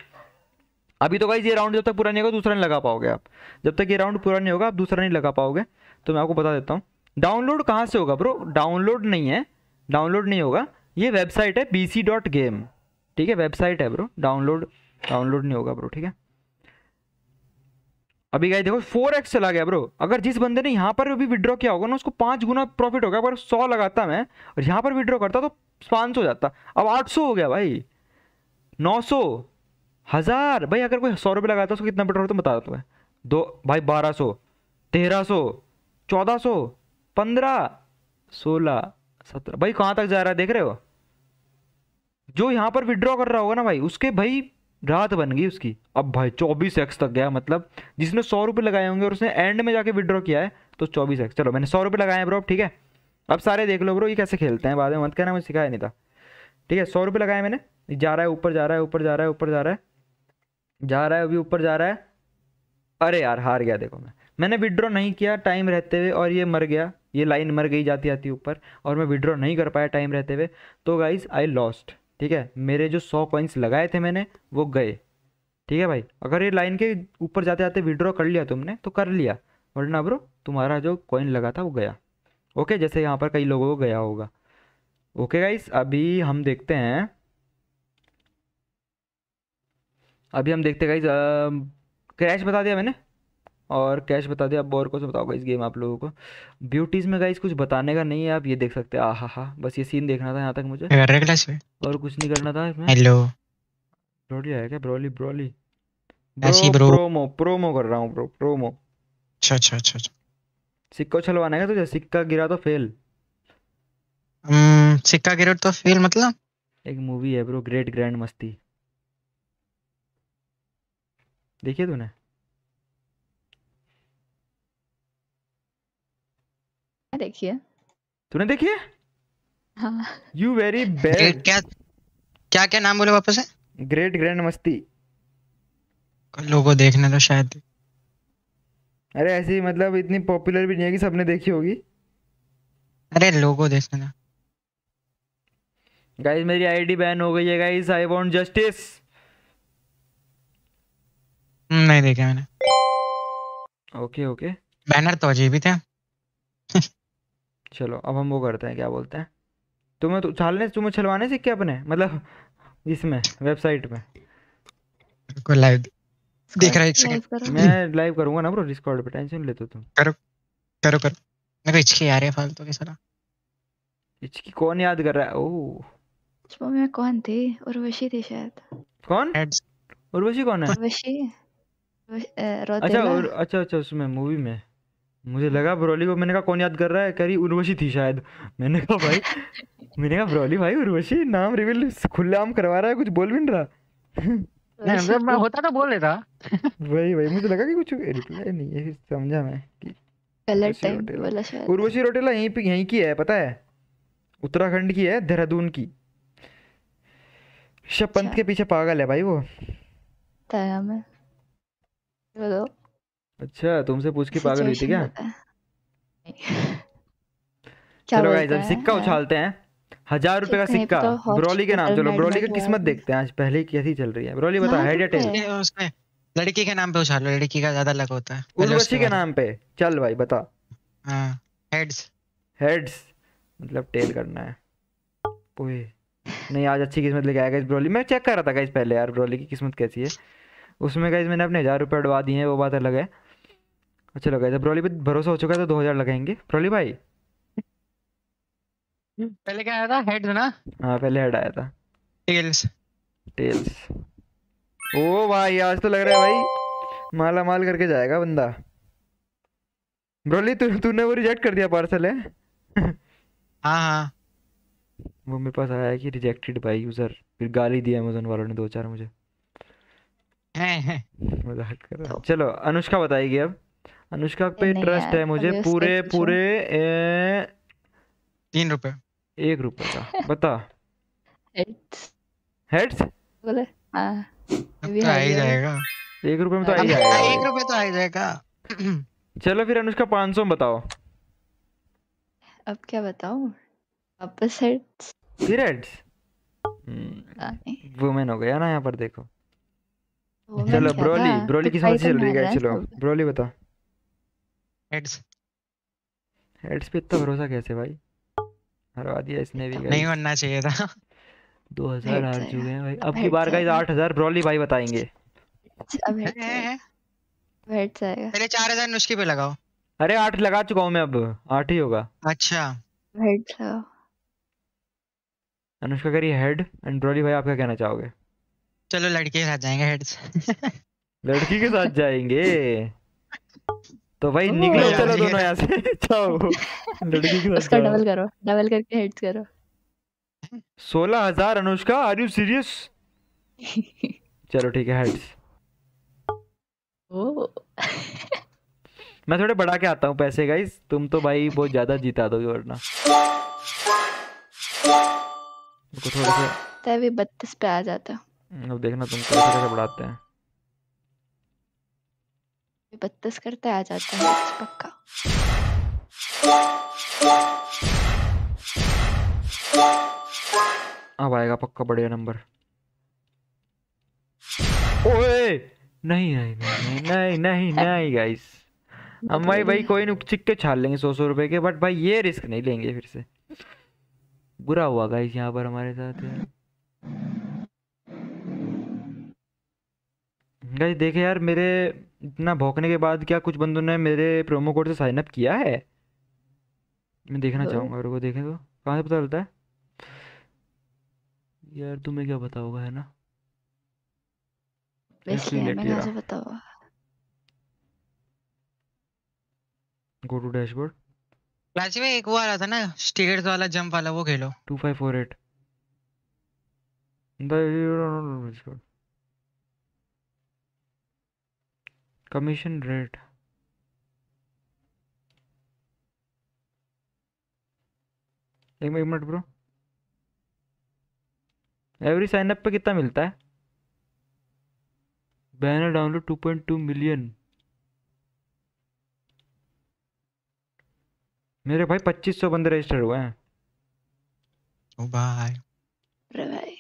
अभी तो भाई ये राउंड जब तक पूरा नहीं होगा, दूसरा नहीं लगा पाओगे आप। जब तक ये राउंड पूरा नहीं होगा, आप दूसरा नहीं लगा पाओगे तो मैं आपको बता देता हूँ। डाउनलोड कहाँ से होगा ब्रो डाउनलोड नहीं है डाउनलोड नहीं होगा। ये वेबसाइट है बी सी डॉट गेम ठीक है? वेबसाइट है ब्रो डाउनलोड डाउनलोड नहीं होगा ब्रो ठीक है? अभी गए देखो फोर एक्स चला गया ब्रो अगर जिस बंदे ने यहाँ पर भी विड्रॉ किया होगा ना, उसको पाँच गुना प्रॉफिट होगा अगर सौ लगाता मैं, और यहाँ पर विड्रॉ करता तो पाँच सौ जाता। अब आठ सौ हो गया भाई। नौ सौ। हज़ार। भाई, अगर कोई सौ रुपये लगाता उसको कितना पेट्रोल तो बता दो दो, भाई, बारह सौ। तेरह सौ। चौदह सौ। पंद्रह। सोलह। सत्रह। भाई, कहाँ तक जा रहा है? देख रहे हो? जो यहाँ पर विड्रॉ कर रहा होगा ना भाई, उसके भाई रात बन गई उसकी। अब भाई चौबीस एक्स तक गया मतलब जिसने सौ रुपये लगाए होंगे और उसने एंड में जाके विड्रॉ किया है तो चौबीस एक्स चलो, मैंने सौ रुपये लगाए हैं ब्रो ठीक है? अब सारे देख लो ब्रो ये कैसे खेलते हैं? बाद में मत कहना, मुझे सिखाया नहीं था। ठीक है, सौ रुपये लगाए मैंने। जा रहा है, ऊपर जा रहा है, ऊपर जा रहा है, ऊपर जा रहा है। जा रहा है, अभी ऊपर जा रहा है। अरे यार, हार गया, देखो मैं। मैंने विड्रॉ नहीं किया टाइम रहते हुए और ये मर गया। ये लाइन मर गई जाती आती ऊपर और मैं विड्रॉ नहीं कर पाया टाइम रहते हुए। तो गाइज़ आई लॉस्ट ठीक है? मेरे जो सौ कॉइन्स लगाए थे मैंने, वो गए। ठीक है भाई? अगर ये लाइन के ऊपर जाते जाते विड्रॉ कर लिया तुमने तो कर लिया। वरना ब्रो, तुम्हारा जो कॉइन लगा था, वो गया। ओके जैसे यहाँ पर कई लोगों को गया होगा। ओके गाइस अभी हम देखते हैं। अभी हम देखते गाइस क्रैश बता दिया मैंने। और कैश बता दिया अब और कुछ बताओ इस गेम आप लोगों को? ब्यूटीज में गाइस कुछ बताने का नहीं है आप ये देख सकते हैं। आहा हा बस ये सीन देखना था यहाँ तक मुझे। कर क्लास में। और कुछ नहीं करना था इसमें। हेलो ब्रोली आया क्या? ब्रोली ब्रोली ऐसी ब्रो ब्रो प्रोमो प्रोमो कर रहा हूँ ब्रो प्रोमो अच्छा अच्छा अच्छा सिक्का उछलवाना है तुझे? सिक्का गिरा तो फेल हम्म, सिक्का गिरट तो फेल मतलब? एक मूवी है ब्रो ग्रेट ग्रैंड मस्ती देखिए तूने? देखिए। तूने देखी है? हाँ। यू वेरी बैड क्या क्या क्या नाम बोले वापस है ग्रेट ग्रैंड मस्ती। लोगो देखने तो शायद। अरे ऐसी मतलब इतनी पॉपुलर भी नहीं है कि सबने देखी होगी। अरे लोगो देखने का गाइस मेरी आईडी बैन हो गई है गाइस आई वांट जस्टिस नहीं देखे मैंने। ओके ओके बैनर तो अजीब ही थे। चलो अब हम वो करते हैं क्या बोलते हैं? तुम्हें तो उछालने तुम्हें छलवाने सिक्के अपने मतलब इसमें वेबसाइट में। को लाइव देख रहा है एक सेकंड मैं लाइव करूँगा ना ब्रो डिस्कॉर्ड पे टेंशन लेते हो तुम। करो करो करो। मेरे को हिचकी आ रही है फालतू की साला कौन याद कर रहा है? में कौन थी? उर्वशी थी शायद। कौन? उर्वशी कौन है? उर्वशी? उर्वशी, अच्छा अच्छा अच्छा उसमें मूवी में। मुझे लगा ब्रोली को मैंने कहा कौन याद कर रहा है? करी उर्वशी थी शायद. *laughs* मैंने कहा भाई *laughs* मैंने कहा ब्रोली भाई उर्वशी नाम रिवील खुलेआम करवा रहा है कुछ बोल भी नहीं रहा. नहीं मतलब मैं *laughs* होता तो बोल लेता वही वही मुझे लगा कि कुछ रिप्लाई नहीं है समझा मैं कि गलत उर्वशी टाइम रोटेला। बोला शायद। उर्वशी रोटेला यहीं पे यहीं की है पता है? उत्तराखंड की है देहरादून की। ऋषभ पंत के पीछे पागल है भाई वो। बताया मैं। बोलो अच्छा तुमसे पूछ के *laughs* पागल हुई थी क्या? क्या चलो गाइस अब सिक्का उछालते हैं। हज़ार रुपए का सिक्का। तो ब्रोली के नाम चलो ब्रोली की किस्मत देखते हैं आज पहले कैसी चल रही है। ब्रोली बता हेड या टेल रुपए? लड़की के नाम पे उछालो लड़की का ज़्यादा लग होता है। उर्वशी के नाम पे। चल भाई बता। हाँ हेड्स हेड्स मतलब टेल करना है। ओए नहीं आज अच्छी किस्मत लेके आएगा इस ब्रोली। मैं चेक कर रहा था गाइस पहले यार ब्रोली की किस्मत कैसी है। उसमें गाइस मैंने अपने हज़ार रुपये अड़वा दिए हैं वो बात अलग है। चलो गाइस अब ब्रोली पे भरोसा हो चुका है तो दो हज़ार लगाएँगे। ब्रोली भाई? पहले क्या आया था? हेड्स ना? हाँ पहले हेड आया था। टेल्स टेल्स ओ भाई आज तो लग रहा है भाई माला माल करके जाएगा बंदा। ब्रोली तू तूने वो रिजेक्ट कर दिया पार्सल है? हाँ हाँ। वो मेरे पास आया कि रिजेक्टेड बाय यूज़र फिर गाली दी अमेजोन वालों ने दो चार मुझे। मज़ाक कर रहा हूँ। चलो अनुष्का बताएगी अब। अनुष्का पे नहीं ट्रस्ट यार, है मुझे अभी उसका पूरे पूछो। पूरे ए, तीन रुपए। एक रुपए का बता। हेड्स हेड्स बोले हाँ आ ही जाएगा। एक रुपए में तो आ ही जाएगा। एक रुपए तो आ ही जाएगा। चलो फिर अनुष्का 500 सौ बताओ। अब क्या बताऊँ? वापस हेड्स फिर हेड्स हाँ, वुमेन हो गया ना यहाँ पर देखो। चलो ब्रोली ब्रोली की समझ चल रही है है चलो। ब्रोली बता। हेड्स हेड्स पे इतना भरोसा कैसे भाई? हरवा दिया इसने भी नहीं बनना चाहिए था। *laughs* दो हज़ार हेड्स हार चुके हैं भाई। अब की बार गाइस आएगा आठ हज़ार ब्रोली भाई बताएँगे। अब हेड्स आएगा पहले चार हज़ार नुस्खे पे लगाओ। अरे आठ लगा चुका हूँ मैं अब। आठ ही होगा। अच्छा। हेड्स अनुष्का करी हेड एंड ब्रोली भाई आप क्या कहना चाहोगे? चलो लड़के के साथ जाएँगे हेड्स *laughs* लड़की के साथ जाएँगे? तो भाई निकलो चलो दोनों यहाँ से। *laughs* जाओ। लड़की के उसका डबल करो डबल करके हेड्स करो। सोलह हज़ार अनुष्का आर यू सीरियस चलो ठीक है हेड्स ओ मैं थोड़े बढ़ा के आता हूँ पैसे गाइस तुम तो भाई बहुत ज़्यादा जीता दोगे वरना। थोड़ा सा तभी बत्तीस पे आ जाता। अब देखना तुम कैसे कैसे बढ़ाते हैं। बत्तीस करते आ जाता है, पक्का। अब आएगा पक्का बढ़िया नंबर। ओए! नहीं नहीं नहीं नहीं नहीं नहीं गाइस हम भाई भाई, कोई नहीं, चिक्के छाल लेंगे सौ सौ रुपए के बट भाई, ये रिस्क नहीं लेंगे फिर से। बुरा हुआ गाइस यहाँ पर हमारे साथ, यार। गाइस देखे यार मेरे इतना भौंकने के बाद क्या कुछ बंदों ने मेरे प्रोमो कोड से साइन अप किया है मैं देखना हाँ। चाहूँगा अगर वो देखे तो कहाँ से पता चलता है यार तुम्हें क्या पता होगा है ना वैसे हमें। पता गो टू डैशबोर्ड क्लासी में एक वो आ रहा था ना स्टेयर्स वाला जंप वाला वो खेलो टू फाइव कमीशन रेट। एक minute bro. Every sign up पे कितना मिलता है? बैनर डाउनलोड 2.2 मिलियन मेरे भाई 2500 बंदे रजिस्टर हुए हैं। ओ भाई भाई।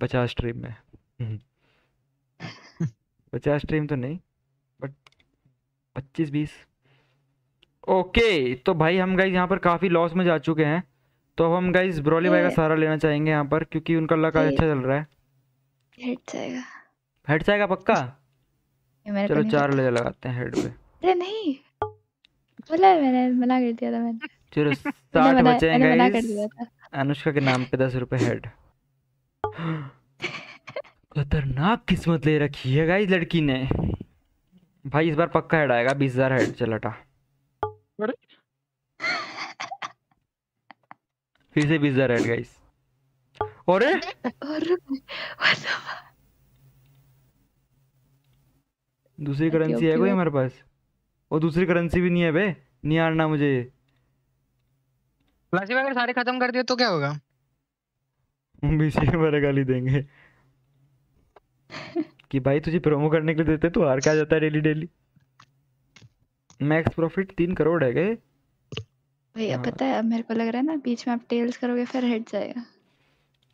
पचास स्ट्रीम में। हम्म। पचास स्ट्रीम तो नहीं बट पच्चीस बीस। ओके तो भाई हम गाइज़ यहाँ पर काफ़ी लॉस में जा चुके हैं। तो हम गाइज़ ब्रोली भाई का सहारा लेना चाहेंगे यहाँ पर क्योंकि उनका लक अच्छा चल रहा है। हेड जाएगा। हेड जाएगा पक्का? चलो चार ले लगाते हैं हेड पे। अरे नहीं। बोला मैंने मना कर दिया था मैंने। चलो *laughs* साठ बचे हैं था। अनुष्का के नाम पे दस रुपए हेड *laughs* खतरनाक किस्मत ले रखी है गाइस लड़की ने। भाई इस बार पक्का हेड आएगा बीस हज़ार हेड चल हटा फिर से बीस हज़ार हेड गाइस और और? दूसरी करेंसी है कोई हमारे पास? वो दूसरी करेंसी भी नहीं है बे। नहीं आना मुझे। अगर सारे खत्म कर दिए तो क्या होगा? बीसी के गाली देंगे। कि भाई तुझे प्रोमो करने के लिए देते तो हार क्या जाता है डेली डेली मैक्स प्रॉफिट तीन करोड़ है गए। भैया हाँ। पता है अब मेरे को लग रहा है ना बीच में आप टेल्स करोगे फिर हेड जाएगा।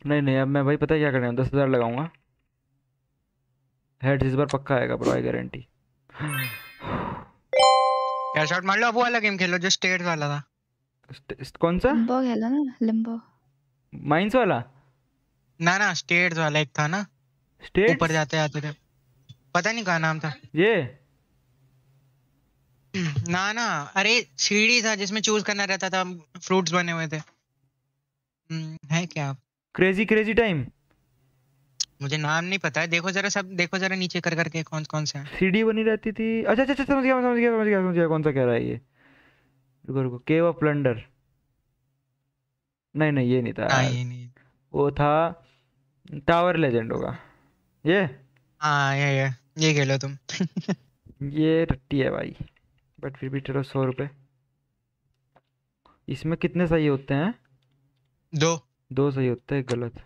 नहीं नहीं अब मैं भाई पता है क्या करना दस हज़ार लगाऊँगा। हेड इस बार पक्का आएगा ब्रो आई गारंटी क्या शॉट मार लो अब वो वाला गेम खेलो जो स्टेयर्स वाला था। कौन सा? लिम्बो खेलो ना लिम्बो माइंस वाला? ना ना स्टेयर्स वाला एक था ना। स्टेट ऊपर जाते जाते थे। पता नहीं कहा नाम था। ये? ना ना। अरे सीढ़ी था जिसमें चूज़ करना रहता था फ्रूट्स बने हुए थे। हम्म, है क्या? क्रेजी क्रेजी टाइम मुझे नाम नहीं पता है। देखो जरा सब देखो जरा नीचे कर करके कौन कौन से हैं। सीडी बनी रहती थी। अच्छा अच्छा अच्छा समझ गया समझ गया समझ गया समझ गया कौन सा कह रहा है ये? रुको रुको। केव ऑफ़ प्लंडर नहीं नहीं ये नहीं था हाँ ये नहीं। वो था टावर लेजेंड होगा। ये? हाँ ये ये ये खेलो तुम। *laughs* ये रट्टी है भाई बट फिर भी चलो सौ रुपए। इसमें कितने सही होते हैं? दो। दो सही होते हैं गलत।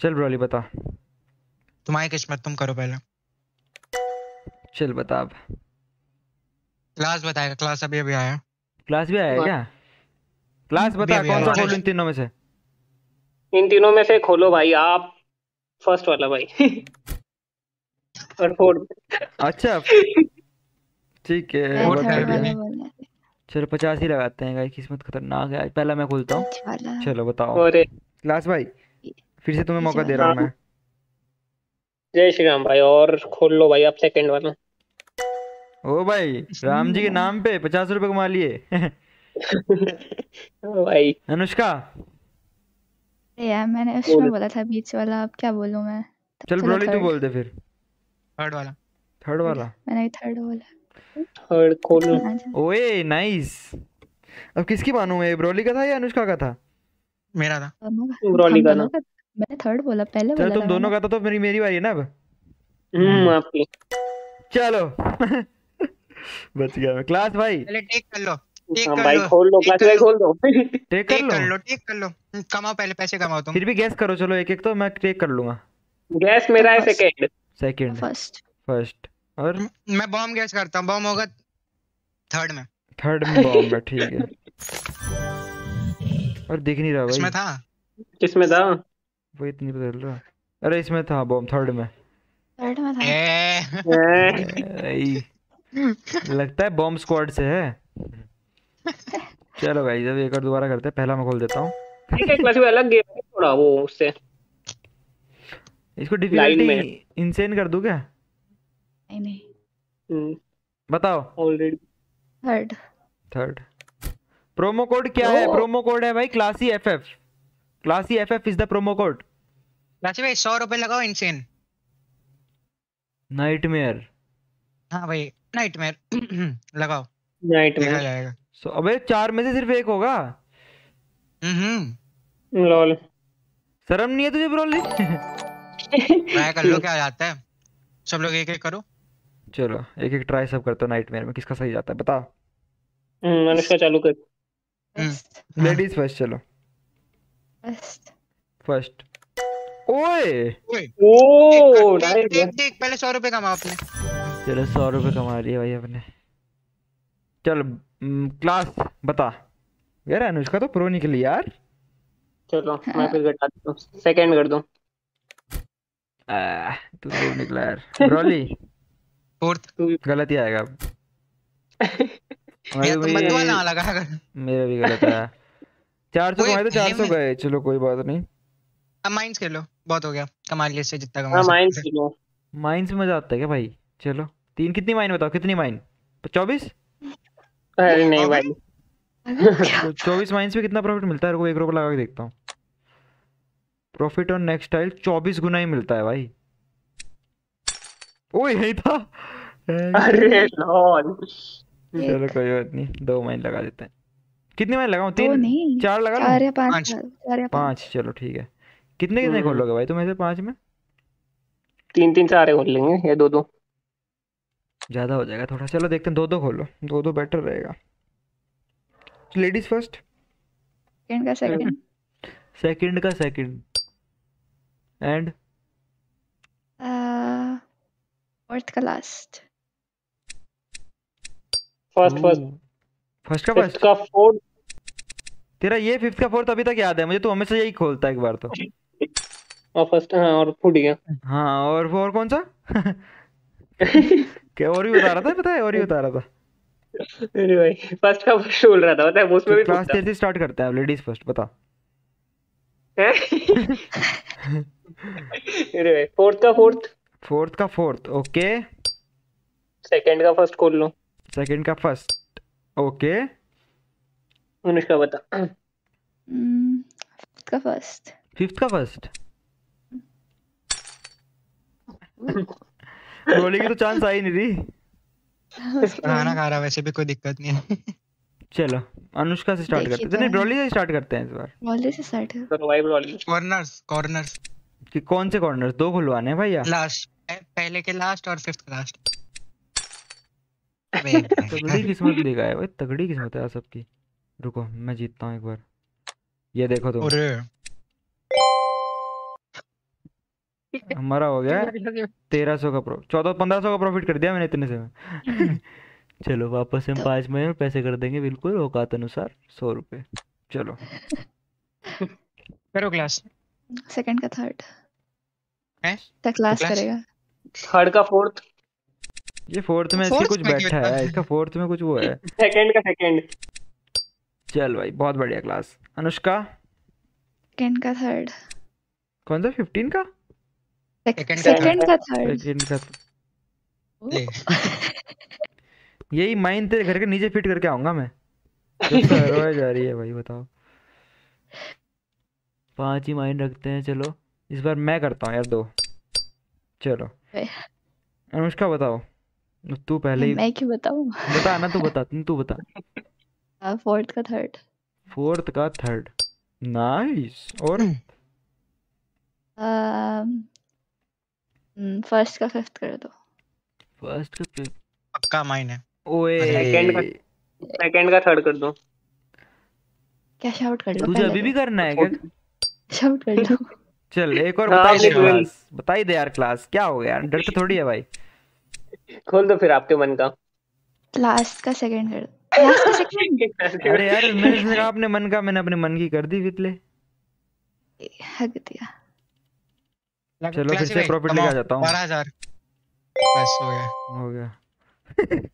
चल ब्रोली बता। तुम्हारी किस्मत तुम करो पहले। चल बता अब। क्लास बताएगा क्लास अभी अभी आया। क्लास भी आया क्या? क्लास बता कौन सा। खोलूं इन तीनों में से? इन तीनों में से खोलो भाई आप फ़र्स्ट वाला भाई। और फोर्थ। अच्छा। ठीक है बहुत बढ़िया। वाला बोलना चलो पचास ही लगाते हैं गाइस किस्मत खतरनाक है। पहला मैं खोलता हूँ। चलो बताओ। क्लास भाई फिर से तुम्हें मौका दे रहा हूँ मैं। जय श्री राम भाई और खोल लो भाई आप सेकंड वाला। ओ भाई राम जी के नाम पे पचास रुपए कमा लिए। *laughs* *laughs* भाई। अनुष्का अरे यार मैंने उसमें बोला था बीच वाला अब क्या बोलूँ मैं? चल ब्रोली तू बोल दे फिर। थर्ड वाला। थर्ड वाला? मैंने थर्ड बोला। थर्ड लो हाँ। ओए नाइस अब किसकी मानूं मैं ब्रोली का था या अनुष्का का था? मेरा था। ब्रॉली का का मैंने थर्ड बोला पहले चलो बोला तुम दोनों का था तो मेरी मेरी बारी है ना अब? हम्म आपकी चलो। *laughs* बच गया मैं। क्लास भाई। पहले टेक कर लो। भाई लो। खोल लो क्लास भाई लो खोल दो। टेक कर कर लो। लो टेक कर लो। हम्म, कमाओ पहले पैसे कमाओ तुम। फिर भी गैस करो चलो एक एक तो मैं टेक कर लूँगा। गैस मेरा है सेकंड सेकंड फ़र्स्ट फ़र्स्ट और? मैं बॉम्ब गैस करता हूँ बॉम्ब होगा थर्ड में। थर्ड में बॉम्ब है ठीक है। और दिख नहीं रहा इसमें भाई। था? किसमें था? वो इतनी बदल रहा। अरे इसमें था बॉम्ब थर्ड में। थर्ड में था। *laughs* लगता है बॉम्ब स्क्वाड से है। चलो भाई जब एक और दोबारा करते हैं पहला मैं खोल देता हूँ। ठीक है क्लास में अलग गेम है थोड़ा वो उससे। इसको डिफिकल्टी में इंसेन कर दूँ क्या? नहीं नहीं। हम्म, बताओ। Already third third promo code क्या है? Oh. प्रोमो कोड है भाई classy FF classy FF is the promo code Rashi भाई सौ रुपए लगाओ इनसेन नाइटमेयर हाँ भाई नाइटमेयर *clears throat* लगाओ। नाइट देखा जाएगा। सो अबे चार में से सिर्फ़ एक होगा? हम्म। लॉल शर्म नहीं है तुझे ब्रोली? *laughs* ट्राई कर लो क्या? जाता है। सब लोग एक एक करो। चलो एक एक ट्राई सब करते हो नाइटमेयर में किसका सही जाता है बताओ हम्म, अनुष्का चालू कर। हम्म। *laughs* लेडीज़ फ़र्स्ट चलो। फ़र्स्ट फ़र्स्ट ओए! ओए। ओ देख नाइस देख देख पहले सौ रुपए कमा अपने। चलो सौ रुपए कमा लिए भाई अपने। चल क्लास बता। यार अनुष्का तो प्रो निकली यार। चलो मैं फिर घटा देता हूँ। सेकंड कर दूँ। तू प्रो निकला यार। ब्रोली फोर्थ गलत ही आएगा भाई *laughs* तो मत वाला मेरे लगा अगर मेरा भी गलत आया चार सौ कमाए तो चार सौ गए। चलो कोई बात नहीं। अब माइंस खेलो। बहुत हो गया। कमा लिया इससे जितना कमा हाँ माइंस थे। किलो माइंस में मज़ा आता है क्या भाई? चलो तीन कितनी माइन बताओ? कितनी माइन चौबीस? अरे नहीं भाई। *laughs* तो चौबीस माइंस में कितना प्रॉफिट मिलता है? रुको एक रुपये लगा के देखता हूँ। प्रॉफिट ऑन नेक्स्ट टाइल चौबीस गुना ही मिलता है भाई। ओ यही था। *laughs* *laughs* अरे लॉल। चलो कोई बात नहीं दो माइन लगा देते हैं। कितने माइन लगाऊँ? तीन? नहीं चार लगा चार लूँ या पाँच पाँच। चार या पाँच। पाँच चलो ठीक है। कितने कितने हम्म। खोलोगे भाई? तुम ऐसे पाँच में? तीन तीन सारे खोल लेंगे ये दो दो। ज़्यादा हो जाएगा थोड़ा। चलो देखते हैं दो दो खोलो। दो दो बेटर रहेगा। लेडीज़ फ़र्स्ट सेकंड का सेकंड सेकंड का सेकंड एंड फोर्थ का लास्ट फ़र्स्ट फ़र्स्ट फ़र्स्ट का फ़र्स्ट का फोर्थ तेरा ये फिफ्थ का फोर्थ अभी तक याद है मुझे तो हमेशा यही खोलता है एक बार तो। और फ़र्स्ट हाँ और फूट गया। हाँ और वो और कौन सा? *laughs* क्या और ही बता रहा था पता है? और ही बता रहा था भाई फ़र्स्ट का फ़र्स्ट बोल रहा था पता है? उसमें भी क्लास से स्टार्ट करते हैं लेडीज़ फ़र्स्ट बता। अरे भाई फोर्थ का फोर्थ फोर्थ का फोर्थ ओके सेकंड का फ़र्स्ट खोल लो। सेकंड का फ़र्स्ट ओके अनुष्का बता। फिफ्थ का फ़र्स्ट फिफ्थ का फ़र्स्ट रोली की तो चांस आई नहीं रही *laughs* खाना खा रहा वैसे भी कोई दिक्कत नहीं है। चलो अनुष्का से स्टार्ट करते तो हैं। नहीं ब्रॉली से स्टार्ट करते हैं इस बार। वॉले से स्टार्ट है। करो भाई ब्रॉली। कॉर्नर्स कॉर्नर्स कि कौन से कॉर्नर्स दो खुलवाने हैं भैया। लास्ट पहले के लास्ट और फिफ्थ का लास्ट तगड़ी किस्मत लेगा है भाई तगड़ी किस्मत है यार सबकी। रुको मैं जीतता हूँ एक बार। ये देखो तुम। *laughs* हमारा हो गया तेरह सौ का प्रॉफिट चौदह पंद्रह सौ का प्रॉफिट कर दिया मैंने इतने से। में *laughs* *laughs* चलो वापस हम पाँच महीने में पैसे कर देंगे बिल्कुल औकात अनुसार सौ रुपए चलो। करो क्लास सेकंड का थर्ड है? तक क्लास करेगा। थर्ड का फोर्थ ये फोर्थ में Fourth कुछ बैठा है इसका फोर्थ में कुछ वो है। सेकंड का सेकंड चल भाई बहुत बढ़िया क्लास अनुष्का? सेकंड का थर्ड कौन सा? फिफ्टीन का Second का? सेकंड का थर्ड सेकंड का ले *laughs* यही माइन तेरे घर के नीचे फिट करके आऊँगा मैं। *laughs* जो जा रही है भाई बताओ। पाँच ही माइन रखते हैं चलो। इस बार मैं करता हूँ यार दो। चलो। अनुष्का बताओ। तू पहले ही मैं क्यों बताऊँ? बता ना तू बता तू बता। *laughs* फोर्थ का थर्ड फोर्थ का थर्ड नाइस और? फ़र्स्ट का फिफ्थ कर दो फ़र्स्ट का fifth- पक्का माइन है। ओए। सेकंड का सेकंड का थर्ड कर दो। क्या शाउट कर लो तुझे अभी भी करना है क्या? शाउट कर लो चल एक और हाँ, बता दे क्लास बता ही दे यार क्लास क्या हो गया यार? डरते थोड़ी है भाई। खोल दो फिर आपके मन का। लास्ट का सेकंड कर दो। लास्ट का सेकंड *laughs* अरे यार मैंने अपने मन का मैंने अपने मन की कर दी वितले। हक दिया। चलो फिर से प्रॉफिट लेके आ जाता हूँ? बारह हज़ार। बस हो गया। हो गया। *laughs*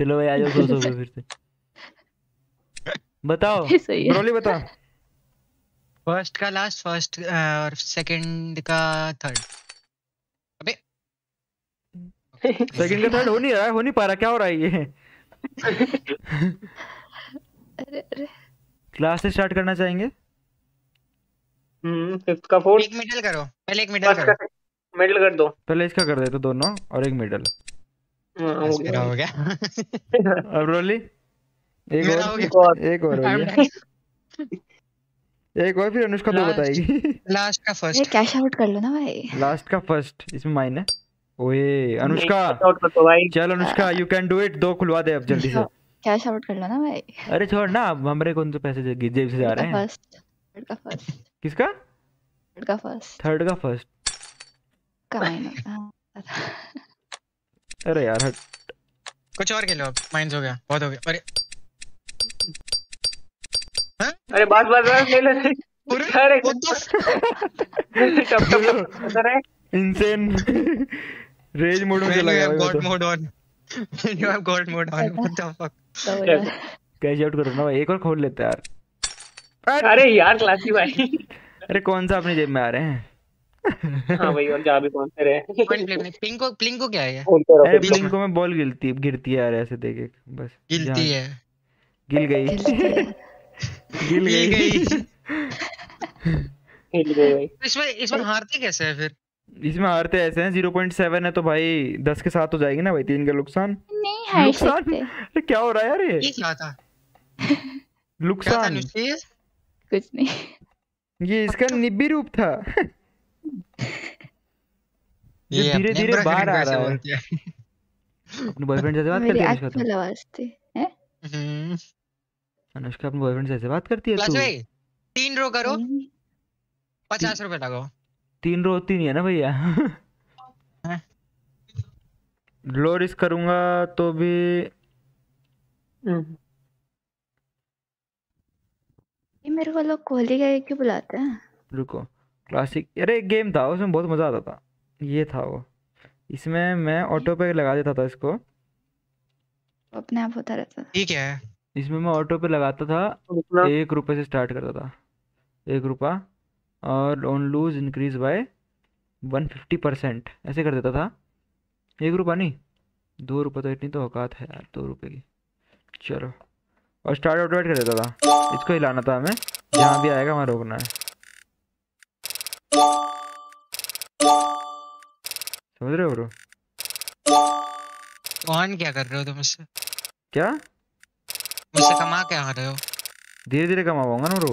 चलो भाई आ जाओ सौ सौ फिर से। *laughs* बताओ *laughs* सही ब्रोली बता फ़र्स्ट का लास्ट फ़र्स्ट और सेकंड का थर्ड अबे। सेकंड का थर्ड हो नहीं रहा है हो नहीं पा रहा क्या हो रहा है ये? अरे अरे। क्लास से स्टार्ट करना चाहेंगे? हम्म फिफ्थ का फोर्थ एक मिडल करो पहले एक मिडल करो। मिडिल कर दो। पहले इसका कर देते दोनों और एक मिडल हाँ, हो गया। हो गया। *laughs* अब रोली एक और एक और। हो गया। एक और फिर अनुष्का तो Last. बताएगी। *laughs* लास्ट का फ़र्स्ट कैश आउट कर लो ना भाई। लास्ट का फ़र्स्ट इसमें माइन है। ओए अनुष्का। आउट कर दो चल Anushka you can do it दो खुलवा दे अब जल्दी से। कैश आउट कर लो ना भाई। अरे छोड़ ना हमारे कौन से पैसे जेब से जा रहे हैं? फ़र्स्ट का फ़र्स्ट किसका? थर्ड का फ़र्स्ट थर्ड का फ़र्स्ट कमाई अरे यार हट। कुछ और खेलो अब माइंस हो गया बहुत हो गया। अरे। अरे बस बस बस ले ले अरे टप टप टप अरे इंसेन रेज मोड में चला गया have भाई God मैं तो। mode on. When *laughs* you have God mode on. What the fuck? Cash out करो ना भाई? एक और खोल लेते हैं यार। अरे यार क्लासी भाई। अरे कौन सा अपनी जेब में आ रहे हैं? हाँ भाई और जा भी कौन से रहे Point play में पिंक को पिंक को क्या है ये? खोलते अरे बीच में। बॉल गिरती गिरती है यार ऐसे देखे बस गिलती है। गिल गई। गिल गिल गई। गई। हिल गए भाई। इसमें इसमें हारते कैसे है फिर? इसमें हारते ऐसे हैं ज़ीरो पॉइंट सेवन है तो भाई दस के साथ हो जाएगी ना भाई तीन का नुकसान। नहीं हार नुकसान? अरे क्या हो रहा है यार ये? क्या था? क्या था नुकसान? कुछ नहीं। ये इसका *laughs* निब्बी रूप था। ये धीरे धीरे बाहर आ रहा है। अपने बॉयफ्रेंड से बात करती है अनुष्का तो। आवाज़ थी हैं। हम्म। अनुष्का अपने बॉयफ्रेंड से बात करती है तू? भाई तीन रो करो। पचास रुपए लगाओ तीन रो होती नहीं है ना भैया? लो रिस्क करूँगा तो भी ये मेरे को लोग कोहली का क्यों बुलाते हैं? रुको क्लासिक अरे एक गेम था उसमें बहुत मज़ा आता था। ये था वो। इसमें मैं ऑटो पे लगा देता था इसको। अपने आप होता रहता था। ठीक है। इसमें मैं ऑटो पे लगाता था एक रुपये से स्टार्ट करता था। एक रुपया और on lose increase by one fifty percent ऐसे कर देता था। एक रुपया नहीं दो रुपये तो इतनी तो औकात है यार दो रुपये की। चलो। और स्टार्ट ऑटोमेट कर देता था। इसको हिलाना था हमें। जहाँ भी आएगा वहाँ रोकना है। समझ रहे हो ब्रो ऑन क्या कर रहे हो तुम इससे? क्या? मुझसे कमा क्या रहे हो? धीरे धीरे कमा पाऊँगा ना ब्रो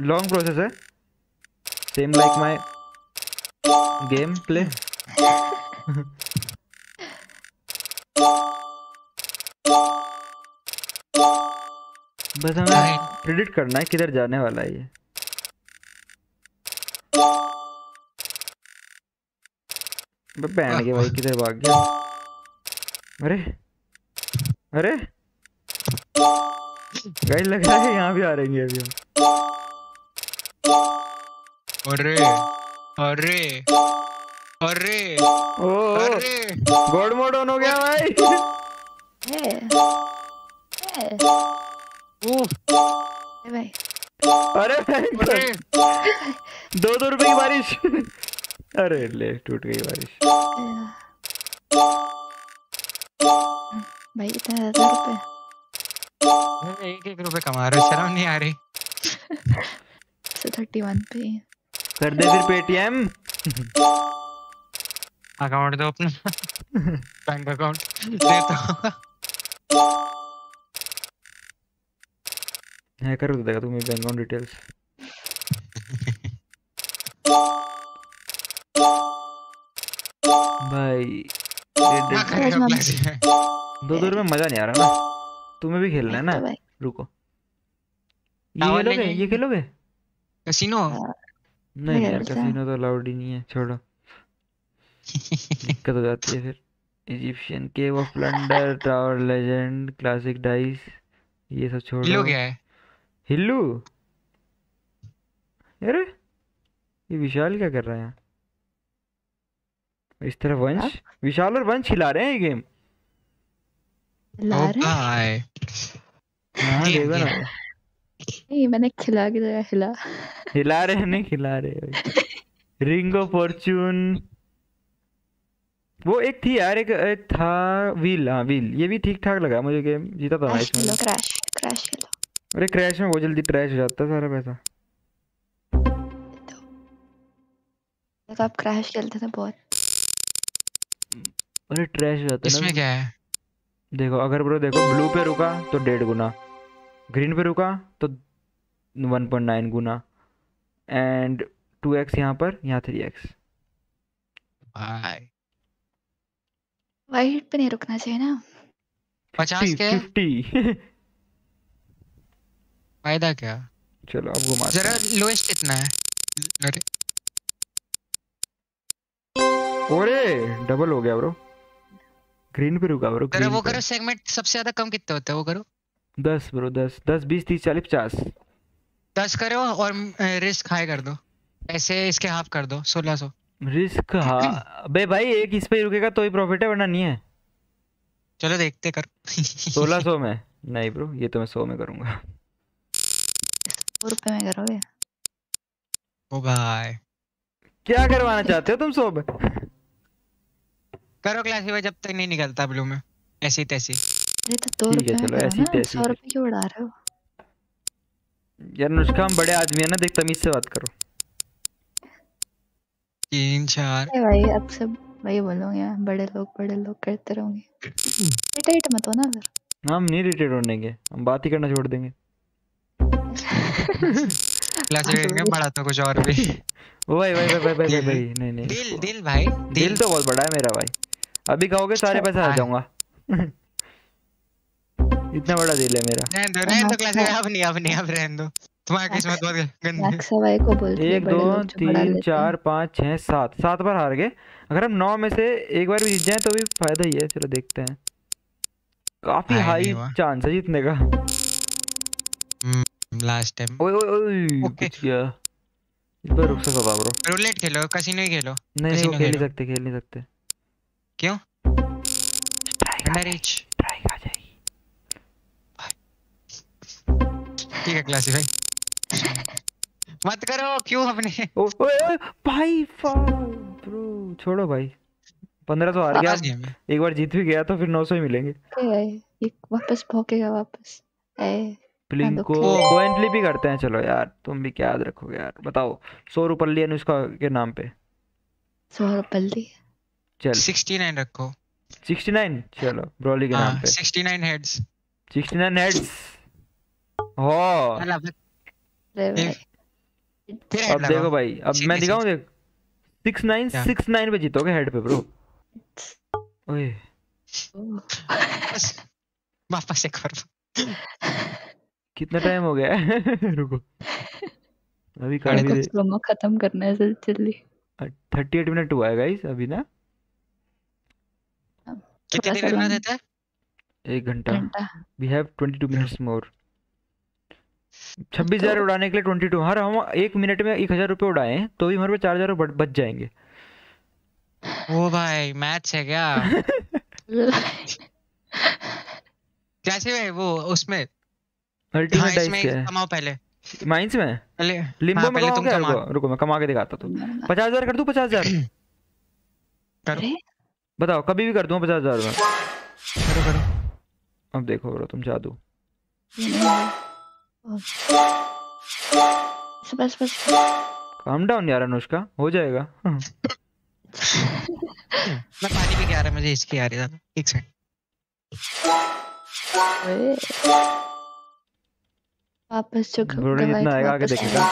लॉन्ग प्रोसेस है। Same like my game play बस हमें प्रिडिक्ट करना है किधर जाने वाला है ये। बे बैंड के भाई किधर भाग गया। अरे अरे। गाइस लग रहा है यहाँ भी आ रहेंगे अभी हम। अरे अरे अरे ओ अरे। गॉड मोड ऑन हो गया भाई। ए भाई। अरे *laughs* दो दो रुपए की बारिश। *laughs* अरे ले टूट गई बारिश। भाई इतना रुपए। एक एक रुपए कमा रहे शर्म नहीं आ रही। *laughs* थर्टी वन पे कर दे फिर पेटीएम अकाउंट दो अपना। बैंक अकाउंट दे तो। हैकर को देगा तुम्हें बैंक अकाउंट डिटेल्स भाई हो क्लास में दो दो रुपए मज़ा नहीं आ रहा ना। तुम्हें भी खेलना है ना? रुको। ये खेलोगे? ये खेलोगे? कैसीनो नहीं यार कैसीनो तो अलाउड ही नहीं है छोड़ो। दिक्कत हो जाती है फिर। Egyptian cave of plunder tower legend classic dice ये सब छोड़ो। क्या है हिल्लू? अरे ये विशाल क्या कर रहा है? इस तरह वंश? विशाल और वंश खिला रहे हैं ये गेम। ला रहे हैं? हाँ देखो ना नहीं मैंने खिला के जगह हिला। हिला रहे हैं नहीं खिला रहे भाई रिंग ऑफ़ फॉर्च्यून वो एक थी यार एक, एक था व्हील हाँ व्हील ये भी ठीक ठाक लगा मुझे गेम जीता था मैं क्रैश इसमें। खेलो क्रैश क्रैश खेलो। अरे क्रैश में बहुत जल्दी ट्रैश हो जाता है सारा पैसा। तो आप क्रैश खेलते थे बहुत। अरे ट्रैश हो जाता है ना। इसमें क्या है? देखो अगर ब्रो देखो ब्लू पे रुका तो डेढ़ गुना। ग्रीन पे रुका तो वन पॉइंट नाइन गुना। एंड टू एक्स यहाँ पर यहाँ थ्री एक्स वाइट पे नहीं रुकना चाहिए ना। पचास के फिफ्टी *laughs* फ़ायदा क्या? चलो अब घुमा जरा लोएस्ट कितना है? अरे। ओरे डबल हो गया ब्रो ग्रीन पे रुका ब्रो जरा वो करो सेगमेंट सबसे ज़्यादा कम कितना होता है वो करो। दस ब्रो दस। दस बीस तीस चालीस पचास। दस करो और रिस्क हाई कर दो। ऐसे इसके हाफ़ कर दो सोलह सौ। रिस्क हाँ बे भाई एक इस पे रुकेगा तो ही प्रॉफिट है वरना नहीं है। चलो देखते कर। सोलह सौ *laughs* में। नहीं ब्रो ये तो मैं सौ में करूँगा। सौ रुपए में करोगे? ओ भाई। क्या करवाना चाहते हो तुम सौ में करो क्लासी भाई जब तक नहीं निकलता ब्लू में। ऐसी तैसी अरे तो दो रुपए चलो, ऐसी तैसी सौ। रुपए क्यों उड़ा रहे हो? यार नुस्खा हम बड़े आदमी है ना देख तमीज से बात करो। तीन चार। अरे भाई अब सब वही बोलोगे बड़े लोग बड़े लोग करते रहोगे। रिटेट मत हो ना फिर। हम नहीं रिटेड होने के हम बात ही करना छोड़ देंगे। क्लासी भाई बड़ा तो कुछ और भी ओ भाई भाई भाई भाई भाई भाई, भाई नहीं नहीं दिल दिल भाई दिल तो बहुत बड़ा है मेरा भाई अभी कहोगे सारे पैसे आ जाऊँगा इतना बड़ा दिल है मेरा रहने दो रहने दो क्लासी भाई अब नहीं अब नहीं अब रहने दो तुम्हारी किस्मत बहुत गंदी है। भाई को बोलते एक दो तीन चार पाँच छः सात। सात बार हार गए। अगर हम नौ में से एक बार भी जीत जाए तो भी फ़ायदा ही है। चलो देखते हैं। काफ़ी हाई चांस है जीतने का। लास्ट टाइम ओए ओए ओए कुछ किया इस बार रुक सकता था ब्रो रूलेट खेलो कसिनो ही खेलो नहीं नहीं वो खेल नहीं सकते खेल नहीं सकते क्यों अंडर रीच स्ट्राइक आ जाएगी ठीक है क्लासी भाई मत करो क्यों अपने ओए ओए भाई ब्रो छोड़ो भाई पंद्रह सौ हार गया एक बार जीत भी गया तो फिर नौ सौ ही मिलेंगे ये वापस भौंकेगा वापस ए प्लिंग को फ्लिप ही करते हैं चलो यार तुम भी क्या याद रखोगे यार। बताओ सौ रुपये लिए अनुष्का के नाम पे? सौ रुपए ली चल 69 रखो। 69 चलो ब्रोली के नाम हाँ। पे 69 हेड्स 69 हेड्स हो अब देखो भाई अब मैं दिखाऊँ देख। सिक्स नाइन क्या? सिक्स नाइन पे जीतोगे हेड पे ब्रो ओए। वापस वापस एक बार *laughs* कितना टाइम हो गया है? *laughs* रुको। *laughs* अभी मेरे काफ़ी को देर प्रोमो खत्म करना है जल्दी जल्दी। थर्टी एट मिनट हुआ है गाइस अभी ना? कितने देर लंबा देता है? एक घंटा। We have twenty two minutes more छब्बीस हज़ार उड़ाने के लिए ट्वेंटी टू हर हम एक मिनट में एक हज़ार रुपये उड़ाए तो भी हमारे पे चार हज़ार बच जाएँगे। ओ भाई मैथ्स है क्या? *laughs* कैसे भाई वो उसमें? अल्टीमेट डाइस क्या है? कमाओ पहले। माइंस में? पहले लिम्बो हाँ, में पहले कमाओ तुम क्या? रुको रुको मैं कमा के दिखाता *laughs* पचास हज़ार कर दूँ पचास हज़ार? *clears throat* करो। बताओ कभी भी कर दूँ पचास हज़ार में? करो करो। अब देखो ब्रो तुम जादू। बस बस बस। काम डाउन यार अनुष्का। हो जाएगा। हाँ। *laughs* मैं पानी भी आ रहा है मुझे इसकी आ रही है। एक सेकंड ओए। वापस जो जितना आएगा देखेगा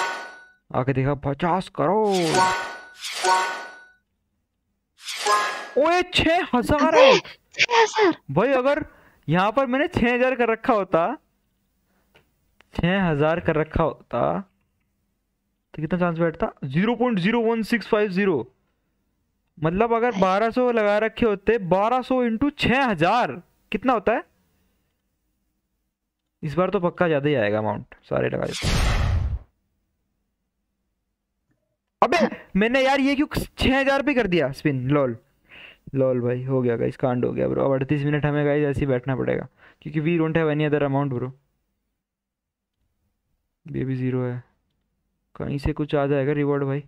आके देखा पचास करोड़ ओए छह हज़ार है। भाई अगर यहाँ पर मैंने छह हज़ार कर रखा होता छह हज़ार कर रखा होता तो कितना चांस बैठता? Zero point zero one six five zero मतलब अगर बारह सौ लगा रखे होते बारह सौ इंटू छह हज़ार कितना होता है? इस बार तो पक्का ज़्यादा ही आएगा अमाउंट सारे लगा देते अबे मैंने यार ये क्यों छह हज़ार पे कर दिया स्पिन लॉल लॉल भाई हो गया गाइस कांड हो गया ब्रो अब अड़तीस मिनट हमें गाइस ऐसे ही बैठना पड़ेगा क्योंकि we don't have any other amount bro ये भी ज़ीरो है। कहीं से कुछ आ जाएगा रिवॉर्ड भाई।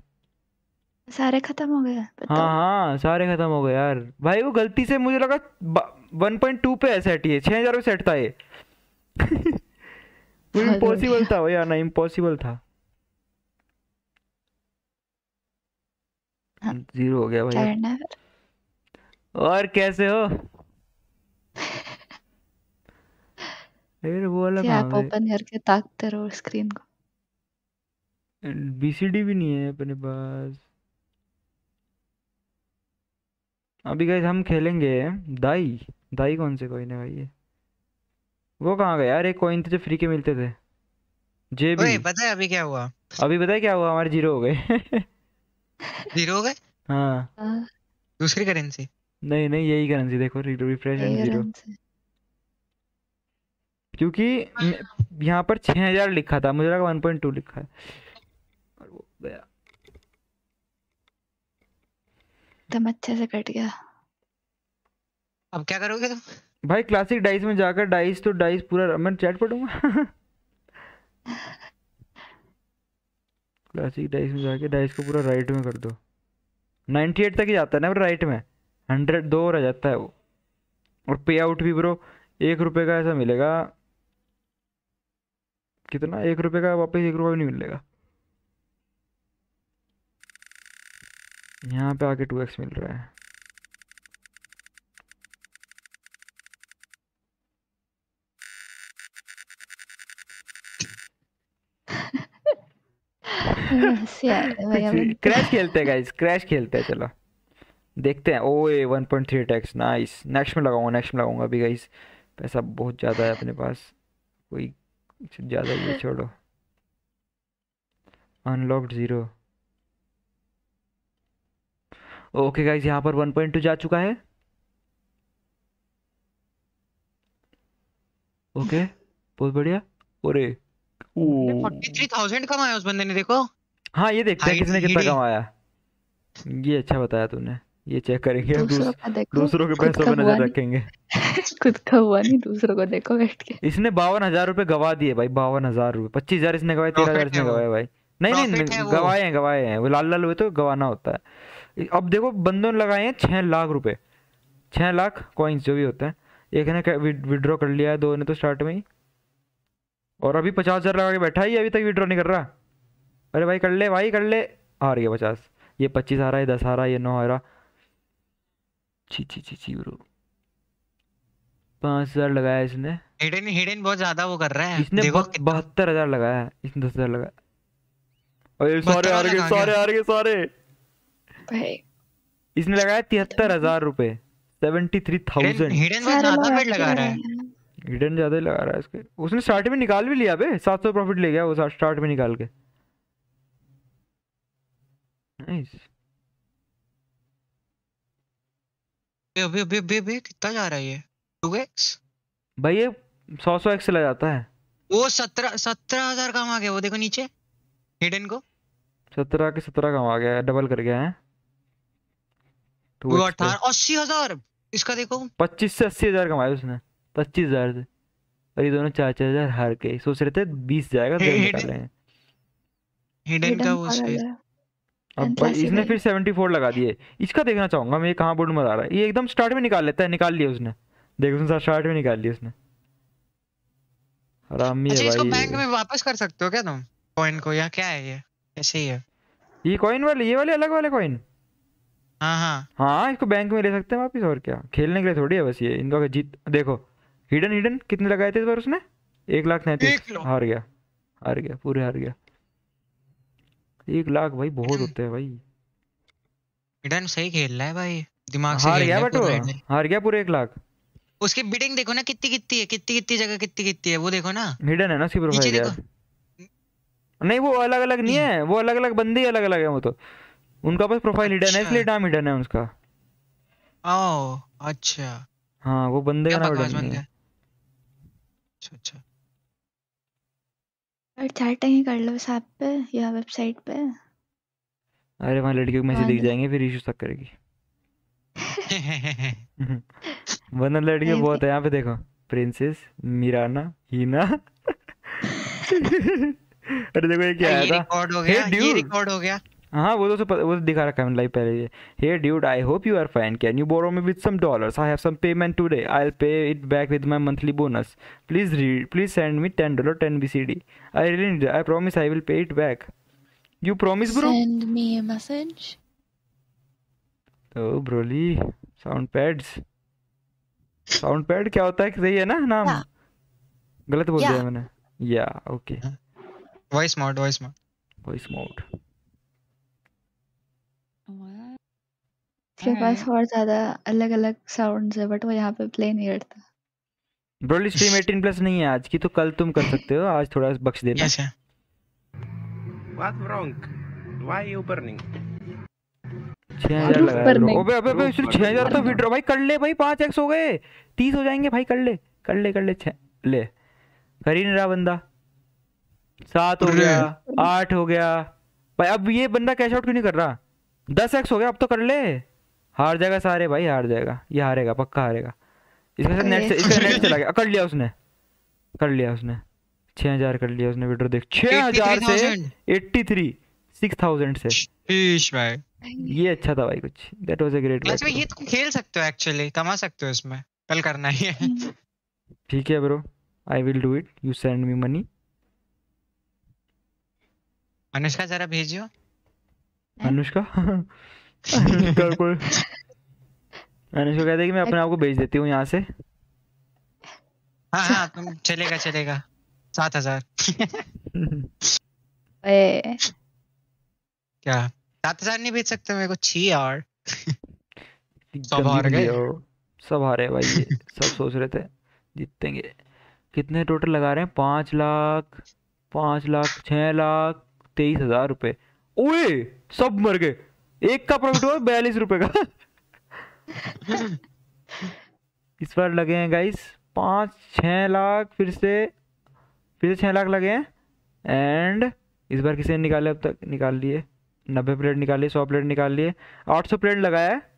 सारे खत्म हो गए हाँ हाँ सारे खत्म हो गए यार। भाई वो गलती से मुझे लगा वन पॉइंट टू पे है सेट ये छह हज़ार पे सेट था ये। वो *laughs* इम्पॉसिबल था *laughs* यार ना इम्पॉसिबल था? हाँ। ज़ीरो हो गया भाई है फिर। और कैसे हो? *laughs* फिर वो कि कहाँ ओपन करके ताकते रहो स्क्रीन को। बीसीडी भी नहीं है अपने पास। अभी गाइस हम खेलेंगे दाई। दाई कौन से कोई है भाई ये। वो कहाँ गया यार एक कॉइन थे जो फ्री के मिलते थे। जे ओए भी पता है अभी क्या हुआ? अभी पता है क्या हुआ? हमारे ज़ीरो हो गए। ज़ीरो हो गए? हाँ। दूसरी करेंसी नहीं नहीं यही करेंसी देखो रिफ्रेश एंड ज़ीरो क्योंकि यहाँ पर छह हज़ार लिखा था मुझे लगा वन पॉइंट टू लिखा है। और वो गया। एकदम अच्छे से कट गया। अब क्या करोगे तुम? भाई क्लासिक डाइस में जाकर डाइस तो डाइस पूरा मैं चैट पढ़ूँगा? *laughs* क्लासिक डाइस में जाके डाइस को पूरा राइट में कर दो। 98 तक ही जाता है ना राइट में? हंड्रेड दो रह जाता है वो। और पे आउट भी ब्रो एक रुपये का ऐसा मिलेगा। कितना? एक रुपये का वापस एक रुपये नहीं मिलेगा। यहाँ पे आके टू एक्स मिल रहा है हँसी आ रही है भाई हमें क्रैश खेलते हैं गाइस क्रैश खेलते हैं चलो देखते हैं ओए 1.3 टैक्स नाइस नेक्स्ट में लगाऊँगा नेक्स्ट में लगाऊँगा अभी गाइस पैसा बहुत ज़्यादा है अपने पास कोई ज़्यादा ये छोड़ो अनलॉक्ड ज़ीरो ओके गाइस यहाँ पर 1.2 जा चुका है ओके बहुत बढ़िया अरे ओ फोर्टी थ्री थाउज़ेंड कमाया उस बंदे ने देखो हाँ ये देखते हैं किसने कितना। कमाया। ये अच्छा बताया तूने ये चेक करेंगे। दूसरों दूस, का दूसरों पैसों का पे हुआ नज़र रखेंगे। *laughs* खुद का हुआ नहीं दूसरों को देखो बैठ के। इसने बावन हज़ार रुपए गवा दिए भाई बावन हज़ार रुपए। पच्चीस हज़ार इसने गवाए तेरह हज़ार इसने गवाए भाई। नहीं नहीं है। गवाए हैं गवाए हैं। वो लाल लाल हुए तो गवाना होता है। अब देखो बंदों ने लगाए हैं छह लाख रुपए। छह लाख कॉइन्स जो भी होते हैं। एक ने विड्रॉ कर लिया है दो ने तो स्टार्ट में ही। और अभी पचास हज़ार लगा के बैठा है अभी तक विड्रॉ नहीं कर रहा। अरे भाई कर ले भाई कर ले। हार गया पचास। ये पच्चीस आ रहा है दस आ रहा है ये नौ आ रहा। छी छी छी छी ब्रो। पाँच हज़ार लगाया इसने। हिडन हिडन बहुत ज़्यादा वो कर रहा है। इसने देखो बहत्तर हज़ार लगाया है। इसने दस हज़ार लगाया। अरे सारे हार गए सारे। हार गए सारे भाई। इसने लगाया तिहत्तर हज़ार रुपए। Seventy three thousand. हिडन बहुत ज़्यादा बेट लगा रहा है। हिडन ज़्यादा ही लगा रहा है इसके। उसने स्टार्ट में निकाल भी लिया बे। सात सौ प्रॉफिट ले गया वो स्टार्ट में निकाल के। नाइस अभी अभी अभी अभी कितना जा रहा है ये? टू एक्स भाई ये सौ सौ एक्स चला जाता है। वो सत्रह सत्रह हज़ार कमा गया वो देखो नीचे। हिडन को। सत्रह के सत्रह कमा गया डबल कर गया है। वो अठारह अस्सी हज़ार। इसका देखो। पच्चीस से अस्सी हज़ार कमाए उसने। पच्चीस हज़ार से। और ये दोनों चार चार हज़ार हार के। सोच रहे थे बीस जाएगा तो हे- हे- हिडन का वो सही अब भाई इसने फिर सेवेंटी फोर लगा दिए। इसका देखना चाहूँगा मैं ये कहाँ बोर्ड में आ रहा है? ये एकदम स्टार्ट में निकाल लेता है निकाल लिया उसने। देखो उसने स्टार्ट में निकाल लिया उसने। हरामी अच्छा है इसको बैंक में वापस कर सकते हो क्या तुम? कॉइन को या क्या है ये? ऐसे ही है। ये कॉइन वाले ये वाले अलग वाले कॉइन हाँ हाँ। हाँ इसको बैंक में ले सकते हैं वापस और क्या? खेलने के लिए थोड़ी है बस ये इनका अगर जीत देखो हिडन हिडन कितने लगाए थे इस बार उसने? एक लाख तैंतीस। हार गया हार गया पूरे हार गया। एक लाख भाई बहुत होते हैं भाई। हिडन सही खेल रहा है भाई। दिमाग से हार गया बट। हार गया पूरे एक लाख। उसकी बिडिंग देखो ना कितनी कितनी है कितनी कितनी जगह कितनी कितनी है वो देखो ना। हिडन है ना नीचे प्रोफ़ाइल देखो। यार। नहीं वो अलग अलग नहीं है वो अलग अलग बंदे अलग अलग है वो तो। उनका बस प्रोफ़ाइल हिडन है अच्छा। इसलिए नाम हिडन है उसका। ओ अच्छा। हाँ वो बंदे का नाम हिडन है। अच्छा अच्छा। और चैटिंग ही कर लो ऐप पे या वेबसाइट पे। अरे वहाँ लड़कियों के मैसेज दिख जाएँगे फिर इशू तक करेगी। *laughs* वरना लड़कियाँ बहुत है यहाँ पे देखो प्रिंसेस मीराना हीना। *laughs* *laughs* अरे देखो ये क्या आया था? रिकॉर्ड हो हे गया ये रिकॉर्ड हो गया। हाँ वो तो सब वो तो दिखा रखा है मैंने लाइव पहले ये hey dude I hope you are fine can you borrow me with some dollars I have some payment today I will pay it back with my monthly bonus please read please send me 10 dollar 10 BCD I really need I promise I will pay it back you promise bro Send me a message. O Broly sound pads sound pad क्या होता है? सही है ना नाम? गलत बोल दिया मैंने। या okay voice mode voice mode voice mode इसके पास और ज़्यादा अलग अलग साउंड्स है बट वो यहाँ पे प्ले नहीं करता ब्रोली स्ट्रीम 18 प्लस नहीं है आज की तो कल तुम कर सकते हो आज थोड़ा बख्श देना। Wrong? Why you burning? लगा लो burning? अबे अबे अबे सिर्फ़ छह हज़ार तो विड्रॉ भाई कर ले भाई पाँच एक्स हो गए। तीस हो जाएँगे भाई कर ले कर ले कर ले छह ले। कर ही नहीं रहा बंदा। सात हो गया आठ हो गया। भाई अब ये बंदा कैश आउट क्यों नहीं कर रहा? दस एक्स हो गया अब तो कर ले। हार जाएगा सारे भाई हार जाएगा। ये हारेगा पक्का हारेगा। इसका शायद नेट से इसका नेट चला गया। कर लिया उसने। कर लिया उसने। छह हज़ार कर लिया उसने विड्रॉ देख। छह हज़ार से एट्टी थ्री सिक्स थाउज़ेंड से। भाई। ये अच्छा था भाई कुछ। दैट वाज अ ग्रेट वैसे ये तुम खेल सकते हो एक्चुअली कमा सकते हो इसमें। कल करना ही है। ठीक है bro I will do it you send me money Anushka जरा भेजियो। अनुष्का? *laughs* अनुष्का को अनुष्का कहते कि मैं अपने आप को भेज देती हूँ यहाँ से। हाँ हाँ तुम चलेगा चलेगा। सात हज़ार। *laughs* ए। क्या? सात हज़ार नहीं भेज सकते? मेरे को छी यार। *laughs* सब हार गए। सब हारे भाई ये सब सोच रहे थे। जीतेंगे। कितने टोटल लगा रहे हैं? पाँच लाख पाँच लाख छह लाख तेईस हज़ार रुपए। ओए, सब मर गए। एक का प्रॉफिट हुआ, बयालीस रुपए का। *laughs* इस बार लगे हैं गाइस पाँच, छह लाख फिर से फिर से छह लाख लगे हैं। एंड इस बार किसी ने निकाले, अब तक निकाल लिए। नब्बे प्लेट निकाल लिए, सौ प्लेट निकाल लिए। आठ सौ प्लेट लगाया है।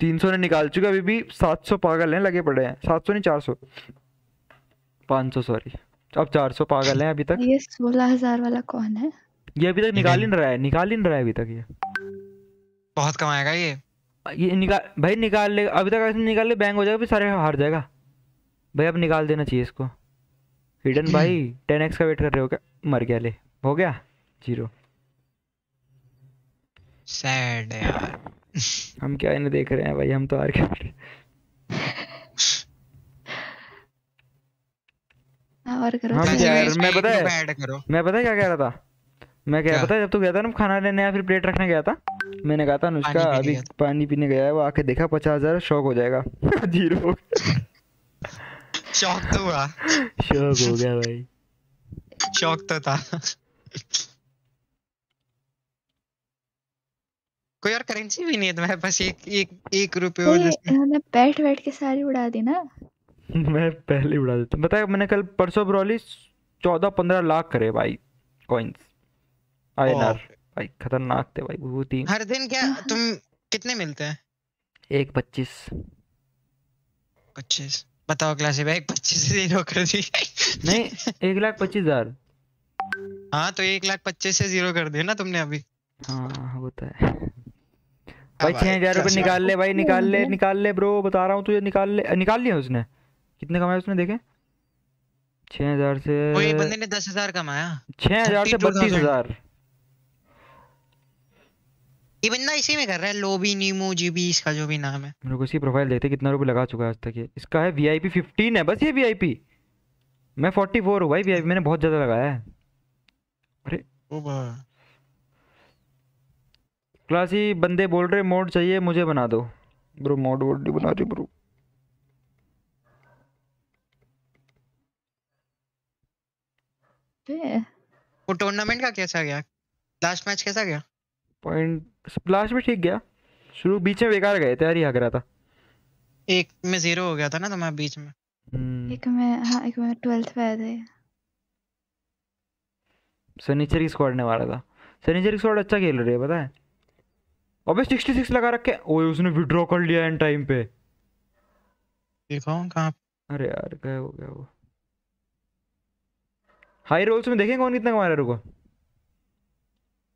तीन सौ ने निकाल चुके अभी भी सात सौ पागल हैं, लगे पड़े हैं। सात सौ नहीं, चार सौ। पाँच सौ सॉरी अब चार सौ पागल हैं अभी तक। ये सोलह हज़ार वाला कौन है? ये अभी तक निकाल ही नहीं रहा है निकाल ही नहीं रहा है अभी तक ये। बहुत कमाएगा ये। ये निकाल भाई निकाल ले अभी तक ऐसे निकाल ले बैंग हो जाएगा फिर सारे हार जाएगा। भाई अब निकाल देना चाहिए इसको। हिडन *clears throat* भाई टेन एक्स का वेट कर रहे हो क्या? मर गया ले हो गया? ज़ीरो सैड यार। हम क्या इन्हें देख रहे हैं भाई हम तो हार गए। *laughs* और करो। क्या यार मैं पता है मैं पता है क्या कह रहा था? मैं क्या? पता है जब तू गया था ना खाना लेने या फिर प्लेट रखने गया था? मैंने कहा था अनुष्का अभी पानी पीने गया है वो आके देखा पचास हज़ार शौक हो जाएगा। *laughs* ज़ीरो शौक तो हुआ। शौक हो गया भाई। शौक तो था। कोई और करेंसी भी नहीं है तुम्हारे पास एक एक एक रुपए हो ये जिसमें इन्होंने बैठ बैठ के सारी उड़ा दी ना। *laughs* मैं पहले उड़ा देता हूँ। बताया मैंने कल परसों ब्रॉली चौदह पंद्रह लाख करे भाई कॉइन्स आईएनआर भाई खतरनाक थे भाई वो तीन। हर दिन क्या तुम कितने मिलते हैं? एक पच्चीस। पच्चीस। बताओ क्लास भाई पच्चीस से ज़ीरो कर दी। नहीं एक लाख पच्चीस हज़ार। हाँ तो एक लाख पच्चीस से ज़ीरो कर दिया ना तुमने अभी। हाँ होता है। भाई छह हज़ार रुपये निकाल ले भाई निकाल ले निकाल ले ब्रो बता रहा हूँ तुझे निकाल ले निकाल लिया उसने? कितने कमाए उसने देखे? छह हज़ार से बंदे ने दस हज़ार कमाया। छह हज़ार से बत्तीस हज़ार। ये बंदा इसी में कर रहा है लोबी नीमू जीबी इसका जो भी नाम है। मेरे को इसकी प्रोफ़ाइल देखते कितना रुपये लगा चुका है आज तक ये। इसका है वी आई पी फिफ्टीन है बस ये वी आई पी मैं फोर्टी फोर हूँ भाई वी आई पी मैंने बहुत ज़्यादा लगाया है। अरे। क्लास ही बंदे बोल रहे मोड चाहिए मुझे बना दो। ब्रो मोड वोड नहीं बना रही ब्रो। वो टूर्नामेंट का कैसा गया? लास्ट मैच कैसा गया? पॉइंट लास्ट में ठीक गया। शुरू बीच में बेकार गए थे यार ही रहा था। एक में ज़ीरो हो गया था ना तुम्हारा बीच में। हम्म, एक में हाँ एक में ट्वेल्थ पे आए थे। सनीचर की स्क्वाड ने मारा था। सनीचर की स्क्वाड अच्छा खेल रही है पता है? अबे 66 लगा रखे ओए उसने विड्रॉ कर लिया एंड टाइम पे। दिखाओ कहाँ अरे यार क्या हो गया वो। हाई रोल्स में देखें कौन कितना कमा रहा है रुको।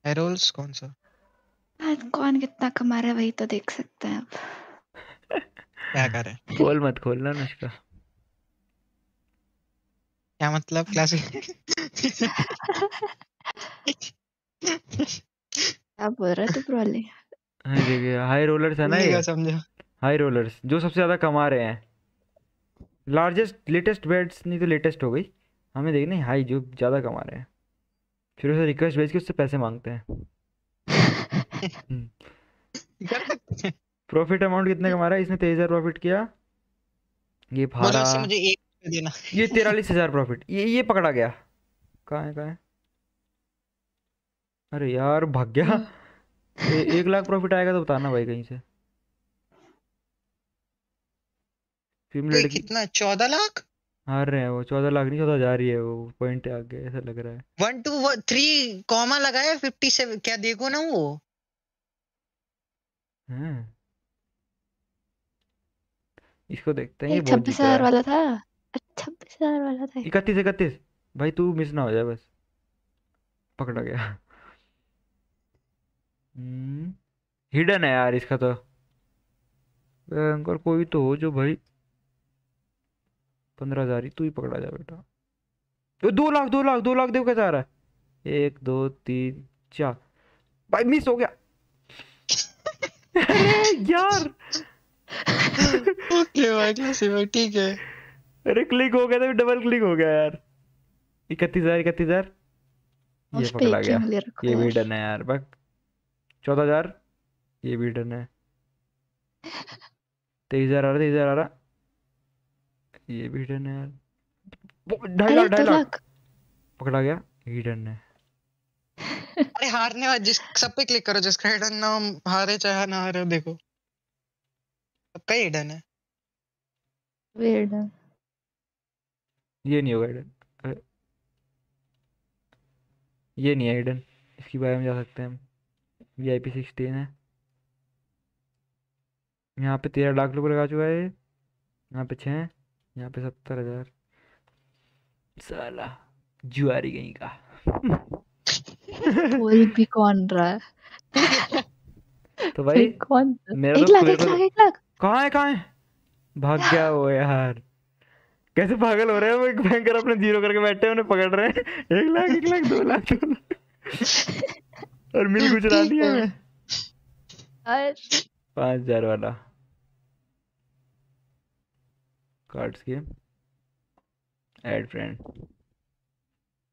एरोल्स कौन सा? आज कौन कितना कमा रहा है वही तो देख सकते हैं अब क्या करे? खोल मत खोलना ना इसका क्या मतलब? क्लासिक क्या बोल रहा है तू ब्रोली हाँ। देखिए हाई रोलर्स है। ना ये समझो? हाई रोलर्स जो सबसे ज़्यादा कमा रहे हैं। लार्जेस्ट लेटेस्ट बेड्स नहीं तो लेटेस्ट हो गई। हमें देखना हाई जो ज़्यादा कमा रहे हैं। फिर उसे रिक्वेस्ट भेज के उससे पैसे मांगते हैं। *laughs* प्रॉफिट अमाउंट कितने कमा रहा है? इसने तेईस हज़ार प्रॉफिट किया। ये भाड़ा। मुझे एक देना। ये तिरालीस हज़ार प्रॉफिट ये ये पकड़ा गया। कहाँ है कहाँ है? अरे यार भाग गया। *laughs* ए, एक लाख प्रॉफिट आएगा तो बताना भाई कहीं से। ये लड़की कितना? चौदह लाख? हार रहे हैं वो चौदह लाख नहीं चौदह हज़ार ही है वो पॉइंट आ गया ऐसा लग रहा है। वन टू थ्री कॉमा लगाया फिफ्टी सेवन क्या देखो ना वो? हैं। इसको देखते हैं ये बहुत छब्बीस हज़ार वाला था। छब्बीस हज़ार वाला था। इकतीस इकतीस। भाई तू मिस ना हो जाए बस। पकड़ा गया। हम्म। हिडन है यार इसका तो। भयंकर कोई तो हो जो भाई पंद्रह हज़ार ही तू ही पकड़ा जा बेटा। तो दो लाख दो लाख दो लाख देखो कैसा आ रहा है। एक दो तीन चार। भाई मिस हो गया। अरे यार। ओके भाई भाई ठीक है। अरे क्लिक हो गया था डबल क्लिक हो गया यार। इकतीस हज़ार इकतीस हज़ार। ये पकड़ा गया। ये भी डन है यार बस चौदह हज़ार ये भी डन है। तेईस हज़ार आ रहा तेईस हज़ार आ रहा। ये भी डन है यार। ढाई लाख ढाई लाख। पकड़ा गया? ये डन है। अरे हारने वाले जिस सब पे क्लिक करो जिसका हिडन ना हारे चाहे ना हारे देखो। सबका हिडन है। वेट ये नहीं होगा हिडन ये नहीं है हिडन इसकी बारे में जा सकते हैं हम। वी आई पी सिक्सटीन है। यहाँ पे तेरह लाख लोग लगा चुका है यहाँ पे छः यहाँ पे सत्तर हज़ार। साला जुआरी कहीं का। *laughs* बोल भी कौन रहा है? तो भाई कौन मेरा एक तो लाख एक लाख एक लाख। कहाँ है कहाँ है? भाग गया वो यार। कैसे पागल हो रहे हैं? वो एक बैंकर अपने ज़ीरो करके बैठे हैं उन्हें पकड़ रहे हैं। एक लाख एक लाख दो लाख दो लाख। और मिल गुजरा दिया है। पाँच हज़ार वाला। कार्ड्स के. Add friend